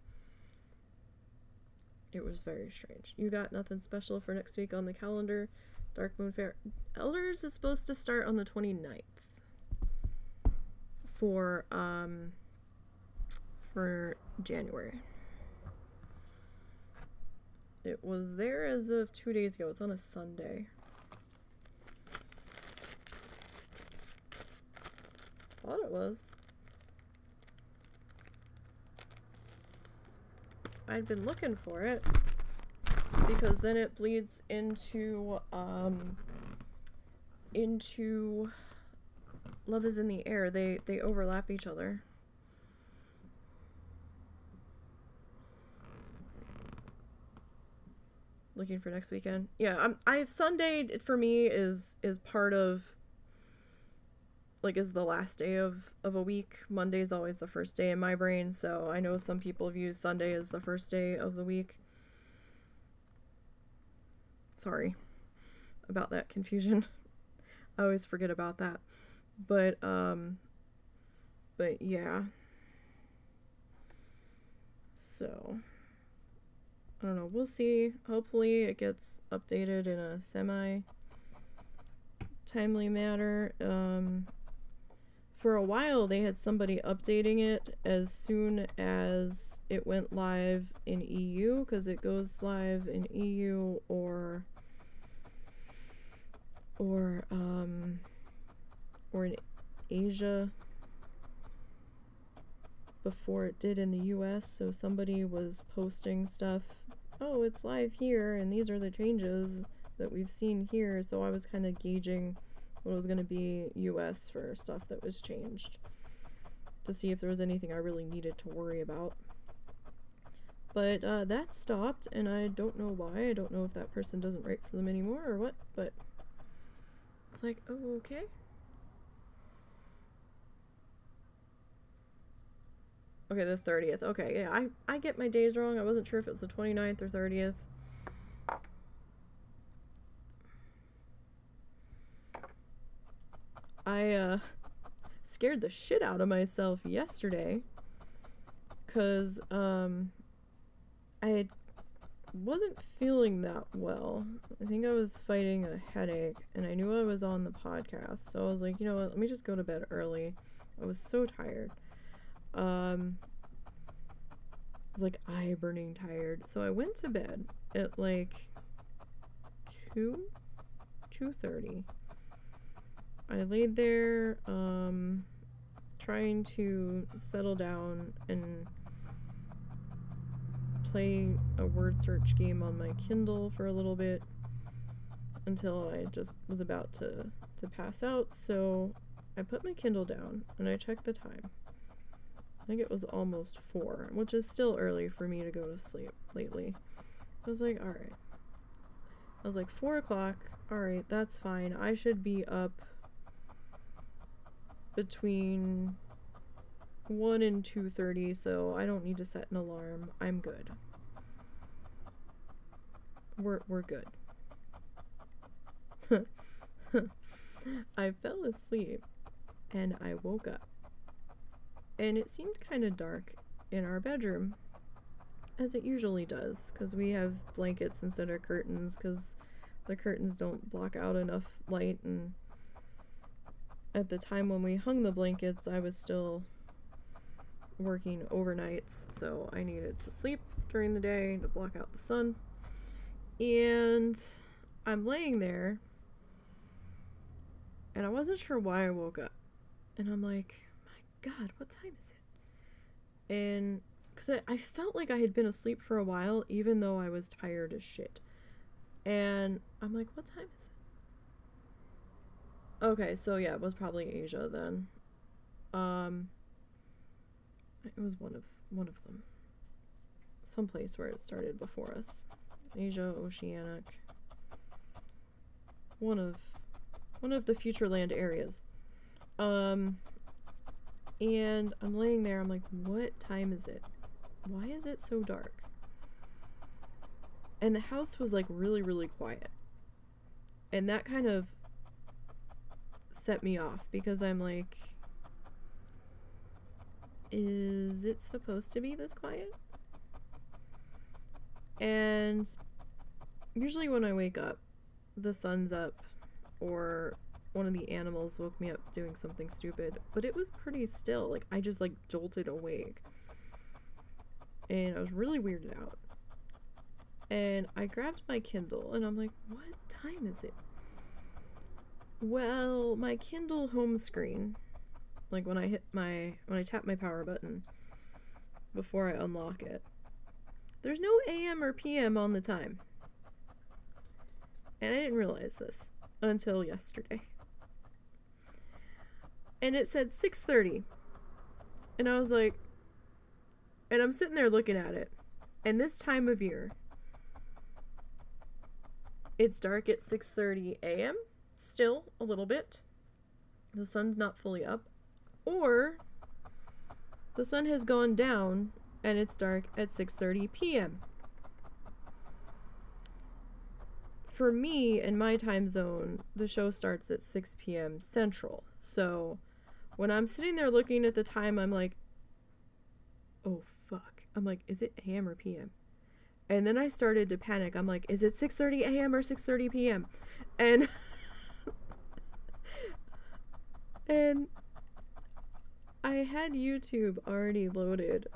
Speaker 1: It was very strange. You got nothing special for next week on the calendar. Darkmoon Faire. Elders is supposed to start on the 29th for um for January. It was there as of two days ago. It's on a Sunday. Thought it was. I'd been looking for it because then it bleeds into um into Love is in the air. They they overlap each other. Looking for next weekend. Yeah, I'm I have Sunday for me is is part of like is the last day of of a week. Monday is always the first day in my brain, so I know some people view Sunday as the first day of the week. Sorry about that confusion. I always forget about that. But um but yeah. So I don't know, we'll see. Hopefully it gets updated in a semi timely manner. Um for a while they had somebody updating it as soon as it went live in EU because it goes live in EU or or um or in Asia before it did in the US so somebody was posting stuff oh it's live here and these are the changes that we've seen here. So I was kind of gauging what was going to be US for stuff that was changed to see if there was anything I really needed to worry about. But uh, that stopped, and I don't know why. I don't know if that person doesn't write for them anymore or what, but it's like, oh, okay. Okay, the 30th. Okay, yeah, I, I get my days wrong. I wasn't sure if it was the 29th or 30th. I uh, scared the shit out of myself yesterday because um, I wasn't feeling that well. I think I was fighting a headache and I knew I was on the podcast. So I was like, you know what, let me just go to bed early. I was so tired. Um, I was like eye burning tired. So I went to bed at like 2 2:30 I laid there, um, trying to settle down and play a word search game on my Kindle for a little bit until I just was about to, to pass out. So I put my Kindle down and I checked the time. I think it was almost four, which is still early for me to go to sleep lately. I was like, alright. I was like, four o'clock. Alright, that's fine. I should be up between 1 and 2.30 so I don't need to set an alarm. I'm good. We're, we're good. I fell asleep and I woke up. And it seemed kind of dark in our bedroom, as it usually does, because we have blankets instead of curtains, because the curtains don't block out enough light and at the time when we hung the blankets, I was still working overnights, so I needed to sleep during the day to block out the sun. And I'm laying there, and I wasn't sure why I woke up. And I'm like, my God, what time is it? And because I, I felt like I had been asleep for a while, even though I was tired as shit. And I'm like, what time is it? Okay, so yeah, it was probably Asia then. Um it was one of one of them. Some place where it started before us. Asia, Oceanic. One of one of the future land areas. Um and I'm laying there, I'm like, what time is it? Why is it so dark? And the house was like really, really quiet. And that kind of set me off because I'm like, is it supposed to be this quiet? And usually when I wake up, the sun's up or one of the animals woke me up doing something stupid, but it was pretty still. Like I just like jolted awake. And I was really weirded out. And I grabbed my Kindle and I'm like, what time is it? Well, my Kindle home screen, like when I hit my when I tap my power button before I unlock it, there's no AM or PM on the time. And I didn't realize this until yesterday. And it said 6:30. And I was like and I'm sitting there looking at it. And this time of year it's dark at 6:30 a.m. still a little bit. The sun's not fully up or the sun has gone down and it's dark at 6:30 p.m. For me in my time zone, the show starts at 6 p.m. central. So when I'm sitting there looking at the time, I'm like, "Oh fuck." I'm like, "Is it AM or PM?" And then I started to panic. I'm like, "Is it 6:30 a.m. or 6:30 p.m.?" And and I had YouTube already loaded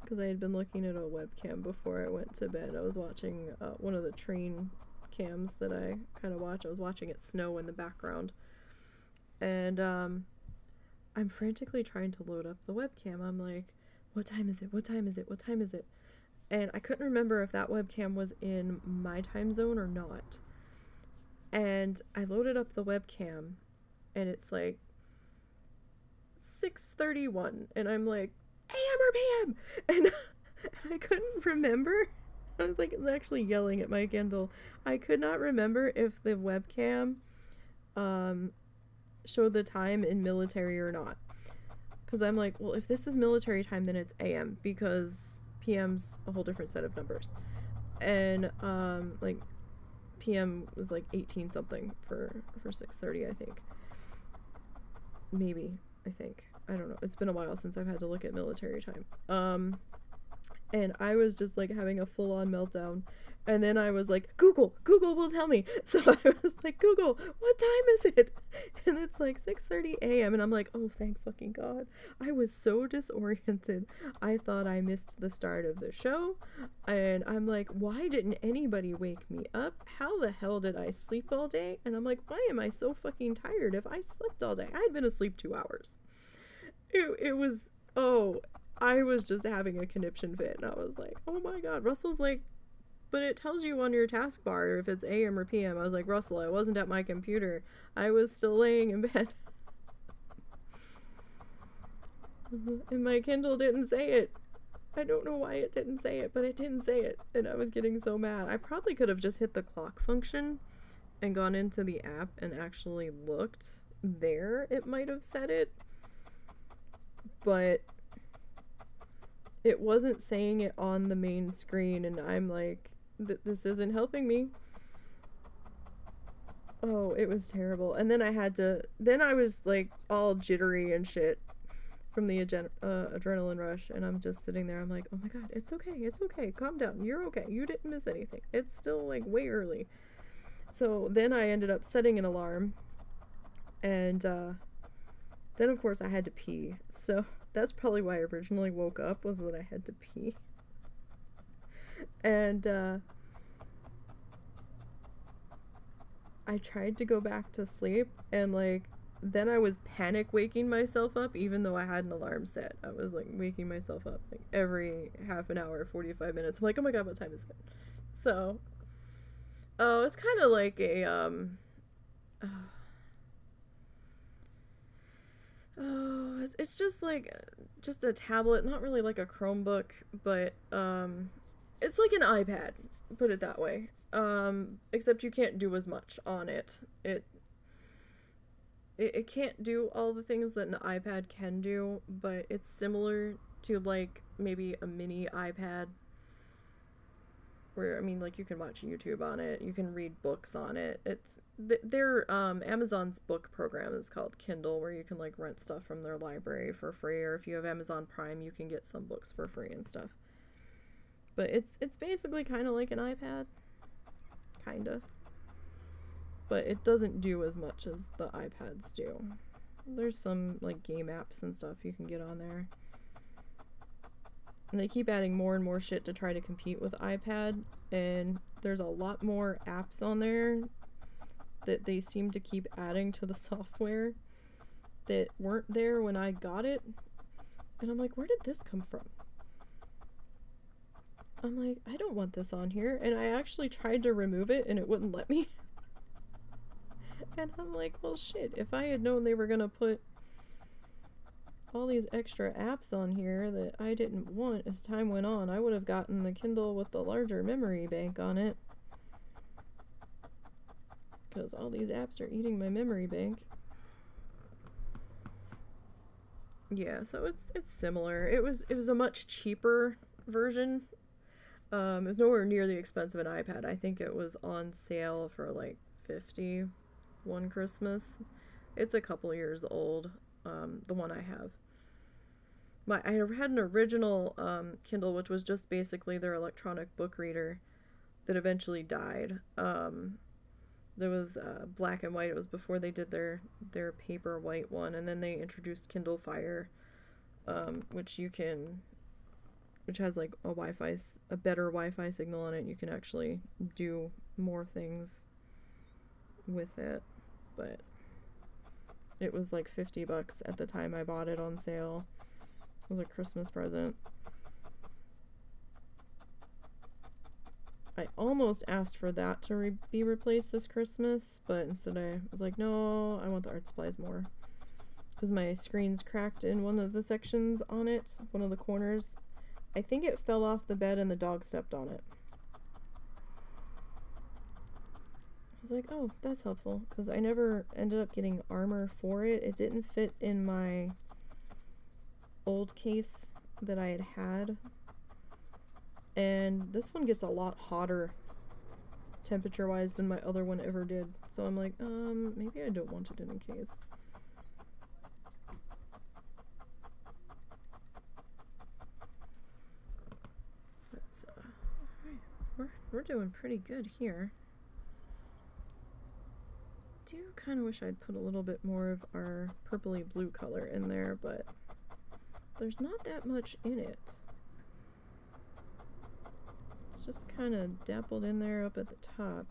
Speaker 1: because I had been looking at a webcam before I went to bed. I was watching uh, one of the train cams that I kind of watch. I was watching it snow in the background. And um, I'm frantically trying to load up the webcam. I'm like, what time is it? What time is it? What time is it? And I couldn't remember if that webcam was in my time zone or not. And I loaded up the webcam and it's like 6:31 and I'm like AM or PM and, and I couldn't remember. I was like actually yelling at my Kindle. I could not remember if the webcam um showed the time in military or not. Cuz I'm like well if this is military time then it's AM because PM's a whole different set of numbers. And um like PM was like 18 something for for 6:30 I think maybe I think. I don't know. It's been a while since I've had to look at military time. Um and I was just like having a full on meltdown. And then I was like, Google, Google will tell me. So I was like, Google, what time is it? And it's like 6:30 a.m. and I'm like, oh, thank fucking god. I was so disoriented. I thought I missed the start of the show, and I'm like, why didn't anybody wake me up? How the hell did I sleep all day? And I'm like, why am I so fucking tired if I slept all day? I had been asleep 2 hours. It it was oh, I was just having a conniption fit, and I was like, oh my god. Russell's like, but it tells you on your taskbar if it's AM or PM. I was like, Russell, I wasn't at my computer. I was still laying in bed. and my Kindle didn't say it. I don't know why it didn't say it, but it didn't say it. And I was getting so mad. I probably could have just hit the clock function and gone into the app and actually looked there. It might have said it. But it wasn't saying it on the main screen and I'm like th- this isn't helping me. Oh, it was terrible. And then I had to then I was like all jittery and shit from the uh, adrenaline rush and I'm just sitting there I'm like, "Oh my god, it's okay. It's okay. Calm down. You're okay. You didn't miss anything. It's still like way early." So then I ended up setting an alarm and uh then of course I had to pee. So that's probably why I originally woke up was that I had to pee. And uh I tried to go back to sleep and like then I was panic waking myself up even though I had an alarm set. I was like waking myself up like every half an hour, 45 minutes. I'm like, "Oh my god, what time is it?" So Oh, it's kind of like a um Oh, it's, it's just like just a tablet, not really like a Chromebook, but um it's like an iPad, put it that way. Um except you can't do as much on it. It it, it can't do all the things that an iPad can do, but it's similar to like maybe a mini iPad where I mean like you can watch YouTube on it, you can read books on it. It's th- their um Amazon's book program is called Kindle where you can like rent stuff from their library for free or if you have Amazon Prime, you can get some books for free and stuff. But it's it's basically kind of like an iPad. Kind of. But it doesn't do as much as the iPads do. There's some like game apps and stuff you can get on there. And they keep adding more and more shit to try to compete with iPad. And there's a lot more apps on there that they seem to keep adding to the software that weren't there when I got it. And I'm like, where did this come from? I'm like, I don't want this on here. And I actually tried to remove it and it wouldn't let me. and I'm like, well, shit, if I had known they were going to put all these extra apps on here that I didn't want as time went on, I would have gotten the Kindle with the larger memory bank on it. Because all these apps are eating my memory bank. Yeah, so it's it's similar. It was it was a much cheaper version. Um, it was nowhere near the expense of an iPad. I think it was on sale for like fifty one Christmas. It's a couple years old. Um, the one I have. My I had an original um, Kindle, which was just basically their electronic book reader, that eventually died. Um, there was uh, black and white. It was before they did their their paper white one, and then they introduced Kindle Fire, um, which you can, which has like a Wi-Fi, a better Wi-Fi signal on it. You can actually do more things with it, but it was like fifty bucks at the time I bought it on sale. Was a Christmas present. I almost asked for that to re be replaced this Christmas, but instead I was like, no, I want the art supplies more. Because my screen's cracked in one of the sections on it, one of the corners. I think it fell off the bed and the dog stepped on it. I was like, oh, that's helpful. Because I never ended up getting armor for it. It didn't fit in my old case that I had had and this one gets a lot hotter temperature wise than my other one ever did. So I'm like, um, maybe I don't want it in a case. But, uh, we're, we're doing pretty good here. do kind of wish I'd put a little bit more of our purpley blue color in there, but there's not that much in it It's just kind of dappled in there up at the top.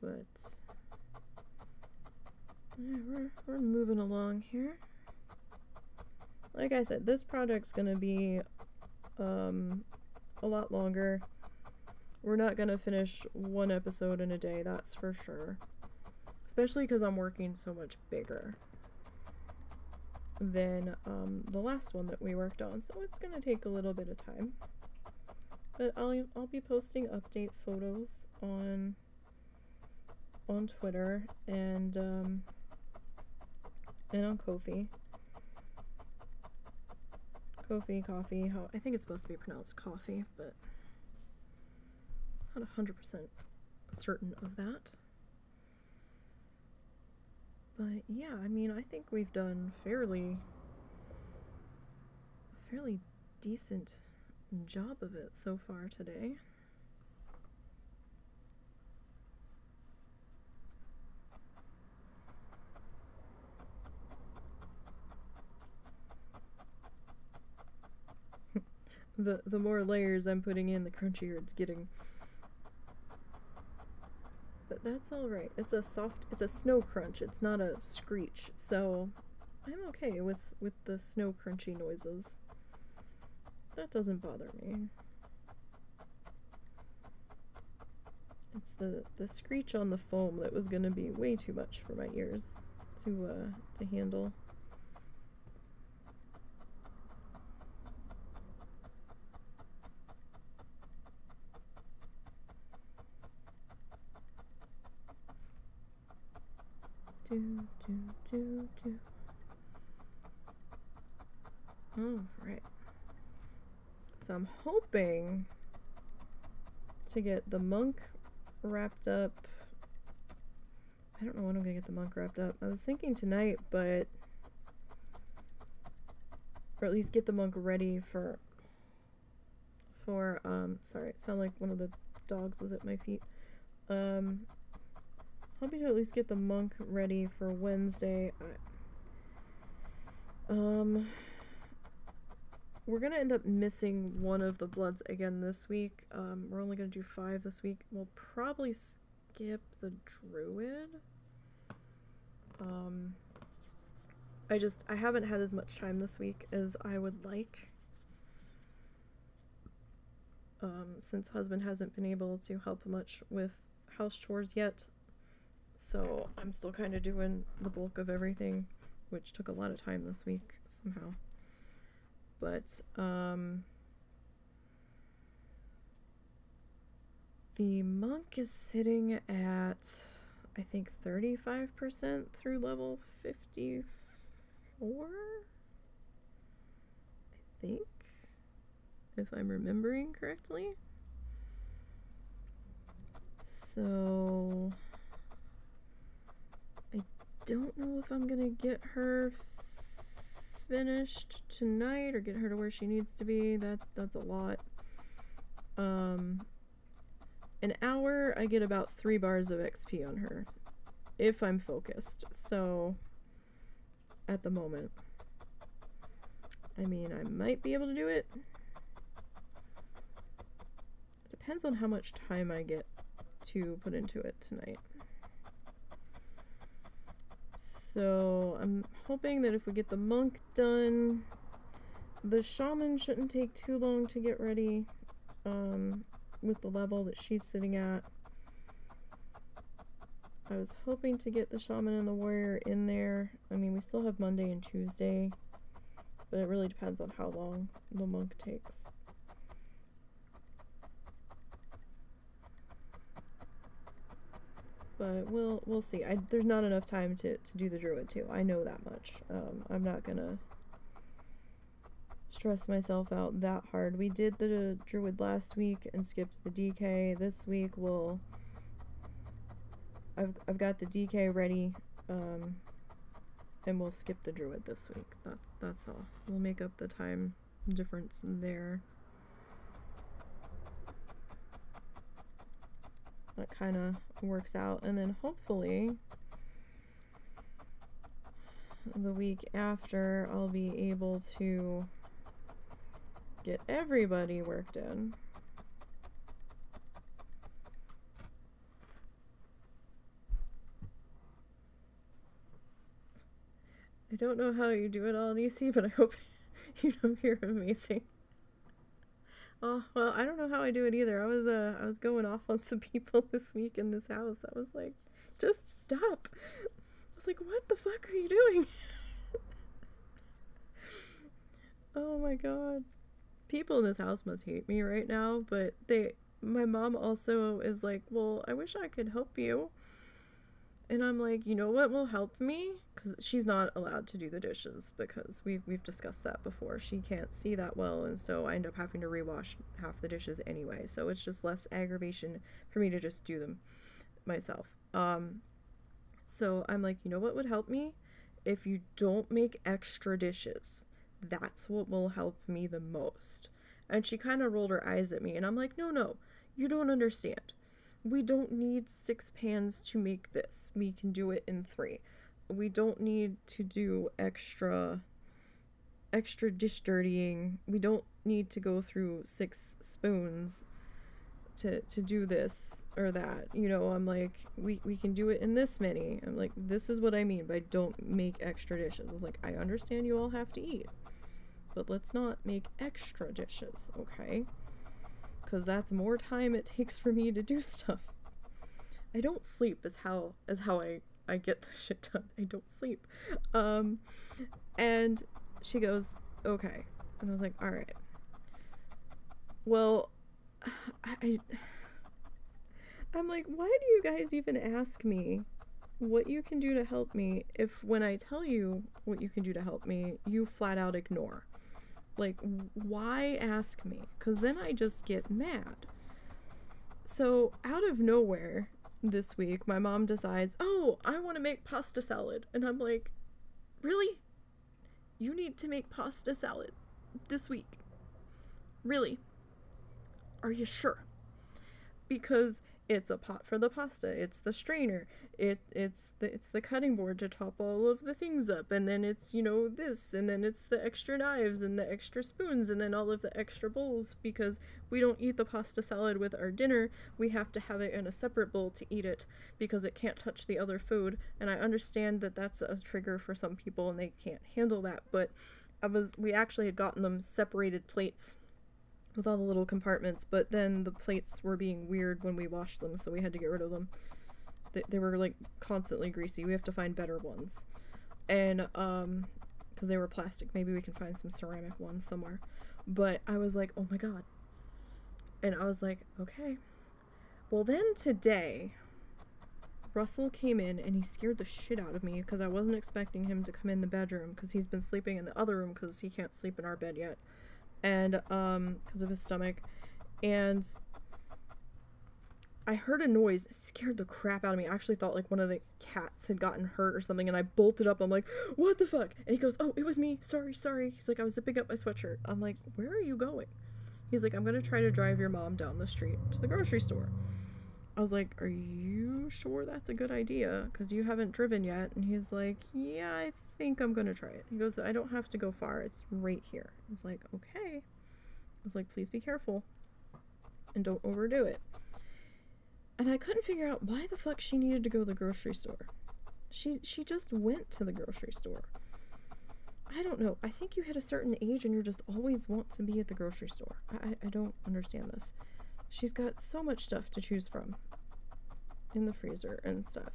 Speaker 1: But yeah, we're, we're moving along here. Like I said, this project's going to be um, a lot longer. We're not going to finish one episode in a day, that's for sure. Especially because I'm working so much bigger than um, the last one that we worked on, so it's gonna take a little bit of time. But I'll I'll be posting update photos on on Twitter and um, and on Ko-fi. Ko-fi, coffee. How I think it's supposed to be pronounced coffee, but not hundred percent certain of that. But yeah, I mean, I think we've done fairly fairly decent job of it so far today. the the more layers I'm putting in, the crunchier it's getting but that's all right. It's a soft, it's a snow crunch. It's not a screech, so I'm okay with with the snow crunchy noises. That doesn't bother me. It's the the screech on the foam that was gonna be way too much for my ears to uh to handle. Do, do, do, do. Alright. So I'm hoping to get the monk wrapped up. I don't know when I'm gonna get the monk wrapped up. I was thinking tonight, but or at least get the monk ready for for um sorry, it sounded like one of the dogs was at my feet. Um hoping to at least get the monk ready for Wednesday. Um, we're gonna end up missing one of the bloods again this week. Um, we're only gonna do five this week. We'll probably skip the druid. Um, I just I haven't had as much time this week as I would like. Um, since husband hasn't been able to help much with house chores yet. So I'm still kind of doing the bulk of everything, which took a lot of time this week somehow. But um the monk is sitting at I think 35% through level 54. I think if I'm remembering correctly. So don't know if I'm gonna get her finished tonight or get her to where she needs to be. That that's a lot. Um an hour I get about three bars of XP on her. If I'm focused. So at the moment. I mean I might be able to do it. Depends on how much time I get to put into it tonight. So I'm hoping that if we get the monk done, the shaman shouldn't take too long to get ready um, with the level that she's sitting at. I was hoping to get the shaman and the warrior in there. I mean, we still have Monday and Tuesday, but it really depends on how long the monk takes. But we'll we'll see. I, there's not enough time to, to do the druid too. I know that much. Um, I'm not gonna stress myself out that hard. We did the druid last week and skipped the DK. This week we'll. I've I've got the DK ready, um, and we'll skip the druid this week. That's that's all. We'll make up the time difference there. that kind of works out. And then hopefully the week after I'll be able to get everybody worked in. I don't know how you do it all, DC, but I hope you know you're amazing. Oh well, I don't know how I do it either. I was uh I was going off on some people this week in this house. I was like, just stop. I was like, what the fuck are you doing? oh my god. People in this house must hate me right now, but they my mom also is like, "Well, I wish I could help you." And I'm like, you know what will help me? Because she's not allowed to do the dishes because we've, we've discussed that before. She can't see that well, and so I end up having to rewash half the dishes anyway. So it's just less aggravation for me to just do them myself. Um, so I'm like, you know what would help me? If you don't make extra dishes, that's what will help me the most. And she kind of rolled her eyes at me, and I'm like, no, no, you don't understand we don't need six pans to make this. We can do it in three. We don't need to do extra extra dish dirtying. We don't need to go through six spoons to to do this or that. You know, I'm like, we, we can do it in this many. I'm like, this is what I mean by don't make extra dishes. I was like, I understand you all have to eat. But let's not make extra dishes, okay? Because that's more time it takes for me to do stuff. I don't sleep is how is how I I get the shit done. I don't sleep. Um and she goes, "Okay." And I was like, "All right." Well, I I'm like, "Why do you guys even ask me what you can do to help me if when I tell you what you can do to help me, you flat out ignore?" Like, why ask me? Because then I just get mad. So, out of nowhere this week, my mom decides, oh, I want to make pasta salad. And I'm like, really? You need to make pasta salad this week? Really? Are you sure? Because it's a pot for the pasta it's the strainer it it's the it's the cutting board to top all of the things up and then it's you know this and then it's the extra knives and the extra spoons and then all of the extra bowls because we don't eat the pasta salad with our dinner we have to have it in a separate bowl to eat it because it can't touch the other food and i understand that that's a trigger for some people and they can't handle that but i was we actually had gotten them separated plates with all the little compartments, but then the plates were being weird when we washed them, so we had to get rid of them. They, they were like constantly greasy. We have to find better ones. And, um, because they were plastic, maybe we can find some ceramic ones somewhere. But I was like, oh my god. And I was like, okay. Well, then today, Russell came in and he scared the shit out of me because I wasn't expecting him to come in the bedroom because he's been sleeping in the other room because he can't sleep in our bed yet and um because of his stomach and I heard a noise, scared the crap out of me. I actually thought like one of the cats had gotten hurt or something, and I bolted up. I'm like, what the fuck? And he goes, oh, it was me. Sorry, sorry. He's like, I was zipping up my sweatshirt. I'm like, where are you going? He's like, I'm gonna try to drive your mom down the street to the grocery store. I was like, Are you sure that's a good idea? Because you haven't driven yet. And he's like, Yeah, I think I'm going to try it. He goes, I don't have to go far. It's right here. I was like, Okay. I was like, Please be careful and don't overdo it. And I couldn't figure out why the fuck she needed to go to the grocery store. She she just went to the grocery store. I don't know. I think you hit a certain age and you just always want to be at the grocery store. I, I don't understand this. She's got so much stuff to choose from in the freezer and stuff.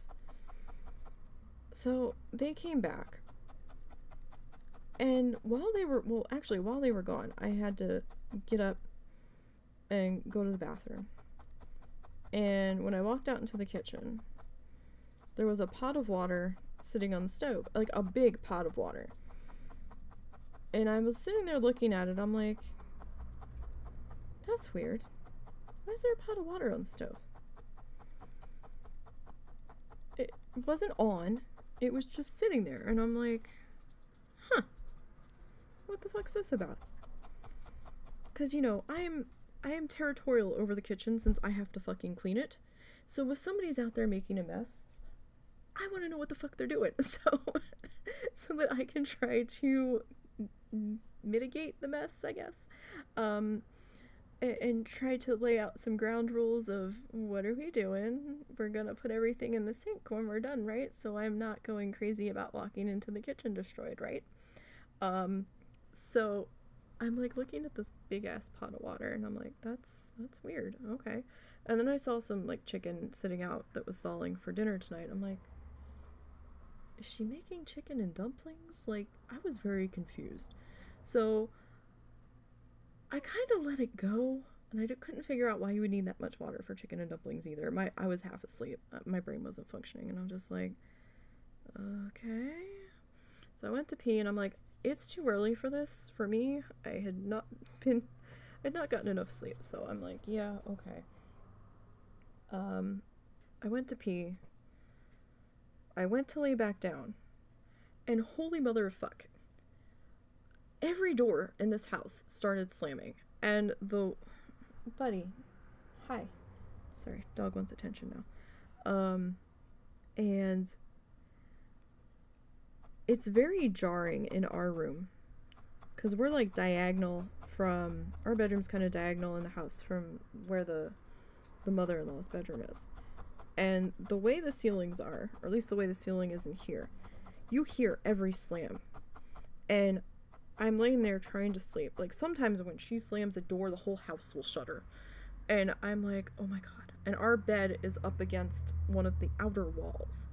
Speaker 1: So they came back. And while they were, well, actually, while they were gone, I had to get up and go to the bathroom. And when I walked out into the kitchen, there was a pot of water sitting on the stove, like a big pot of water. And I was sitting there looking at it. I'm like, that's weird. Why is there a pot of water on the stove? It wasn't on. It was just sitting there. And I'm like, huh. What the fuck's this about? Because, you know, I am I am territorial over the kitchen since I have to fucking clean it. So if somebody's out there making a mess, I want to know what the fuck they're doing. So so that I can try to mitigate the mess, I guess. Um and, try to lay out some ground rules of what are we doing? We're gonna put everything in the sink when we're done, right? So I'm not going crazy about walking into the kitchen destroyed, right? Um, so I'm like looking at this big ass pot of water and I'm like, that's that's weird. Okay. And then I saw some like chicken sitting out that was thawing for dinner tonight. I'm like, is she making chicken and dumplings? Like, I was very confused. So I kind of let it go, and I couldn't figure out why you would need that much water for chicken and dumplings either. My I was half asleep. Uh, my brain wasn't functioning, and I'm just like, okay. So I went to pee, and I'm like, it's too early for this for me. I had not been, I had not gotten enough sleep, so I'm like, yeah, okay. Um, I went to pee. I went to lay back down, and holy mother of fuck, every door in this house started slamming. And the buddy, hi. Sorry, dog wants attention now. Um and it's very jarring in our room cuz we're like diagonal from our bedroom's kind of diagonal in the house from where the the mother-in-law's bedroom is. And the way the ceilings are, or at least the way the ceiling is in here, you hear every slam. And I'm laying there trying to sleep. Like sometimes when she slams a door, the whole house will shudder. And I'm like, oh my god. And our bed is up against one of the outer walls.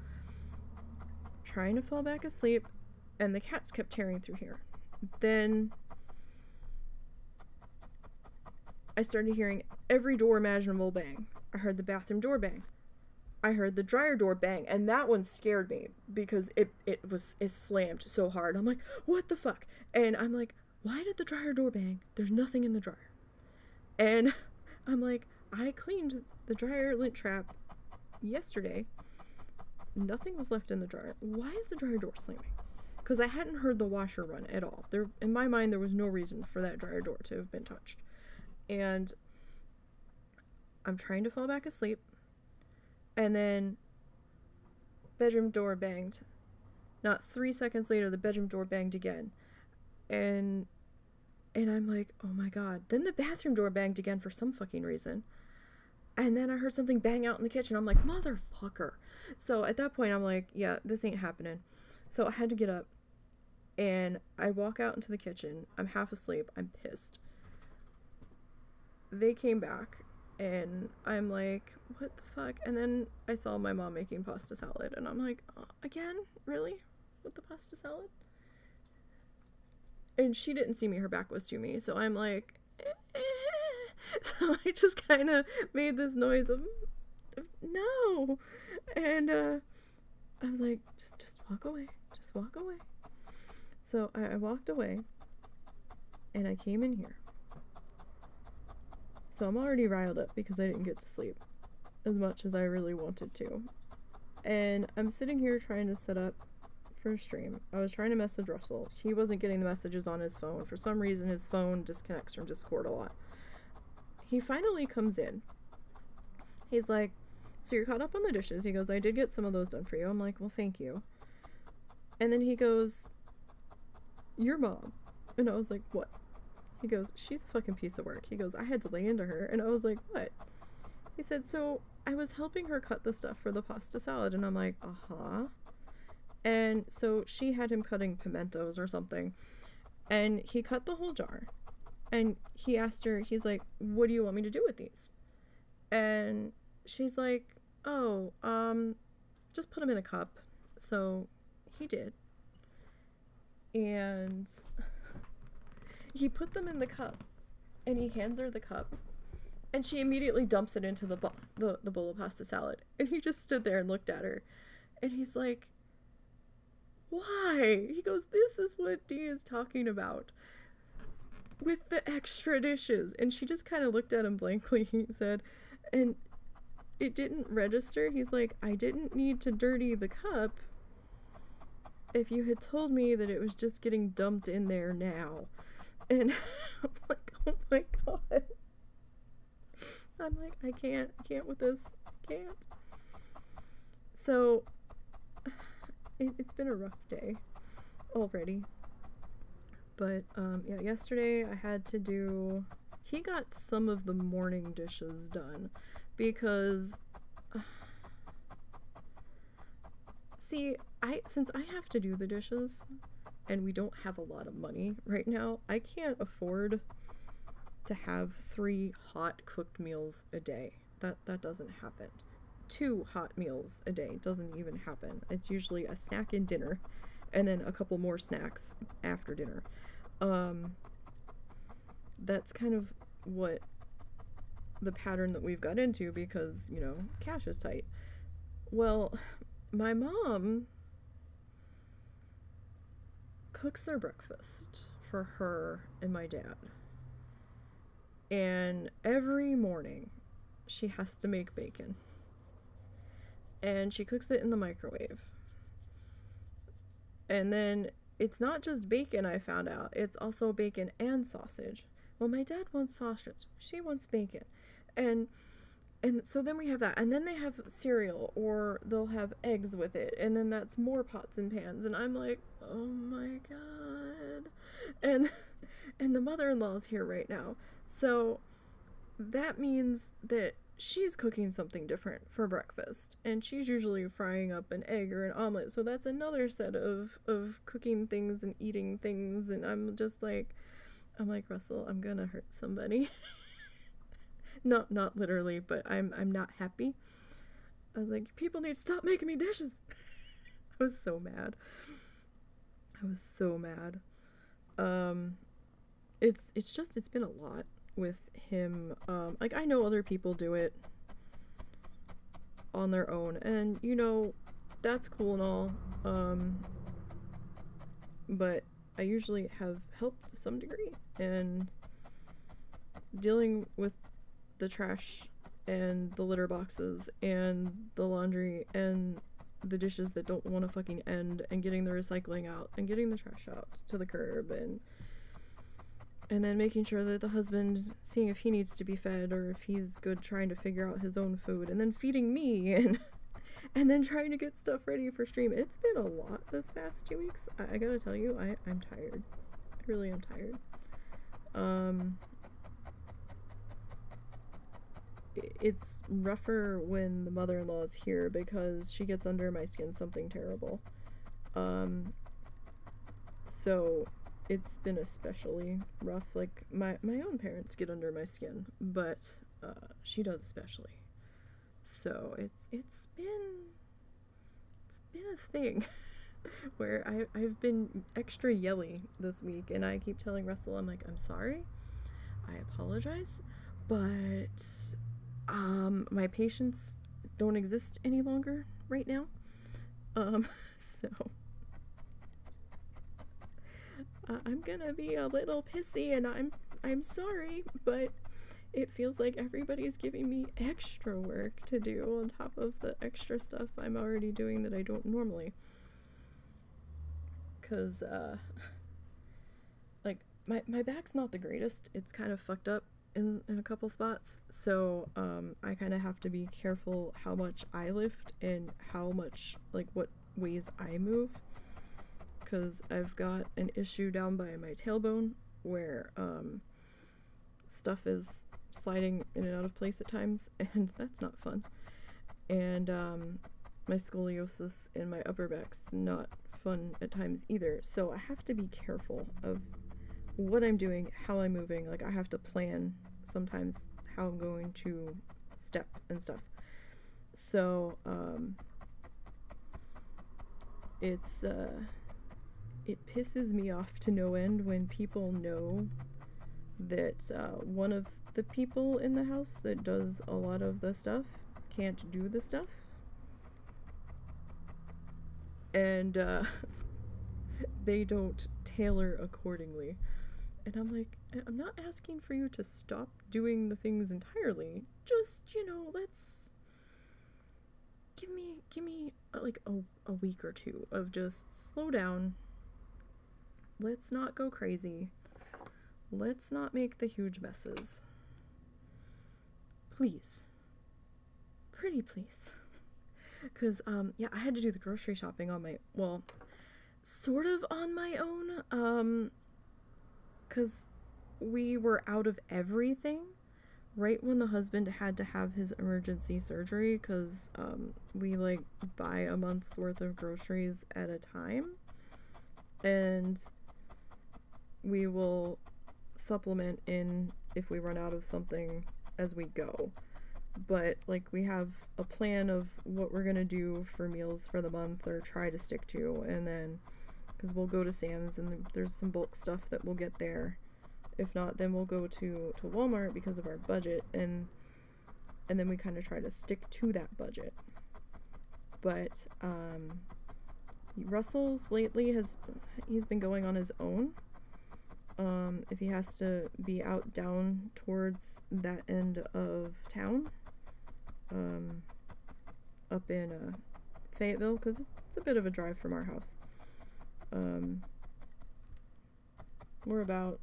Speaker 1: Trying to fall back asleep, and the cats kept tearing through here. Then I started hearing every door imaginable bang. I heard the bathroom door bang. I heard the dryer door bang, and that one scared me because it it was it slammed so hard. I'm like, what the fuck? And I'm like, why did the dryer door bang? There's nothing in the dryer. And I'm like, I cleaned the dryer lint trap yesterday. Nothing was left in the dryer. Why is the dryer door slamming? Because I hadn't heard the washer run at all. There, in my mind, there was no reason for that dryer door to have been touched. And I'm trying to fall back asleep And then bedroom door banged. Not three seconds later, the bedroom door banged again. And and I'm like, oh my god. Then the bathroom door banged again for some fucking reason. And then I heard something bang out in the kitchen. I'm like, motherfucker. So at that point, I'm like, yeah, this ain't happening. So I had to get up and I walk out into the kitchen. I'm half asleep. I'm pissed. They came back and I'm like, what the fuck? And then I saw my mom making pasta salad and I'm like, uh, again? Really? With the pasta salad? And she didn't see me, her back was to me. So I'm like, eh. so I just kind of made this noise of no. And uh, I was like, just just walk away. Just walk away. So I, I walked away and I came in here. So I'm already riled up because I didn't get to sleep as much as I really wanted to. And I'm sitting here trying to set up for a stream. I was trying to message Russell. He wasn't getting the messages on his phone. For some reason, his phone disconnects from Discord a lot. He finally comes in. He's like, So you're caught up on the dishes. He goes, I did get some of those done for you. I'm like, Well, thank you. And then he goes, Your mom. And I was like, What? He goes, She's a fucking piece of work. He goes, I had to lay into her. And I was like, What? He said, So I was helping her cut the stuff for the pasta salad. And I'm like, Uh huh. And so she had him cutting pimentos or something. And he cut the whole jar. And he asked her, he's like, What do you want me to do with these? And she's like, Oh, um, just put them in a cup. So he did. And he put them in the cup. And he hands her the cup. And she immediately dumps it into the, the, the bowl of pasta salad. And he just stood there and looked at her. And he's like, Why? He goes, This is what Dee is talking about with the extra dishes. And she just kind of looked at him blankly. He said, and it didn't register. He's like, I didn't need to dirty the cup if you had told me that it was just getting dumped in there now. And I'm like, oh my god. I'm like, I can't, can't with this. Can't. So, it, it's been a rough day already. But um, yeah, yesterday I had to do. He got some of the morning dishes done because. see, I since I have to do the dishes, and we don't have a lot of money right now, I can't afford to have three hot cooked meals a day. That that doesn't happen. Two hot meals a day doesn't even happen. It's usually a snack and dinner and then a couple more snacks after dinner. Um, that's kind of what the pattern that we've got into because, you know, cash is tight. Well, my mom cooks their breakfast for her and my dad. And every morning she has to make bacon. And she cooks it in the microwave. And then it's not just bacon, I found out. It's also bacon and sausage. Well, my dad wants sausage. She wants bacon. And and so then we have that. And then they have cereal or they'll have eggs with it. And then that's more pots and pans. And I'm like, "Oh my god." And and the mother-in-law's here right now. So that means that she's cooking something different for breakfast and she's usually frying up an egg or an omelet so that's another set of of cooking things and eating things and i'm just like i'm like russell i'm gonna hurt somebody not not literally but i'm i'm not happy. I was like people need to stop making me dishes. I was so mad. I was so mad. Um it's it's just it's been a lot with him. Um like I know other people do it on their own and you know that's cool and all um but I usually have helped to some degree and dealing with the trash and the litter boxes and the laundry and the dishes that don't want to fucking end and getting the recycling out and getting the trash out to the curb and and then making sure that the husband seeing if he needs to be fed or if he's good trying to figure out his own food and then feeding me and and then trying to get stuff ready for stream. It's been a lot this past two weeks. I, I gotta tell you I, i'm tired. I really am tired. Um it's rougher when the mother-in-law is here because she gets under my skin something terrible um so it's been especially rough. Like my my own parents get under my skin, but uh, she does especially. So it's it's been it's been a thing where I I've been extra yelly this week, and I keep telling Russell I'm like I'm sorry, I apologize, but um my patience don't exist any longer right now. Um so uh, I'm gonna be a little pissy and I'm I'm sorry, but it feels like everybody's giving me extra work to do on top of the extra stuff I'm already doing that I don't normally. Cause uh like my my back's not the greatest. It's kind of fucked up in in a couple spots. So um I kind of have to be careful how much I lift and how much like what ways I move because I've got an issue down by my tailbone where um, stuff is sliding in and out of place at times, and that's not fun. And um, my scoliosis in my upper back's not fun at times either, so I have to be careful of what I'm doing, how I'm moving. Like, I have to plan sometimes how I'm going to step and stuff. So, um, it's, uh, it pisses me off to no end when people know that uh, one of the people in the house that does a lot of the stuff can't do the stuff. And uh, they don't tailor accordingly. And I'm like, I'm not asking for you to stop doing the things entirely. Just, you know, let's give me give me uh, like a, a week or two of just slow down let's not go crazy. Let's not make the huge messes. Please. Pretty please. Cuz um yeah, I had to do the grocery shopping on my well, sort of on my own um cuz we were out of everything right when the husband had to have his emergency surgery cuz um we like buy a month's worth of groceries at a time. And we will supplement in if we run out of something as we go. But like we have a plan of what we're gonna do for meals for the month or try to stick to, and then because we'll go to Sam's and there's some bulk stuff that we'll get there. If not, then we'll go to to Walmart because of our budget, and and then we kind of try to stick to that budget. But um, Russell's lately has he's been going on his own um, if he has to be out down towards that end of town, um, up in uh, Fayetteville, because it's a bit of a drive from our house. Um, we're about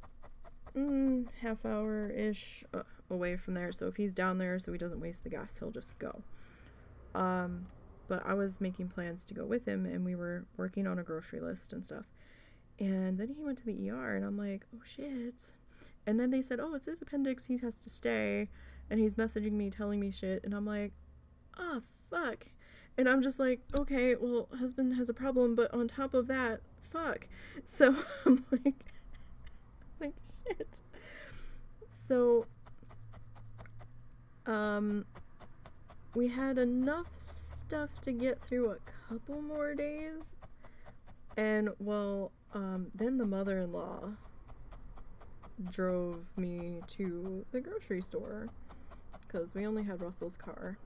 Speaker 1: mm, half hour ish uh, away from there, so if he's down there, so he doesn't waste the gas, he'll just go. Um, but I was making plans to go with him, and we were working on a grocery list and stuff. And then he went to the ER, and I'm like, oh shit. And then they said, oh, it's his appendix, he has to stay. And he's messaging me, telling me shit. And I'm like, ah, oh, fuck. And I'm just like, okay, well, husband has a problem, but on top of that, fuck. So I'm like, like, shit. So, um, we had enough stuff to get through a couple more days. And, well, um, then the mother in law drove me to the grocery store because we only had Russell's car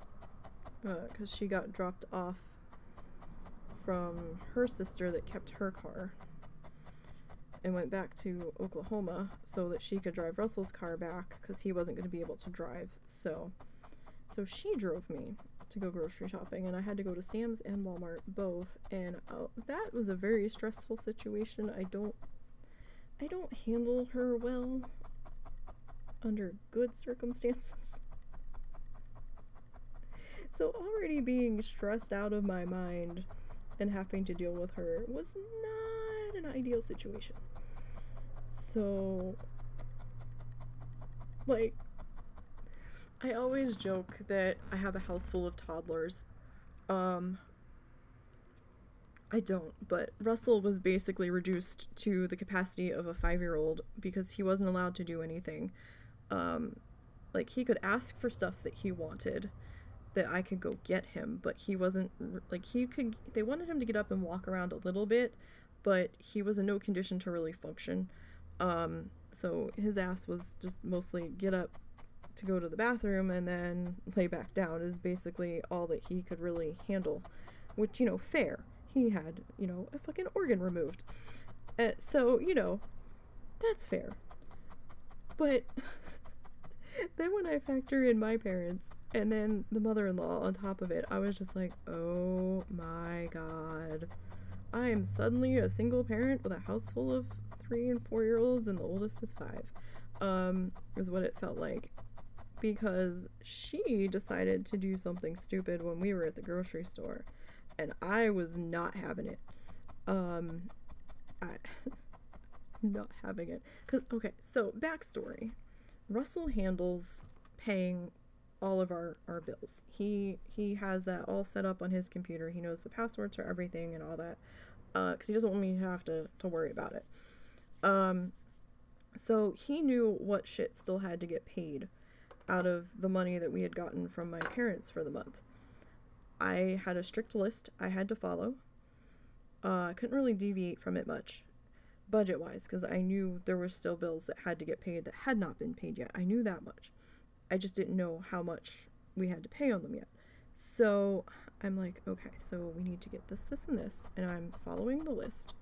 Speaker 1: because uh, she got dropped off from her sister that kept her car and went back to Oklahoma so that she could drive Russell's car back because he wasn't going to be able to drive. So, so she drove me to go grocery shopping, and I had to go to Sam's and Walmart both, and uh, that was a very stressful situation. I don't I don't handle her well under good circumstances. So already being stressed out of my mind and having to deal with her was not an ideal situation. So like I always joke that I have a house full of toddlers. Um I don't, but Russell was basically reduced to the capacity of a 5-year-old because he wasn't allowed to do anything. Um like he could ask for stuff that he wanted that I could go get him, but he wasn't like he could they wanted him to get up and walk around a little bit, but he was in no condition to really function. Um so his ass was just mostly get up to go to the bathroom and then lay back down is basically all that he could really handle, which you know, fair. He had, you know, a fucking organ removed. Uh, so, you know, that's fair. But then when I factor in my parents and then the mother-in-law on top of it, I was just like, "Oh my god. I am suddenly a single parent with a house full of 3 and 4-year-olds and the oldest is 5." Um is what it felt like because she decided to do something stupid when we were at the grocery store and I was not having it. Um I not having it cuz okay, so backstory. Russell handles paying all of our, our bills. He he has that all set up on his computer. He knows the passwords for everything and all that. Uh, cuz he doesn't want me to have to to worry about it. Um so he knew what shit still had to get paid out of the money that we had gotten from my parents for the month. I had a strict list I had to follow. Uh, I couldn't really deviate from it much, budget wise, because I knew there were still bills that had to get paid that had not been paid yet. I knew that much. I just didn't know how much we had to pay on them yet. So I'm like, okay, so we need to get this, this, and this. And I'm following the list.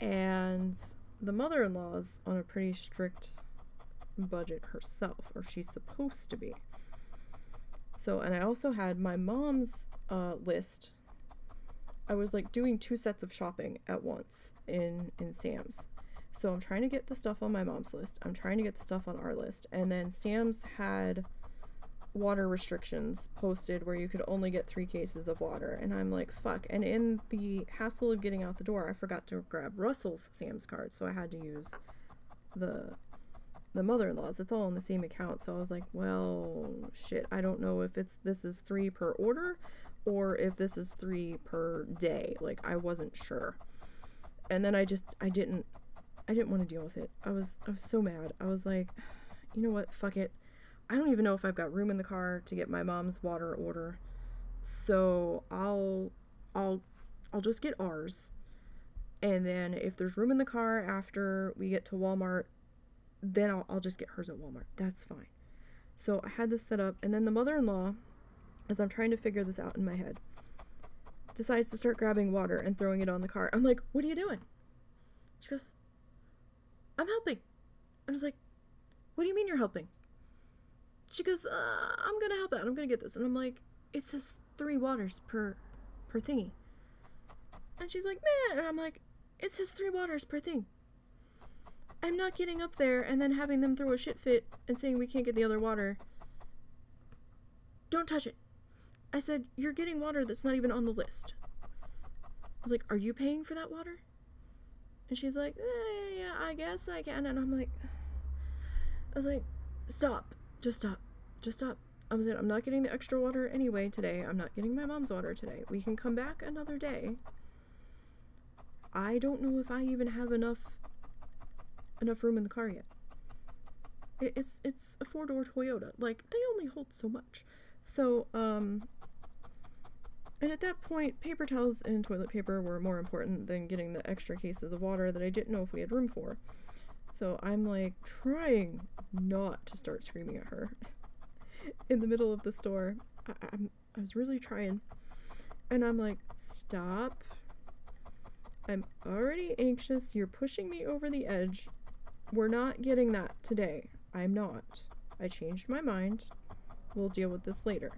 Speaker 1: And the mother in law's on a pretty strict budget herself, or she's supposed to be. So, and I also had my mom's uh, list. I was like doing two sets of shopping at once in in Sam's. So I'm trying to get the stuff on my mom's list. I'm trying to get the stuff on our list. And then Sam's had water restrictions posted where you could only get three cases of water. And I'm like, fuck. And in the hassle of getting out the door, I forgot to grab Russell's Sam's card. So I had to use the the mother-in-law's it's all in the same account so i was like well shit i don't know if it's this is three per order or if this is three per day like i wasn't sure and then i just i didn't i didn't want to deal with it i was i was so mad i was like you know what fuck it i don't even know if i've got room in the car to get my mom's water order so i'll i'll i'll just get ours and then if there's room in the car after we get to walmart then I'll, I'll just get hers at Walmart. That's fine. So I had this set up, and then the mother in law, as I'm trying to figure this out in my head, decides to start grabbing water and throwing it on the car. I'm like, What are you doing? She goes, I'm helping. I'm just like, What do you mean you're helping? She goes, uh, I'm gonna help out. I'm gonna get this. And I'm like, It says three waters per per thingy. And she's like, Man. And I'm like, It says three waters per thing. I'm not getting up there and then having them throw a shit fit and saying we can't get the other water. Don't touch it. I said, You're getting water that's not even on the list. I was like, Are you paying for that water? And she's like, eh, Yeah, I guess I can. And I'm like, I was like, Stop. Just stop. Just stop. I was like, I'm not getting the extra water anyway today. I'm not getting my mom's water today. We can come back another day. I don't know if I even have enough enough room in the car yet. It's it's a four door Toyota. Like they only hold so much. So um. And at that point, paper towels and toilet paper were more important than getting the extra cases of water that I didn't know if we had room for. So I'm like trying not to start screaming at her in the middle of the store. I, I'm, I was really trying. And I'm like, stop. I'm already anxious. You're pushing me over the edge. We're not getting that today. I'm not. I changed my mind. We'll deal with this later.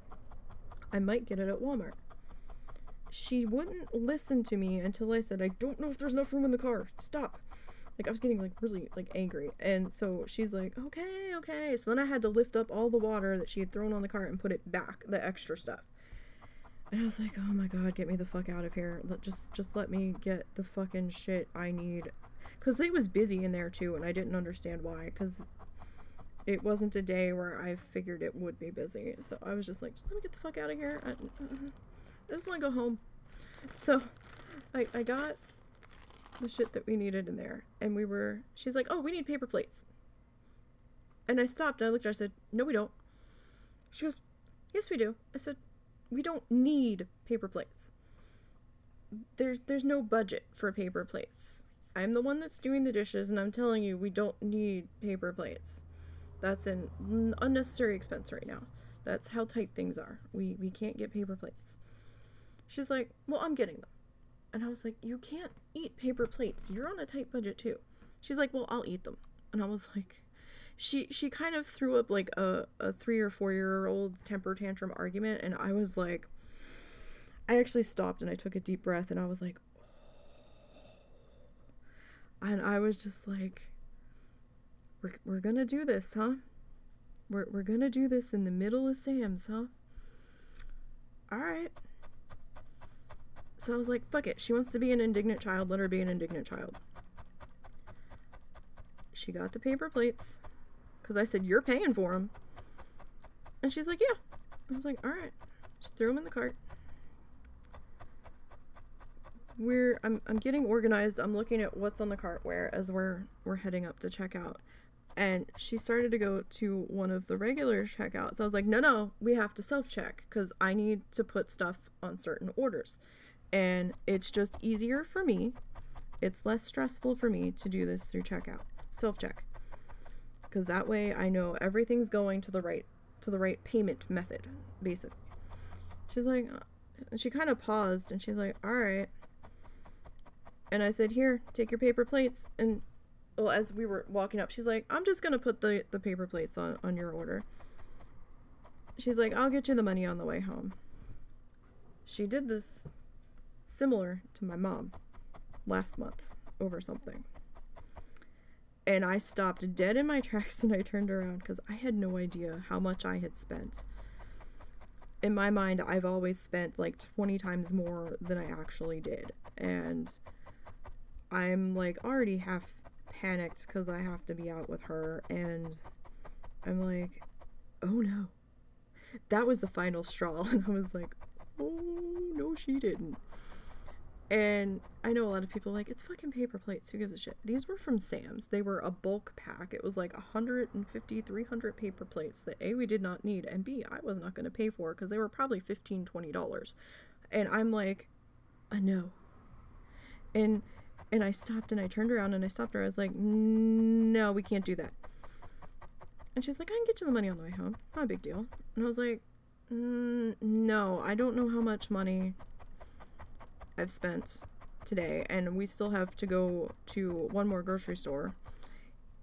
Speaker 1: I might get it at Walmart. She wouldn't listen to me until I said, I don't know if there's enough room in the car. Stop. Like I was getting like really like angry. And so she's like, "Okay, okay." So then I had to lift up all the water that she had thrown on the cart and put it back, the extra stuff. And I was like, "Oh my god, get me the fuck out of here. Let just just let me get the fucking shit I need." Cuz it was busy in there too and I didn't understand why cuz it wasn't a day where I figured it would be busy. So I was just like, "Just let me get the fuck out of here. I, uh, uh, uh. I just want to go home." So I I got the shit that we needed in there. And we were, she's like, oh, we need paper plates. And I stopped and I looked at her, I said, no, we don't. She goes, yes, we do. I said, we don't need paper plates. There's, there's no budget for paper plates. I'm the one that's doing the dishes and I'm telling you, we don't need paper plates. That's an unnecessary expense right now. That's how tight things are. We, we can't get paper plates. She's like, well, I'm getting them. And I was like, You can't eat paper plates. You're on a tight budget too. She's like, Well, I'll eat them. And I was like, she she kind of threw up like a, a three or four year old temper tantrum argument and I was like I actually stopped and I took a deep breath and I was like oh. and I was just like we're, we're gonna do this, huh? We're, we're gonna do this in the middle of Sam's, huh? Alright. So I was like, fuck it. She wants to be an indignant child. Let her be an indignant child. She got the paper plates. Because I said, you're paying for them. And she's like, yeah. I was like, alright. Just threw them in the cart. We're, I'm, I'm getting organized. I'm looking at what's on the cart where as we're, we're heading up to checkout. And she started to go to one of the regular checkouts. I was like, no, no, we have to self check because I need to put stuff on certain orders and it's just easier for me. It's less stressful for me to do this through checkout, self check, because that way I know everything's going to the right to the right payment method, basically. She's like, uh, she kind of paused and she's like, all right. And I said, here, take your paper plates. And well, as we were walking up, she's like, I'm just gonna put the the paper plates on on your order. She's like, I'll get you the money on the way home. She did this similar to my mom last month over something. And I stopped dead in my tracks and I turned around because I had no idea how much I had spent. In my mind, I've always spent like 20 times more than I actually did. And I'm like already half panicked because I have to be out with her. And I'm like, oh no. That was the final straw. And I was like, oh no, she didn't. And I know a lot of people like, it's fucking paper plates. Who gives a shit? These were from Sam's. They were a bulk pack. It was like 150, 300 paper plates that A, we did not need, and B, I was not going to pay for because they were probably $15, $20. And I'm like, I know. And and I stopped and I turned around and I stopped her. I was like, no, we can't do that. And she's like, I can get you the money on the way home. Not a big deal. And I was like, mm, no, I don't know how much money I've spent today, and we still have to go to one more grocery store.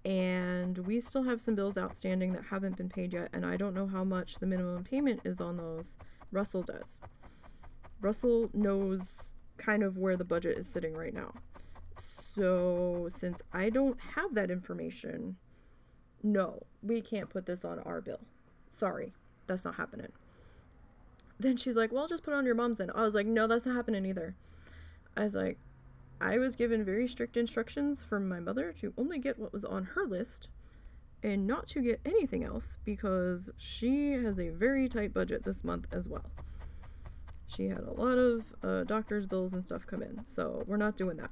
Speaker 1: And we still have some bills outstanding that haven't been paid yet, and I don't know how much the minimum payment is on those. Russell does. Russell knows kind of where the budget is sitting right now. So, since I don't have that information, no, we can't put this on our bill. Sorry, that's not happening then she's like, well, just put on your mom's then. I was like, no, that's not happening either. I was like, I was given very strict instructions from my mother to only get what was on her list and not to get anything else because she has a very tight budget this month as well. She had a lot of uh, doctor's bills and stuff come in, so we're not doing that.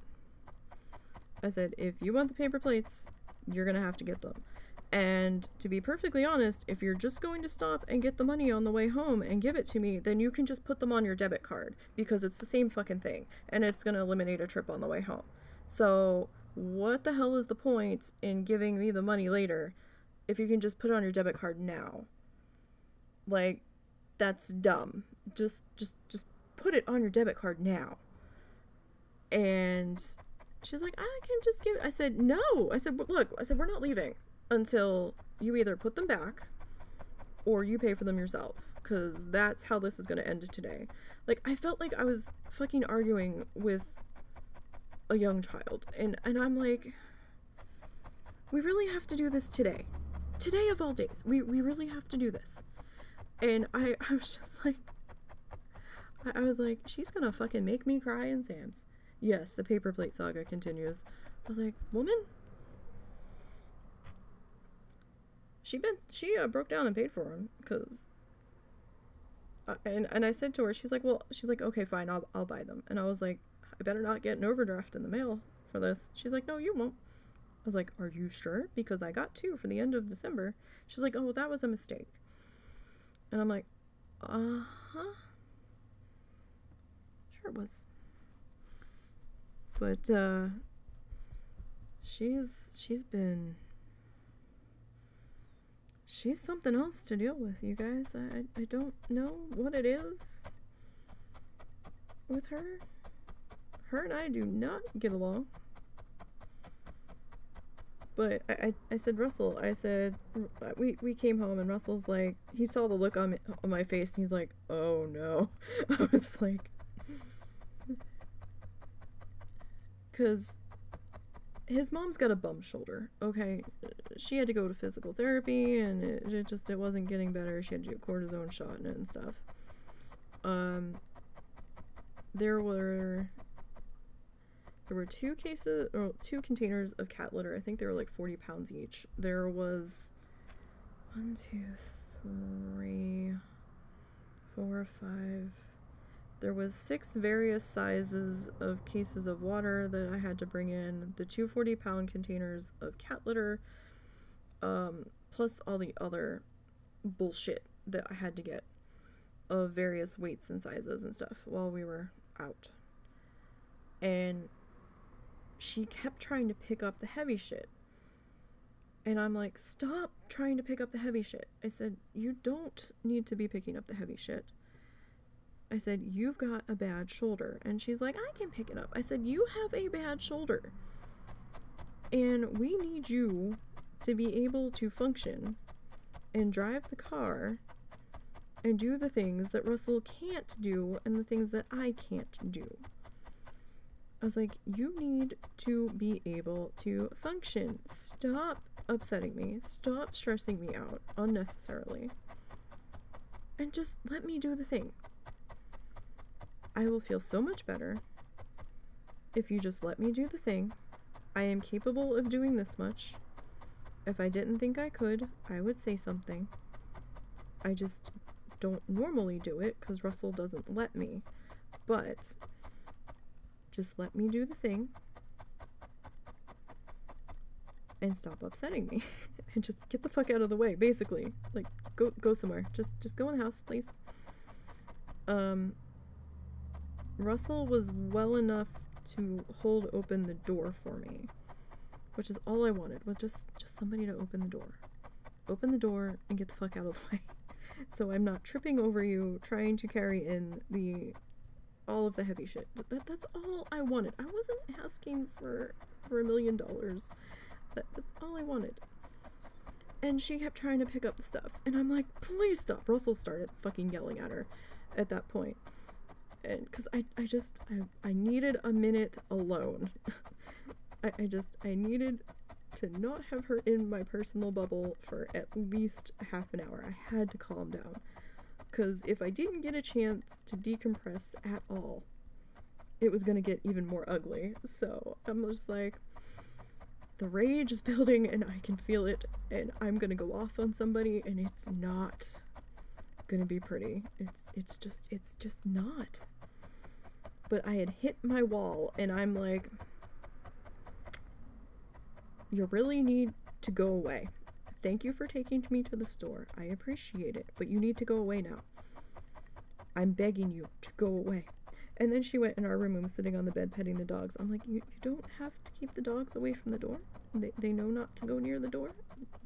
Speaker 1: I said, if you want the paper plates, you're gonna have to get them. And to be perfectly honest, if you're just going to stop and get the money on the way home and give it to me, then you can just put them on your debit card because it's the same fucking thing and it's going to eliminate a trip on the way home. So, what the hell is the point in giving me the money later if you can just put it on your debit card now? Like that's dumb. Just just just put it on your debit card now. And she's like, I can just give it. I said, no. I said, look, I said, we're not leaving until you either put them back or you pay for them yourself because that's how this is going to end today like i felt like i was fucking arguing with a young child and and i'm like we really have to do this today. Today of all days. We, we really have to do this. And I, I was just like, I, I was like, she's gonna fucking make me cry in Sam's. Yes, the paper plate saga continues. I was like, woman? She been she uh, broke down and paid for them because. Uh, and and I said to her, she's like, well, she's like, okay, fine, I'll I'll buy them. And I was like, I better not get an overdraft in the mail for this. She's like, no, you won't. I was like, are you sure? Because I got two for the end of December. She's like, oh, that was a mistake. And I'm like, uh huh. Sure it was. But uh she's she's been she's something else to deal with, you guys. I I don't know what it is with her. Her and I do not get along. But I, I, I said, Russell, I said, uh, we, we came home and Russell's like, he saw the look on, me, on my face and he's like, oh no. I was like, because his mom's got a bum shoulder, okay? She had to go to physical therapy and it, it just, it wasn't getting better. She had to do cortisone shot and stuff. Um, there were there were two cases or two containers of cat litter. I think they were like 40 pounds each. There was one, two, three, four, five. There was six various sizes of cases of water that I had to bring in. The two 40 pound containers of cat litter, um, plus all the other bullshit that I had to get of various weights and sizes and stuff while we were out. And she kept trying to pick up the heavy shit. And I'm like, stop trying to pick up the heavy shit. I said, you don't need to be picking up the heavy shit. I said, you've got a bad shoulder. And she's like, I can pick it up. I said, you have a bad shoulder. And we need you to be able to function and drive the car and do the things that Russell can't do and the things that I can't do. I was like, you need to be able to function. Stop upsetting me. Stop stressing me out unnecessarily. And just let me do the thing. I will feel so much better if you just let me do the thing. I am capable of doing this much. If I didn't think I could, I would say something. I just don't normally do it because Russell doesn't let me. But just let me do the thing and stop upsetting me and just get the fuck out of the way basically like go go somewhere just just go in the house please um russell was well enough to hold open the door for me which is all i wanted was just just somebody to open the door open the door and get the fuck out of the way so i'm not tripping over you trying to carry in the all of the heavy shit. That, that's all I wanted. I wasn't asking for for a million dollars. That, that's all I wanted. And she kept trying to pick up the stuff, and I'm like, please stop. Russell started fucking yelling at her at that point, and because I I just I I needed a minute alone. I I just I needed to not have her in my personal bubble for at least half an hour. I had to calm down because if I didn't get a chance to decompress at all, it was gonna get even more ugly. So I'm just like, the rage is building and I can feel it, and I'm gonna go off on somebody, and it's not gonna be pretty. It's it's just it's just not. But I had hit my wall, and I'm like, you really need to go away. Thank you for taking me to the store. I appreciate it, but you need to go away now. I'm begging you to go away. And then she went in our room and was sitting on the bed petting the dogs. I'm like, you, you don't have to keep the dogs away from the door. They, they know not to go near the door.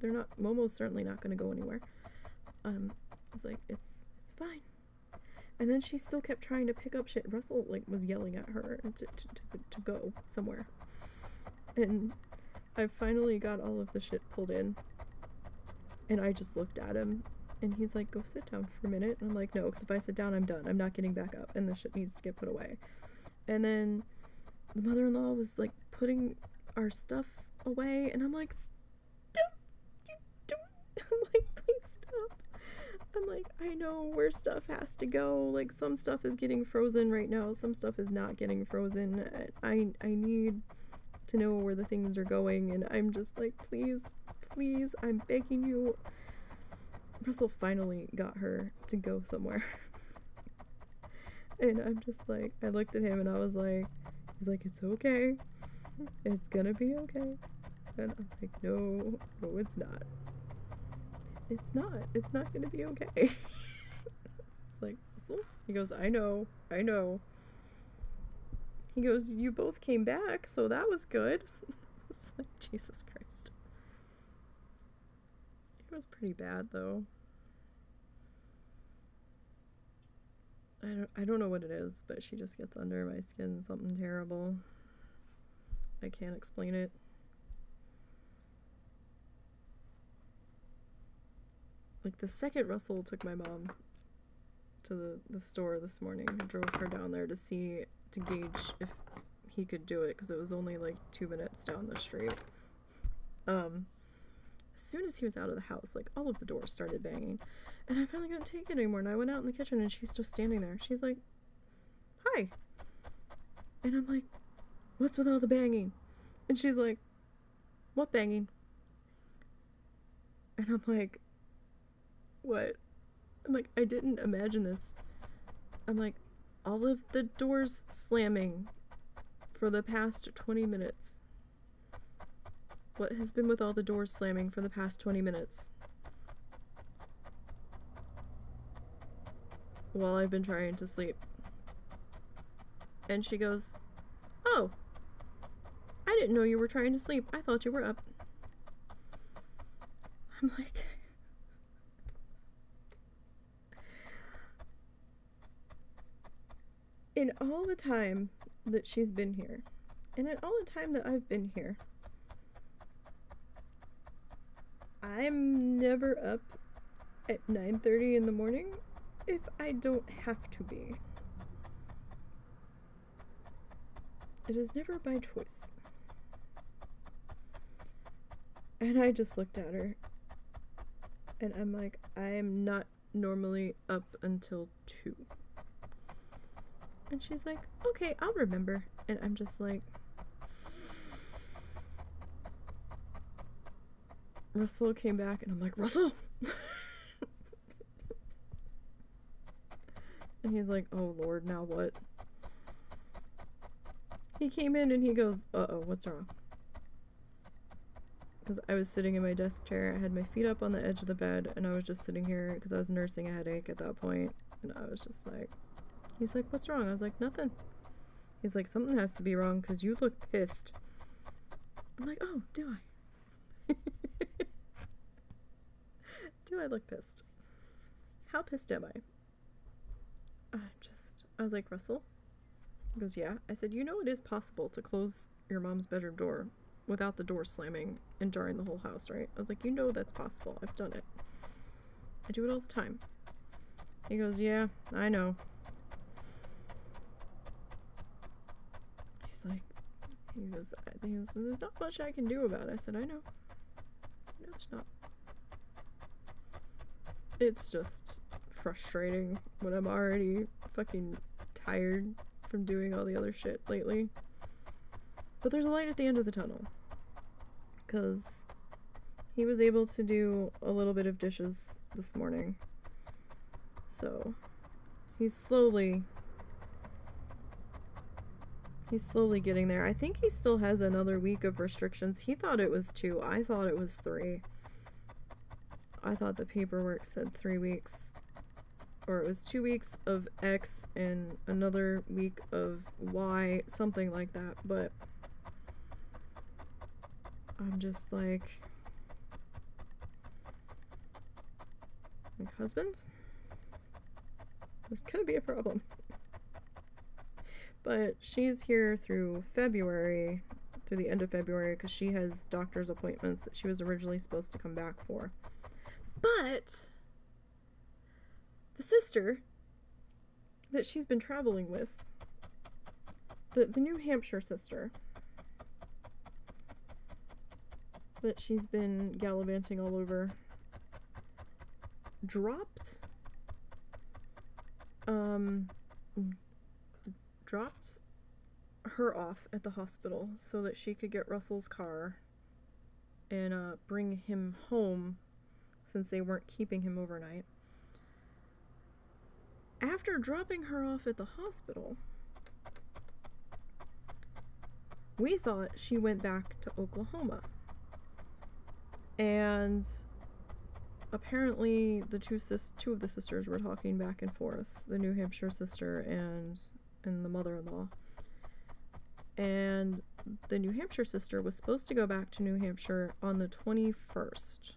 Speaker 1: They're not, Momo's certainly not going to go anywhere. Um, it's was like, it's it's fine. And then she still kept trying to pick up shit. Russell like was yelling at her to, to, to, to go somewhere. And I finally got all of the shit pulled in. And I just looked at him and he's like, go sit down for a minute. And I'm like, no, because if I sit down, I'm done. I'm not getting back up and the shit needs to get put away. And then the mother in law was like putting our stuff away. And I'm like, stop. You don't. I'm like, please stop. I know where stuff has to go. Like, some stuff is getting frozen right now, some stuff is not getting frozen. I, I need to know where the things are going, and I'm just like, please, please, I'm begging you. Russell finally got her to go somewhere. and I'm just like, I looked at him and I was like, he's like, it's okay. It's gonna be okay. And I'm like, no, no, it's not. It's not. It's not gonna be okay. it's like, Russell? He goes, I know, I know. He goes, You both came back, so that was good. it's like, Jesus Christ. It was pretty bad, though. I don't, I don't know what it is, but she just gets under my skin something terrible. I can't explain it. Like the second Russell took my mom to the, the store this morning, I drove her down there to see to gauge if he could do it because it was only like two minutes down the street. Um, as soon as he was out of the house, like all of the doors started banging, and I finally couldn't take it anymore. And I went out in the kitchen, and she's just standing there. She's like, "Hi," and I'm like, "What's with all the banging?" And she's like, "What banging?" And I'm like, "What?" I'm like, "I didn't imagine this." I'm like, all of the doors slamming for the past 20 minutes. What has been with all the doors slamming for the past 20 minutes? While I've been trying to sleep. And she goes, Oh, I didn't know you were trying to sleep. I thought you were up. I'm like, in all the time that she's been here, and in all the time that I've been here, I'm never up at 9:30 in the morning if I don't have to be. It is never by choice. And I just looked at her and I'm like, I am not normally up until 2. And she's like, okay, I'll remember. And I'm just like, Russell came back, and I'm like, Russell! and he's like, oh lord, now what? He came in and he goes, uh oh, what's wrong? Because I was sitting in my desk chair, I had my feet up on the edge of the bed, and I was just sitting here because I was nursing a headache at that point, and I was just like, He's like, What's wrong? I was like, Nothing. He's like, Something has to be wrong because you look pissed. I'm like, Oh, do I? do I look pissed? How pissed am I? I'm just, I was like, Russell? He goes, Yeah. I said, You know, it is possible to close your mom's bedroom door without the door slamming and jarring the whole house, right? I was like, You know, that's possible. I've done it. I do it all the time. He goes, Yeah, I know. He's like, he goes, he goes, There's not much I can do about it. I said, I know. No, there's not. It's just frustrating when I'm already fucking tired from doing all the other shit lately. But there's a light at the end of the tunnel. Because he was able to do a little bit of dishes this morning. So he's slowly he's slowly getting there. I think he still has another week of restrictions. He thought it was 2. I thought it was 3. I thought the paperwork said 3 weeks or it was 2 weeks of X and another week of Y, something like that, but I'm just like like husband it's gonna be a problem. But she's here through February, through the end of February, because she has doctor's appointments that she was originally supposed to come back for. But the sister that she's been traveling with, the, the New Hampshire sister, that she's been gallivanting all over, dropped um dropped her off at the hospital so that she could get Russell's car and uh, bring him home since they weren't keeping him overnight. After dropping her off at the hospital, we thought she went back to Oklahoma. And apparently the two sis- two of the sisters were talking back and forth, the New Hampshire sister and and the mother-in-law. And the New Hampshire sister was supposed to go back to New Hampshire on the 21st,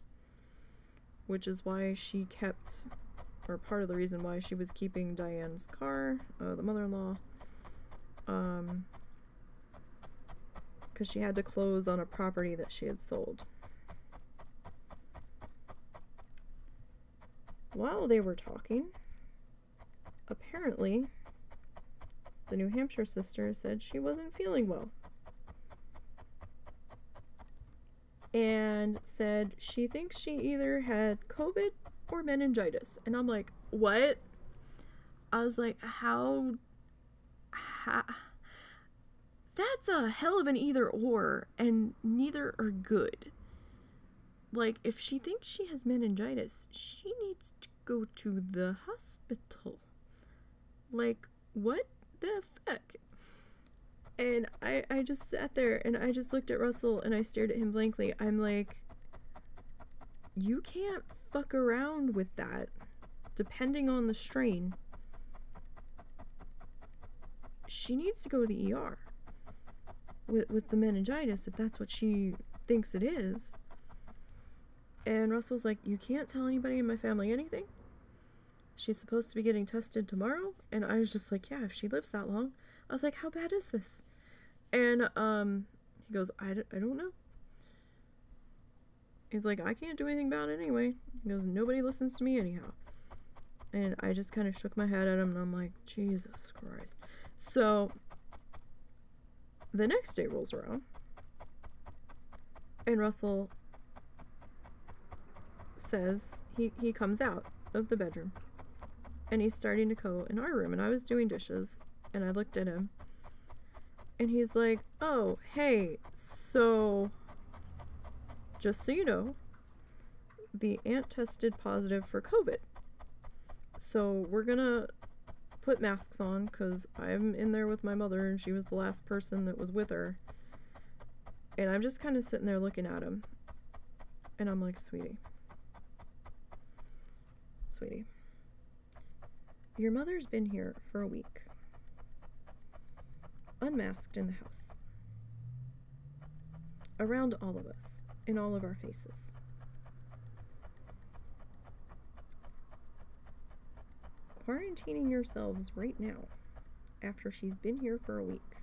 Speaker 1: which is why she kept or part of the reason why she was keeping Diane's car, uh, the mother-in-law, um, because she had to close on a property that she had sold. While they were talking, apparently, the New Hampshire sister said she wasn't feeling well. And said she thinks she either had COVID or meningitis. And I'm like, what? I was like, how, how that's a hell of an either or, and neither are good. Like, if she thinks she has meningitis, she needs to go to the hospital. Like, what the fuck? And I, I just sat there and I just looked at Russell and I stared at him blankly. I'm like, you can't fuck around with that, depending on the strain. She needs to go to the ER with, with the meningitis if that's what she thinks it is. And Russell's like, You can't tell anybody in my family anything. She's supposed to be getting tested tomorrow. And I was just like, Yeah, if she lives that long. I was like, How bad is this? And um, he goes, I d- I don't know. He's like, I can't do anything about it anyway. He goes, Nobody listens to me anyhow. And I just kind of shook my head at him and I'm like, Jesus Christ. So the next day rolls around and Russell says he, he comes out of the bedroom and he's starting to go in our room and I was doing dishes and I looked at him and he's like, "Oh, hey, so just so you know, the aunt tested positive for COVID. So we're gonna put masks on because I'm in there with my mother and she was the last person that was with her. And I'm just kind of sitting there looking at him. And I'm like, sweetie. Sweetie. Your mother's been here for a week. Unmasked in the house. Around all of us. In all of our faces. Quarantining yourselves right now after she's been here for a week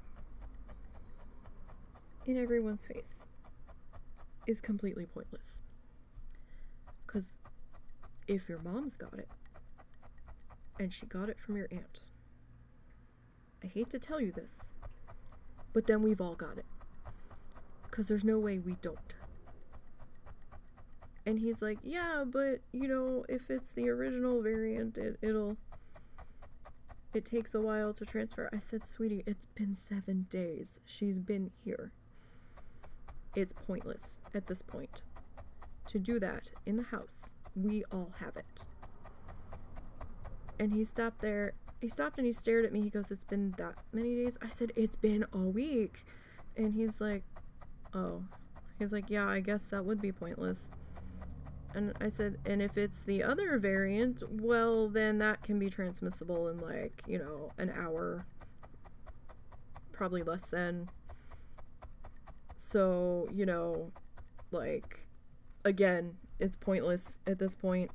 Speaker 1: in everyone's face is completely pointless. Because if your mom's got it, and she got it from your aunt, I hate to tell you this, but then we've all got it. Because there's no way we don't. And he's like, yeah, but you know, if it's the original variant, it, it'll. It takes a while to transfer. I said, sweetie, it's been seven days. She's been here. It's pointless at this point to do that in the house. We all have it. And he stopped there. He stopped and he stared at me. He goes, It's been that many days? I said, It's been a week. And he's like, Oh. He's like, Yeah, I guess that would be pointless. And I said, And if it's the other variant, well, then that can be transmissible in like, you know, an hour. Probably less than. So, you know, like, again, it's pointless at this point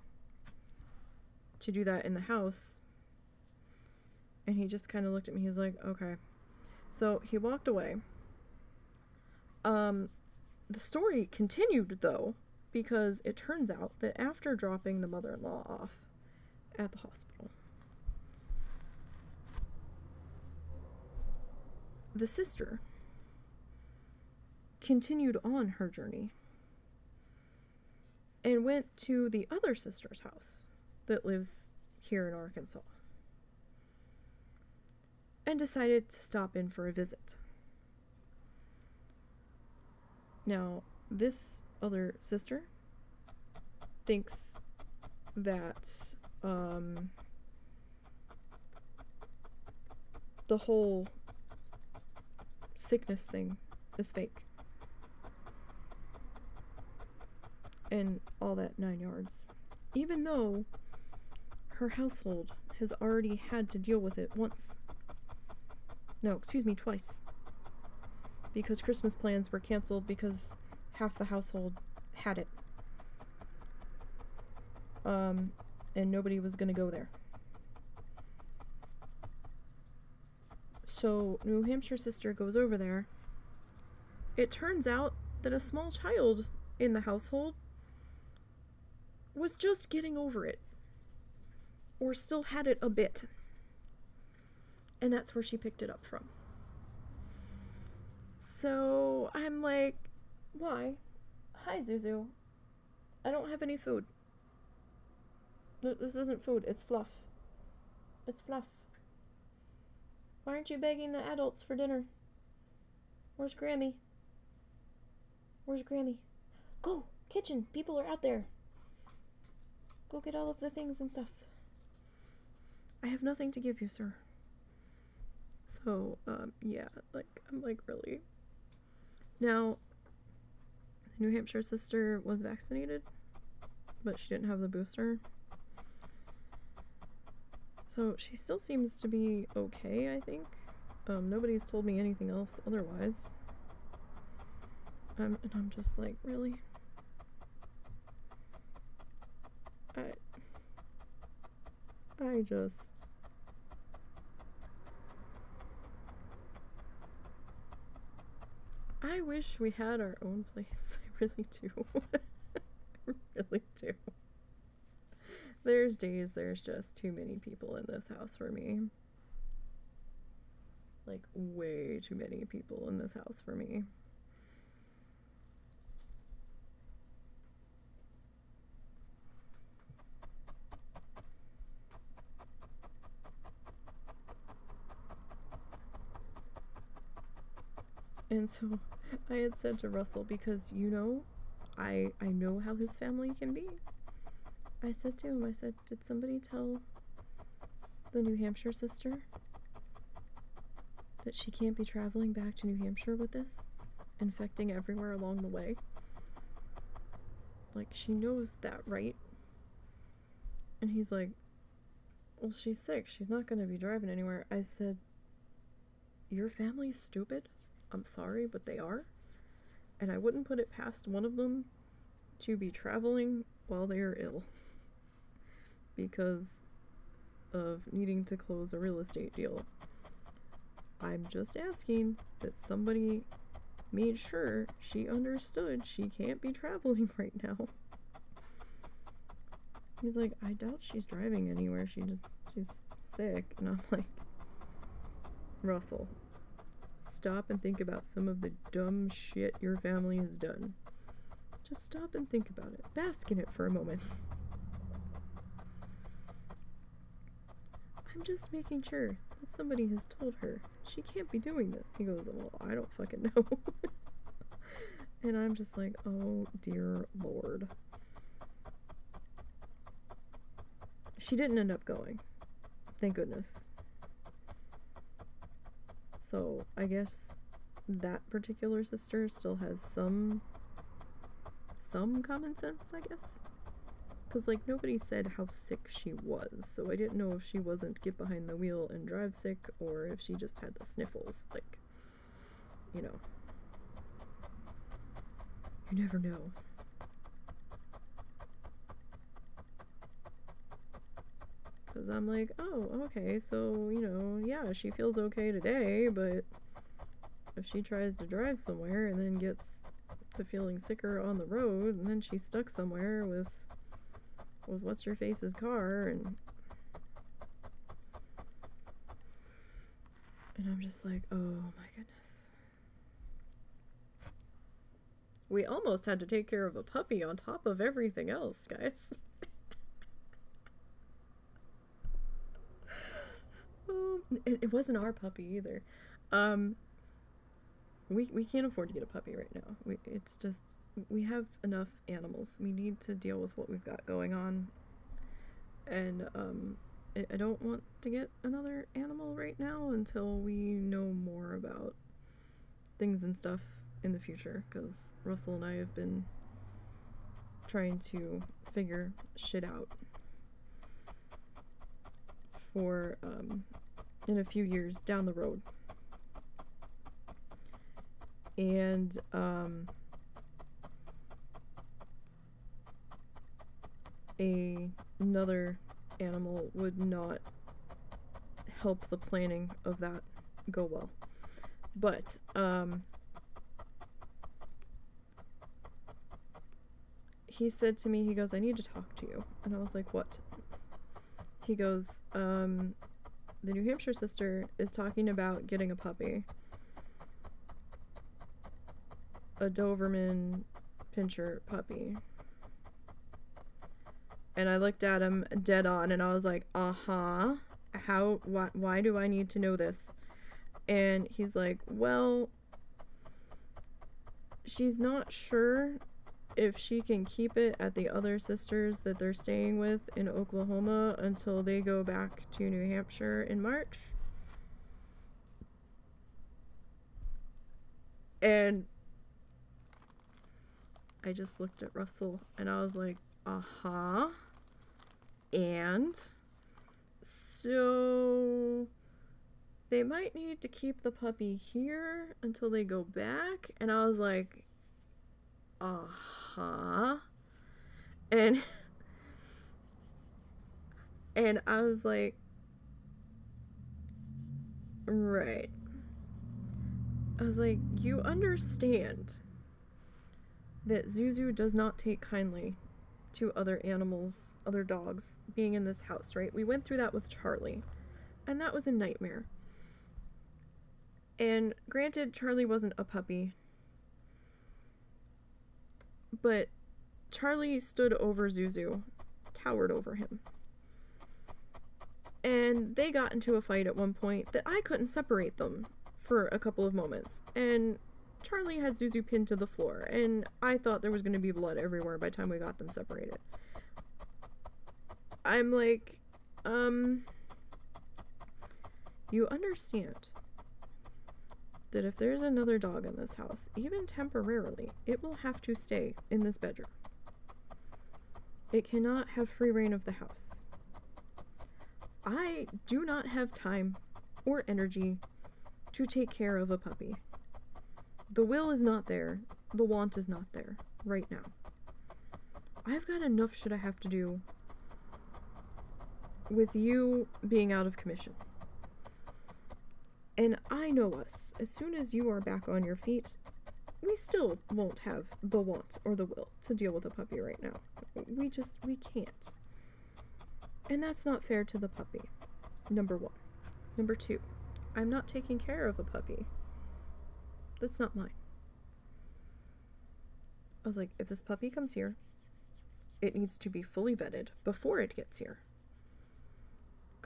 Speaker 1: to do that in the house. And he just kind of looked at me. He's like, okay. So he walked away. Um, the story continued, though, because it turns out that after dropping the mother in law off at the hospital, the sister continued on her journey and went to the other sister's house that lives here in Arkansas. and decided to stop in for a visit. Now, this other sister thinks that um, the whole sickness thing is fake. And all that nine yards. Even though her household has already had to deal with it once. No, excuse me, twice. Because Christmas plans were canceled because half the household had it. Um, and nobody was gonna go there. So, New Hampshire sister goes over there. It turns out that a small child in the household was just getting over it. Or still had it a bit. And that's where she picked it up from. So I'm like, why? Hi, Zuzu. I don't have any food. This isn't food, it's fluff. It's fluff. Why aren't you begging the adults for dinner? Where's Grammy? Where's Grammy? Go! Kitchen! People are out there! Go get all of the things and stuff. I have nothing to give you, sir. So, um, yeah, like, I'm like, really? Now, the New Hampshire sister was vaccinated, but she didn't have the booster. So, she still seems to be okay, I think. Um, nobody's told me anything else otherwise. Um, and I'm just like, really? I. I just. I wish we had our own place. I really do. I really do. There's days there's just too many people in this house for me. Like, way too many people in this house for me. And so I had said to Russell, because you know, I I know how his family can be. I said to him, I said, did somebody tell the New Hampshire sister that she can't be traveling back to New Hampshire with this, infecting everywhere along the way? Like she knows that, right? And he's like, well, she's sick. She's not going to be driving anywhere. I said, your family's stupid. I'm sorry, but they are. And I wouldn't put it past one of them to be traveling while they are ill because of needing to close a real estate deal. I'm just asking that somebody made sure she understood she can't be traveling right now. He's like, I doubt she's driving anywhere. She just, she's sick. And I'm like, Russell, stop and think about some of the dumb shit your family has done. Just stop and think about it. Bask in it for a moment. I'm just making sure that somebody has told her she can't be doing this. He goes, Well, I don't fucking know. and I'm just like, Oh dear lord. She didn't end up going. Thank goodness. So I guess that particular sister still has some some common sense, I guess. Cause like nobody said how sick she was, so I didn't know if she wasn't get behind the wheel and drive sick or if she just had the sniffles. Like, you know, you never know. Cause I'm like, oh, okay, so you know, yeah, she feels okay today, but if she tries to drive somewhere and then gets to feeling sicker on the road, and then she's stuck somewhere with with what's your face's car, and and I'm just like, oh my goodness. We almost had to take care of a puppy on top of everything else, guys. oh it, it wasn't our puppy either. Um, we we can't afford to get a puppy right now. We it's just we have enough animals. We need to deal with what we've got going on, and um, I, I don't want to get another animal right now until we know more about things and stuff in the future. Because Russell and I have been trying to figure shit out for um, in a few years down the road. And um, a another animal would not help the planning of that go well. But um, he said to me, he goes, I need to talk to you. And I was like, what? He goes, um, the New Hampshire sister is talking about getting a puppy. A Doberman Pinscher puppy. And I looked at him dead on and I was like, uh huh. How, why, why do I need to know this? And he's like, well, she's not sure if she can keep it at the other sisters that they're staying with in Oklahoma until they go back to New Hampshire in March. And I just looked at Russell and I was like, uh huh. And so they might need to keep the puppy here until they go back. And I was like, uh huh. And and I was like, right. I was like, you understand that Zuzu does not take kindly to other animals, other dogs being in this house, right? We went through that with Charlie, and that was a nightmare. And granted, Charlie wasn't a puppy, but Charlie stood over Zuzu, towered over him. And they got into a fight at one point that I couldn't separate them for a couple of moments. And Charlie had Zuzu pinned to the floor, and I thought there was going to be blood everywhere by the time we got them separated. I'm like, um, you understand that if there's another dog in this house, even temporarily, it will have to stay in this bedroom. It cannot have free rein of the house. I do not have time or energy to take care of a puppy. The will is not there, the want is not there right now. I've got enough shit I have to do with you being out of commission. And I know us. As soon as you are back on your feet, we still won't have the want or the will to deal with a puppy right now. We just, we can't. And that's not fair to the puppy. Number one. Number two, I'm not taking care of a puppy. That's not mine. I was like, if this puppy comes here, it needs to be fully vetted before it gets here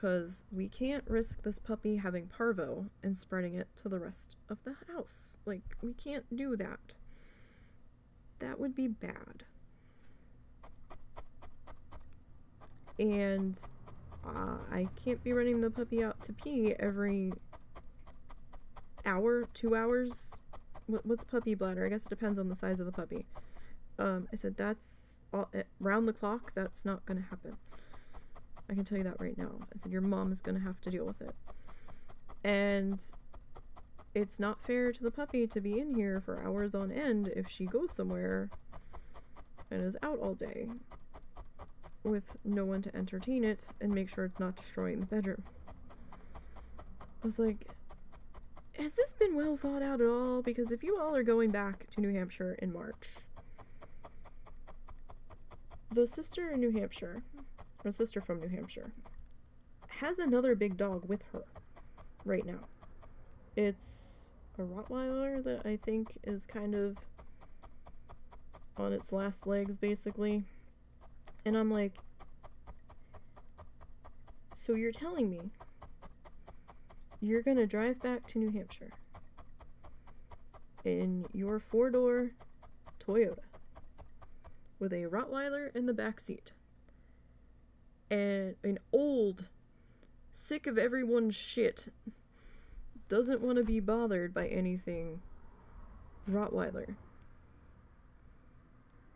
Speaker 1: because we can't risk this puppy having parvo and spreading it to the rest of the house. Like, we can't do that. That would be bad. And uh, I can't be running the puppy out to pee every hour, two hours. What, what's puppy bladder? I guess it depends on the size of the puppy. Um, I said that's all, eh, round the clock. That's not gonna happen. I can tell you that right now. I said, Your mom is going to have to deal with it. And it's not fair to the puppy to be in here for hours on end if she goes somewhere and is out all day with no one to entertain it and make sure it's not destroying the bedroom. I was like, has this been well thought out at all? Because if you all are going back to New Hampshire in March, the sister in New Hampshire a sister from New Hampshire, has another big dog with her right now. It's a Rottweiler that I think is kind of on its last legs, basically. And I'm like, so you're telling me you're gonna drive back to New Hampshire in your four door Toyota with a Rottweiler in the back seat and an old, sick of everyone's shit, doesn't want to be bothered by anything Rottweiler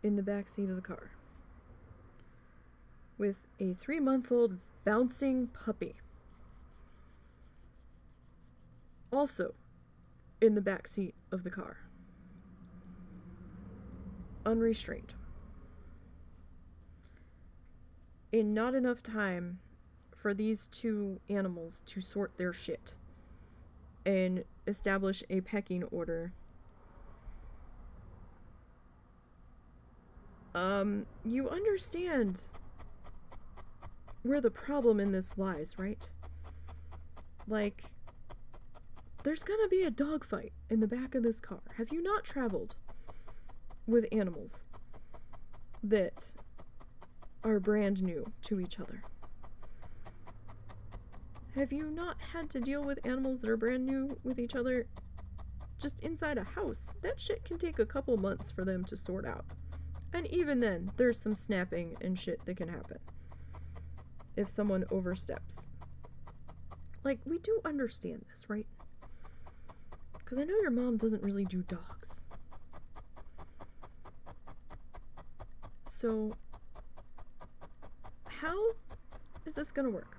Speaker 1: in the back seat of the car with a three month old bouncing puppy. Also in the back seat of the car. Unrestrained. In not enough time for these two animals to sort their shit and establish a pecking order. Um, you understand where the problem in this lies, right? Like, there's gonna be a dogfight in the back of this car. Have you not traveled with animals that are brand new to each other? Have you not had to deal with animals that are brand new with each other just inside a house? That shit can take a couple months for them to sort out. And even then, there's some snapping and shit that can happen if someone oversteps. Like, we do understand this, right? Because I know your mom doesn't really do dogs. So, how is this gonna work?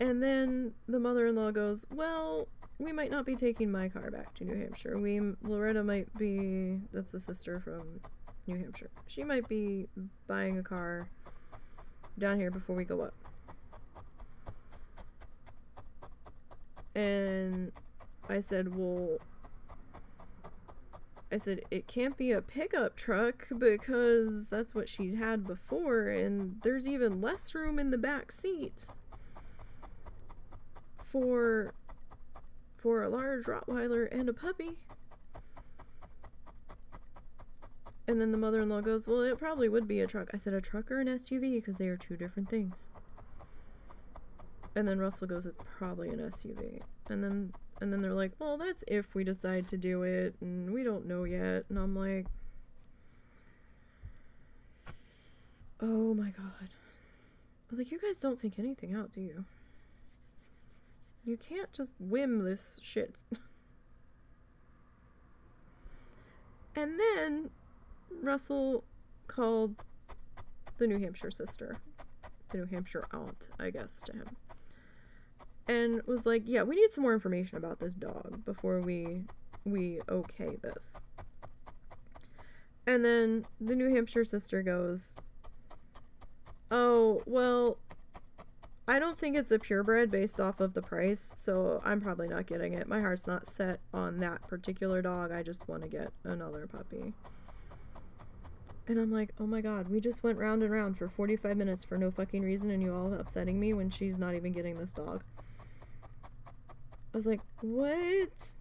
Speaker 1: And then the mother in law goes, Well, we might not be taking my car back to New Hampshire. We, Loretta might be, that's the sister from New Hampshire. She might be buying a car down here before we go up. And I said, well, I said, it can't be a pickup truck because that's what she had before, and there's even less room in the back seat for for a large Rottweiler and a puppy. And then the mother in law goes, Well, it probably would be a truck. I said, A truck or an SUV? Because they are two different things. And then Russell goes, It's probably an SUV. And then and then they're like, Well, that's if we decide to do it and we don't know yet. And I'm like Oh my god. I was like, You guys don't think anything out, do you? You can't just whim this shit. and then Russell called the New Hampshire sister, the New Hampshire aunt, I guess, to him. And was like, "Yeah, we need some more information about this dog before we we okay this." And then the New Hampshire sister goes, "Oh, well, I don't think it's a purebred based off of the price, so I'm probably not getting it. My heart's not set on that particular dog. I just want to get another puppy." And I'm like, oh my god, we just went round and round for 45 minutes for no fucking reason and you all upsetting me when she's not even getting this dog. I was like, what?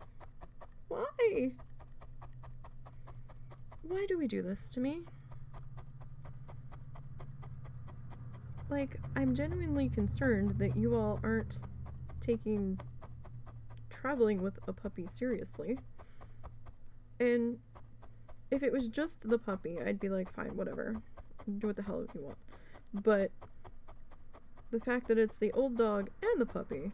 Speaker 1: Why? Why do we do this to me? Like, I'm genuinely concerned that you all aren't taking traveling with a puppy seriously. And if it was just the puppy, I'd be like, fine, whatever. Do what the hell you want. But the fact that it's the old dog and the puppy,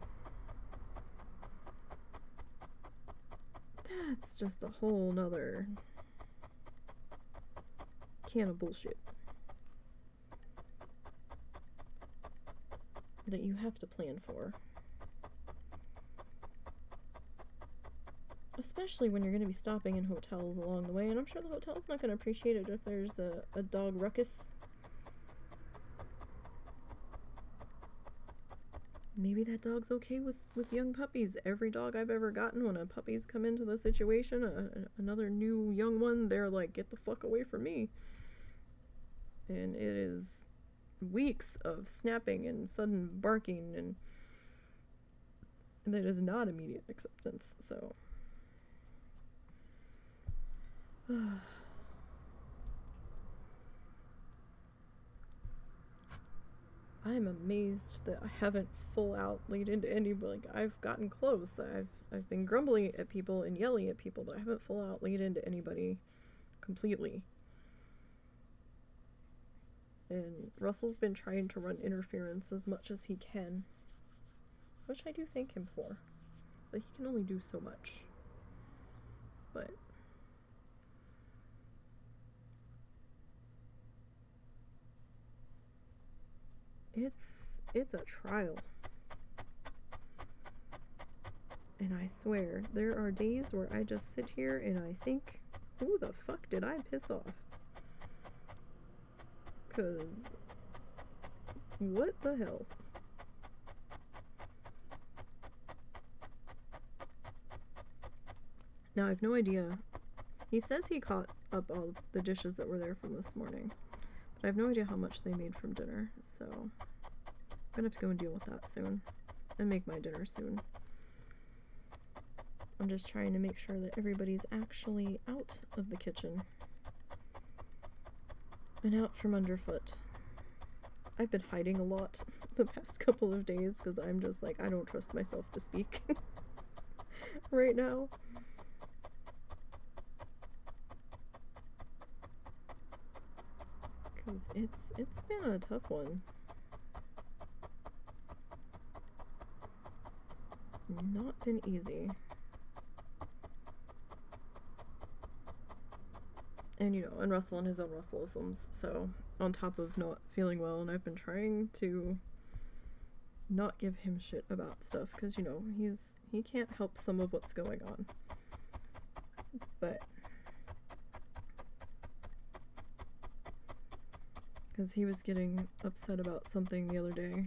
Speaker 1: that's just a whole nother can of bullshit. That you have to plan for. Especially when you're going to be stopping in hotels along the way, and I'm sure the hotel's not going to appreciate it if there's a, a dog ruckus. Maybe that dog's okay with, with young puppies. Every dog I've ever gotten, when a puppy's come into the situation, a, another new young one, they're like, get the fuck away from me. And it is weeks of snapping and sudden barking, and, and that is not immediate acceptance, so. I'm amazed that I haven't full out laid into anybody. Like I've gotten close. I've I've been grumbling at people and yelling at people, but I haven't full out laid into anybody completely. And Russell's been trying to run interference as much as he can, which I do thank him for. But he can only do so much. But it's it's a trial. And I swear, there are days where I just sit here and I think, who the fuck did I piss off? Cause what the hell? Now I have no idea. He says he caught up all the dishes that were there from this morning. I have no idea how much they made from dinner, so I'm gonna have to go and deal with that soon. And make my dinner soon. I'm just trying to make sure that everybody's actually out of the kitchen. And out from underfoot. I've been hiding a lot the past couple of days because I'm just like, I don't trust myself to speak right now. It's it's been a tough one. Not been easy. And you know, and Russell and his own Russellisms. So on top of not feeling well, and I've been trying to not give him shit about stuff because you know he's he can't help some of what's going on. But because he was getting upset about something the other day.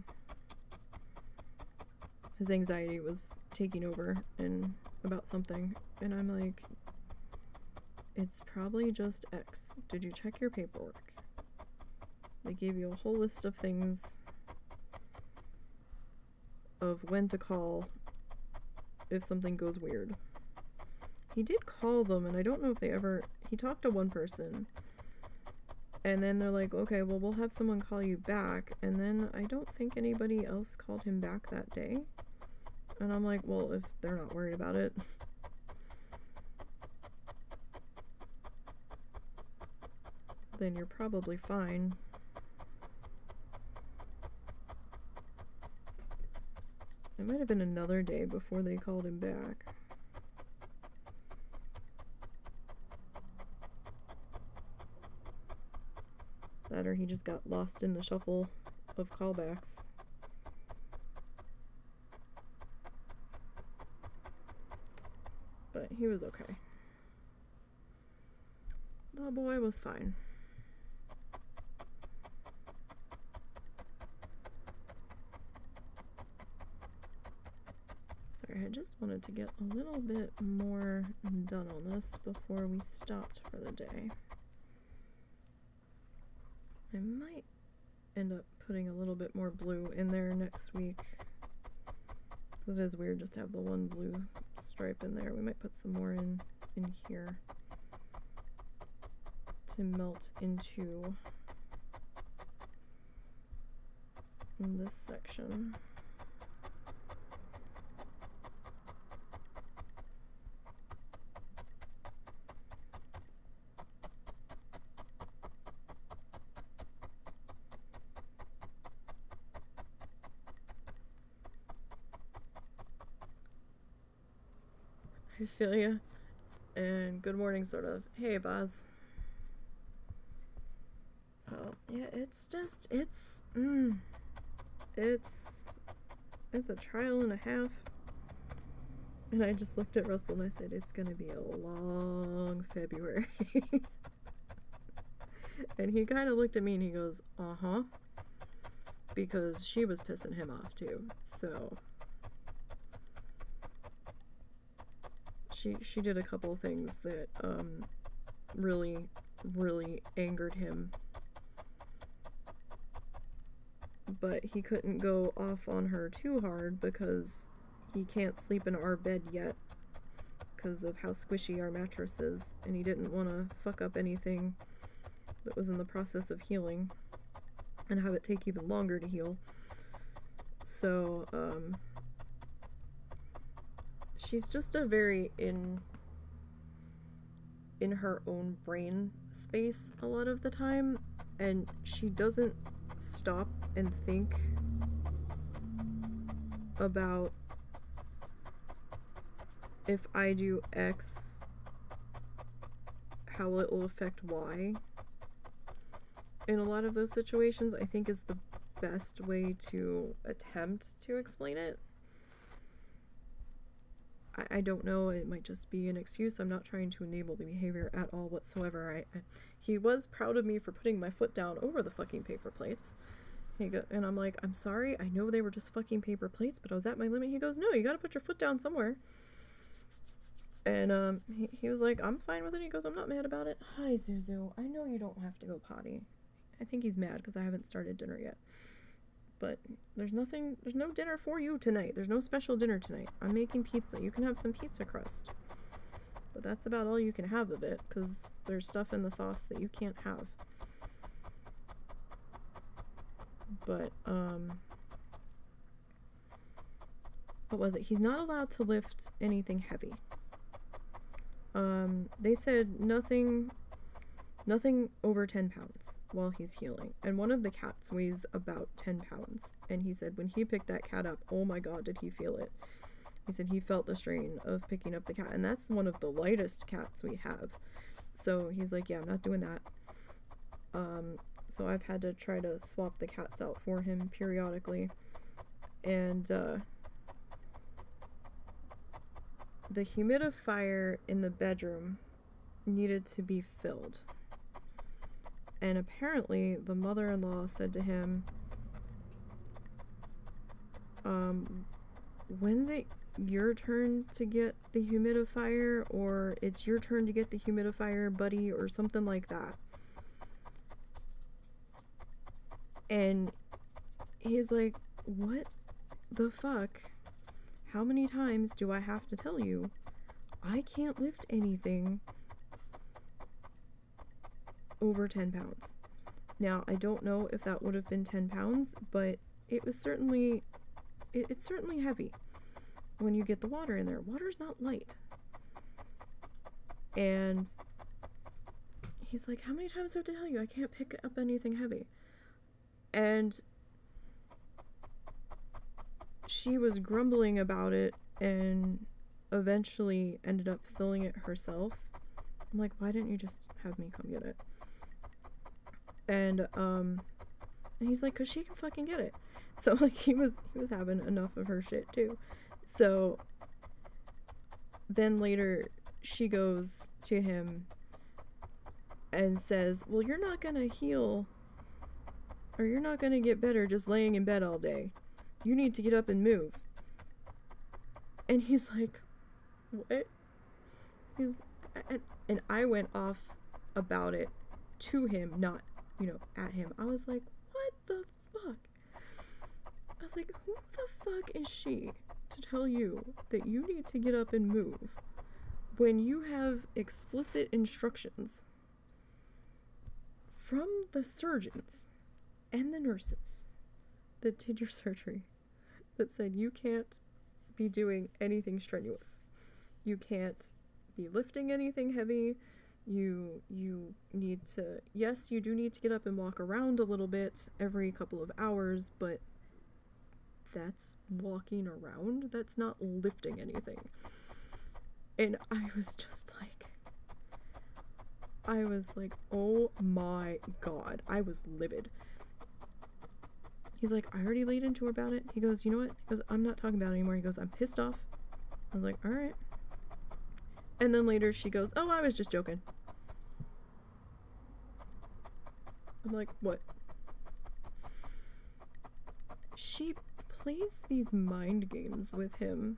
Speaker 1: His anxiety was taking over and about something, and I'm like, it's probably just X. Did you check your paperwork? They gave you a whole list of things of when to call if something goes weird. He did call them, and I don't know if they ever. He talked to one person, and then they're like, okay, well, we'll have someone call you back. And then I don't think anybody else called him back that day. And I'm like, well, if they're not worried about it. then you're probably fine. It might have been another day before they called him back. Or he just got lost in the shuffle of callbacks. But he was okay. The boy was fine. Sorry, I just wanted to get a little bit more done on this before we stopped for the day. I might end up putting a little bit more blue in there next week. It is weird just to have the one blue stripe in there. We might put some more in in here to melt into in this section. Feel you. And good morning, sort of. Hey, Buzz. So yeah, it's just it's mm, it's it's a trial and a half. And I just looked at Russell and I said, it's gonna be a long February. and he kind of looked at me and he goes, uh huh. Because she was pissing him off too. So she she did a couple of things that um really really angered him. But he couldn't go off on her too hard because he can't sleep in our bed yet because of how squishy our mattress is and he didn't want to fuck up anything that was in the process of healing and have it take even longer to heal. So, um, she's just a very in in her own brain space a lot of the time and she doesn't stop and think about if I do X how it will affect Y. In a lot of those situations, I think is the best way to attempt to explain it. I, I don't know, it might just be an excuse. I'm not trying to enable the behavior at all whatsoever. I, I he was proud of me for putting my foot down over the fucking paper plates. He go, and I'm like, I'm sorry, I know they were just fucking paper plates, but I was at my limit. He goes, No, you gotta put your foot down somewhere. And um, he, he was like, I'm fine with it. He goes, I'm not mad about it. Hi, Zuzu. I know you don't have to go potty. I think he's mad because I haven't started dinner yet. But there's nothing, there's no dinner for you tonight. There's no special dinner tonight. I'm making pizza. You can have some pizza crust. But that's about all you can have of it because there's stuff in the sauce that you can't have. But, um, what was it? He's not allowed to lift anything heavy. Um, they said nothing, nothing over 10 pounds while he's healing. And one of the cats weighs about 10 pounds. And he said when he picked that cat up, oh my god, did he feel it. He said he felt the strain of picking up the cat. And that's one of the lightest cats we have. So he's like, yeah, I'm not doing that. Um, so I've had to try to swap the cats out for him periodically. And, uh, the humidifier in the bedroom needed to be filled. And apparently, the mother in law said to him, um, when's it your turn to get the humidifier? Or it's your turn to get the humidifier, buddy, or something like that. And he's like, what the fuck? How many times do I have to tell you? I can't lift anything over 10 pounds. Now, I don't know if that would have been 10 pounds, but it was certainly, it, it's certainly heavy when you get the water in there. Water's not light. And he's like, How many times do I have to tell you I can't pick up anything heavy? And she was grumbling about it and eventually ended up filling it herself. I'm like, why didn't you just have me come get it? And um and he's like, cause she can fucking get it. So like he was he was having enough of her shit too. So then later she goes to him and says, Well, you're not gonna heal or you're not gonna get better just laying in bed all day. You need to get up and move. And he's like, What? He's, and, and I went off about it to him, not, you know, at him. I was like, What the fuck? I was like, Who the fuck is she to tell you that you need to get up and move when you have explicit instructions from the surgeons and the nurses that did your surgery that said you can't be doing anything strenuous. You can't be lifting anything heavy. You you need to yes, you do need to get up and walk around a little bit every couple of hours, but that's walking around. That's not lifting anything. And I was just like I was like, "Oh my god." I was livid. He's like, I already laid into her about it. He goes, you know what? He goes, I'm not talking about it anymore. He goes, I'm pissed off. I was like, all right. And then later she goes, oh, I was just joking. I'm like, what? She plays these mind games with him.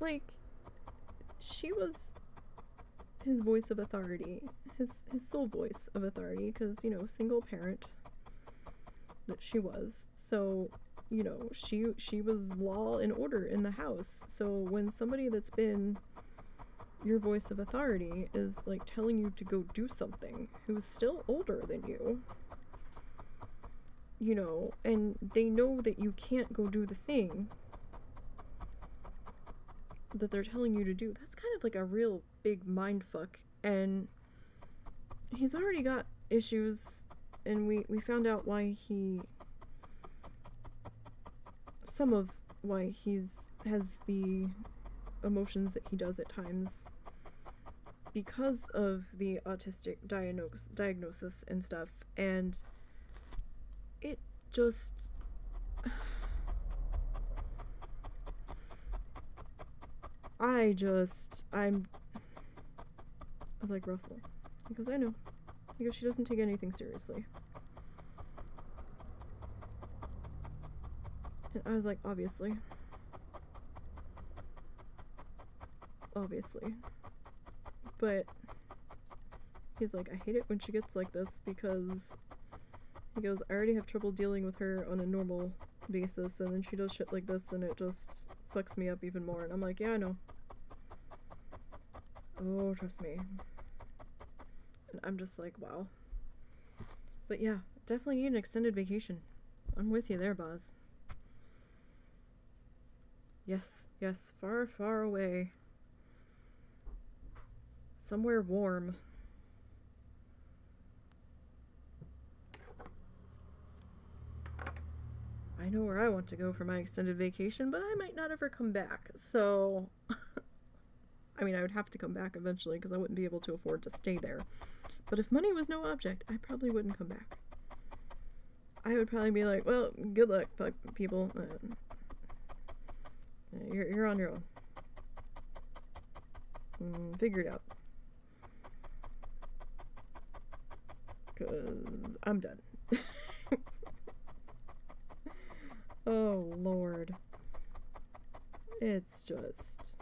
Speaker 1: Like, she was his voice of authority, his his sole voice of authority, because you know, single parent, that she was. So, you know, she she was law and order in the house. So when somebody that's been your voice of authority is like telling you to go do something who's still older than you, you know, and they know that you can't go do the thing that they're telling you to do. That's kind of like a real big mind fuck. And he's already got issues, and we, we found out why he. Some of why he's has the emotions that he does at times because of the autistic diagnos- diagnosis and stuff and it just I just I'm I was like Russell because I know because she doesn't take anything seriously. And I was like obviously. Obviously but he's like I hate it when she gets like this because he goes, I already have trouble dealing with her on a normal basis, and then she does shit like this, and it just fucks me up even more. And I'm like, yeah, I know. Oh, trust me. And I'm just like, wow. But yeah, definitely need an extended vacation. I'm with you there, Boz. Yes, yes, far, far away. Somewhere warm. I know where I want to go for my extended vacation, but I might not ever come back. So, I mean, I would have to come back eventually because I wouldn't be able to afford to stay there. But if money was no object, I probably wouldn't come back. I would probably be like, well, good luck, people. Uh, you're, you're on your own. Mm, figure it out. Because I'm done. Oh, Lord. It's just.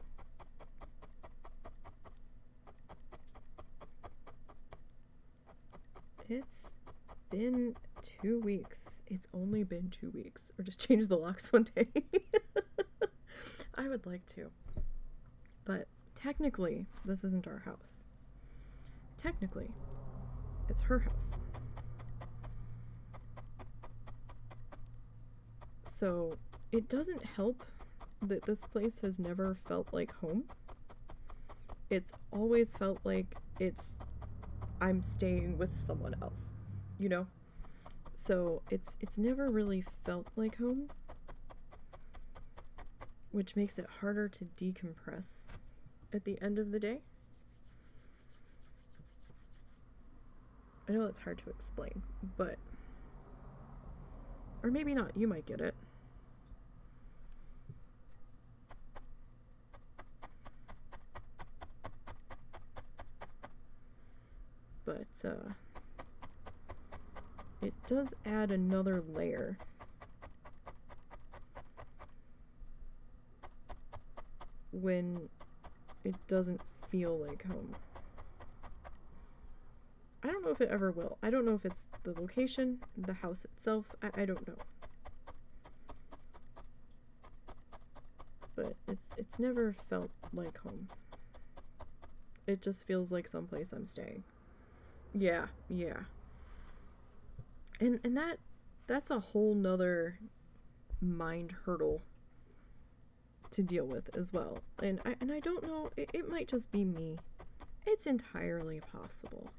Speaker 1: It's been two weeks. It's only been two weeks. Or just change the locks one day. I would like to. But technically, this isn't our house. Technically, it's her house. So it doesn't help that this place has never felt like home. It's always felt like it's I'm staying with someone else, you know? So it's it's never really felt like home. Which makes it harder to decompress at the end of the day. I know it's hard to explain, but or maybe not, you might get it. but uh, it does add another layer. When it doesn't feel like home. I don't know if it ever will. I don't know if it's the location, the house itself. I, I don't know. But it's it's never felt like home. It just feels like someplace I'm staying. Yeah, yeah. And and that that's a whole nother mind hurdle to deal with as well. And I and I don't know, it, it might just be me. It's entirely possible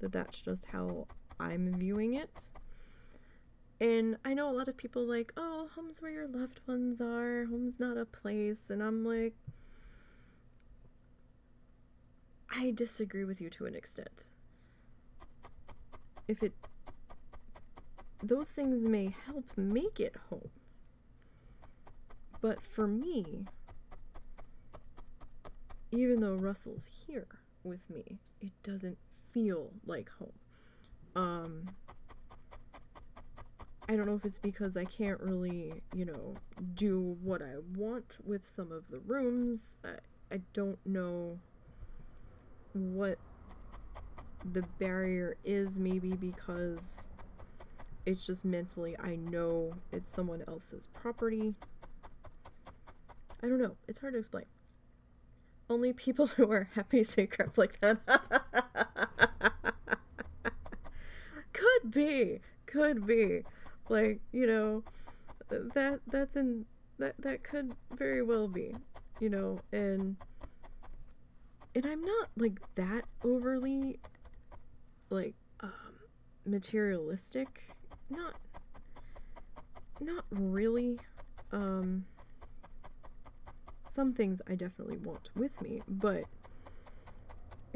Speaker 1: that that's just how I'm viewing it. And I know a lot of people like, oh, home's where your loved ones are. Home's not a place. And I'm like, I disagree with you to an extent if it those things may help make it home. But for me, even though Russell's here with me, it doesn't feel like home. Um, I don't know if it's because I can't really, you know, do what I want with some of the rooms. I, I don't know what the barrier is maybe because it's just mentally I know it's someone else's property. I don't know. It's hard to explain. Only people who are happy say crap like that. be. Could be. Like, you know, that that's in that that could very well be, you know, and and I'm not like that overly like um materialistic. Not not really. Um some things I definitely want with me, but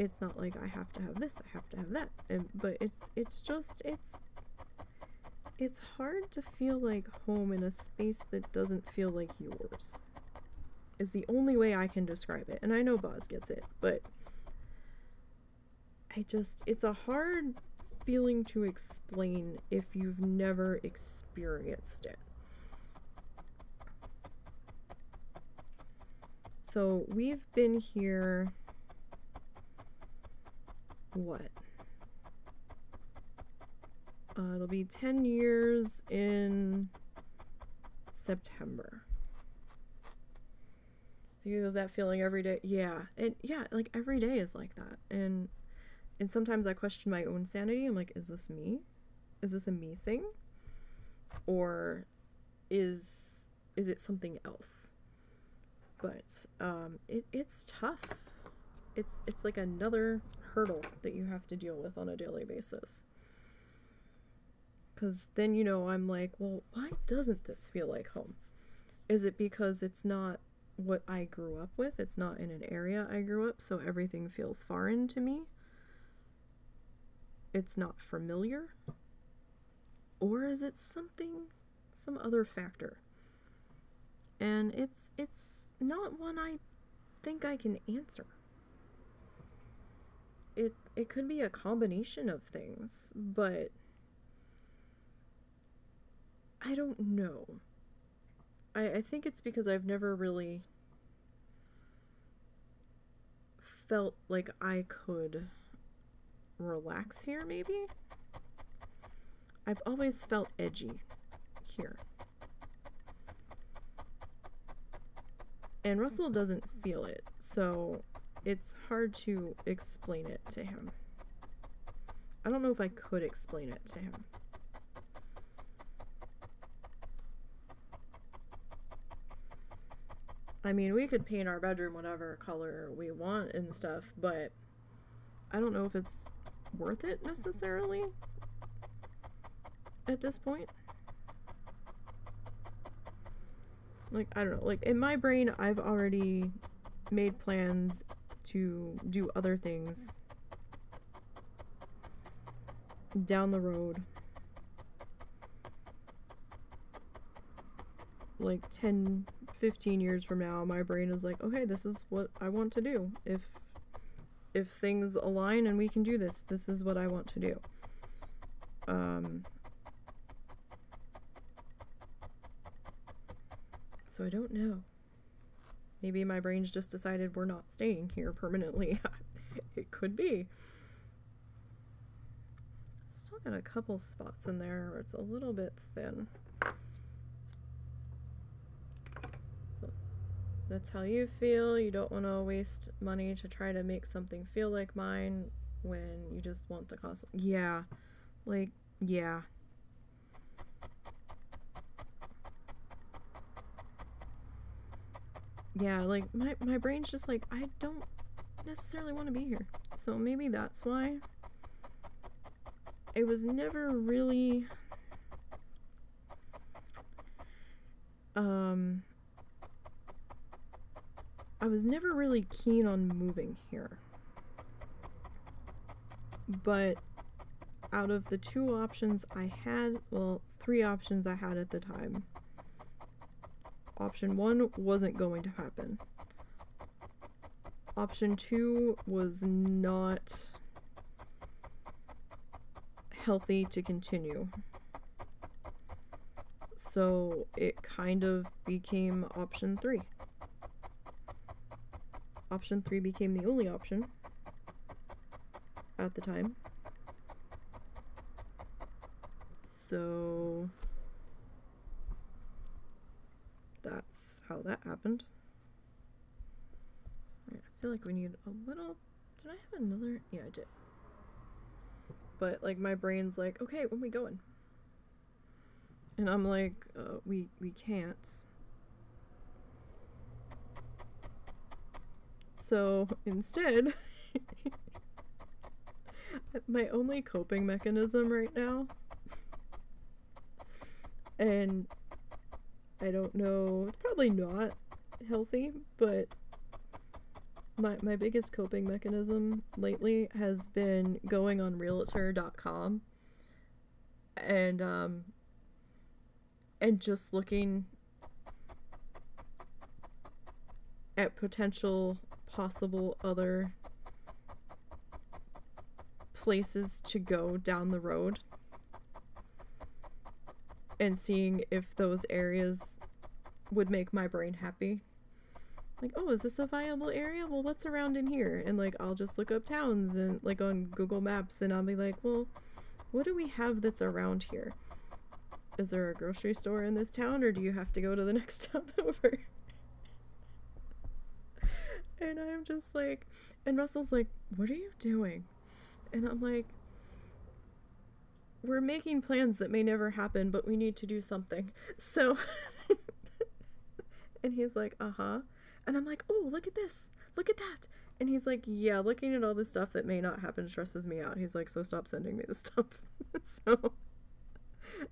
Speaker 1: it's not like I have to have this, I have to have that. And, but it's it's just it's it's hard to feel like home in a space that doesn't feel like yours. Is the only way I can describe it. And I know Boz gets it, but I just it's a hard feeling to explain if you've never experienced it. So we've been here what? Uh, it'll be 10 years in September. So you have that feeling every day. Yeah. And yeah, like every day is like that. And and sometimes I question my own sanity. I'm like, is this me? Is this a me thing? Or is is it something else? But um it, it's tough. It's it's like another hurdle that you have to deal with on a daily basis. Because then, you know, I'm like, well, why doesn't this feel like home? Is it because it's not what I grew up with? It's not in an area I grew up, so everything feels foreign to me? It's not familiar? Or is it something, some other factor? And it's it's not one I think I can answer. It could be a combination of things, but I don't know. I, I think it's because I've never really felt like I could relax here, maybe? I've always felt edgy here. And Russell doesn't feel it, so it's hard to explain it to him. I don't know if I could explain it to him. I mean, we could paint our bedroom whatever color we want and stuff, but I don't know if it's worth it necessarily at this point. Like, I don't know. Like, in my brain, I've already made plans to do other things down the road. Like 10, 15 years from now, my brain is like, okay, this is what I want to do. If if things align and we can do this, this is what I want to do. Um, so I don't know. Maybe my brain's just decided we're not staying here permanently. it could be. Still got a couple spots in there where it's a little bit thin. So that's how you feel. You don't want to waste money to try to make something feel like mine when you just want to cost. Yeah. Like, yeah. Yeah, like my my brain's just like I don't necessarily want to be here. So maybe that's why it was never really um I was never really keen on moving here. But out of the two options I had, well, three options I had at the time, Option 1 wasn't going to happen. Option 2 was not healthy to continue. So it kind of became option 3. Option 3 became the only option at the time. So that's how that happened. I feel like we need a little. Did I have another? Yeah, I did. But like my brain's like, okay, when we going? And I'm like, uh, we we can't. So instead, my only coping mechanism right now, and I don't know, it's probably not healthy, but my my biggest coping mechanism lately has been going on realtor.com and um and just looking at potential possible other places to go down the road and seeing if those areas would make my brain happy. Like, oh, is this a viable area? Well, what's around in here? And like, I'll just look up towns and like on Google Maps and I'll be like, well, what do we have that's around here? Is there a grocery store in this town or do you have to go to the next town over? and I'm just like, and Russell's like, what are you doing? And I'm like, we're making plans that may never happen, but we need to do something. So, and he's like, uh huh. And I'm like, oh, look at this. Look at that. And he's like, yeah, looking at all this stuff that may not happen stresses me out. He's like, so stop sending me this stuff. so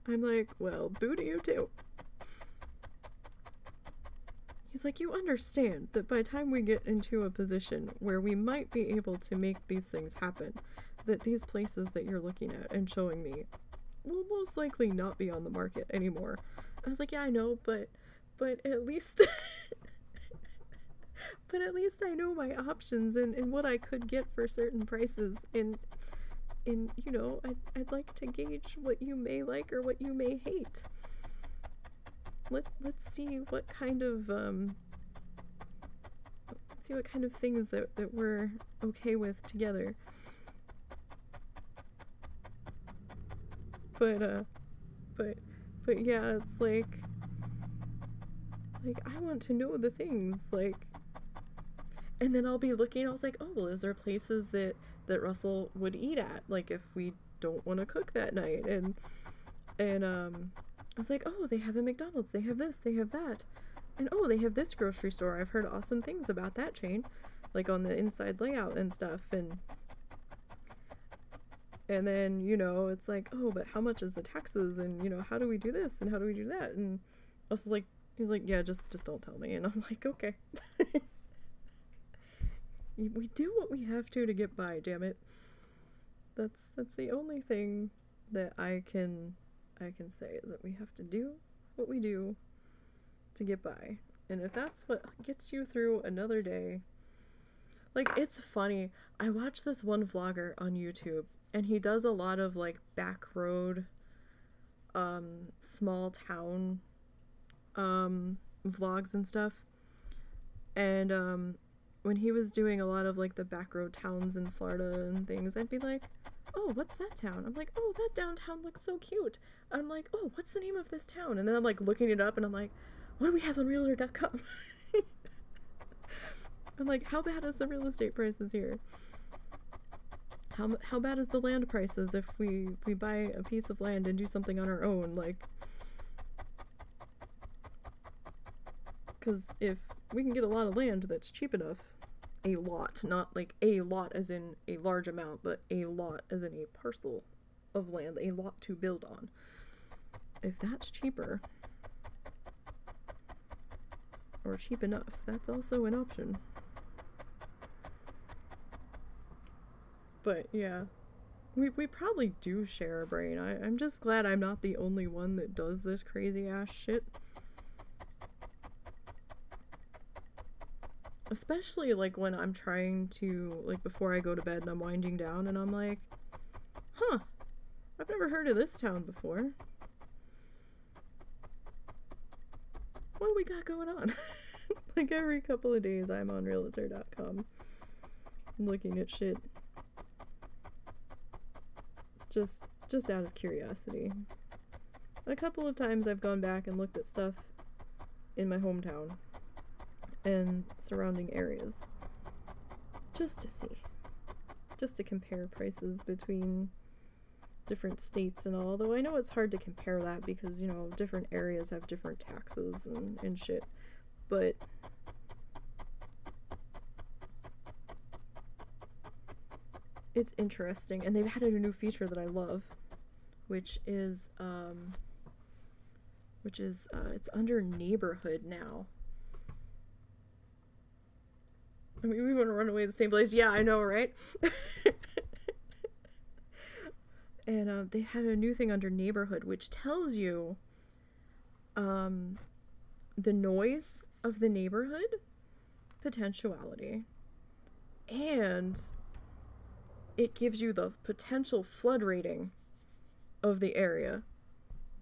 Speaker 1: I'm like, well, boo to you too. He's like, you understand that by the time we get into a position where we might be able to make these things happen, that these places that you're looking at and showing me will most likely not be on the market anymore. I was like, yeah, I know, but but at least but at least I know my options and, and what I could get for certain prices and and you know, I'd, I'd like to gauge what you may like or what you may hate. Let let's see what kind of um let's see what kind of things that, that we're okay with together. But uh but but yeah, it's like like I want to know the things like and then I'll be looking I was like, "Oh, well, is there places that that Russell would eat at like if we don't want to cook that night?" And and um I was like, "Oh, they have a McDonald's. They have this, they have that." And oh, they have this grocery store. I've heard awesome things about that chain, like on the inside layout and stuff and and then, you know, it's like, "Oh, but how much is the taxes and, you know, how do we do this and how do we do that?" And I was like, he's like, "Yeah, just just don't tell me." And I'm like, "Okay." we do what we have to to get by, damn it. That's that's the only thing that I can I can say is that we have to do what we do to get by. And if that's what gets you through another day, like it's funny. I watch this one vlogger on YouTube and he does a lot of like back road um small town um vlogs and stuff. And um when he was doing a lot of like the back road towns in Florida and things, I'd be like, "Oh, what's that town?" I'm like, "Oh, that downtown looks so cute." I'm like, "Oh, what's the name of this town?" And then I'm like looking it up, and I'm like, "What do we have on Realtor.com?" I'm like, "How bad is the real estate prices here?" How, how bad is the land prices if we we buy a piece of land and do something on our own like because if we can get a lot of land that's cheap enough a lot not like a lot as in a large amount but a lot as in a parcel of land a lot to build on. If that's cheaper or cheap enough that's also an option but yeah we, we probably do share a brain I, i'm just glad i'm not the only one that does this crazy ass shit especially like when I'm trying to like before I go to bed and I'm winding down and I'm like, huh, I've never heard of this town before. What do we got going on? like every couple of days I'm on realtor.com looking at shit. Just just out of curiosity. A couple of times I've gone back and looked at stuff in my hometown and surrounding areas just to see just to compare prices between different states and all. Although I know it's hard to compare that because, you know, different areas have different taxes and, and shit. But it's interesting. And they've added a new feature that I love, which is um which is uh, it's under neighborhood now. I mean, we want to run away to the same place. Yeah, I know, right? and uh, they had a new thing under neighborhood, which tells you um, the noise of the neighborhood, potentiality, and it gives you the potential flood rating of the area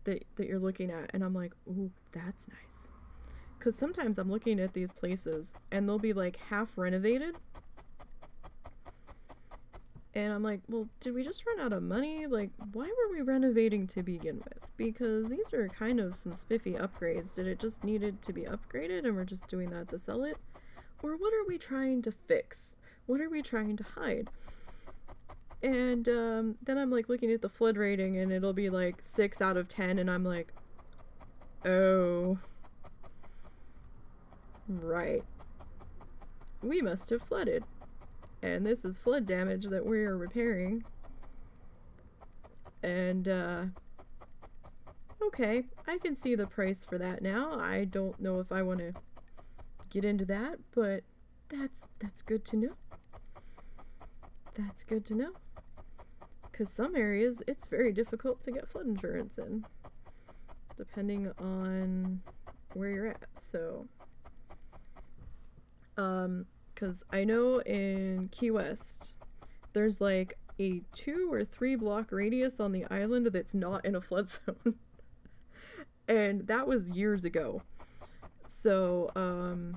Speaker 1: that, that you're looking at. And I'm like, ooh, that's nice because sometimes I'm looking at these places and they'll be like half renovated. And I'm like, well, did we just run out of money? Like, why were we renovating to begin with? Because these are kind of some spiffy upgrades. Did it just needed to be upgraded and we're just doing that to sell it? Or what are we trying to fix? What are we trying to hide? And um, then I'm like looking at the flood rating and it'll be like 6 out of 10 and I'm like, oh. Right. We must have flooded. And this is flood damage that we are repairing. And, uh... Okay, I can see the price for that now. I don't know if I want to get into that, but that's that's good to know. That's good to know. Because some areas, it's very difficult to get flood insurance in. Depending on where you're at. So, um, because I know in Key West, there's like a two or three block radius on the island that's not in a flood zone. and that was years ago. So, um,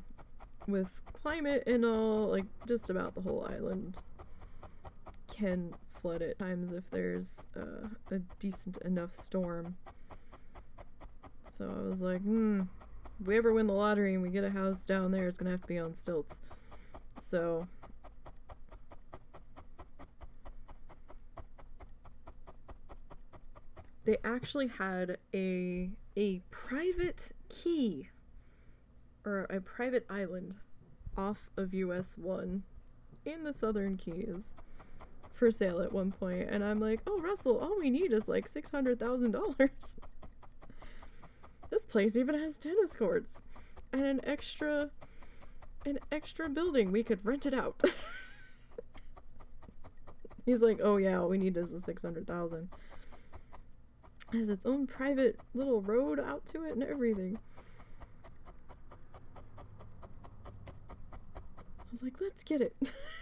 Speaker 1: with climate and all, like just about the whole island can flood at times if there's uh, a decent enough storm. So I was like, hmm, if we ever win the lottery and we get a house down there, it's gonna have to be on stilts. So. They actually had a a private key or a private island off of US 1 in the Southern Keys for sale at one point and I'm like, "Oh, Russell, all we need is like $600,000." This place even has tennis courts and an extra an extra building. We could rent it out. He's like, "Oh yeah, all we need is the 600,000." Has its own private little road out to it and everything. I was like, "Let's get it."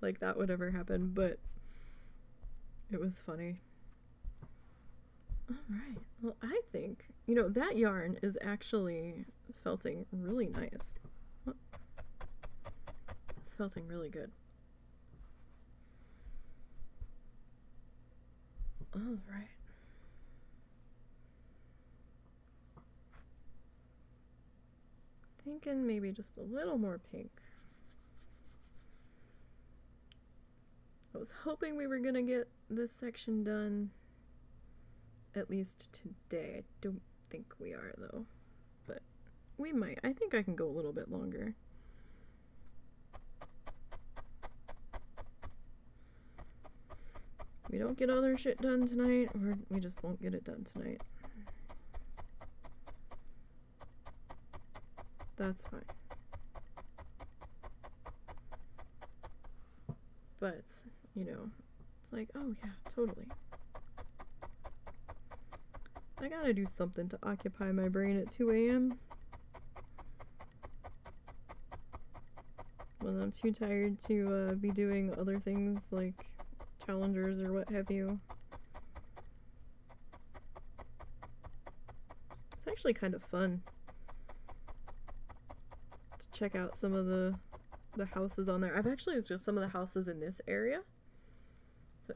Speaker 1: like that would ever happen, but it was funny. Alright. Well, I think, you know, that yarn is actually felting really nice. It's felting really good. Alright. Thinking maybe just a little more pink. I was hoping we were gonna get this section done at least today. I don't think we are, though. But we might. I think I can go a little bit longer. We don't get other shit done tonight, or we just won't get it done tonight. That's fine. But, you know, it's like, oh yeah, totally. I gotta do something to occupy my brain at 2 a.m. When I'm too tired to uh, be doing other things like challengers or what have you. It's actually kind of fun to check out some of the the houses on there. I've actually just some of the houses in this area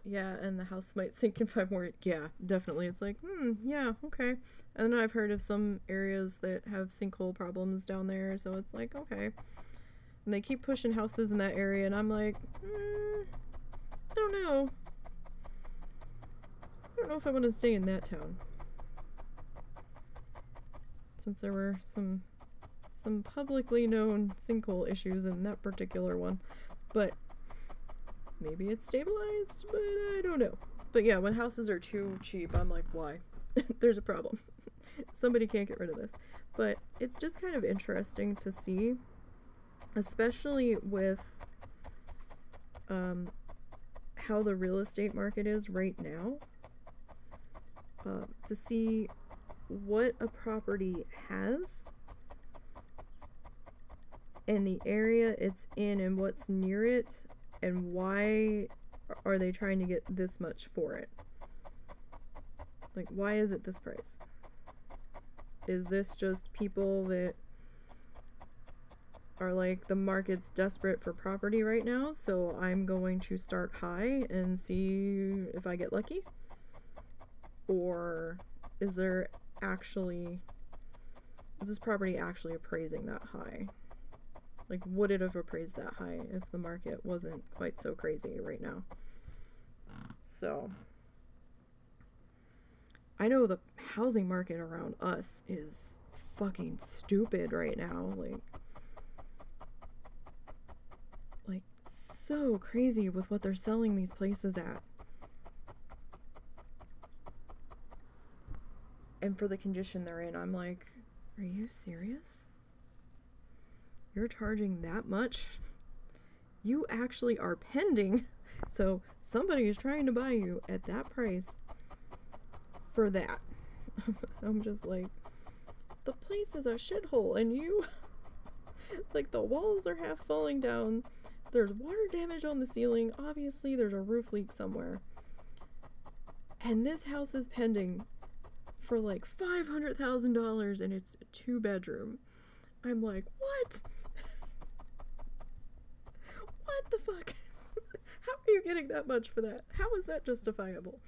Speaker 1: yeah, and the house might sink in five more. Yeah, definitely. It's like, hmm, yeah, okay. And I've heard of some areas that have sinkhole problems down there, so it's like, okay. And they keep pushing houses in that area, and I'm like, hmm, I don't know. I don't know if I want to stay in that town. Since there were some some publicly known sinkhole issues in that particular one. But maybe it's stabilized, but I don't know. But yeah, when houses are too cheap, I'm like, why? There's a problem. Somebody can't get rid of this. But it's just kind of interesting to see, especially with um, how the real estate market is right now, uh, to see what a property has and the area it's in and what's near it and why are they trying to get this much for it? Like, why is it this price? Is this just people that are like, the market's desperate for property right now, so I'm going to start high and see if I get lucky? Or is there actually, is this property actually appraising that high? Like, would it have appraised that high if the market wasn't quite so crazy right now? So, I know the housing market around us is fucking stupid right now. Like, like so crazy with what they're selling these places at. And for the condition they're in, I'm like, are you serious? You're charging that much? You actually are pending. So somebody is trying to buy you at that price for that. I'm just like, the place is a shithole, and you. like, the walls are half falling down. There's water damage on the ceiling. Obviously, there's a roof leak somewhere. And this house is pending for like $500,000 and it's a two bedroom. I'm like, what? what the fuck? How are you getting that much for that? How is that justifiable?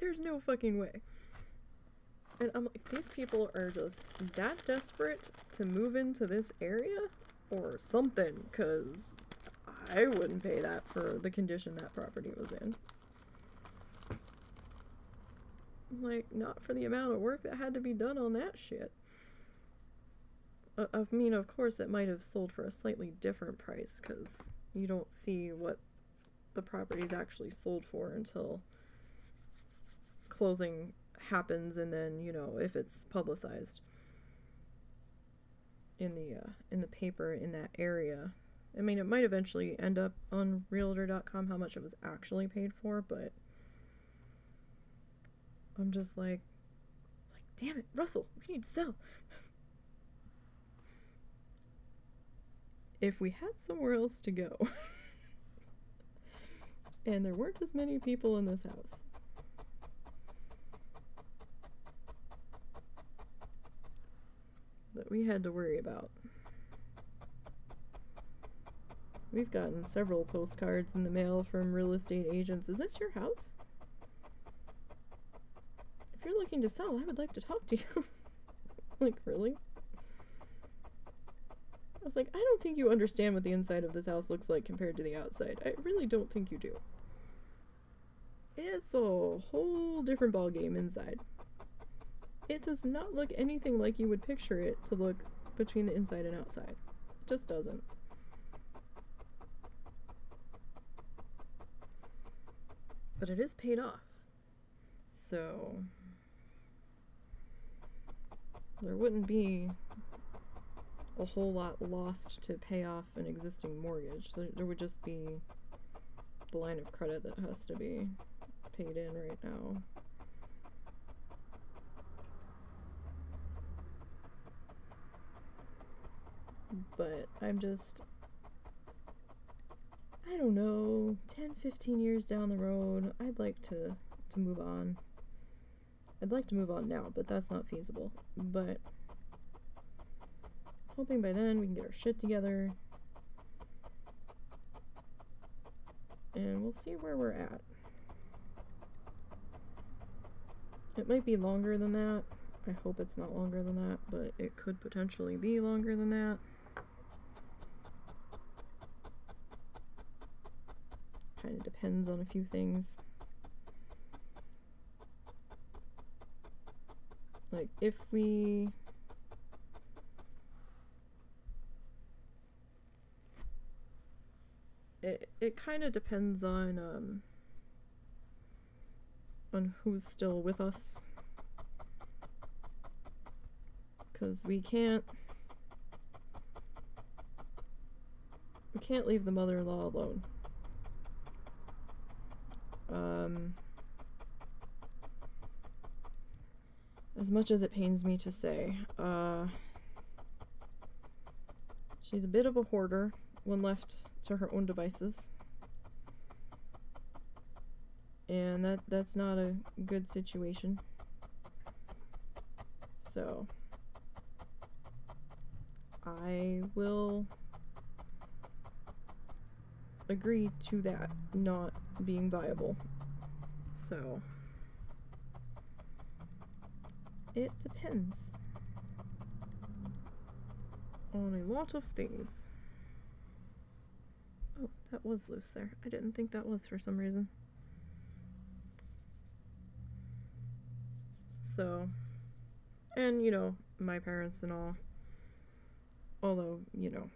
Speaker 1: There's no fucking way. And I'm like, these people are just that desperate to move into this area or something, because I wouldn't pay that for the condition that property was in. Like, not for the amount of work that had to be done on that shit. I mean, of course, it might have sold for a slightly different price because you don't see what the property's actually sold for until closing happens and then you know if it's publicized in the uh, in the paper in that area. I mean it might eventually end up on realtor.com how much it was actually paid for but i'm just like like damn it russell we need to sell if we had somewhere else to go and there weren't as many people in this house that we had to worry about. We've gotten several postcards in the mail from real estate agents. Is this your house? If you're looking to sell, I would like to talk to you. like, really? I was like, I don't think you understand what the inside of this house looks like compared to the outside. I really don't think you do. It's a whole different ballgame inside. It does not look anything like you would picture it to look between the inside and outside. It just doesn't. But it is paid off. So there wouldn't be a whole lot lost to pay off an existing mortgage. There, there would just be the line of credit that has to be paid in right now. but I'm just I don't know, 10, 15 years down the road, I'd like to to move on. I'd like to move on now, but that's not feasible. But hoping by then we can get our shit together. And we'll see where we're at. It might be longer than that. I hope it's not longer than that, but it could potentially be longer than that. kind of depends on a few things. Like, if we. It, it kind of depends on um, on who's still with us. Because we can't we can't leave the mother-in-law alone. Um as much as it pains me to say uh she's a bit of a hoarder when left to her own devices and that that's not a good situation so I will agree to that not being viable. So it depends on a lot of things. That was loose there. I didn't think that was for some reason. So, and you know, my parents and all Although, you know.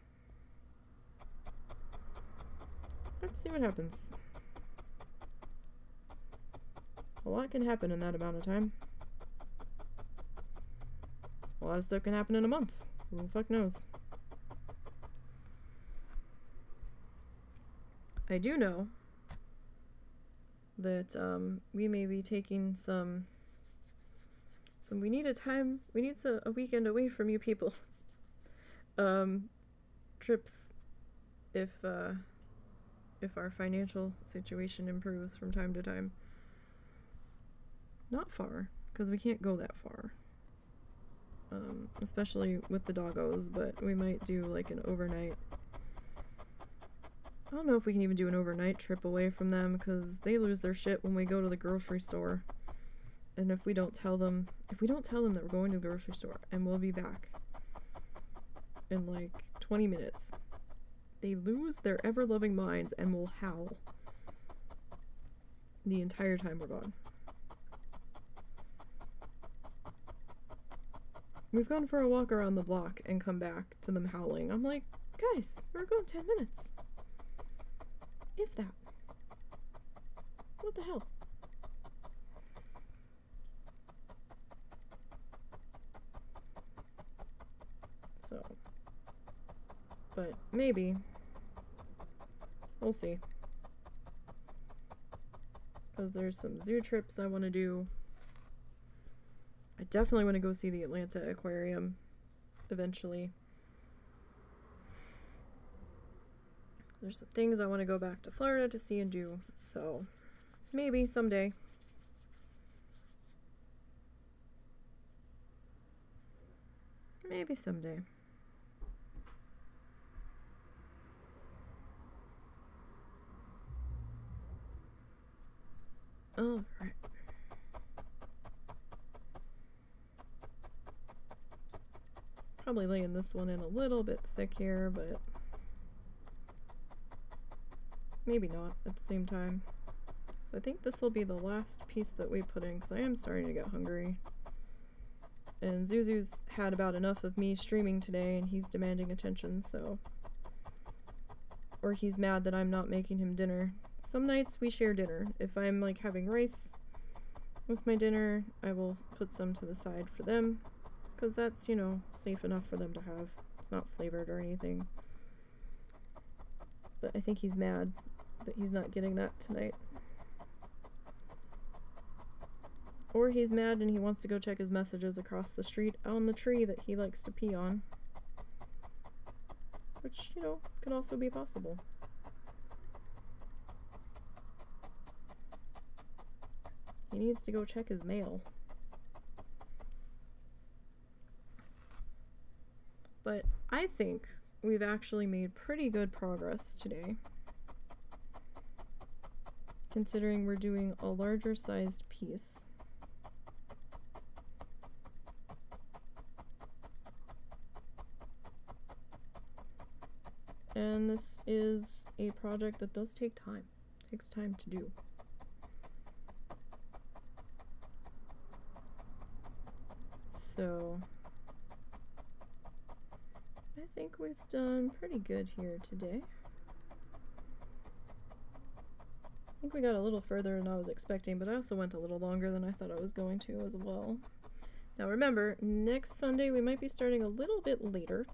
Speaker 1: Let's see what happens. A lot can happen in that amount of time. A lot of stuff can happen in a month. Who the fuck knows? I do know that um, we may be taking some some we need a time we need a, a weekend away from you people um, trips if uh, if our financial situation improves from time to time. Not far, because we can't go that far. Um, especially with the doggos, but we might do like an overnight. I don't know if we can even do an overnight trip away from them because they lose their shit when we go to the grocery store. And if we don't tell them, if we don't tell them that we're going to the grocery store and we'll be back, in like 20 minutes. They lose their ever loving minds and will howl the entire time we're gone. We've gone for a walk around the block and come back to them howling. I'm like, guys, we're going 10 minutes. If that. What the hell? So, but maybe. We'll see. Because there's some zoo trips I want to do. I definitely want to go see the Atlanta Aquarium eventually. There's some things I want to go back to Florida to see and do, so maybe someday. Maybe someday. All right. Probably laying this one in a little bit thick here, but maybe not at the same time. So I think this will be the last piece that we put in because I am starting to get hungry. And Zuzu's had about enough of me streaming today and he's demanding attention, so... Or he's mad that I'm not making him dinner. Some nights we share dinner. If I'm like having rice with my dinner, I will put some to the side for them because that's, you know, safe enough for them to have. It's not flavored or anything. But I think he's mad that he's not getting that tonight. Or he's mad and he wants to go check his messages across the street on the tree that he likes to pee on. Which, you know, could also be possible. He needs to go check his mail. But I think we've actually made pretty good progress today. Considering we're doing a larger sized piece. And this is a project that does take time. takes time to do. So I think we've done pretty good here today. I think we got a little further than I was expecting, but I also went a little longer than I thought I was going to as well. Now remember, next Sunday we might be starting a little bit later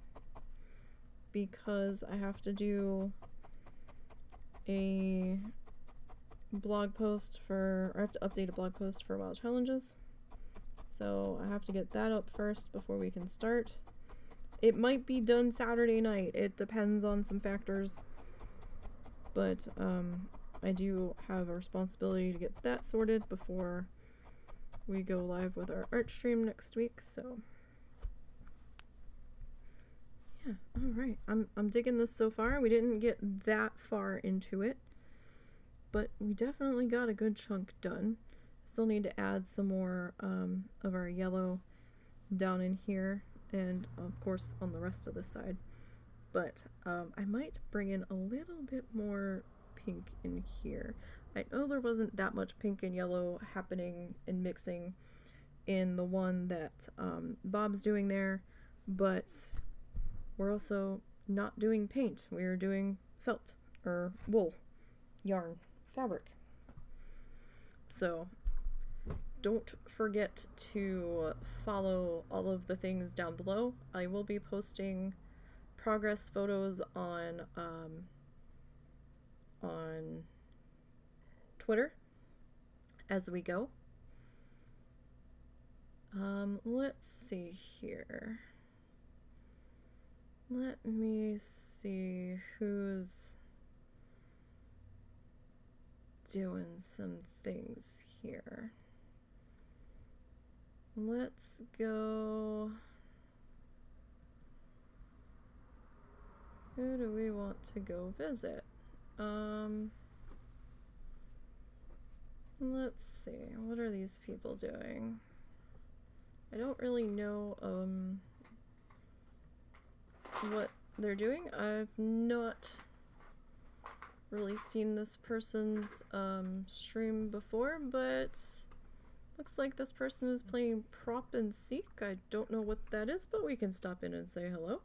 Speaker 1: because I have to do a blog post for, or I have to update a blog post for WoW Challenges. So I have to get that up first before we can start. It might be done Saturday night. It depends on some factors. But um, I do have a responsibility to get that sorted before we go live with our art stream next week. So yeah, all right. I'm I'm digging this so far. We didn't get that far into it, but we definitely got a good chunk done. Still need to add some more um, of our yellow down in here and of course on the rest of the side. But um, I might bring in a little bit more pink in here. I know there wasn't that much pink and yellow happening and mixing in the one that um, Bob's doing there, but we're also not doing paint. We're doing felt or wool, yarn, fabric. So don't forget to follow all of the things down below. I will be posting progress photos on um, on Twitter as we go. Um, let's see here. Let me see who's doing some things here. Let's go. Who do we want to go visit? Um, let's see. What are these people doing? I don't really know um what they're doing. I've not really seen this person's um stream before, but Looks like this person is playing Prop and Seek. I don't know what that is, but we can stop in and say hello.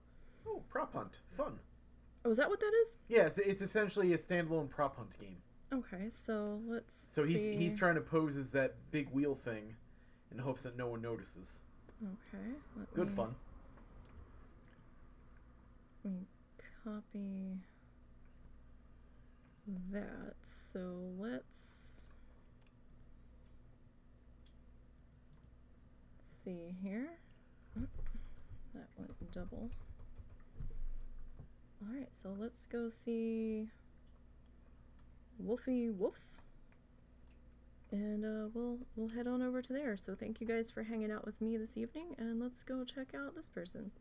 Speaker 3: Oh, prop hunt, fun.
Speaker 1: Oh, is that what that is?
Speaker 3: Yeah, it's, it's essentially a standalone prop hunt game.
Speaker 1: Okay, so let's.
Speaker 3: So he's
Speaker 1: see.
Speaker 3: he's trying to pose as that big wheel thing, in hopes that no one notices.
Speaker 1: Okay.
Speaker 3: Good
Speaker 1: me,
Speaker 3: fun.
Speaker 1: Let me copy that. So let's see here. That went double. All right, so let's go see Wolfie Wolf, and uh, we'll we'll head on over to there. So thank you guys for hanging out with me this evening, and let's go check out this person.